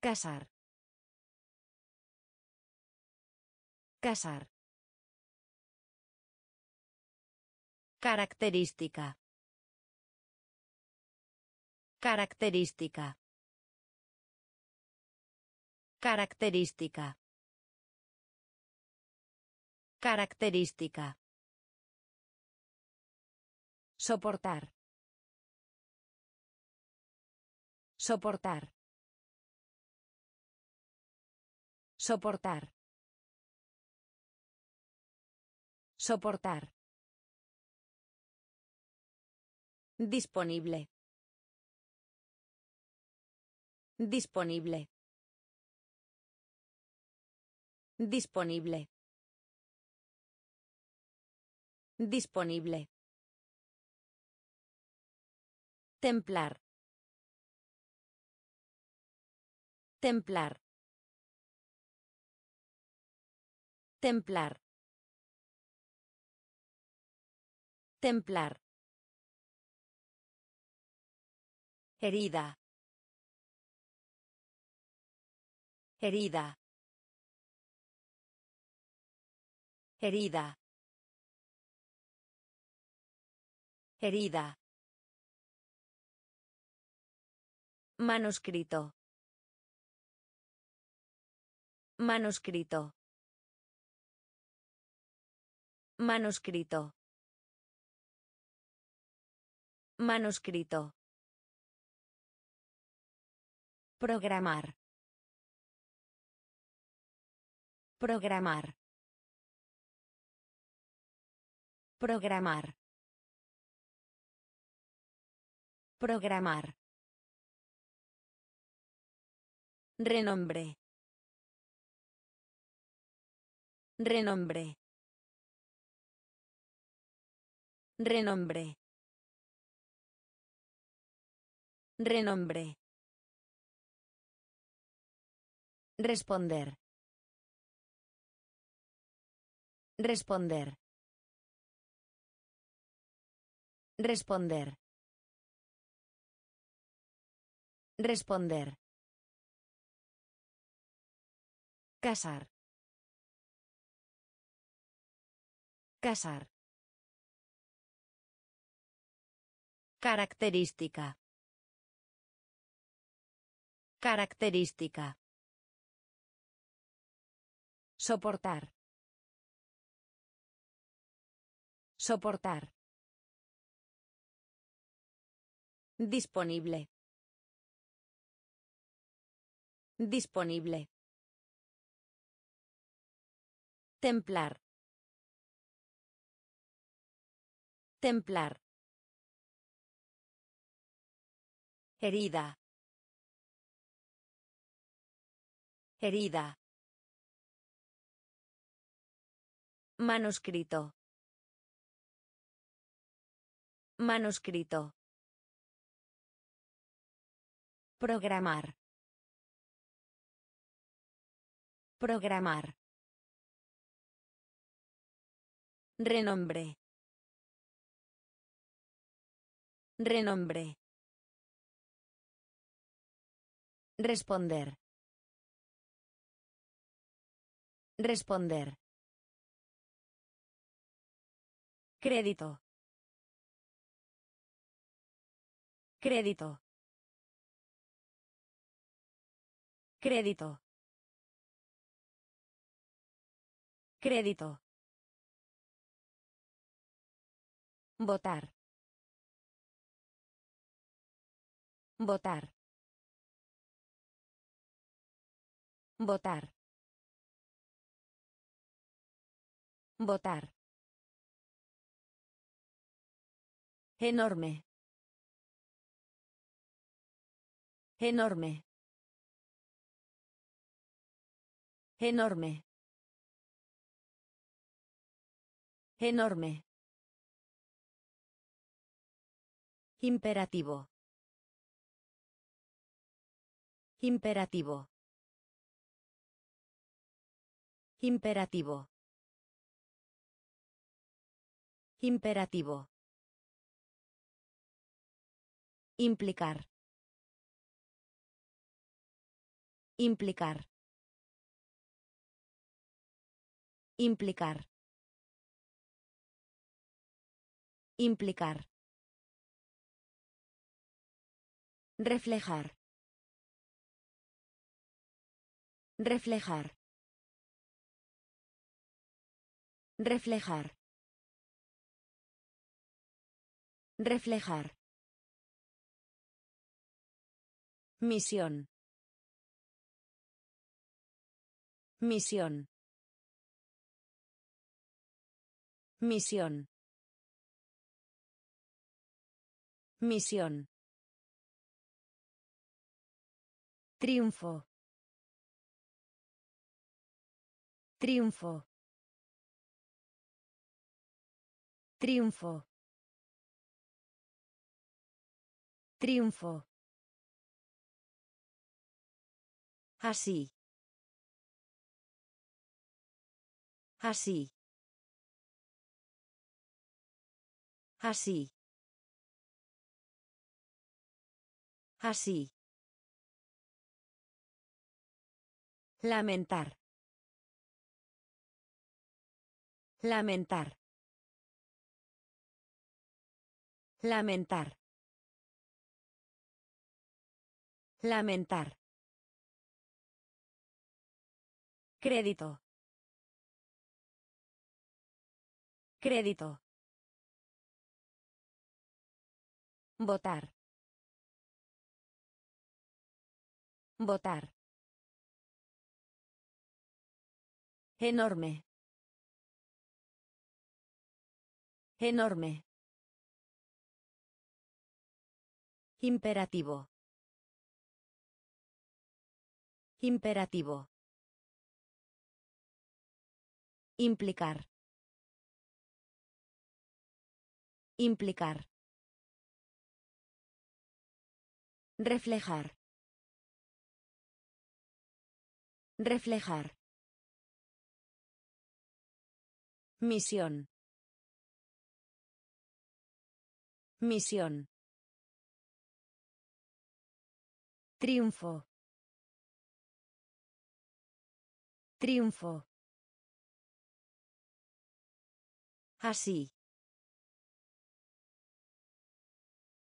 Speaker 1: Casar. Casar. Característica. Característica. Característica. Característica. Soportar. Soportar. Soportar. Soportar. Disponible. Disponible. Disponible. Disponible. Templar. Templar. Templar. Templar. Herida. Herida. Herida. Herida. Manuscrito. Manuscrito. Manuscrito. Manuscrito. Programar. Programar. Programar. Programar. Renombre. Renombre. Renombre. Renombre. Responder. Responder. Responder. Responder. Casar. Casar. Característica. Característica. Soportar. Soportar. Disponible. Disponible. Templar. Templar. Herida. Herida. Manuscrito. Manuscrito. Programar. Programar. Renombre. Renombre. Responder. Responder. Crédito. Crédito. Crédito. Crédito. Votar. Votar. Votar. Votar. Enorme. Enorme. Enorme. Enorme. Imperativo. Imperativo. Imperativo. Imperativo. Implicar. Implicar. Implicar. Implicar. Reflejar. Reflejar. Reflejar. Reflejar. Misión. Misión. Misión. Misión. Triunfo. Triunfo. Triunfo. Triunfo. Así. Así. Así. Así. Lamentar. Lamentar. Lamentar. Lamentar. Crédito. Crédito. Votar. Votar. Enorme. Enorme. Imperativo. Imperativo. Implicar. Implicar. Reflejar. Reflejar. Misión. Misión. Triunfo. Triunfo. Así.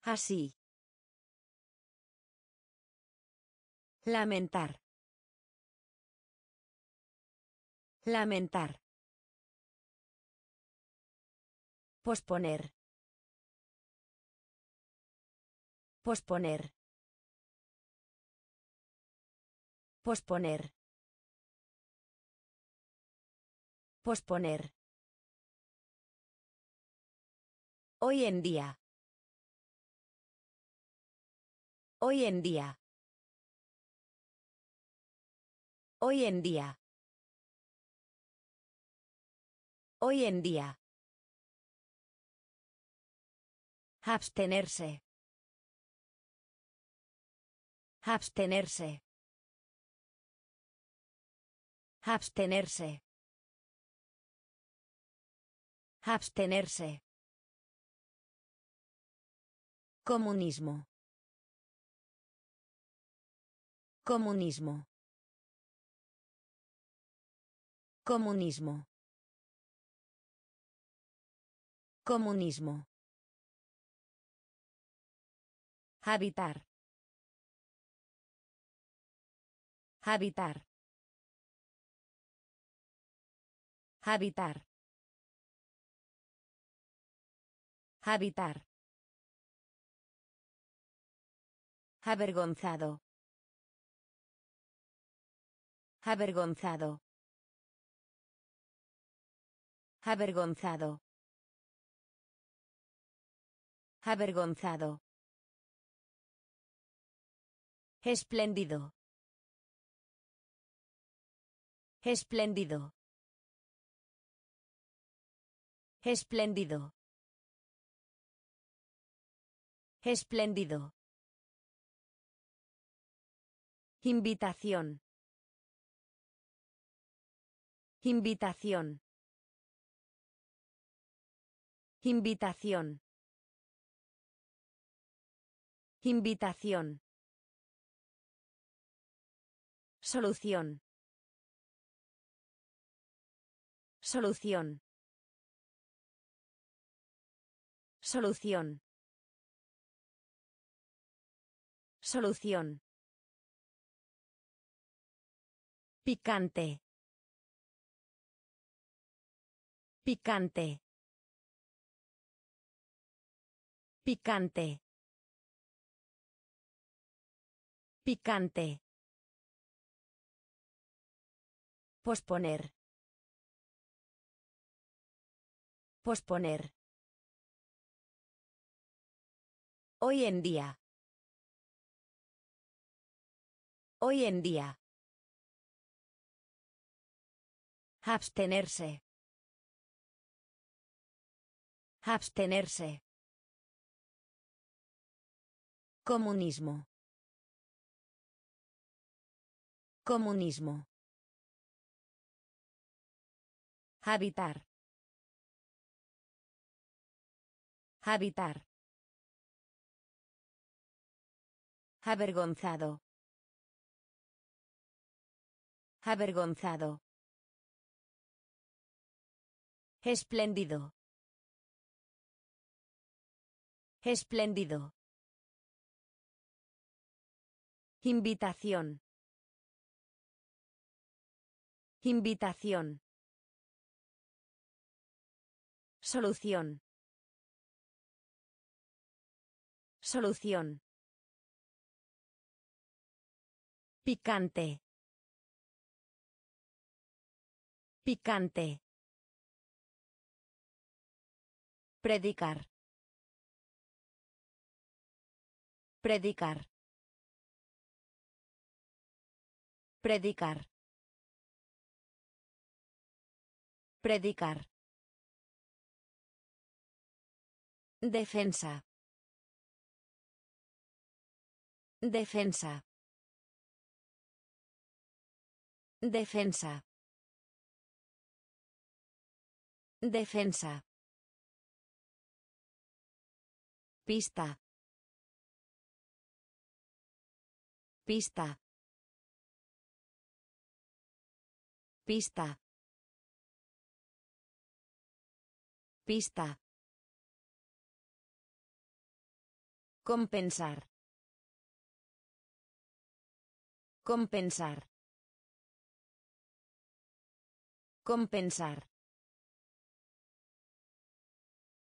Speaker 1: Así. Lamentar. Lamentar. Posponer. Posponer. Posponer. Posponer. Hoy en día. Hoy en día. Hoy en día. Hoy en día. Abstenerse. Abstenerse. Abstenerse. Abstenerse. Comunismo. Comunismo. Comunismo. Comunismo. Habitar. Habitar. Habitar. Habitar. Avergonzado. Avergonzado. Avergonzado. Avergonzado. Espléndido. Espléndido. Espléndido. Espléndido. Invitación. Invitación. Invitación. Invitación. Solución. Solución. Solución. Solución. Picante. Picante. Picante. Picante. Posponer. Posponer. Hoy en día. Hoy en día. Abstenerse. Abstenerse. Comunismo. Comunismo. Habitar. Habitar. Avergonzado. Avergonzado. Espléndido. Espléndido. Invitación. Invitación. Solución. Solución. Picante. Picante. Predicar. Predicar. Predicar. Predicar. Defensa. Defensa. Defensa. Defensa. Pista. Pista. Pista. Pista. Compensar. Compensar. Compensar.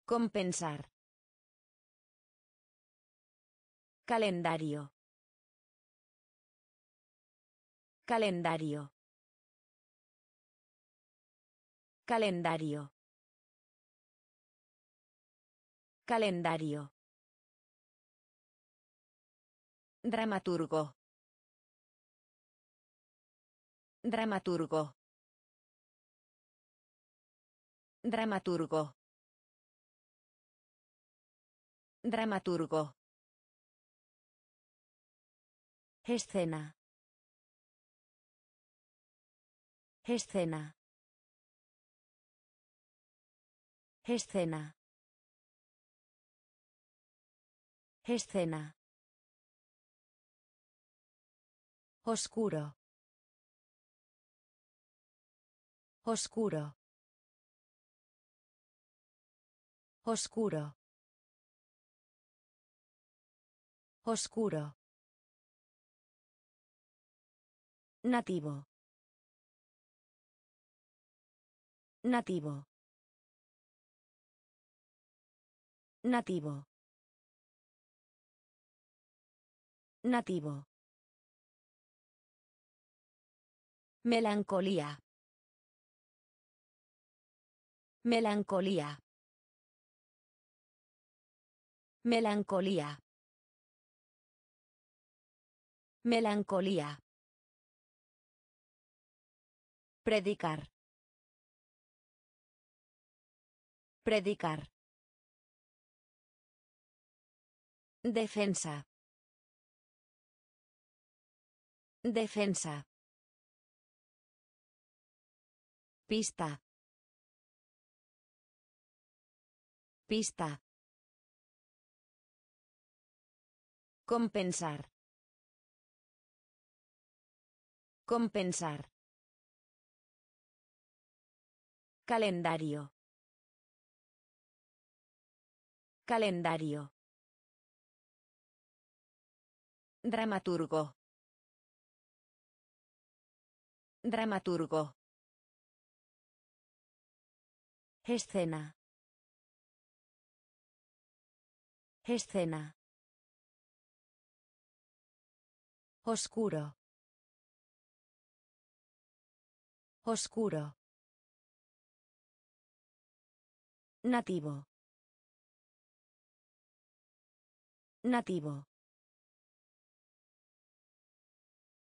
Speaker 1: Compensar. Calendario. Calendario. Calendario. Calendario. Dramaturgo. Dramaturgo. Dramaturgo. Dramaturgo. Escena. Escena. Escena. Escena. Oscuro. Oscuro. Oscuro. Oscuro. Nativo. Nativo. Nativo. Nativo. Melancolía. Melancolía. Melancolía. Melancolía. Predicar. Predicar. Defensa. Defensa. Pista. Pista. Compensar. Compensar. Calendario. Calendario. Dramaturgo. Dramaturgo. Escena. Escena. Oscuro. Oscuro. Nativo. Nativo.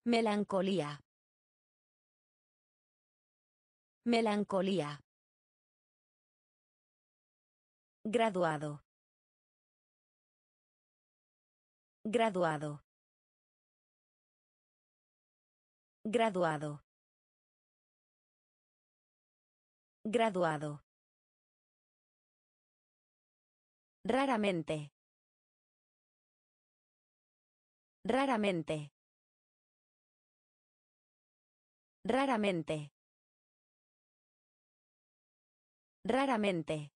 Speaker 1: Melancolía. Melancolía. Graduado. Graduado. Graduado. Graduado. Raramente. Raramente. Raramente. Raramente.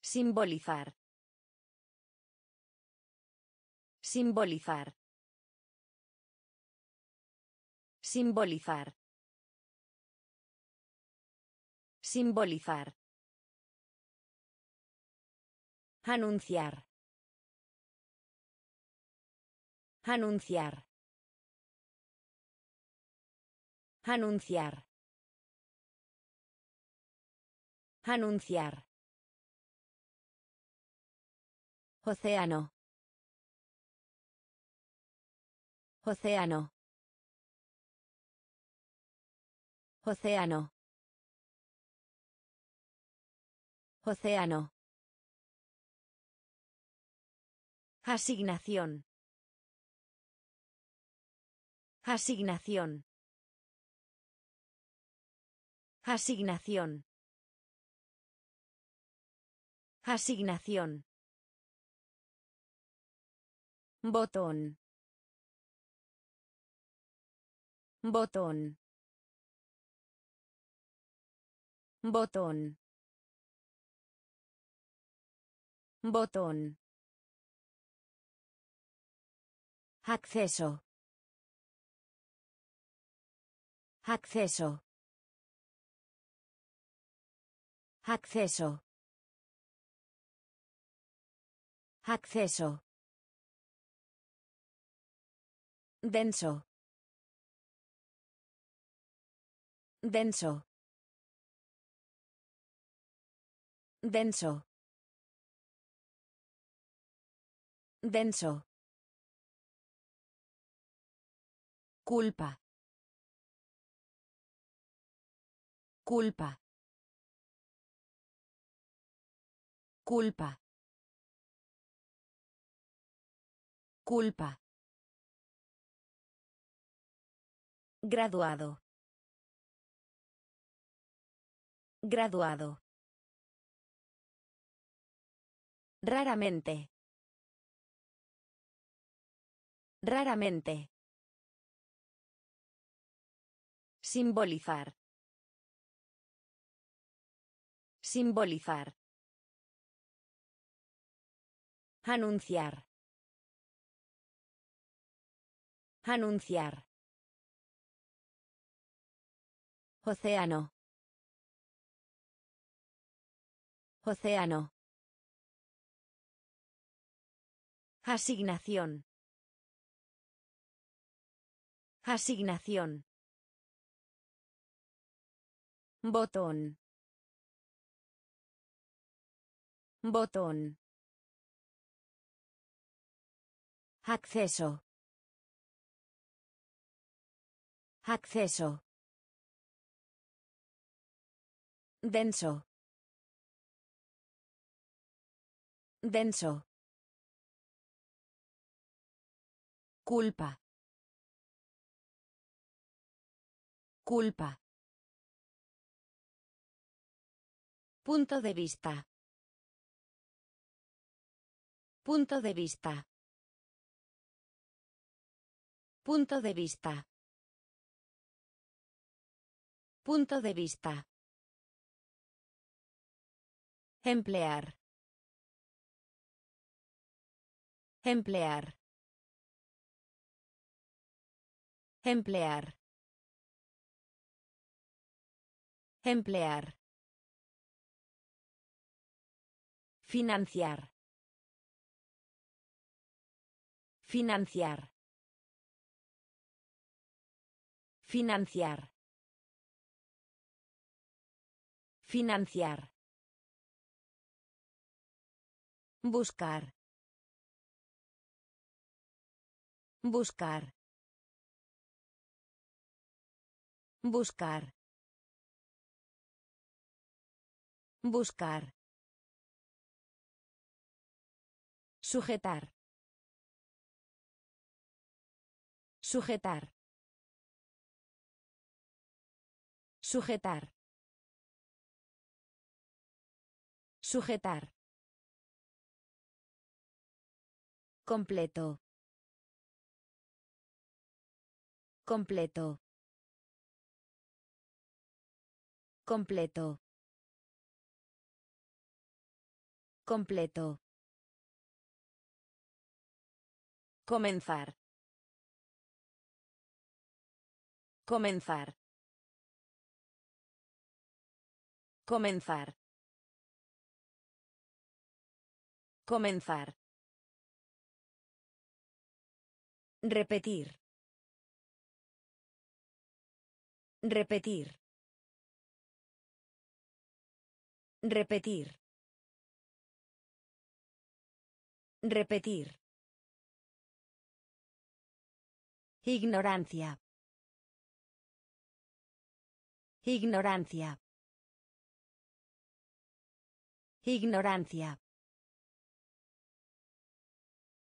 Speaker 1: Simbolizar. Simbolizar. Simbolizar. Simbolizar. Anunciar. Anunciar. Anunciar. Anunciar. Océano. Océano. Océano. Océano. Asignación. Asignación. Asignación. Asignación. Botón. Botón. Botón. Botón. Acceso. Acceso. Acceso. Acceso. Denso. Denso. Denso. Denso. Culpa. Culpa. Culpa. Culpa. Graduado. Graduado. Raramente. Raramente. Simbolizar. Simbolizar. Anunciar. Anunciar. Océano. Océano. Asignación. Asignación. Botón. Botón. Acceso. Acceso. Denso. Denso. Culpa. Culpa. Punto de vista. Punto de vista. Punto de vista. Punto de vista. Emplear. Emplear. Emplear. Emplear. Financiar. Financiar. Financiar. Financiar. Buscar. Buscar. Buscar. Buscar. Sujetar. Sujetar. Sujetar. Sujetar. Completo. Completo. Completo. Completo. Comenzar. Comenzar. Comenzar. Comenzar. Repetir. Repetir. Repetir. Repetir. Ignorancia. Ignorancia. Ignorancia.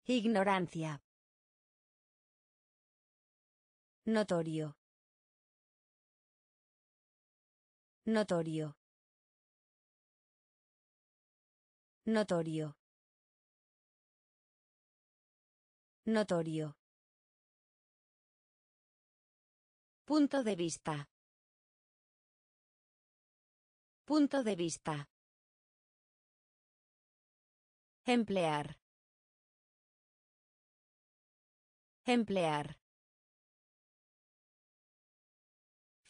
Speaker 1: Ignorancia. Notorio. Notorio. Notorio. Notorio. Punto de vista. Punto de vista. Emplear. Emplear.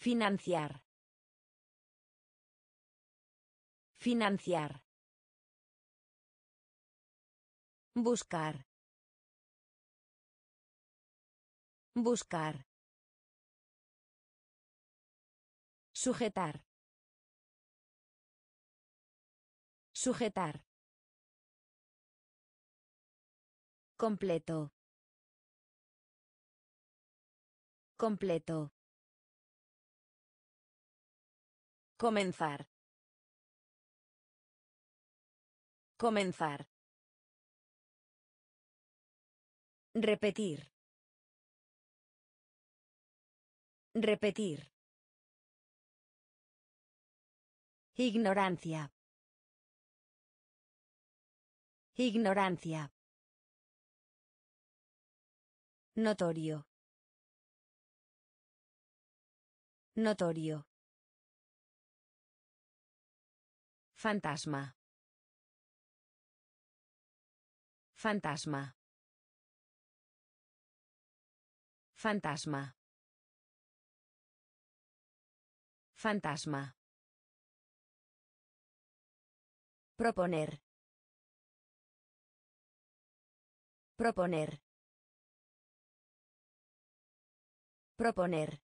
Speaker 1: Financiar. Financiar. Buscar. Buscar. Sujetar. Sujetar. Completo. Completo. Comenzar. Comenzar. Repetir. Repetir. Ignorancia. Ignorancia. Notorio. Notorio. Fantasma. Fantasma. Fantasma. Fantasma. Proponer. Proponer. Proponer.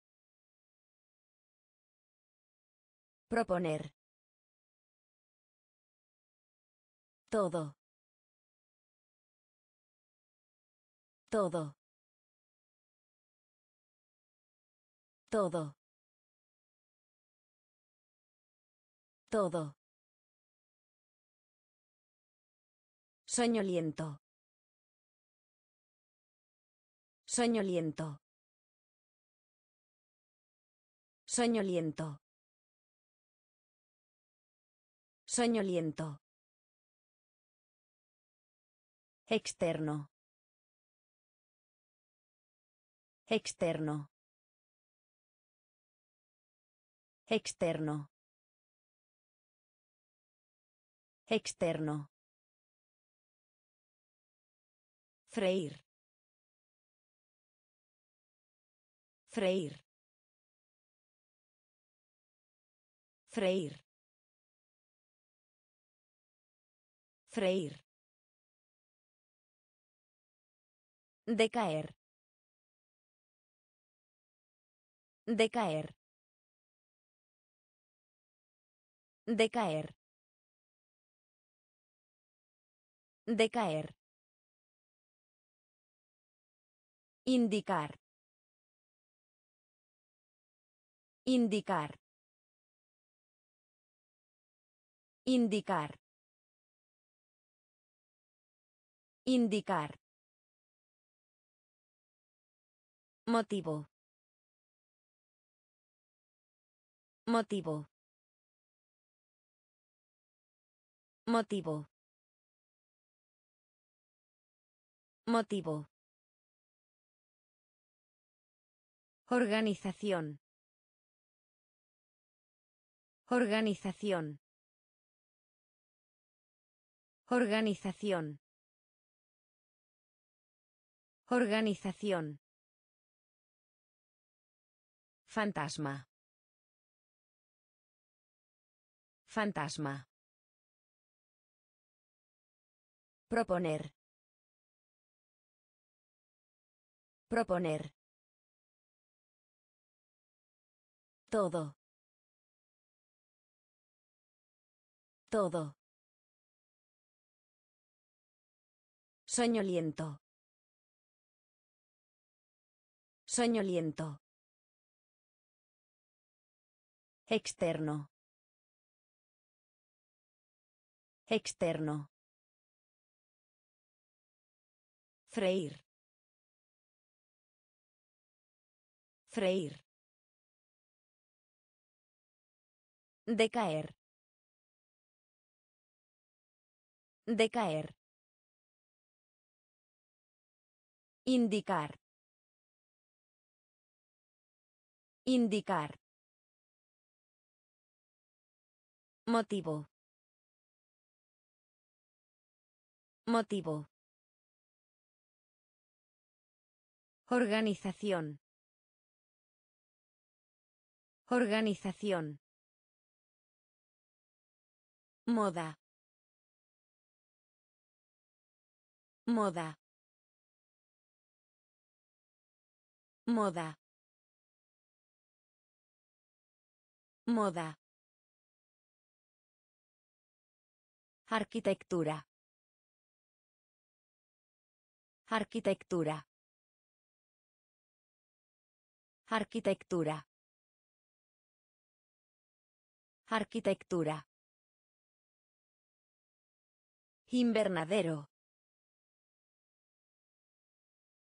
Speaker 1: Proponer. Todo. Todo. Todo. Todo. Soñoliento. Soñoliento. Soñoliento. Soñoliento. Externo. Externo. Externo. Externo. Freír. Freír. Freír. Freír. Decaer. Decaer. Decaer. Decaer. Indicar. Indicar. Indicar. Indicar. Motivo. Motivo. Motivo. Motivo. Organización. Organización. Organización. Organización. Fantasma. Fantasma. Proponer. Proponer. Todo. Todo. Soñoliento. Soñoliento. Externo. Externo. Freír. Freír. Decaer. Decaer. Indicar. Indicar. Motivo. Motivo. Organización. Organización. Moda. Moda. Moda. Moda. Arquitectura. Arquitectura. Arquitectura. Arquitectura. Invernadero.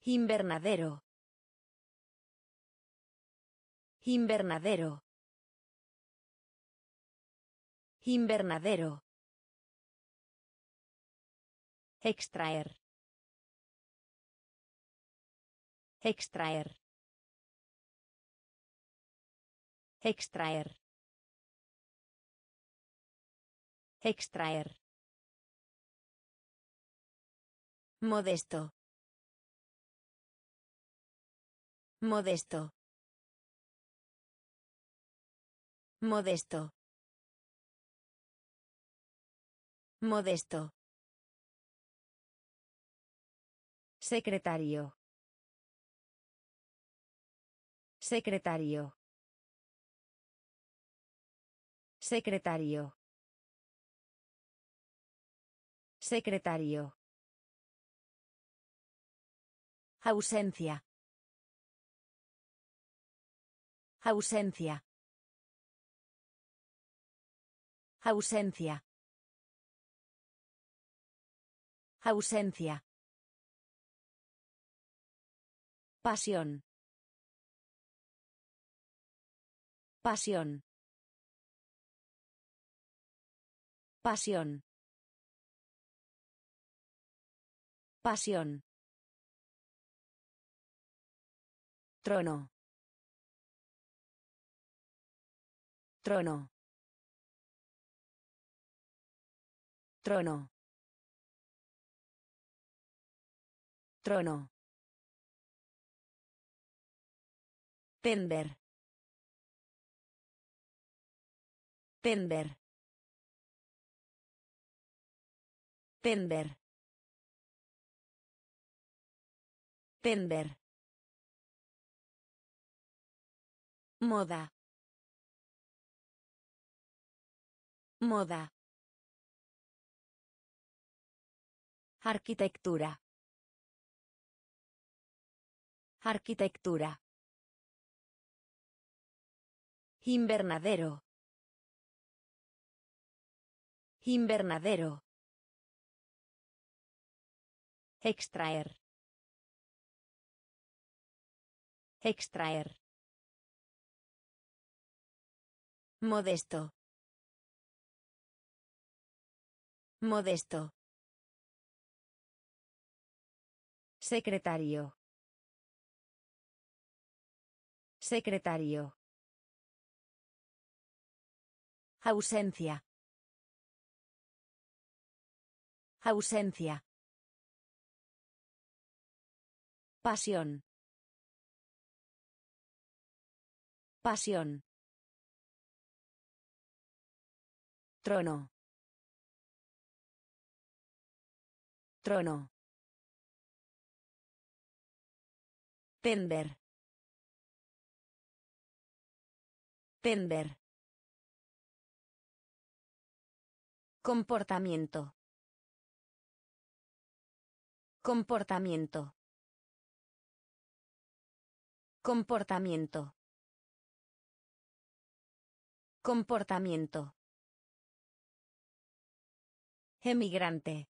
Speaker 1: Invernadero. Invernadero. Invernadero. Extraer. Extraer. Extraer. Extraer. Modesto. Modesto. Modesto. Modesto. Secretario. Secretario. Secretario. Secretario. Ausencia. Ausencia. Ausencia. Ausencia. Pasión. Pasión. Pasión. Pasión. Trono. Trono. Trono. Trono. Pender. Pender. Pender. Moda. Moda. Arquitectura. Arquitectura. Invernadero. Invernadero. Extraer. Extraer. Modesto. Modesto. Secretario. Secretario. Ausencia. Ausencia. Pasión. Pasión. Trono. Trono. tender tender Comportamiento. Comportamiento. Comportamiento. Comportamiento. Emigrante.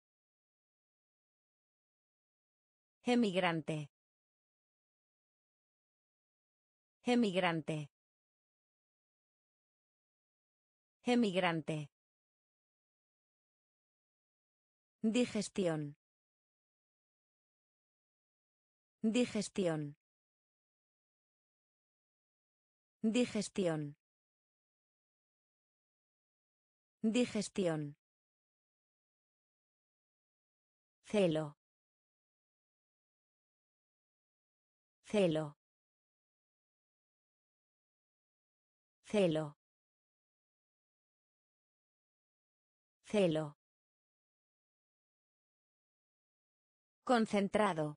Speaker 1: Emigrante. Emigrante. Emigrante. Digestión. Digestión. Digestión. Digestión. celo celo celo celo concentrado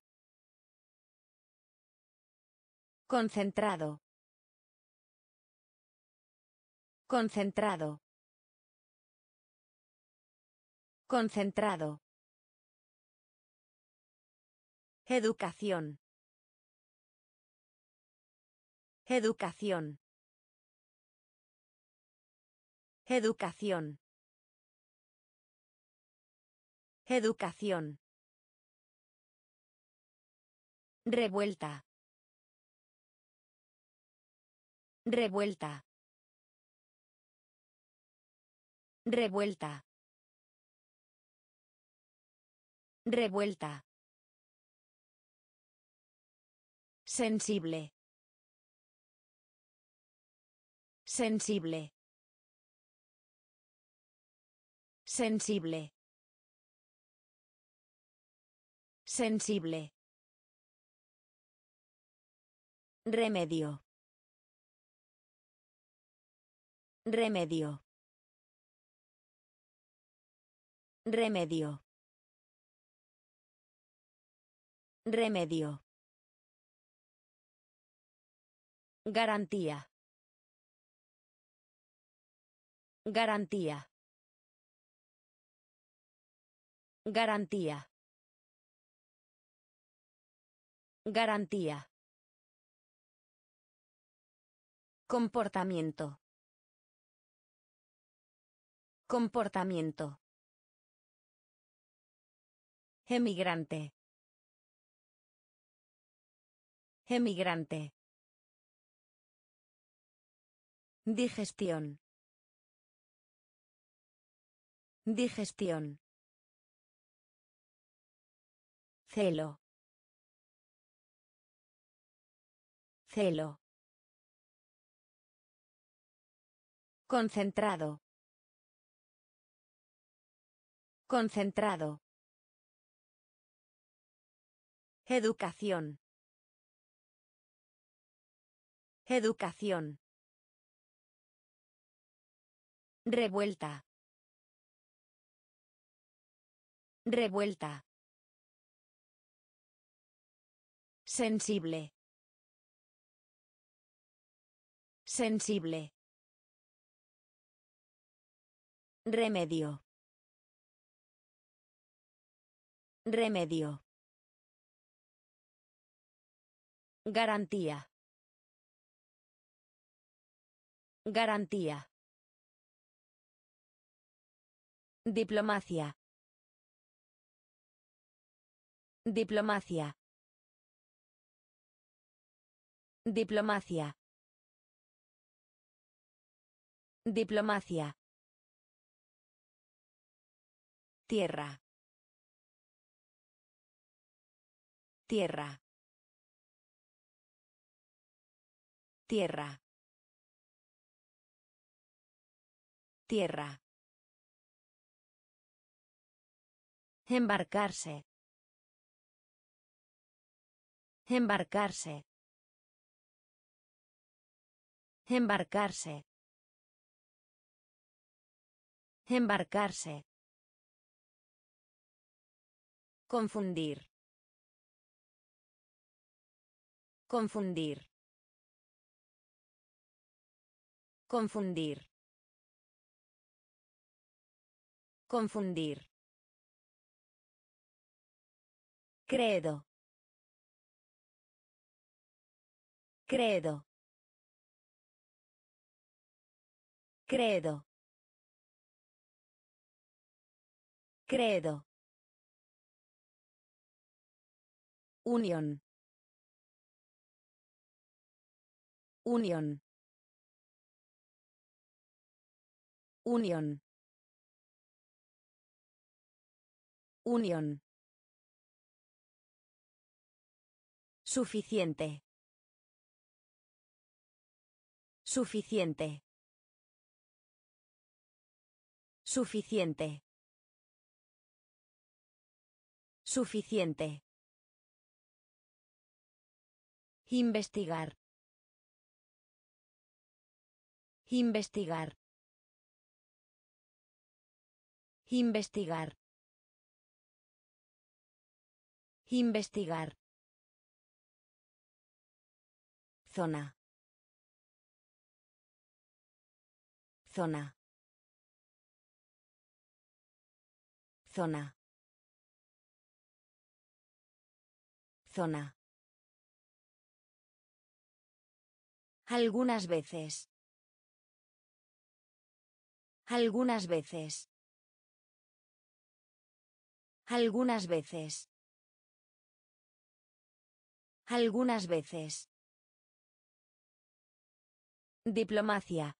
Speaker 1: concentrado concentrado concentrado Educación. Educación. Educación. Educación. Revuelta. Revuelta. Revuelta. Revuelta. Sensible. Sensible. Sensible. Sensible. Remedio. Remedio. Remedio. Remedio. Garantía. Garantía. Garantía. Garantía. Comportamiento. Comportamiento. Emigrante. Emigrante. Digestión. Digestión. Celo. Celo. Concentrado. Concentrado. Educación. Educación. Revuelta. Revuelta. Sensible. Sensible. Remedio. Remedio. Garantía. Garantía. Diplomacia. Diplomacia. Diplomacia. Diplomacia. Tierra. Tierra. Tierra. Tierra. Embarcarse. Embarcarse. Embarcarse. Embarcarse. Confundir. Confundir. Confundir. Confundir. Credo. Credo. Credo. Credo. Unión. Unión. Unión. Unión. Suficiente. Suficiente. Suficiente. Suficiente. Investigar. Investigar. Investigar. Investigar. Zona. Zona. Zona. Zona. Algunas veces. Algunas veces. Algunas veces. Algunas veces. Diplomacia.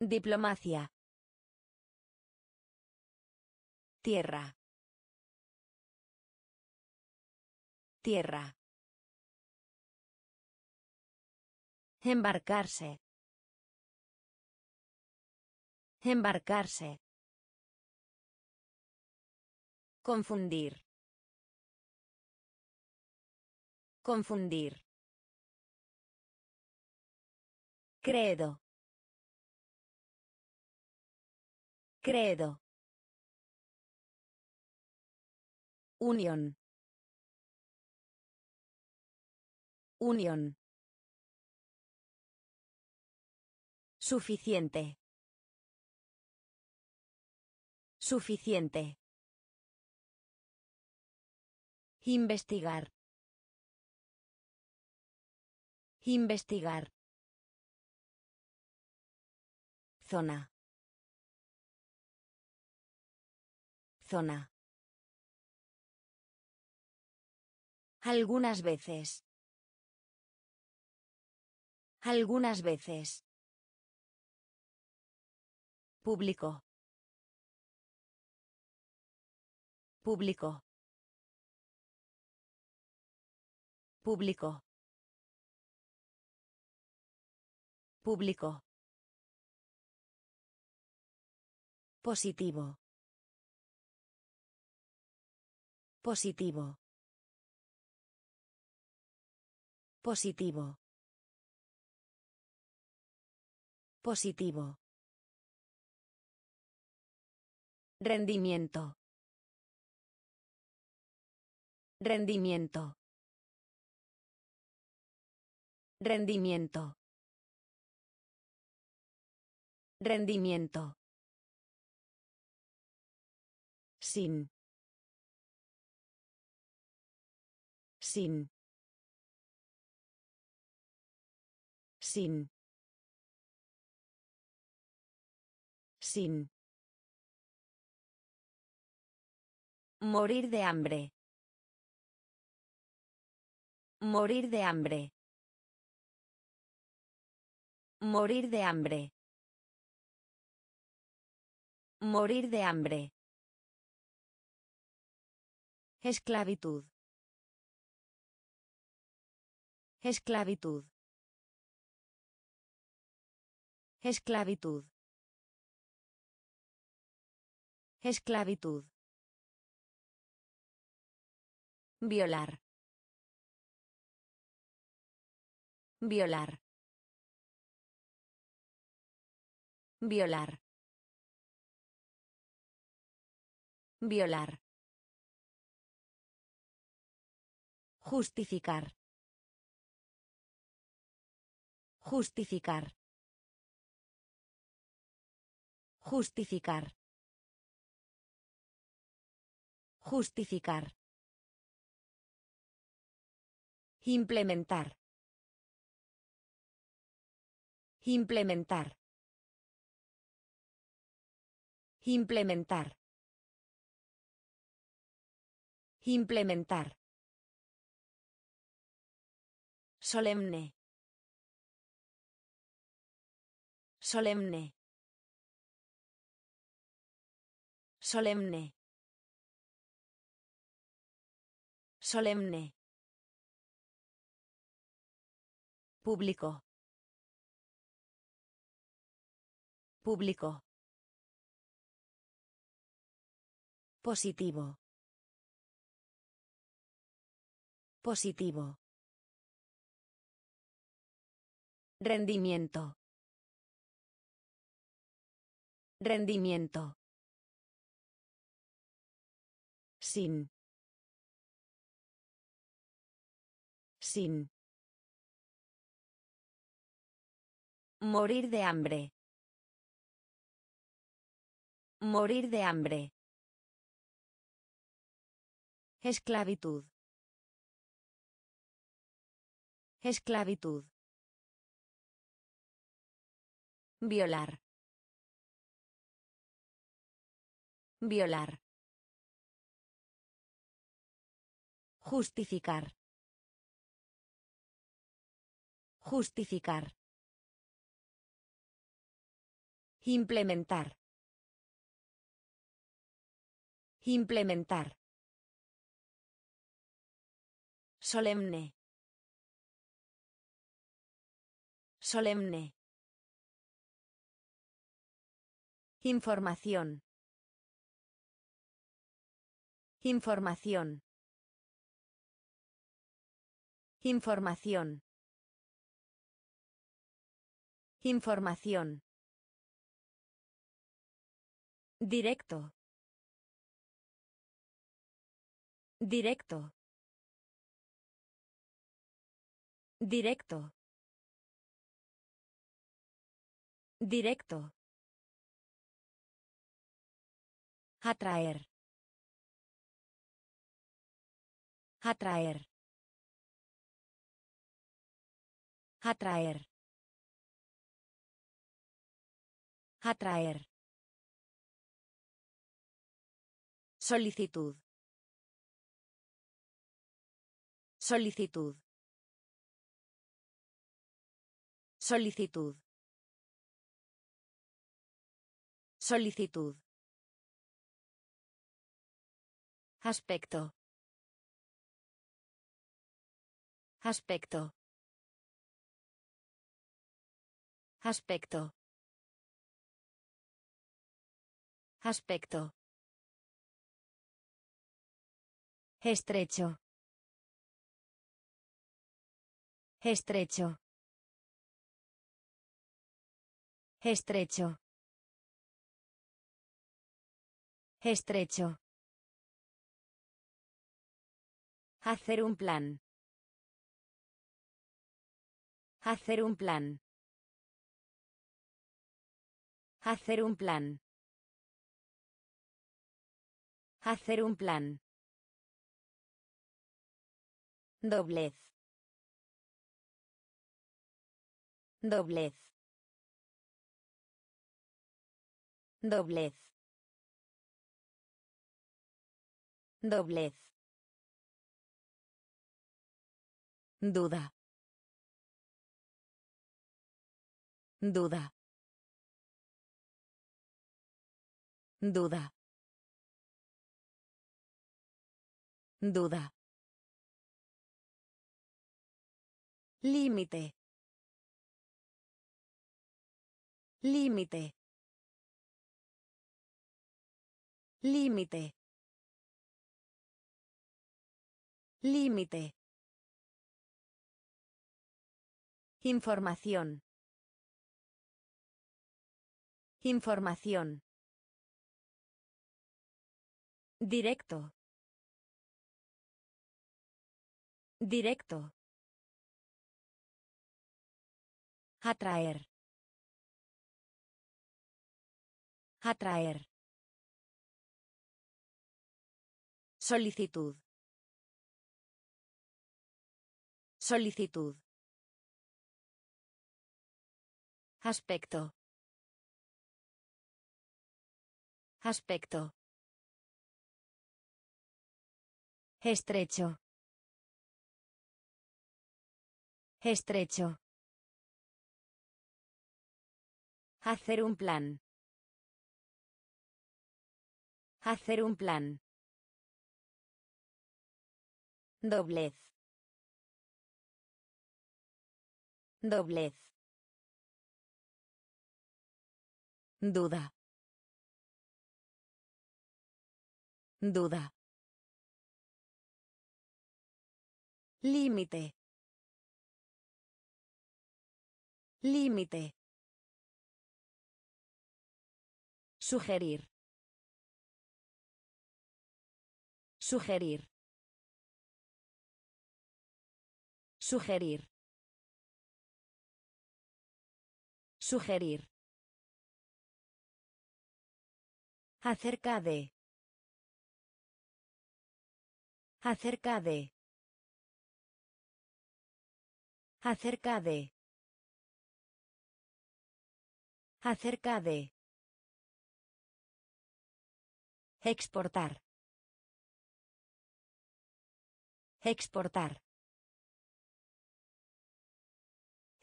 Speaker 1: Diplomacia. Tierra. Tierra. Embarcarse. Embarcarse. Confundir. Confundir. Credo. Credo. Unión. Unión. Suficiente. Suficiente. Investigar. Investigar. Zona. Zona. Algunas veces. Algunas veces. Público. Público. Público. Público. Positivo. Positivo. Positivo. Positivo. Rendimiento. Rendimiento. Rendimiento. Rendimiento. Sin. Sin. Sin. Sin. Morir de hambre. Morir de hambre. Morir de hambre. Morir de hambre. Esclavitud. Esclavitud. Esclavitud. Esclavitud. Violar. Violar. Violar. Violar. Justificar. Justificar. Justificar. Justificar. Implementar. Implementar. Implementar. Implementar. Solemne. Solemne. Solemne. Solemne. Público. Público. Positivo. Positivo. Rendimiento. Rendimiento. Sin. Sin. Morir de hambre. Morir de hambre. Esclavitud. Esclavitud. Violar. Violar. Justificar. Justificar. Implementar. Implementar. Solemne. Solemne. Información. Información. Información. Información. Directo. Directo. Directo. Directo. Atraer. Atraer. Atraer. Atraer. Solicitud. Solicitud. Solicitud. Solicitud. Aspecto. Aspecto. Aspecto. Aspecto. Estrecho. Estrecho. Estrecho. Estrecho. Hacer un plan. Hacer un plan. Hacer un plan. Hacer un plan. Doblez. Doblez. Doblez. Doblez. Duda. Duda. Duda. Duda. Límite. Límite. Límite. Límite. Información. Información. Directo. Directo. Atraer. Atraer. Solicitud. Solicitud. Aspecto. Aspecto. Estrecho. Estrecho. Hacer un plan. Hacer un plan. Doblez. Doblez. Duda. Duda. Límite. Límite. Sugerir. Sugerir. Sugerir. Sugerir. Acerca de. Acerca de. Acerca de. Acerca de. Exportar. Exportar.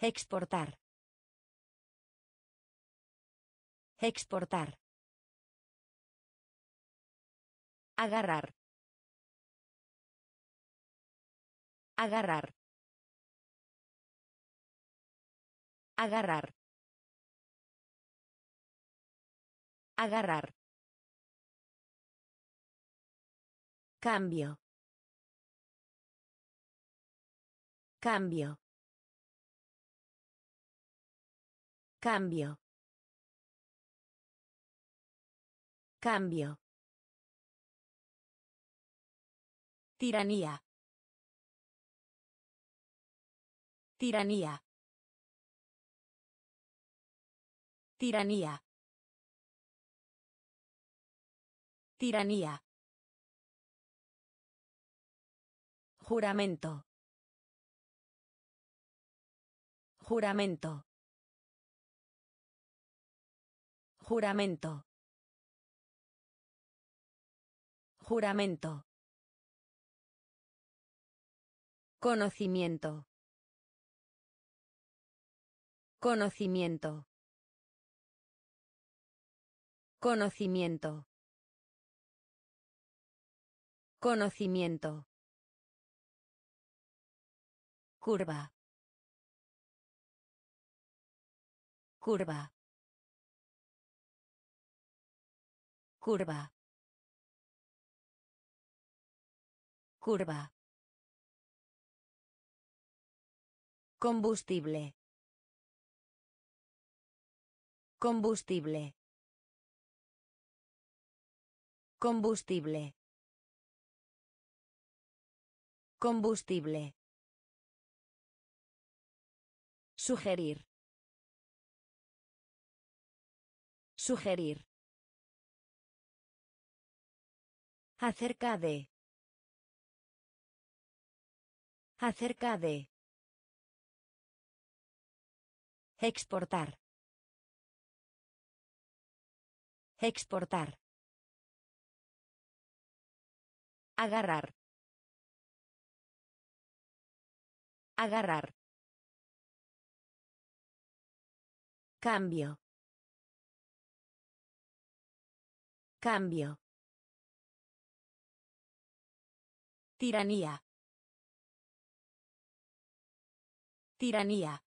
Speaker 1: Exportar. Exportar. Agarrar. Agarrar. Agarrar. Agarrar. Cambio. Cambio. Cambio. Cambio. Tiranía. Tiranía. Tiranía. Tiranía. Juramento. Juramento. Juramento. Juramento. Conocimiento. Conocimiento. Conocimiento. Conocimiento. Curva. Curva. Curva. Curva. Combustible. Combustible. Combustible. Combustible. Sugerir. Sugerir. Acerca de. Acerca de. Exportar. Exportar. Agarrar. Agarrar. Cambio. Cambio. Tiranía. Tiranía.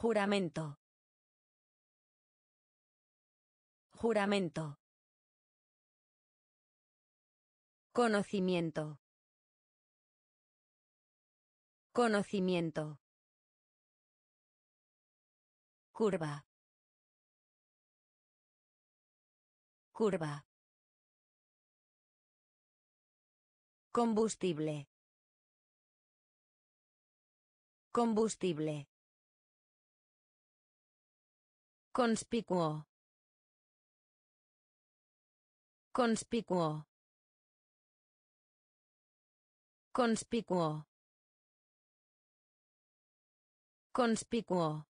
Speaker 1: Juramento. Juramento. Conocimiento. Conocimiento. Curva. Curva. Combustible. Combustible. Conspicuo. Conspicuo. Conspicuo. Conspicuo.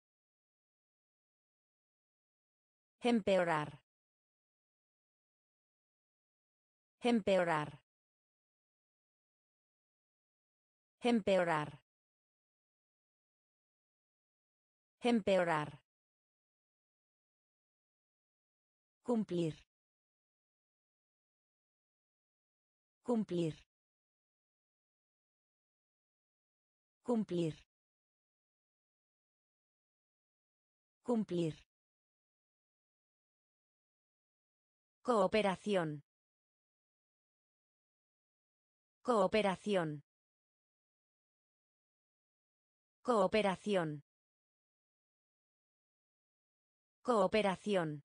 Speaker 1: Empeorar. Empeorar. Empeorar. Empeorar. Cumplir. Cumplir. Cumplir. Cumplir. Cooperación. Cooperación. Cooperación. Cooperación.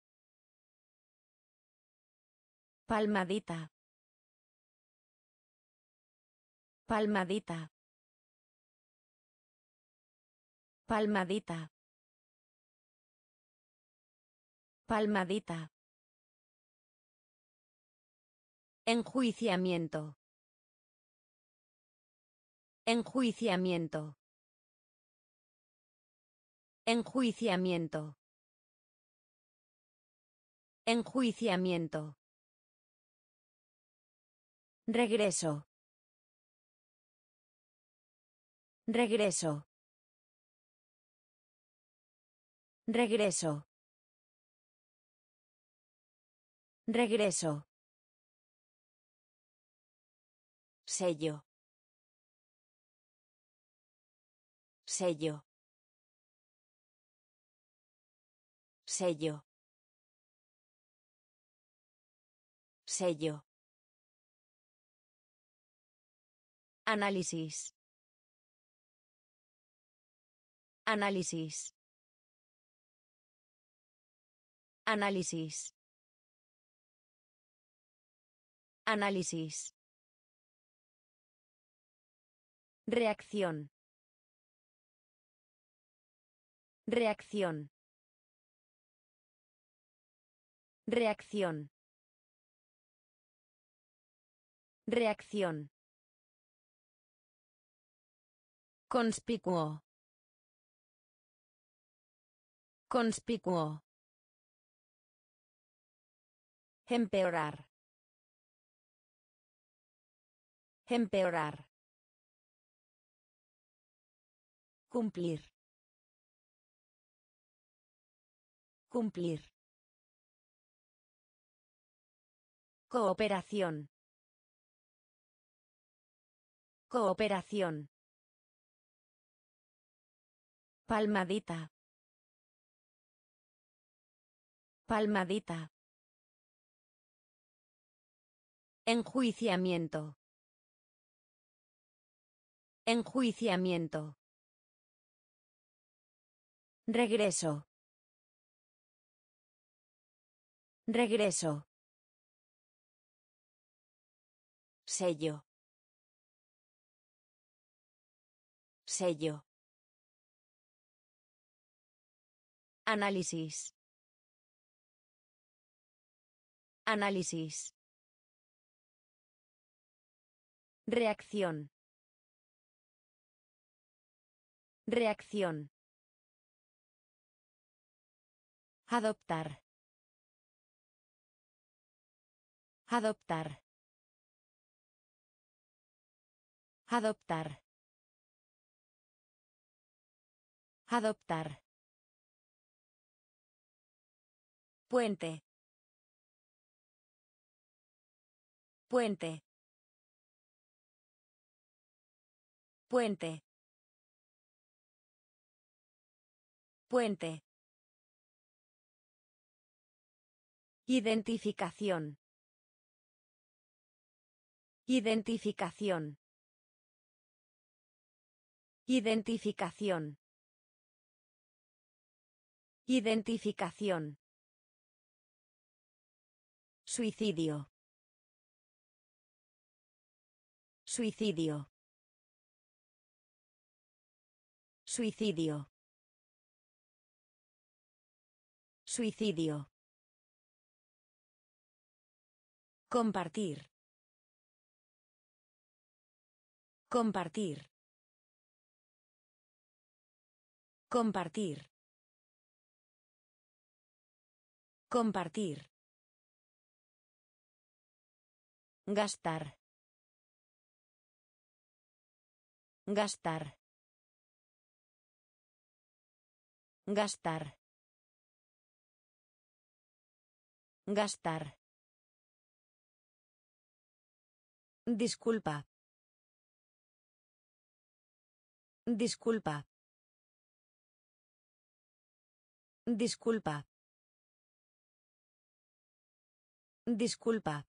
Speaker 1: Palmadita. Palmadita. Palmadita. Palmadita. Enjuiciamiento. Enjuiciamiento. Enjuiciamiento. Enjuiciamiento. Regreso. Regreso. Regreso. Regreso. Sello. Sello. Sello. Sello. Análisis. Análisis. Análisis. Análisis. Reacción. Reacción. Reacción. Reacción. Conspicuo. Conspicuo. Empeorar. Empeorar. Cumplir. Cumplir. Cooperación. Cooperación. Palmadita. Palmadita. Enjuiciamiento. Enjuiciamiento. Regreso. Regreso. Sello. Sello. Análisis. Análisis. Reacción. Reacción. Adoptar. Adoptar. Adoptar. Adoptar. Puente. Puente. Puente. Puente. Identificación. Identificación. Identificación. Identificación. Suicidio. Suicidio. Suicidio. Suicidio. Compartir. Compartir. Compartir. Compartir. Gastar. Gastar. Gastar. Gastar. Disculpa. Disculpa. Disculpa. Disculpa.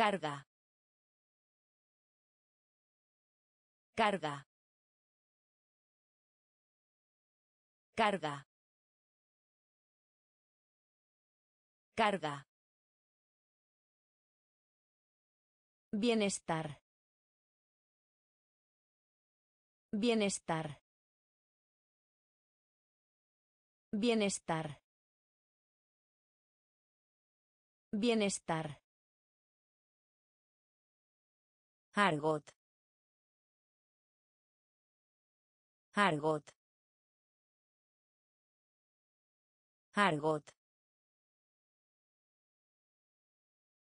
Speaker 1: Carga. Carga. Carga. Carga. Bienestar. Bienestar. Bienestar. Bienestar. Argot. Argot. Argot.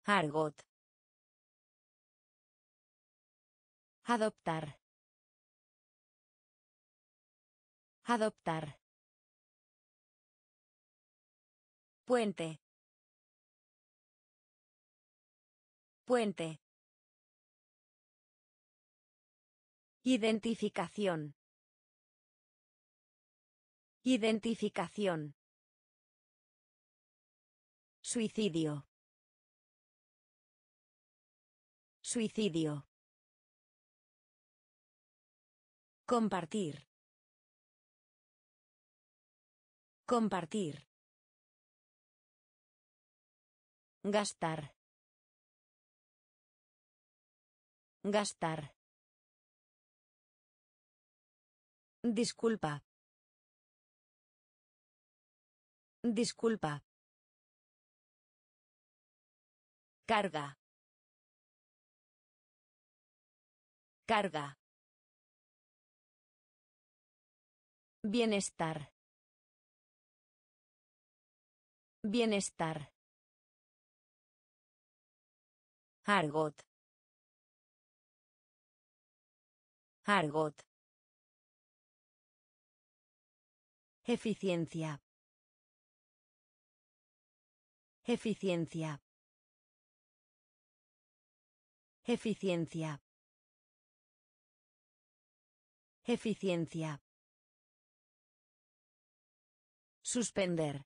Speaker 1: Argot. Adoptar. Adoptar. Puente. Puente. Identificación. Identificación. Suicidio. Suicidio. Compartir. Compartir. Gastar. Gastar. Disculpa. Disculpa. Carga. Carga. Bienestar. Bienestar. Argot. Argot. Eficiencia. Eficiencia. Eficiencia. Eficiencia. Suspender.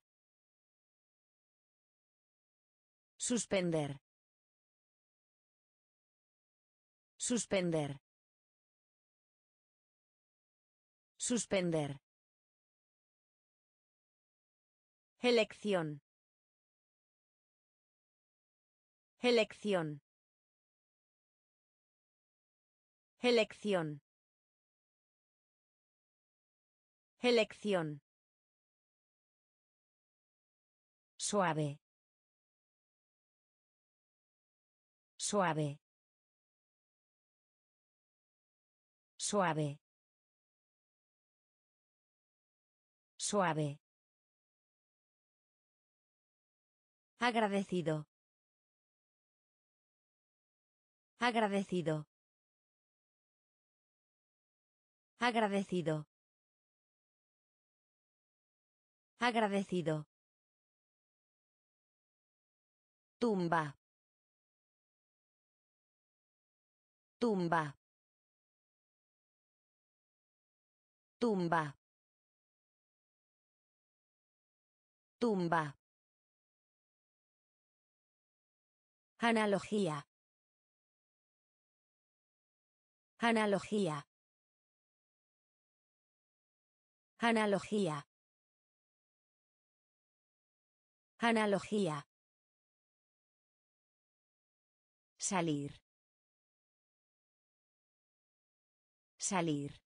Speaker 1: Suspender. Suspender. Suspender. Elección. Elección. Elección. Elección. Suave. Suave. Suave. Suave. Agradecido. Agradecido. Agradecido. Agradecido. Tumba. Tumba. Tumba. Tumba. Analogía. Analogía. Analogía. Analogía. Salir. Salir.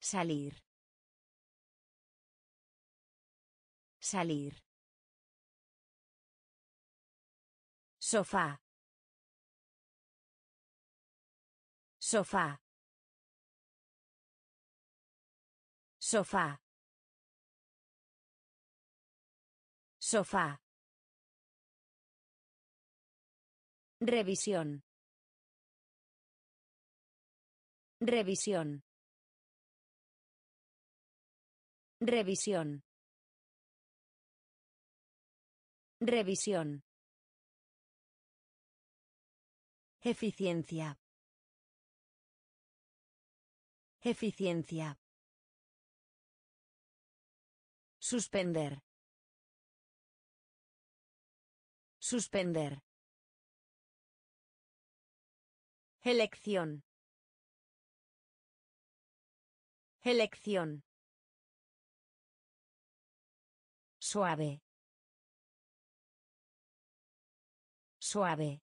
Speaker 1: Salir. Salir. Sofá. Sofá. Sofá. Sofá. Revisión. Revisión. Revisión. Revisión. Eficiencia. Eficiencia. Suspender. Suspender. Elección. Elección. Suave. Suave.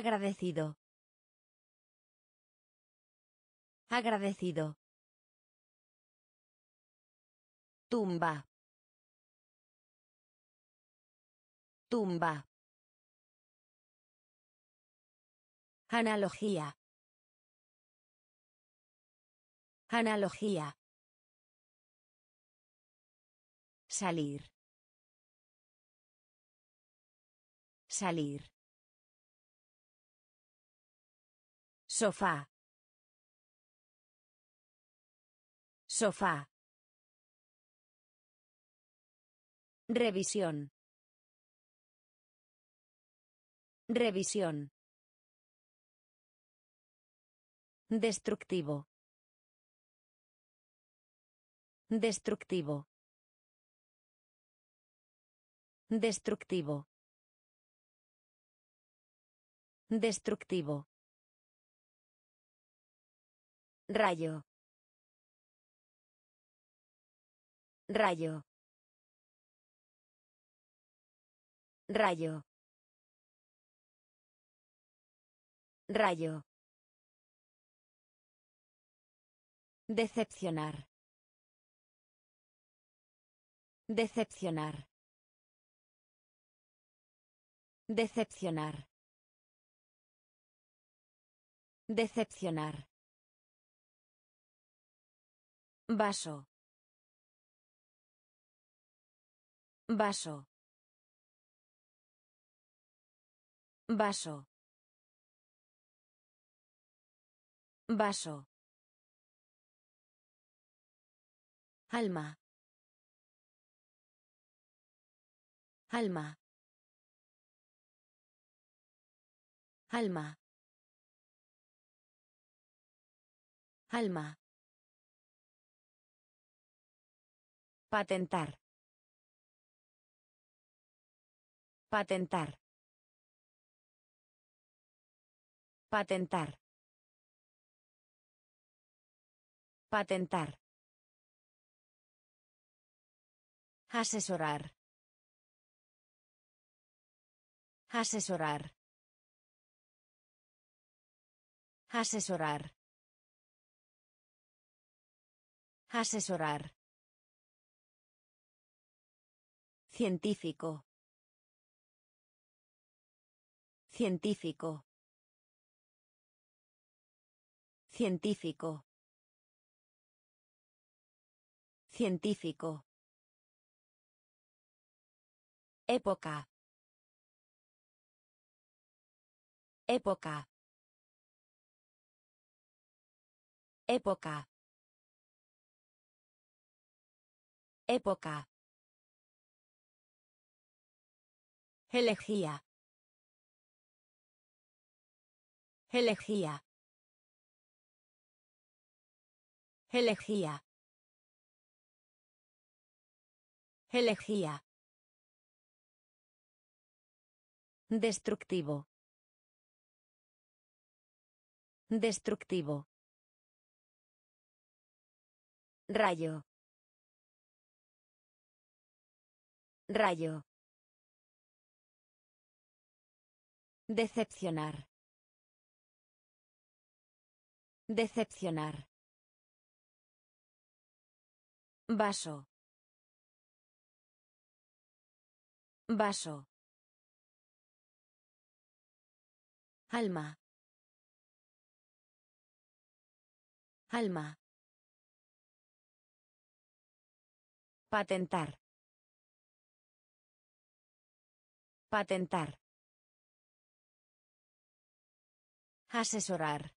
Speaker 1: Agradecido. Agradecido. Tumba. Tumba. Analogía. Analogía. Salir. Salir. Sofá. Sofá. Revisión. Revisión. Destructivo. Destructivo. Destructivo. Destructivo. Rayo. Rayo. Rayo. Rayo. Decepcionar. Decepcionar. Decepcionar. Decepcionar. Vaso. Vaso. Vaso. Vaso. Alma. Alma. Alma. Alma. Patentar. Patentar. Patentar. Patentar. Asesorar. Asesorar. Asesorar. Asesorar. Científico. Científico. Científico. Científico. Época. Época. Época. Época. Elegía. Elegía. Elegía. Elegía. Destructivo. Destructivo. Rayo. Rayo. Decepcionar. Decepcionar. Vaso. Vaso. Alma. Alma. Patentar. Patentar. Asesorar.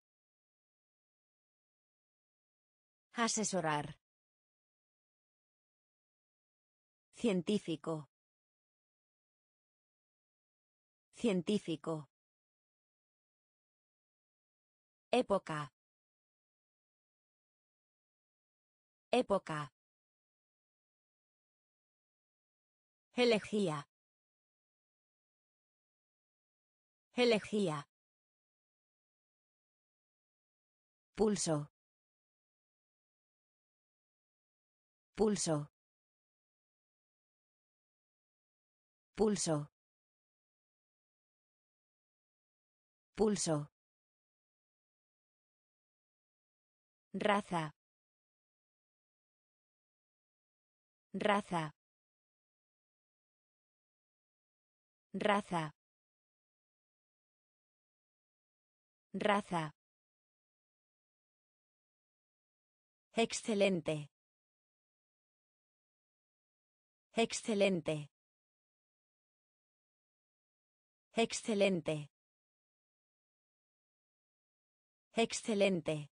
Speaker 1: Asesorar. Científico. Científico. Época. Época. Elegía. Elegía. Pulso. Pulso. Pulso. Pulso. Raza. Raza. Raza. Raza. Excelente. Excelente. Excelente. Excelente.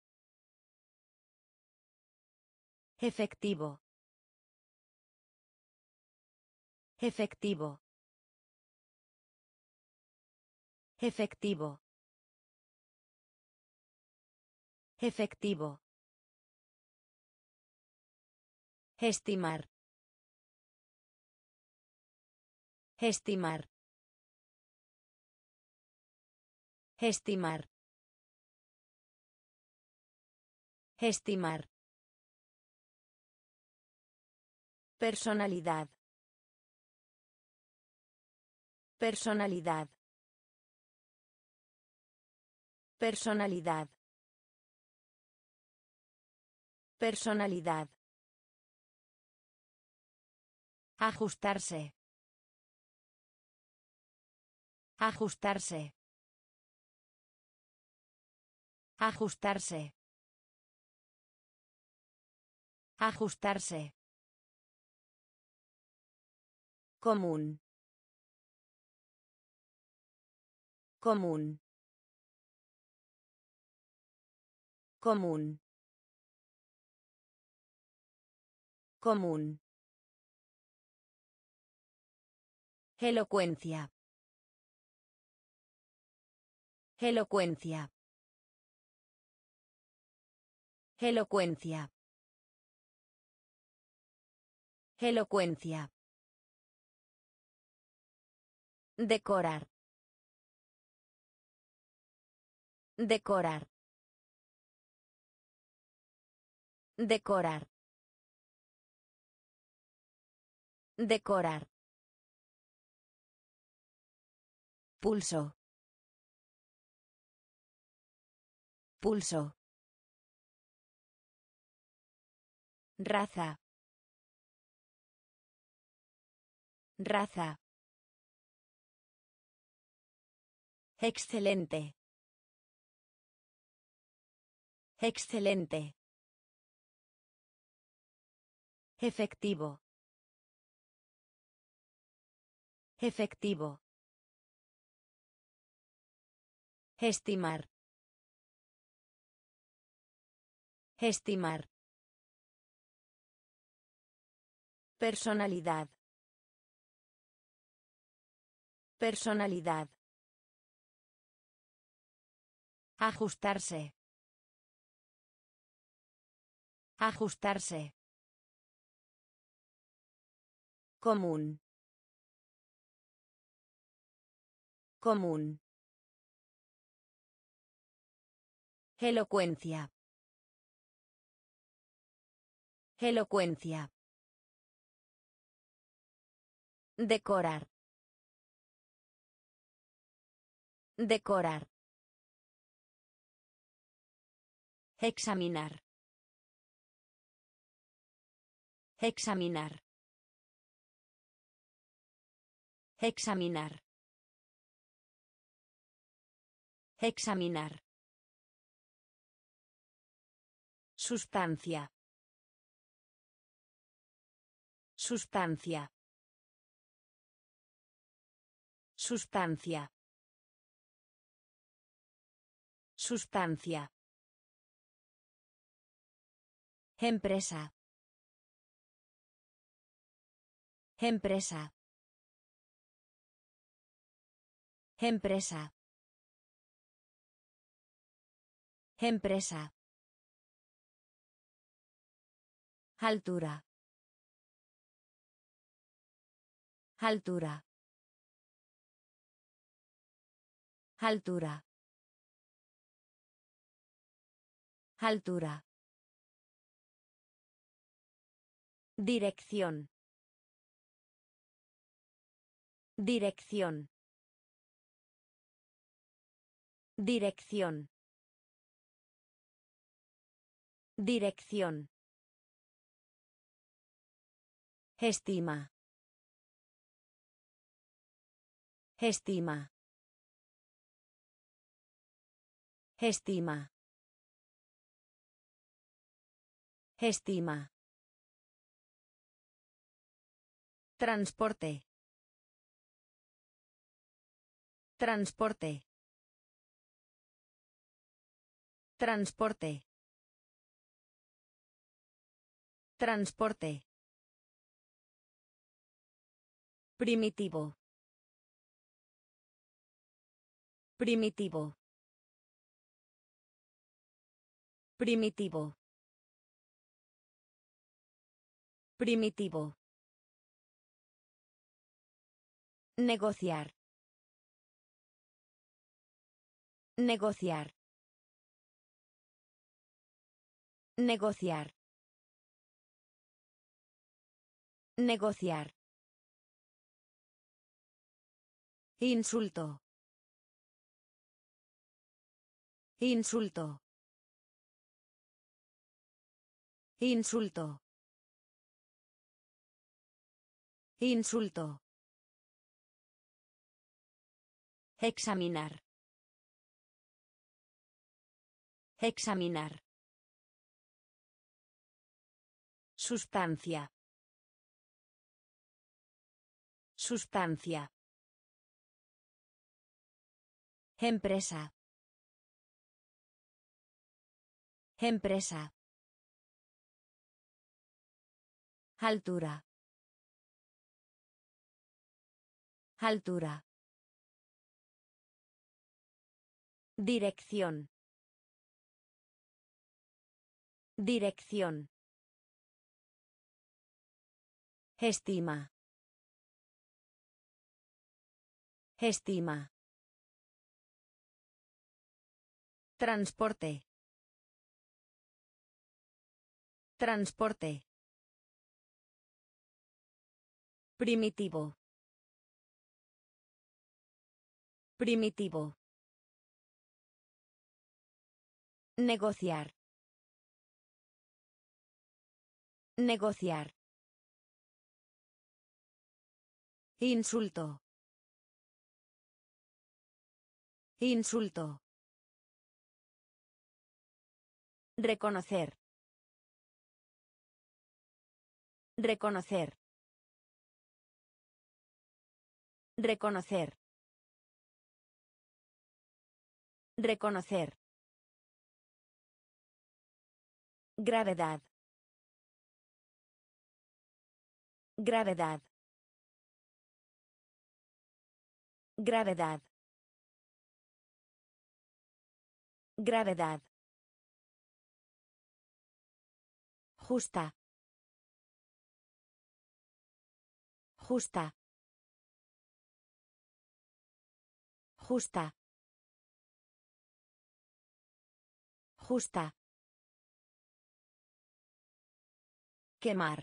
Speaker 1: Efectivo. Efectivo. Efectivo. Efectivo. Estimar. Estimar. Estimar. Estimar. Personalidad. Personalidad. Personalidad. Personalidad. Ajustarse. Ajustarse. Ajustarse. Ajustarse. Común. Común. Común. Común. Elocuencia. Elocuencia. Elocuencia. Elocuencia. Decorar. Decorar. Decorar. Decorar. Pulso. Pulso. Raza. Raza. Excelente. Excelente. Efectivo. Efectivo. Estimar. Estimar. Personalidad. Personalidad. Ajustarse. Ajustarse. Común. Común. Elocuencia. Elocuencia. Decorar. Decorar. Examinar. Examinar. Examinar. Examinar. Sustancia. Sustancia. Sustancia. Sustancia. Empresa. Empresa. Empresa. Empresa. Altura. Altura. Altura. Altura. Dirección. Dirección. Dirección. Dirección. Estima. Estima. Estima. Estima. Transporte. Transporte. Transporte. Transporte. Primitivo. Primitivo. Primitivo. Primitivo. Negociar. Negociar. Negociar. Negociar. Insulto. Insulto. Insulto. Insulto. Examinar. Examinar. Sustancia. Sustancia. Empresa. Empresa. Altura. Altura. Dirección. Dirección. Estima. Estima. Transporte. Transporte. Primitivo. Primitivo. Negociar. Negociar. Insulto. Insulto. Reconocer. Reconocer. Reconocer. Reconocer. Gravedad. Gravedad. Gravedad. Gravedad. Justa. Justa. Justa. Justa. Quemar.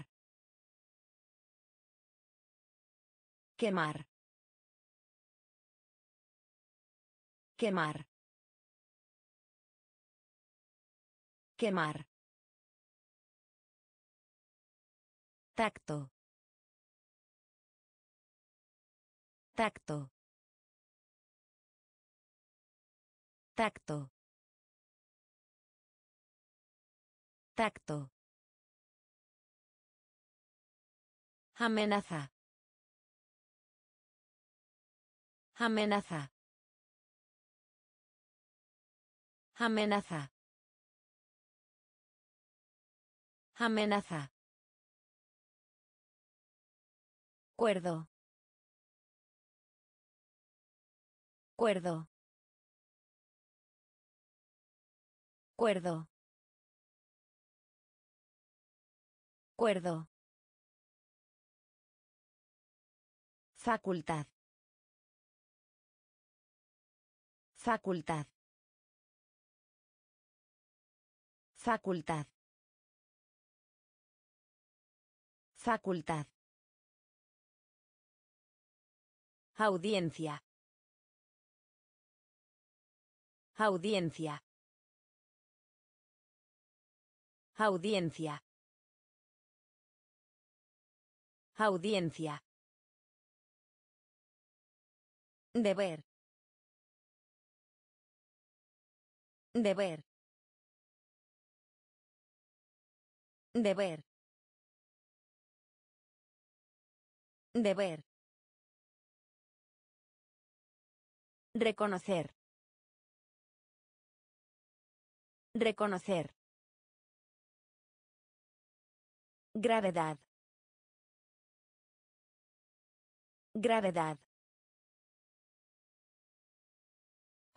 Speaker 1: Quemar. Quemar. Quemar. Tacto. Tacto. Tacto. Tacto. Amenaza. Amenaza. Amenaza. Amenaza. Cuerdo. Cuerdo. Cuerdo. Cuerdo. Facultad. Facultad. Facultad. Facultad. Audiencia. Audiencia. Audiencia. Audiencia. Deber. Deber. Deber. Deber. Reconocer. Reconocer. Gravedad. Gravedad.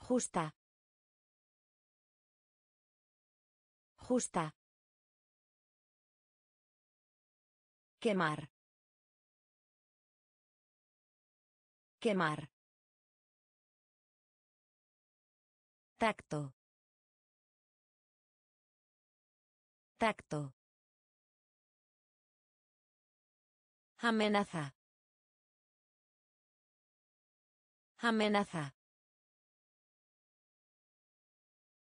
Speaker 1: Justa. Justa. Quemar. Quemar. Tacto. Tacto. Amenaza. Amenaza.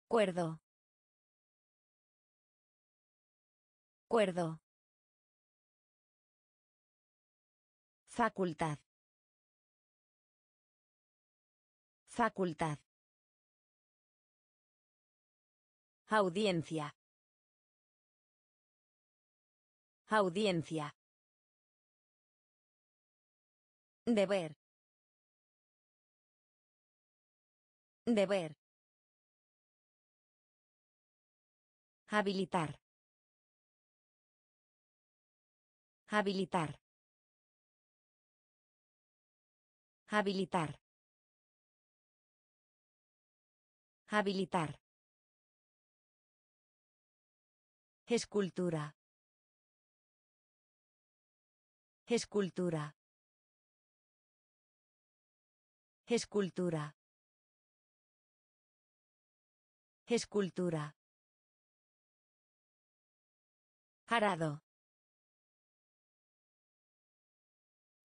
Speaker 1: Cuerdo. Cuerdo. Facultad. Facultad. Audiencia. Audiencia. Deber. Deber. Habilitar. Habilitar. Habilitar. Habilitar. Escultura. Escultura. Escultura. Escultura. harado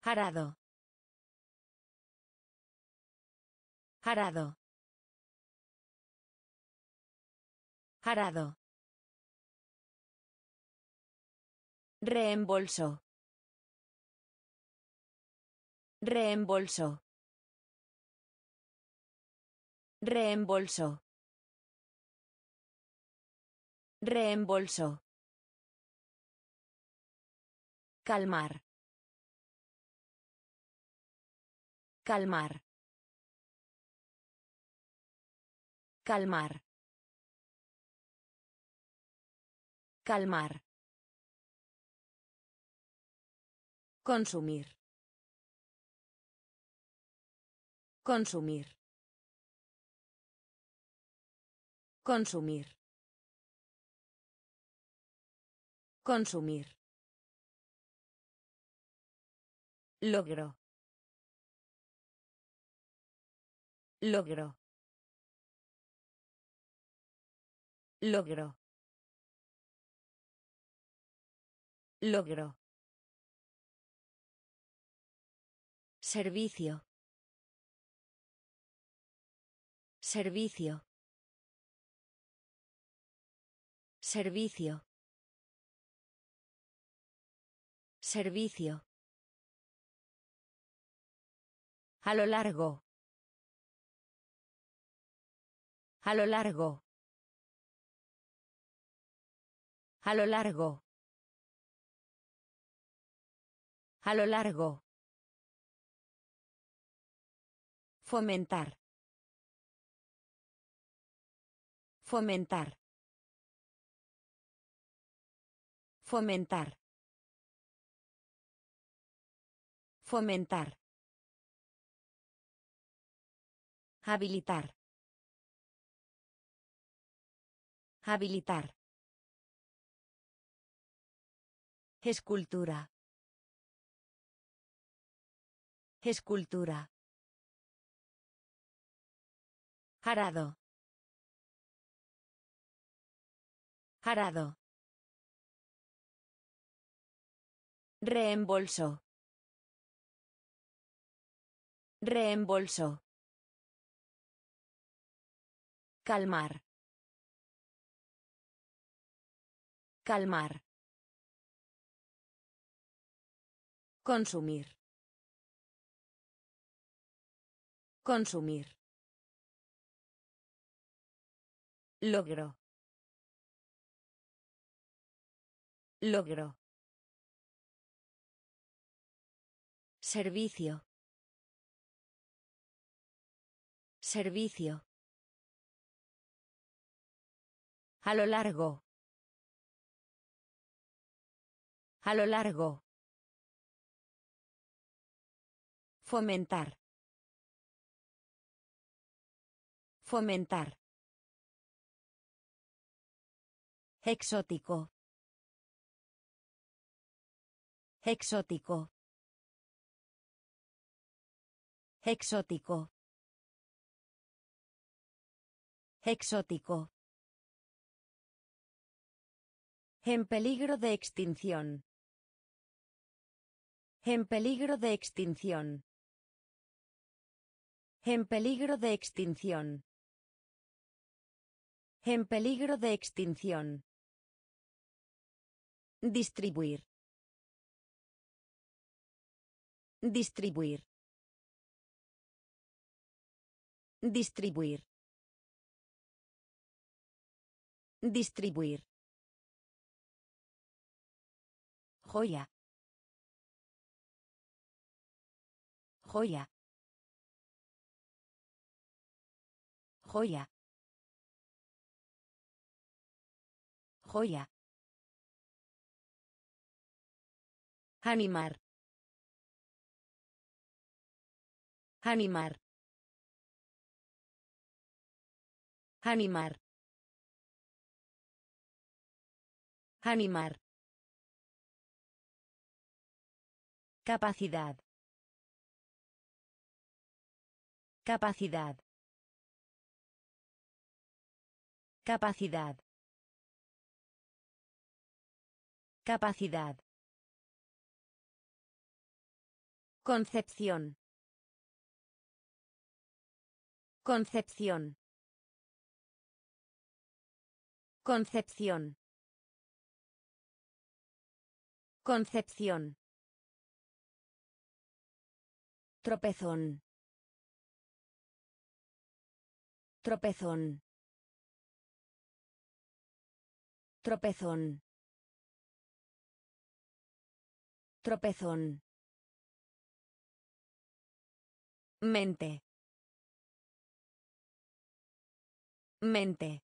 Speaker 1: harado Arado. harado Reembolso. Reembolso. Reembolso. Reembolso. Calmar. Calmar. Calmar. Calmar. Consumir. Consumir. Consumir. Consumir. Logro. Logro. Logro. Logro. Servicio. Servicio. Servicio. Servicio. A lo largo. A lo largo. A lo largo. A lo largo. Fomentar. Fomentar. Fomentar. Fomentar. Habilitar. Habilitar. Escultura. Escultura. Arado. Arado. Reembolso. Reembolso. Calmar. Calmar. Consumir. Consumir. Logro. Logro. Servicio. Servicio. A lo largo. A lo largo. Fomentar. Fomentar. Exótico. Exótico. Exótico. Exótico. En peligro de extinción. En peligro de extinción. En peligro de extinción. En peligro de extinción. Distribuir. Distribuir. Distribuir. Distribuir. Joya. Joya. Joya. Joya. Animar. Animar. Animar. Animar. Capacidad. Capacidad. Capacidad. Capacidad. Concepción. Concepción. Concepción. Concepción. Tropezón. Tropezón. Tropezón. Tropezón. Mente. Mente.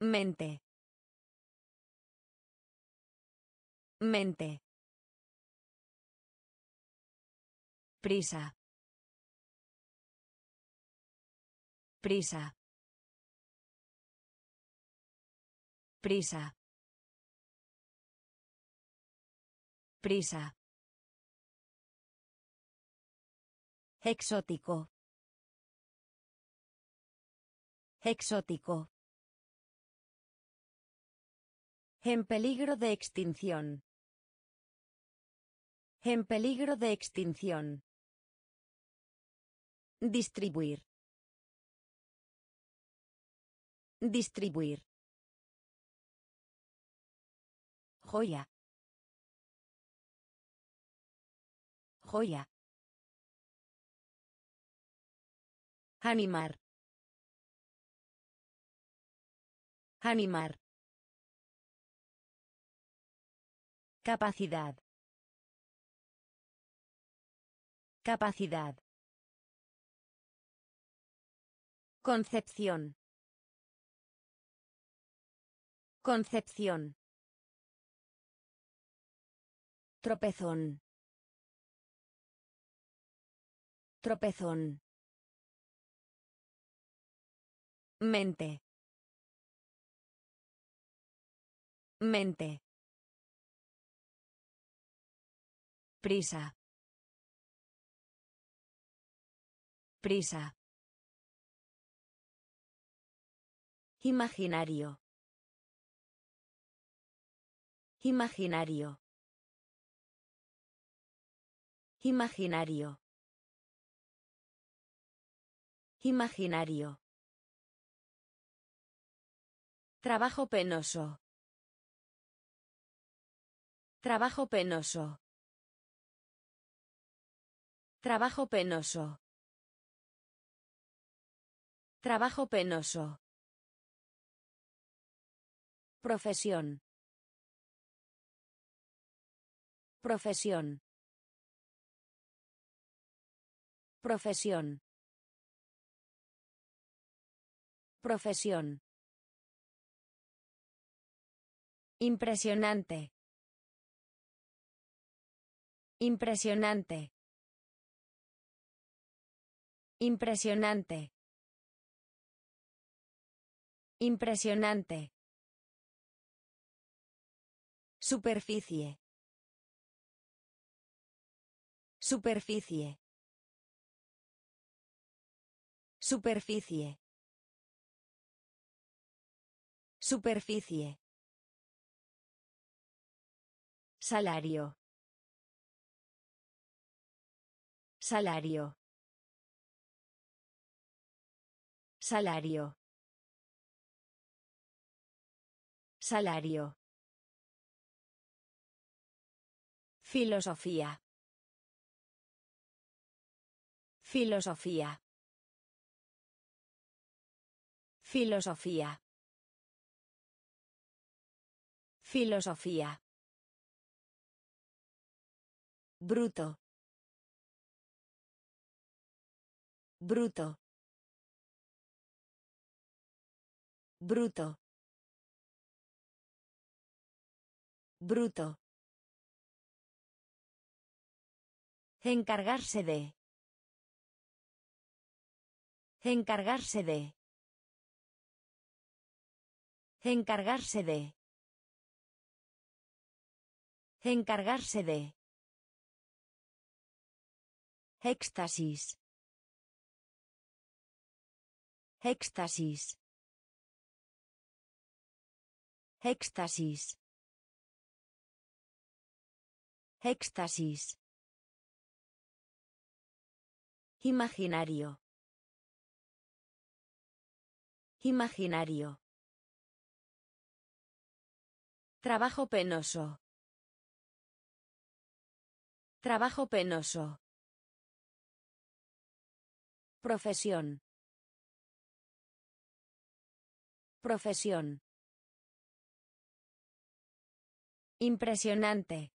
Speaker 1: Mente. Mente. Prisa. Prisa. Prisa. Prisa. Exótico. Exótico. En peligro de extinción. En peligro de extinción. Distribuir. Distribuir. Joya. Joya. Animar. Animar. Capacidad. Capacidad. Concepción. Concepción. Tropezón. Tropezón. Mente. Mente. Prisa. Prisa. Imaginario. Imaginario. Imaginario. Imaginario. Trabajo penoso. Trabajo penoso. Trabajo penoso. Trabajo penoso. Profesión. Profesión. Profesión. Profesión. Impresionante. Impresionante. Impresionante. Impresionante. Superficie. Superficie. Superficie. Superficie. Salario. Salario. Salario. Salario. Filosofía. Filosofía. Filosofía. Filosofía. Bruto. Bruto. Bruto. Bruto. Encargarse de. Encargarse de. Encargarse de. Encargarse de. Éxtasis. Éxtasis. Éxtasis. Éxtasis. Imaginario. Imaginario. Trabajo penoso. Trabajo penoso. Profesión. Profesión. Impresionante.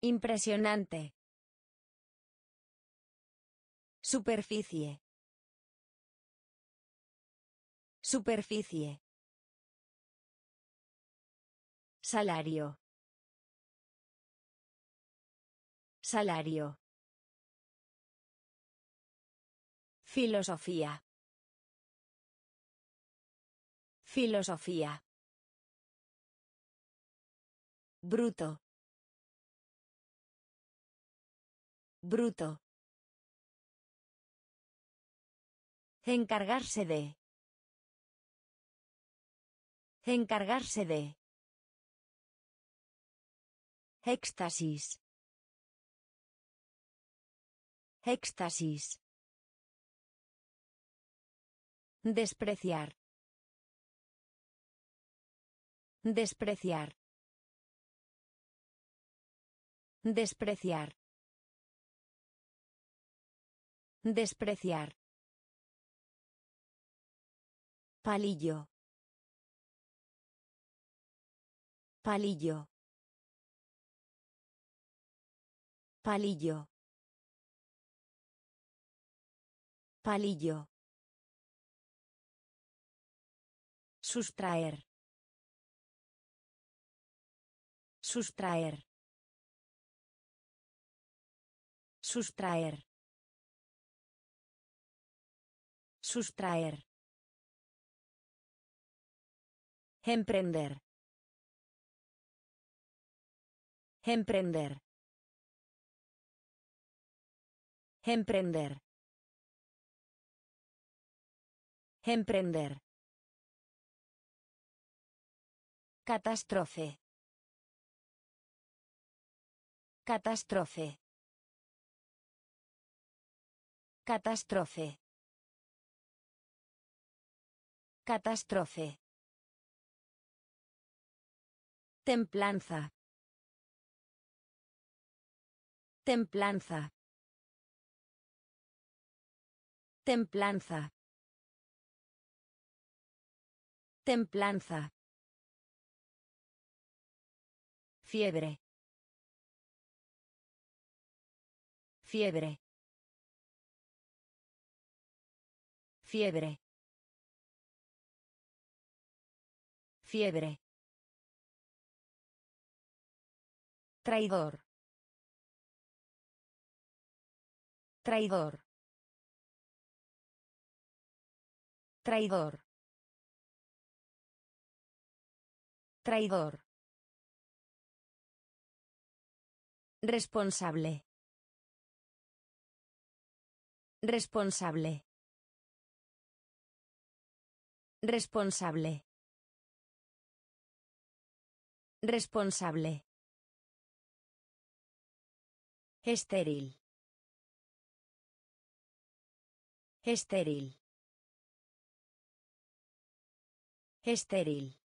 Speaker 1: Impresionante. Superficie. Superficie. Salario. Salario. Filosofía. Filosofía. Bruto. Bruto. Encargarse de. Encargarse de. Éxtasis. Éxtasis. Despreciar. Despreciar. Despreciar. Despreciar. Palillo. Palillo. Palillo. Palillo. Sustraer. Sustraer. Sustraer. Sustraer. Emprender. Emprender. Emprender. Emprender. Catástrofe. Catástrofe. Catástrofe. Catástrofe. Templanza. Templanza. Templanza. Templanza. Fiebre. Fiebre. Fiebre. Fiebre. Traidor. Traidor. Traidor. Traidor. Responsable. Responsable. Responsable. Responsable. Estéril. Estéril. Estéril.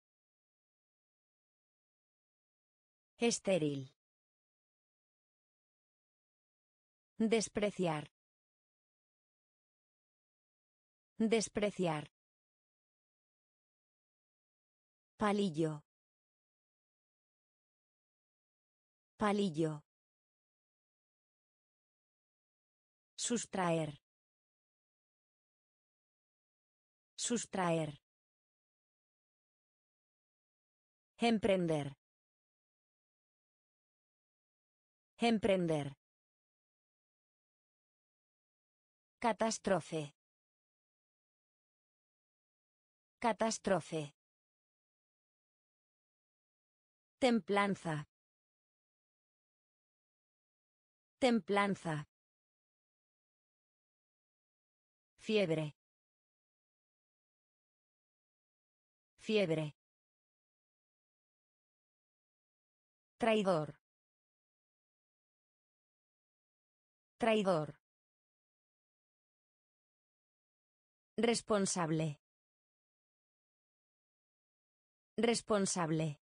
Speaker 1: Estéril. Despreciar. Despreciar. Palillo. Palillo. Sustraer. Sustraer. Emprender. Emprender. Catástrofe. Catástrofe. Templanza. Templanza. Fiebre. Fiebre. Traidor. Traidor. Responsable. Responsable.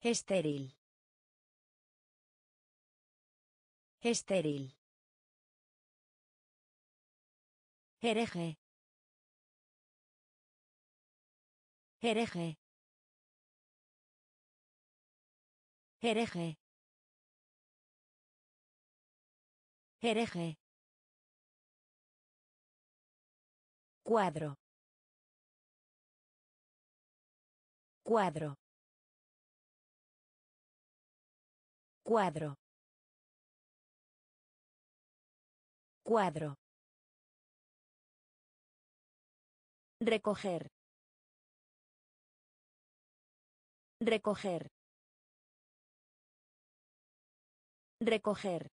Speaker 1: Estéril. Estéril. Hereje. Hereje. Hereje. Hereje. Cuadro. Cuadro. Cuadro. Cuadro. Recoger. Recoger. Recoger.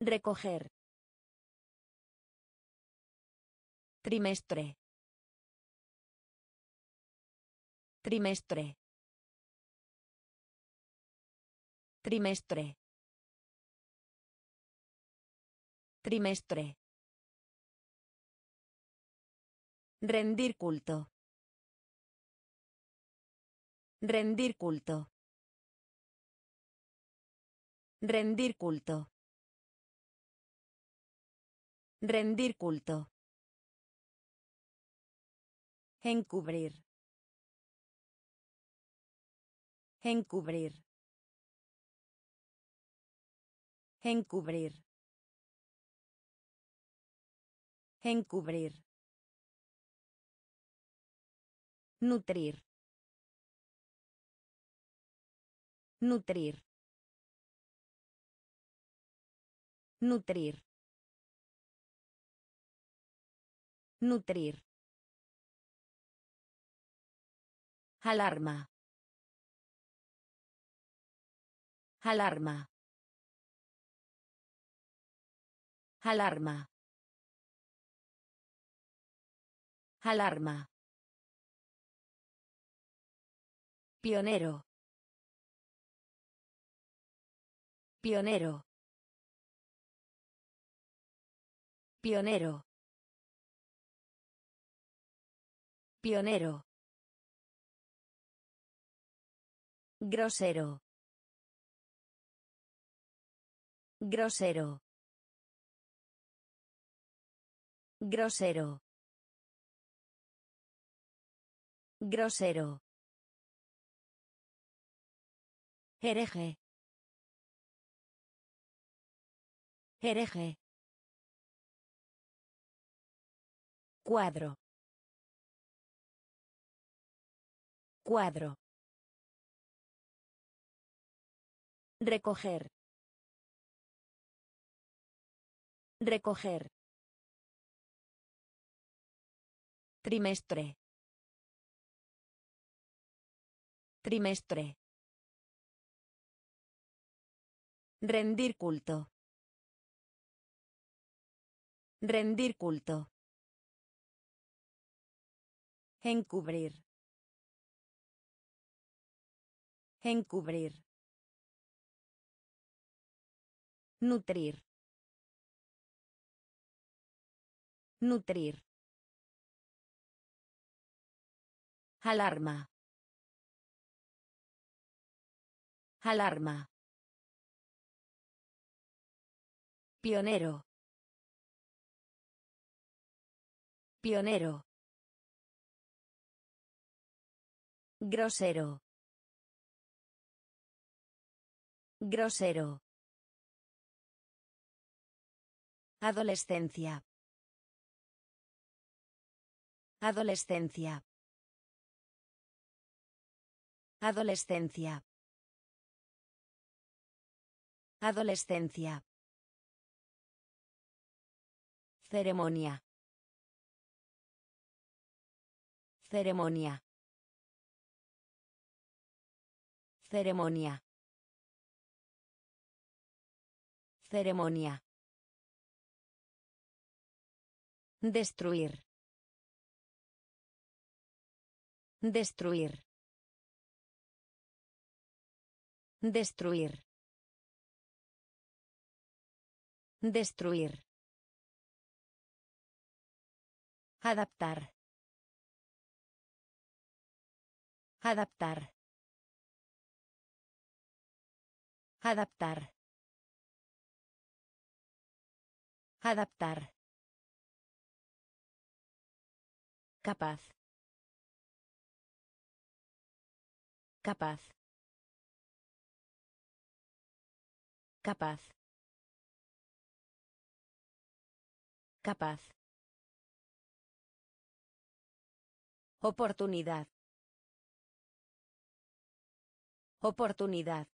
Speaker 1: Recoger. Trimestre. Trimestre. Trimestre. Trimestre. Rendir culto. Rendir culto. Rendir culto. Rendir culto. Encubrir. Encubrir. Encubrir. Encubrir. Nutrir. Nutrir. Nutrir. Nutrir. Alarma. Alarma. Alarma. Alarma. Pionero. Pionero. Pionero. Pionero. Grosero. Grosero. Grosero. Grosero. Hereje. Hereje. Cuadro. Cuadro. Recoger. Recoger. Trimestre. Trimestre. Rendir culto. Rendir culto. Encubrir. Encubrir. Nutrir. Nutrir. Alarma. Alarma. Pionero. Pionero. Grosero. Grosero. Adolescencia. Adolescencia. Adolescencia. Adolescencia. Ceremonia. Ceremonia. Ceremonia. Ceremonia. Destruir. Destruir. Destruir. Destruir. Adaptar. Adaptar. Adaptar. Adaptar. Capaz. Capaz. Capaz. Capaz. Oportunidad. Oportunidad.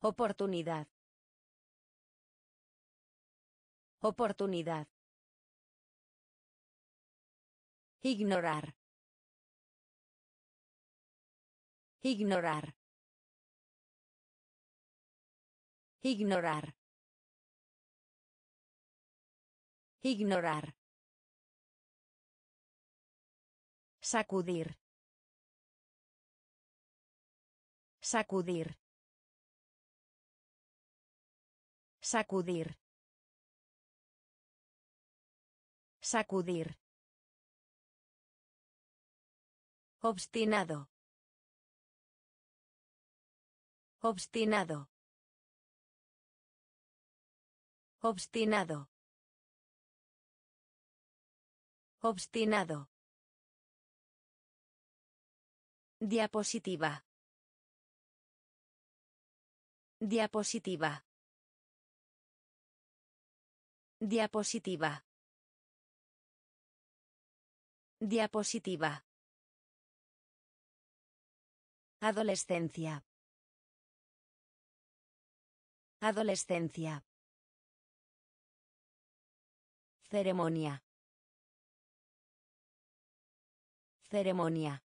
Speaker 1: Oportunidad. Oportunidad. Ignorar. Ignorar. Ignorar. Ignorar. Sacudir. Sacudir. Sacudir. Sacudir. Obstinado. Obstinado. Obstinado. Obstinado. Diapositiva. Diapositiva. Diapositiva. Diapositiva. Adolescencia. Adolescencia. Ceremonia. Ceremonia.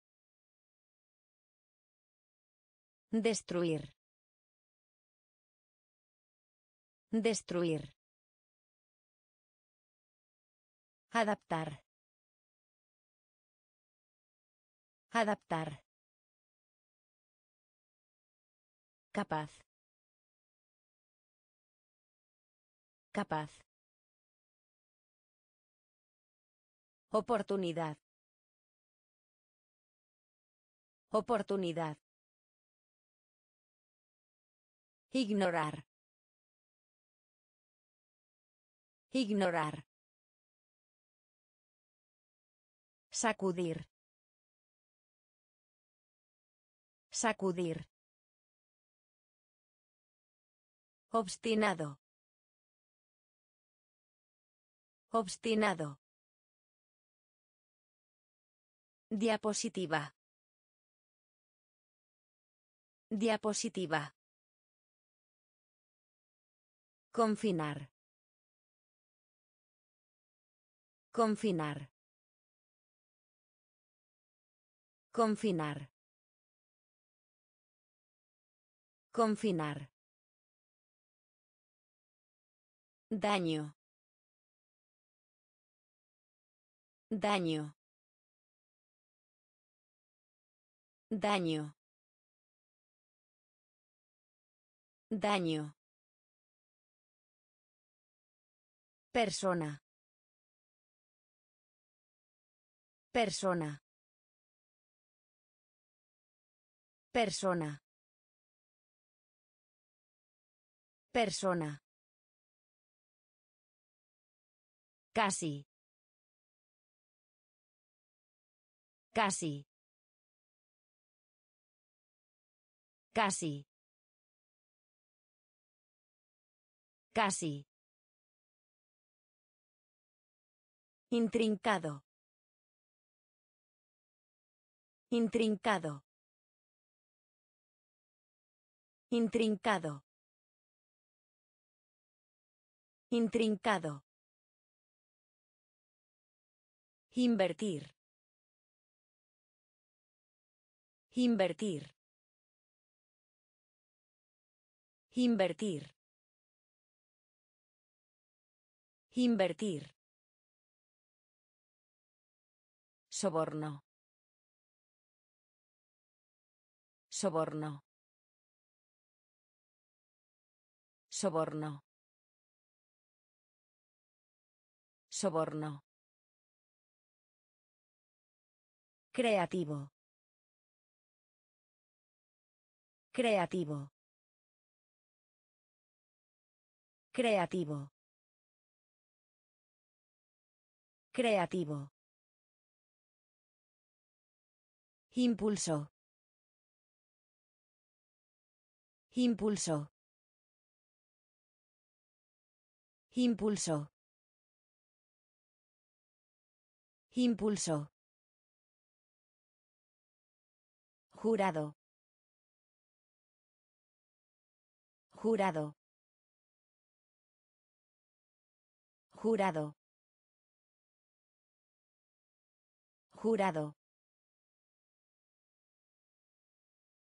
Speaker 1: Destruir. Destruir. Adaptar. Adaptar. Capaz. Capaz. Oportunidad. Oportunidad. Ignorar. Ignorar. Sacudir. Sacudir. Obstinado. Obstinado. Diapositiva. Diapositiva. Confinar. Confinar. Confinar. Confinar. Daño. Daño. Daño. Daño. Persona. Persona. Persona. Persona. Casi. Casi. Casi. Casi. Intrincado. Intrincado. Intrincado. Intrincado. Invertir. Invertir. Invertir. Invertir. Soborno. Soborno. Soborno. Soborno. Creativo. Creativo. Creativo. Creativo. Impulso. Impulso. Impulso. Impulso. Jurado. Jurado. Jurado. Jurado.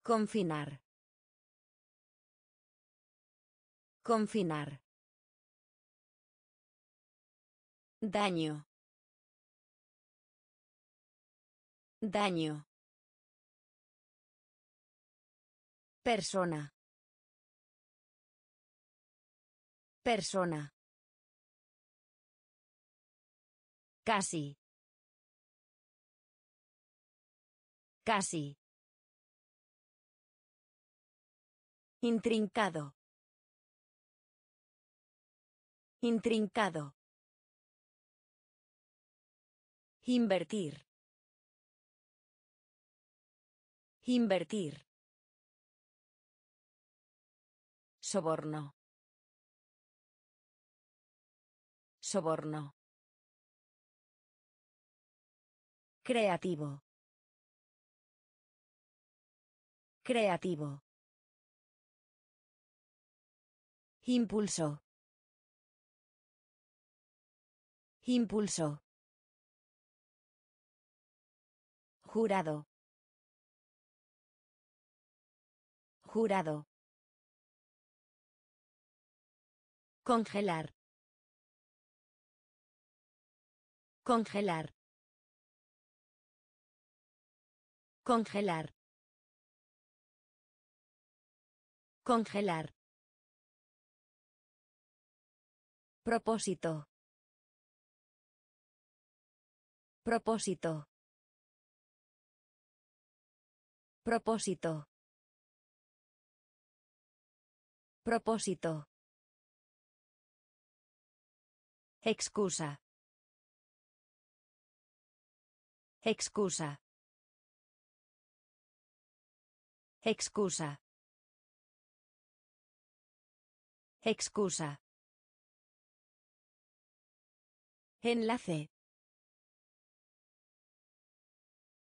Speaker 1: Confinar. Confinar. Daño. Daño. Persona. Persona. Casi. Casi. Intrincado. Intrincado. Invertir. Invertir. Soborno. Soborno. Creativo. Creativo. Impulso. Impulso. Jurado. Jurado. Congelar. Congelar. Congelar. Congelar. Propósito. Propósito. Propósito. Propósito. Excusa. Excusa. Excusa. Excusa. Enlace.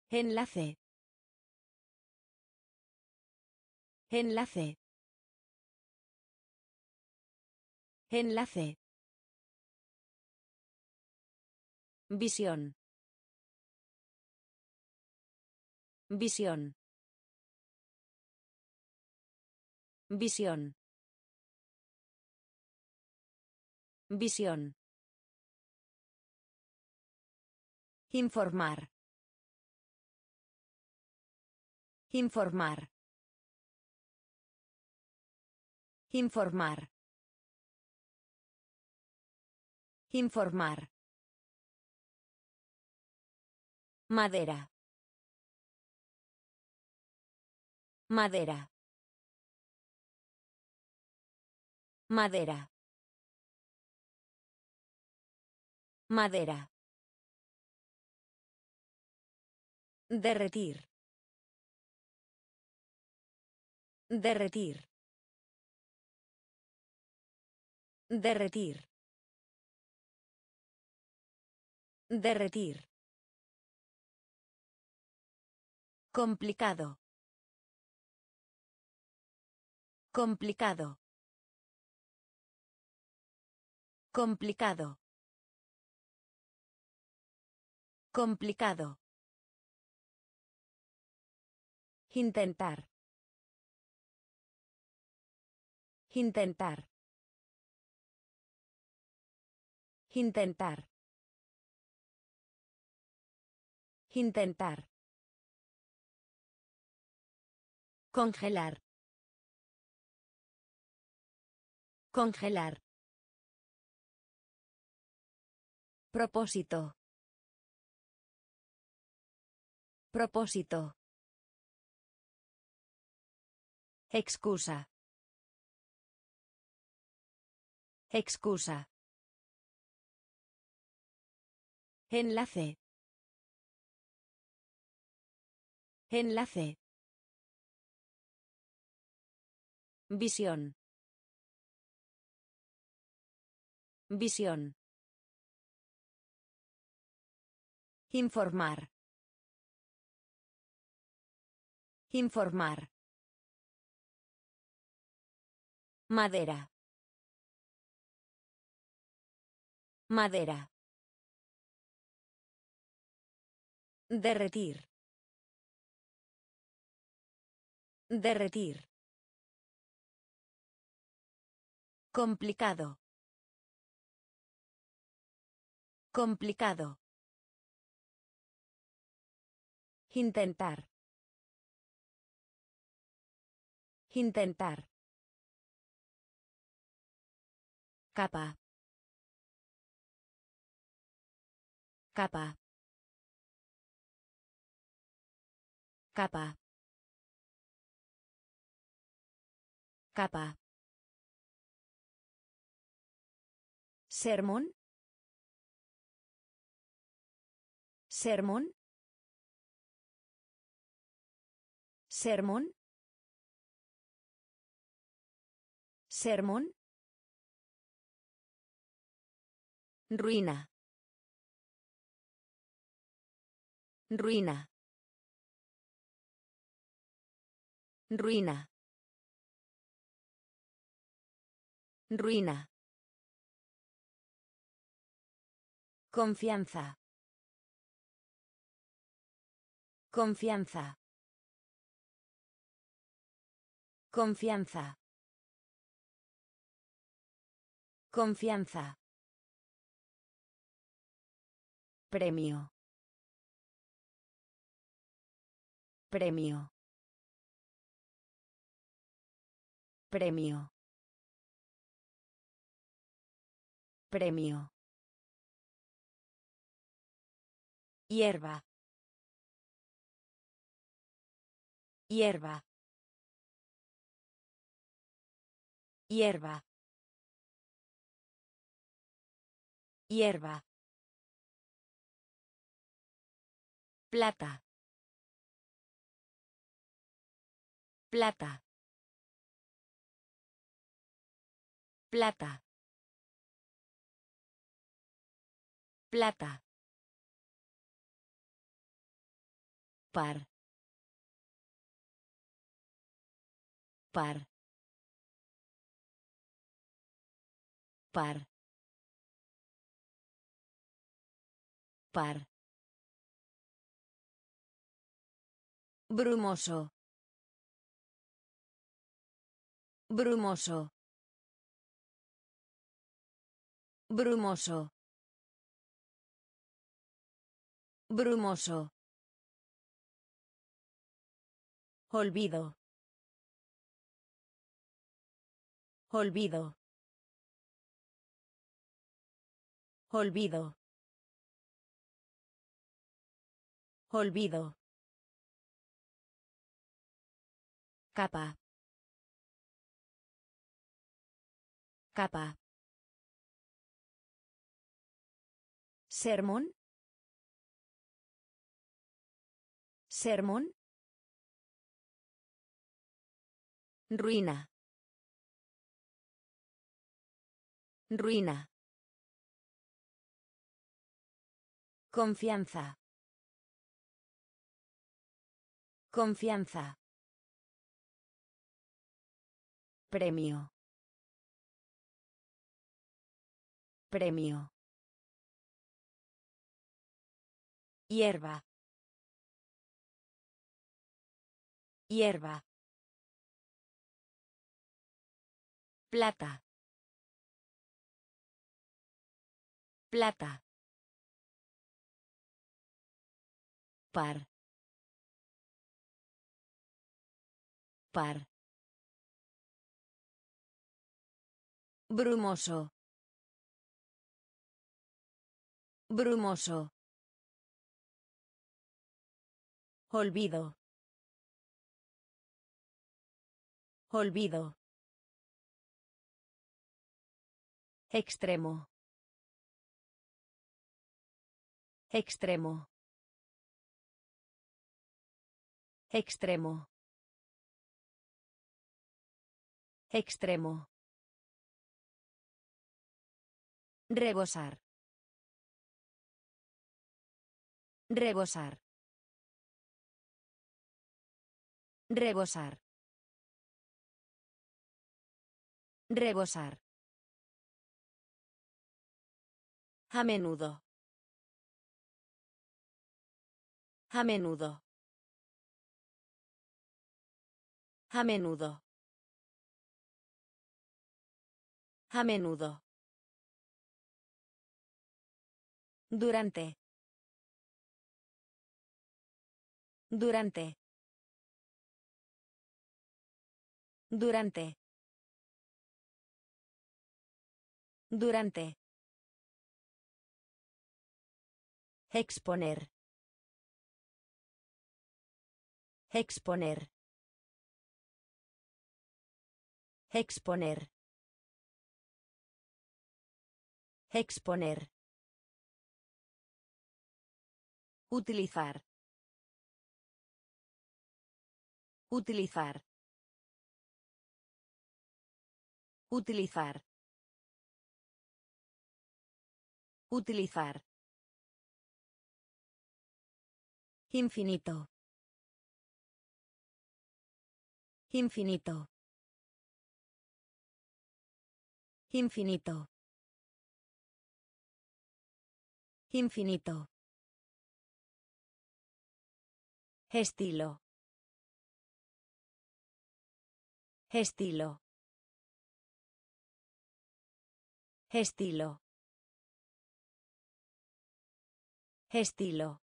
Speaker 1: Enlace. Enlace. Enlace. Visión. Visión. Visión. Visión. Informar. Informar. Informar. Informar. Madera. Madera. Madera. Madera. Derretir. Derretir. Derretir. Derretir. Complicado. Complicado. Complicado. Complicado. Intentar. Intentar. Intentar. Intentar. Congelar. Congelar. Propósito. Propósito. Excusa. Excusa. Enlace. Enlace. Visión. Visión. Informar. Informar. Madera. Madera. Derretir. Derretir. Complicado. Complicado. Intentar. Intentar. Capa. Capa. Capa. Capa. Sermón. Sermón. Sermón. Sermón. Ruina. Ruina. Ruina. Ruina. Confianza. Confianza. Confianza. Confianza. Premio. Premio. Premio. Premio. Hierba. Hierba. Hierba. Hierba. Plata. Plata. Plata. Plata. par par par par brumoso brumoso brumoso brumoso Olvido. Olvido. Olvido. Olvido. Capa. Capa. Sermón. Sermón. Ruina. Ruina. Confianza. Confianza. Premio. Premio. Hierba. Hierba. plata plata par par brumoso brumoso olvido olvido Extremo. Extremo. Extremo. Extremo. Rebosar. Rebosar. Rebosar. Rebosar. A menudo. A menudo. A menudo. A menudo. Durante. Durante. Durante. Durante. Exponer. Exponer. Exponer. Exponer. Utilizar. Utilizar. Utilizar. Utilizar. Infinito. Infinito. Infinito. Infinito. Estilo. Estilo. Estilo. Estilo.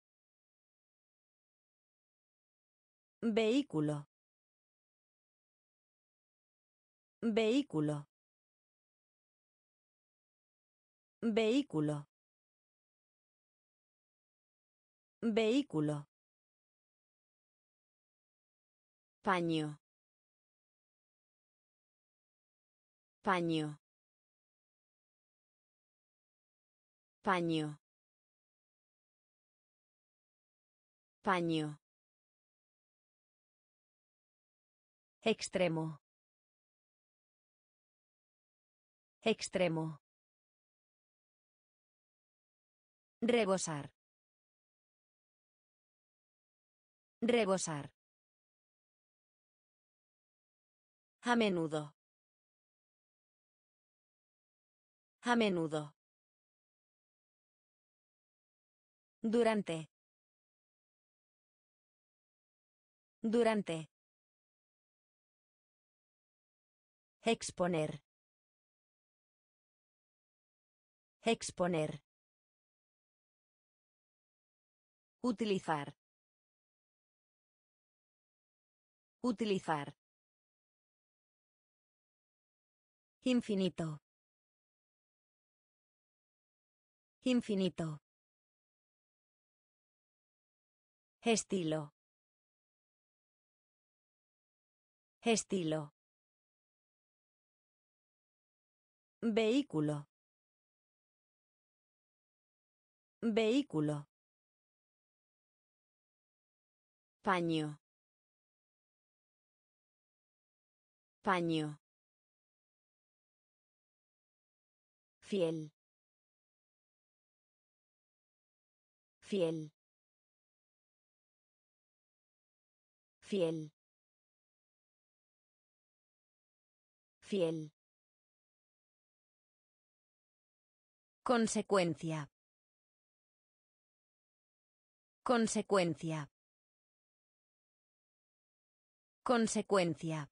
Speaker 1: Vehículo. Vehículo. Vehículo. Vehículo. Paño. Paño. Paño. Paño. Extremo. Extremo. Rebosar. Rebosar. A menudo. A menudo. Durante. Durante. Exponer. Exponer. Utilizar. Utilizar. Infinito. Infinito. Estilo. Estilo. Vehículo. Vehículo. Paño. Paño. Fiel. Fiel. Fiel. Fiel. Consecuencia. Consecuencia. Consecuencia.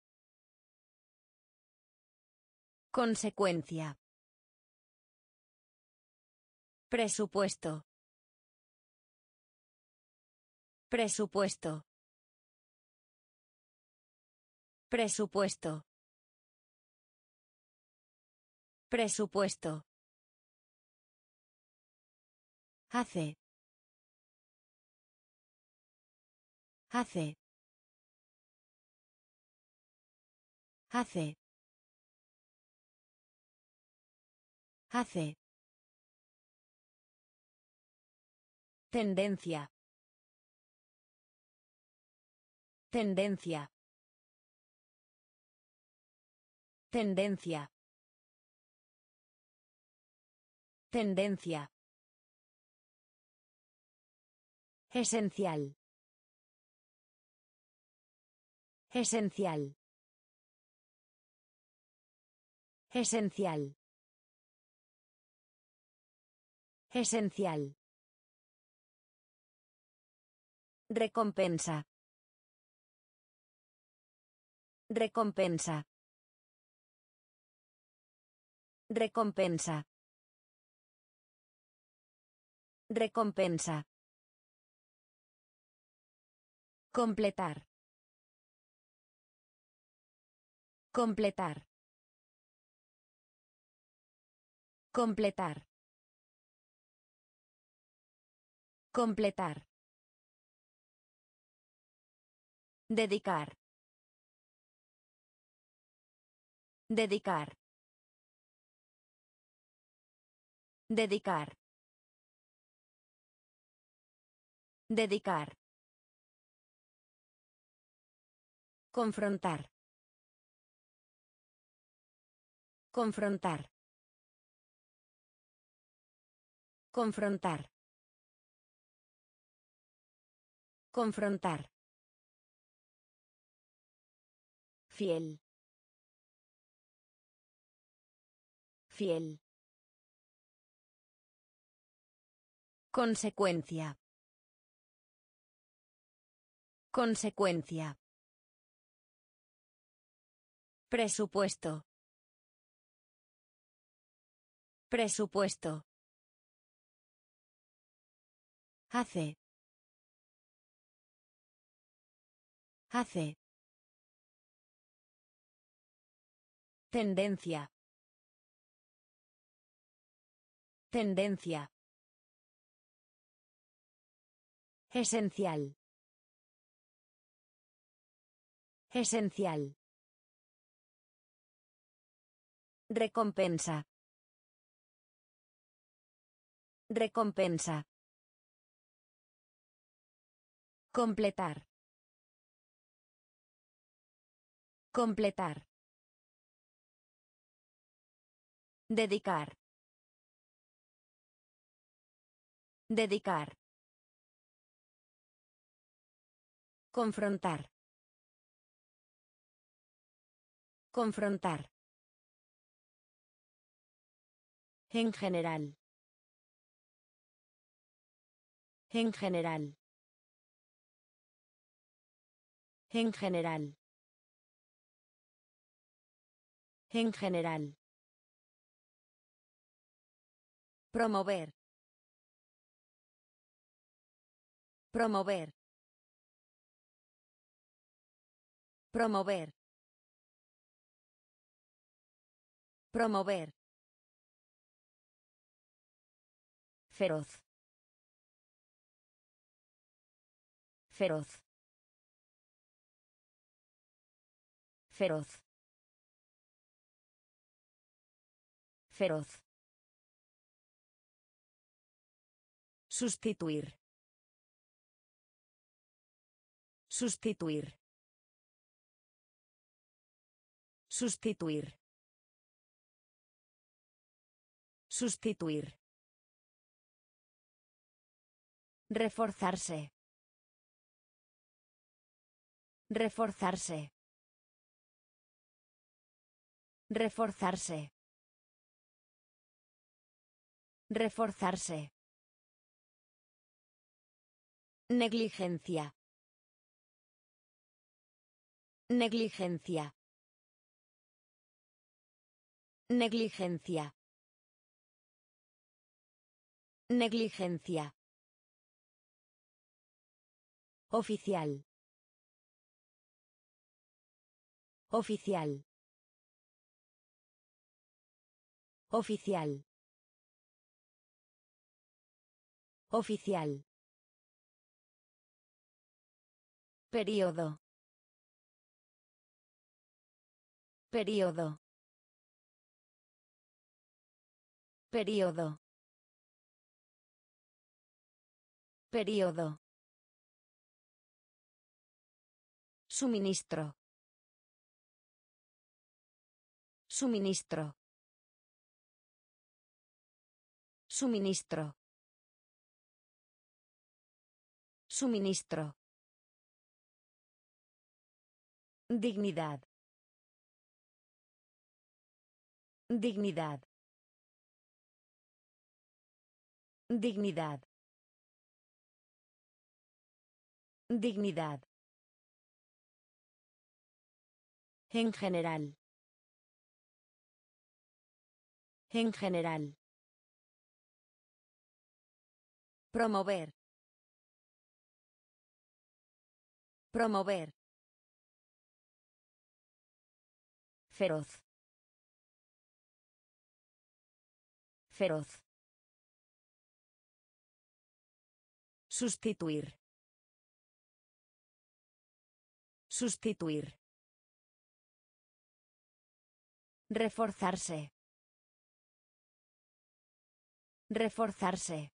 Speaker 1: Consecuencia. Presupuesto. Presupuesto. Presupuesto. Presupuesto. Hace. Hace. Hace. Hace. Tendencia. Tendencia. Tendencia. Tendencia. Esencial. Esencial. Esencial. Esencial. Recompensa. Recompensa. Recompensa. Recompensa. Completar. Completar. Completar. Completar. Dedicar. Dedicar. Dedicar. Dedicar. Confrontar. Confrontar. Confrontar. Confrontar. Fiel. Fiel. Consecuencia. Consecuencia. Presupuesto. Presupuesto. Hace. Hace. Tendencia. Tendencia. Esencial. Esencial. Recompensa. Recompensa. Completar. Completar. Dedicar. Dedicar. Confrontar. Confrontar. En general. En general. En general. En general. Promover. Promover. Promover. Promover. Feroz. Feroz. Feroz. Feroz. Sustituir. Sustituir. Sustituir. Sustituir. Reforzarse. Reforzarse. Reforzarse. Reforzarse. Negligencia. Negligencia. Negligencia. Negligencia. Oficial. Oficial. Oficial. Oficial. Periodo. Periodo. Periodo. Periodo. Suministro. Suministro. Suministro. Suministro. Dignidad. Dignidad. Dignidad. Dignidad. En general. En general. Promover. Promover. Feroz. Feroz. Sustituir. Sustituir. Reforzarse. Reforzarse.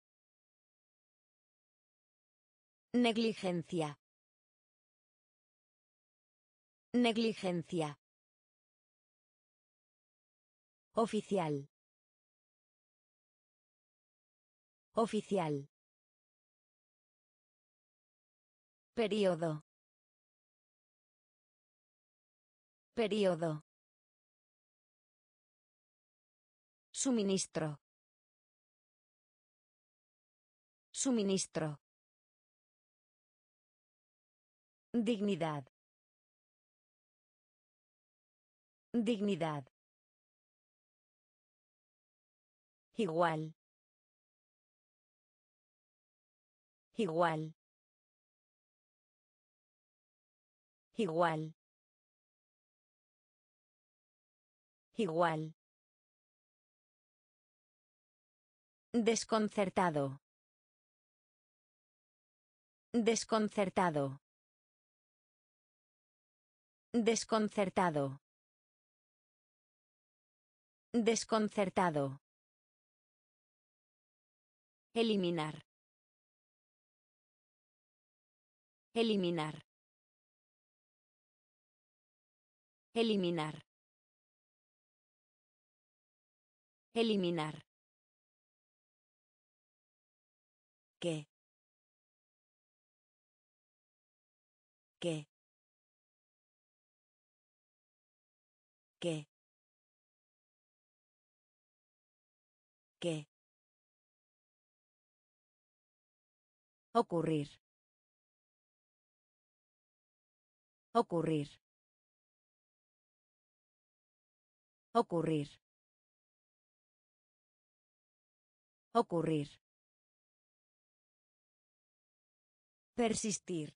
Speaker 1: Negligencia. Negligencia. Oficial. Oficial. período, período. Suministro. Suministro. Dignidad. Dignidad. Igual. Igual. Igual. Igual. Desconcertado. Desconcertado. Desconcertado. Desconcertado. Eliminar. Eliminar. Eliminar. Eliminar. ¿Qué? ¿Qué? ¿Qué? ¿Qué? Ocurrir. Ocurrir. Ocurrir. Ocurrir. Persistir.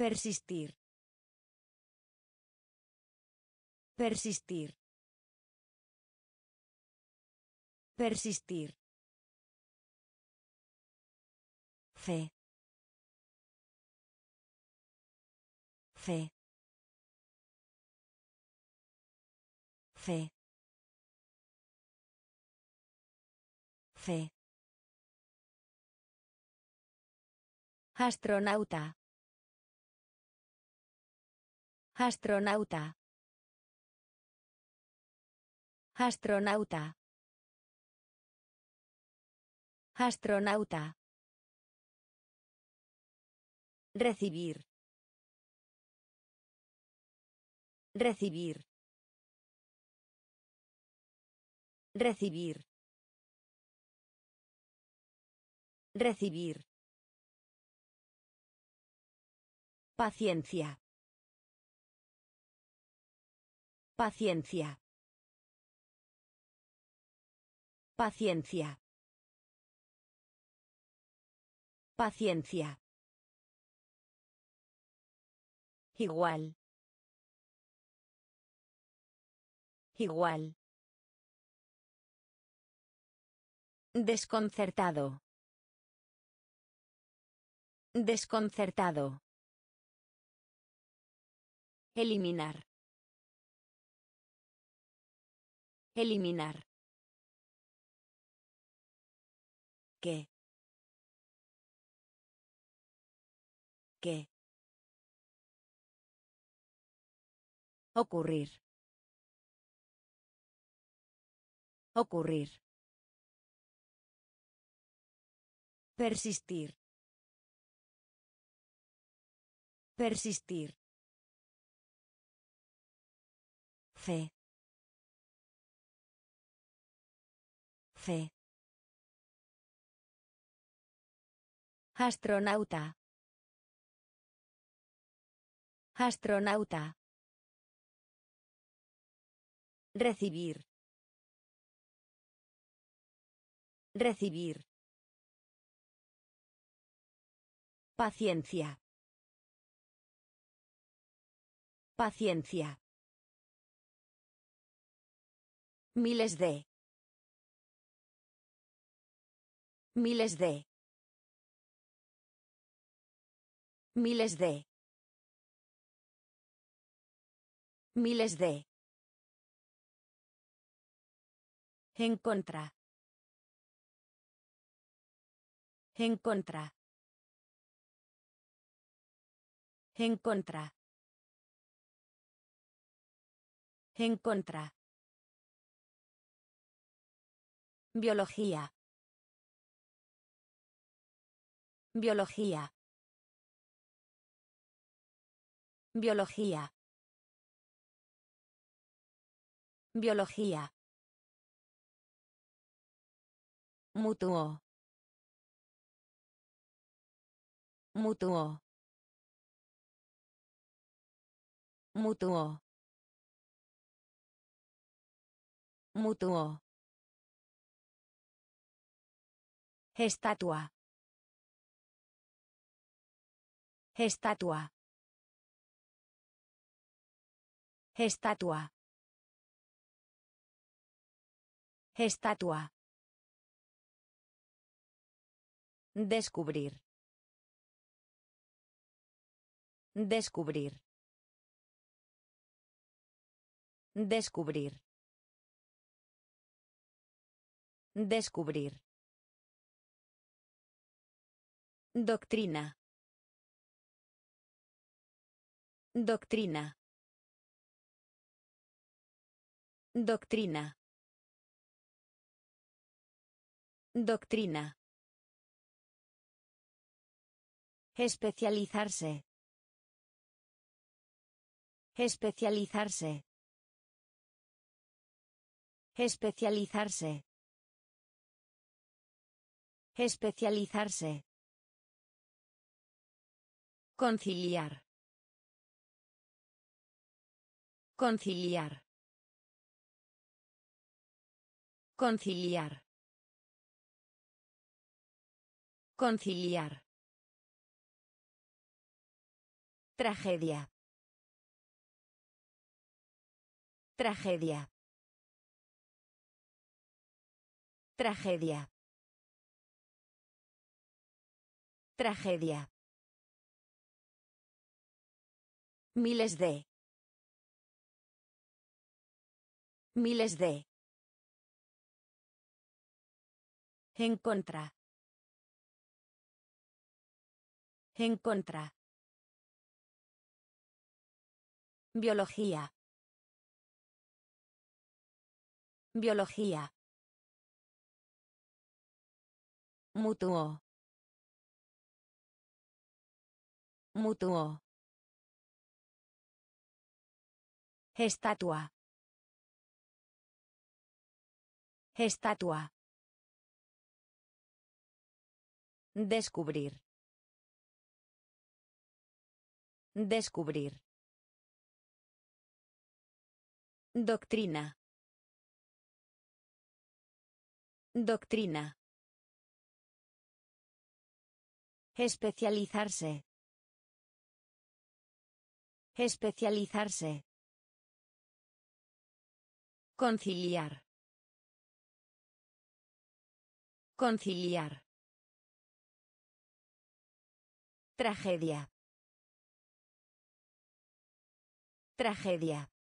Speaker 1: Persistir. Persistir. Persistir. Fe. Fe. Fe. Fe. Astronauta. Astronauta. Astronauta. Astronauta. Recibir. Recibir. Recibir. Recibir. Paciencia. Paciencia. Paciencia. Paciencia. Igual. Igual. Desconcertado. Desconcertado. Eliminar. Eliminar. ¿Qué? ¿Qué? Ocurrir. Ocurrir. Persistir. Persistir. Astronauta. Astronauta. Recibir. Recibir. Paciencia. Paciencia. Miles de. Miles de. Miles de. Miles de. En contra. En contra. En contra. En contra. Biología. Biología. Biología. Biología. Mutuo. Mutuo. Mutuo. Mutuo. Estatua. Estatua. Estatua. Estatua. Descubrir. Descubrir. Descubrir. Descubrir. Doctrina. Doctrina. Doctrina. Doctrina. Especializarse. Especializarse. Especializarse. Especializarse. Conciliar. Conciliar. Conciliar. Conciliar. Tragedia. Tragedia. Tragedia. Tragedia. Miles de. Miles de. En contra. En contra. Biología. Biología. Mutuo. Mutuo. Estatua. Estatua. Descubrir. Descubrir. Doctrina. Doctrina. Especializarse. Especializarse. Conciliar. Conciliar. Tragedia. Tragedia.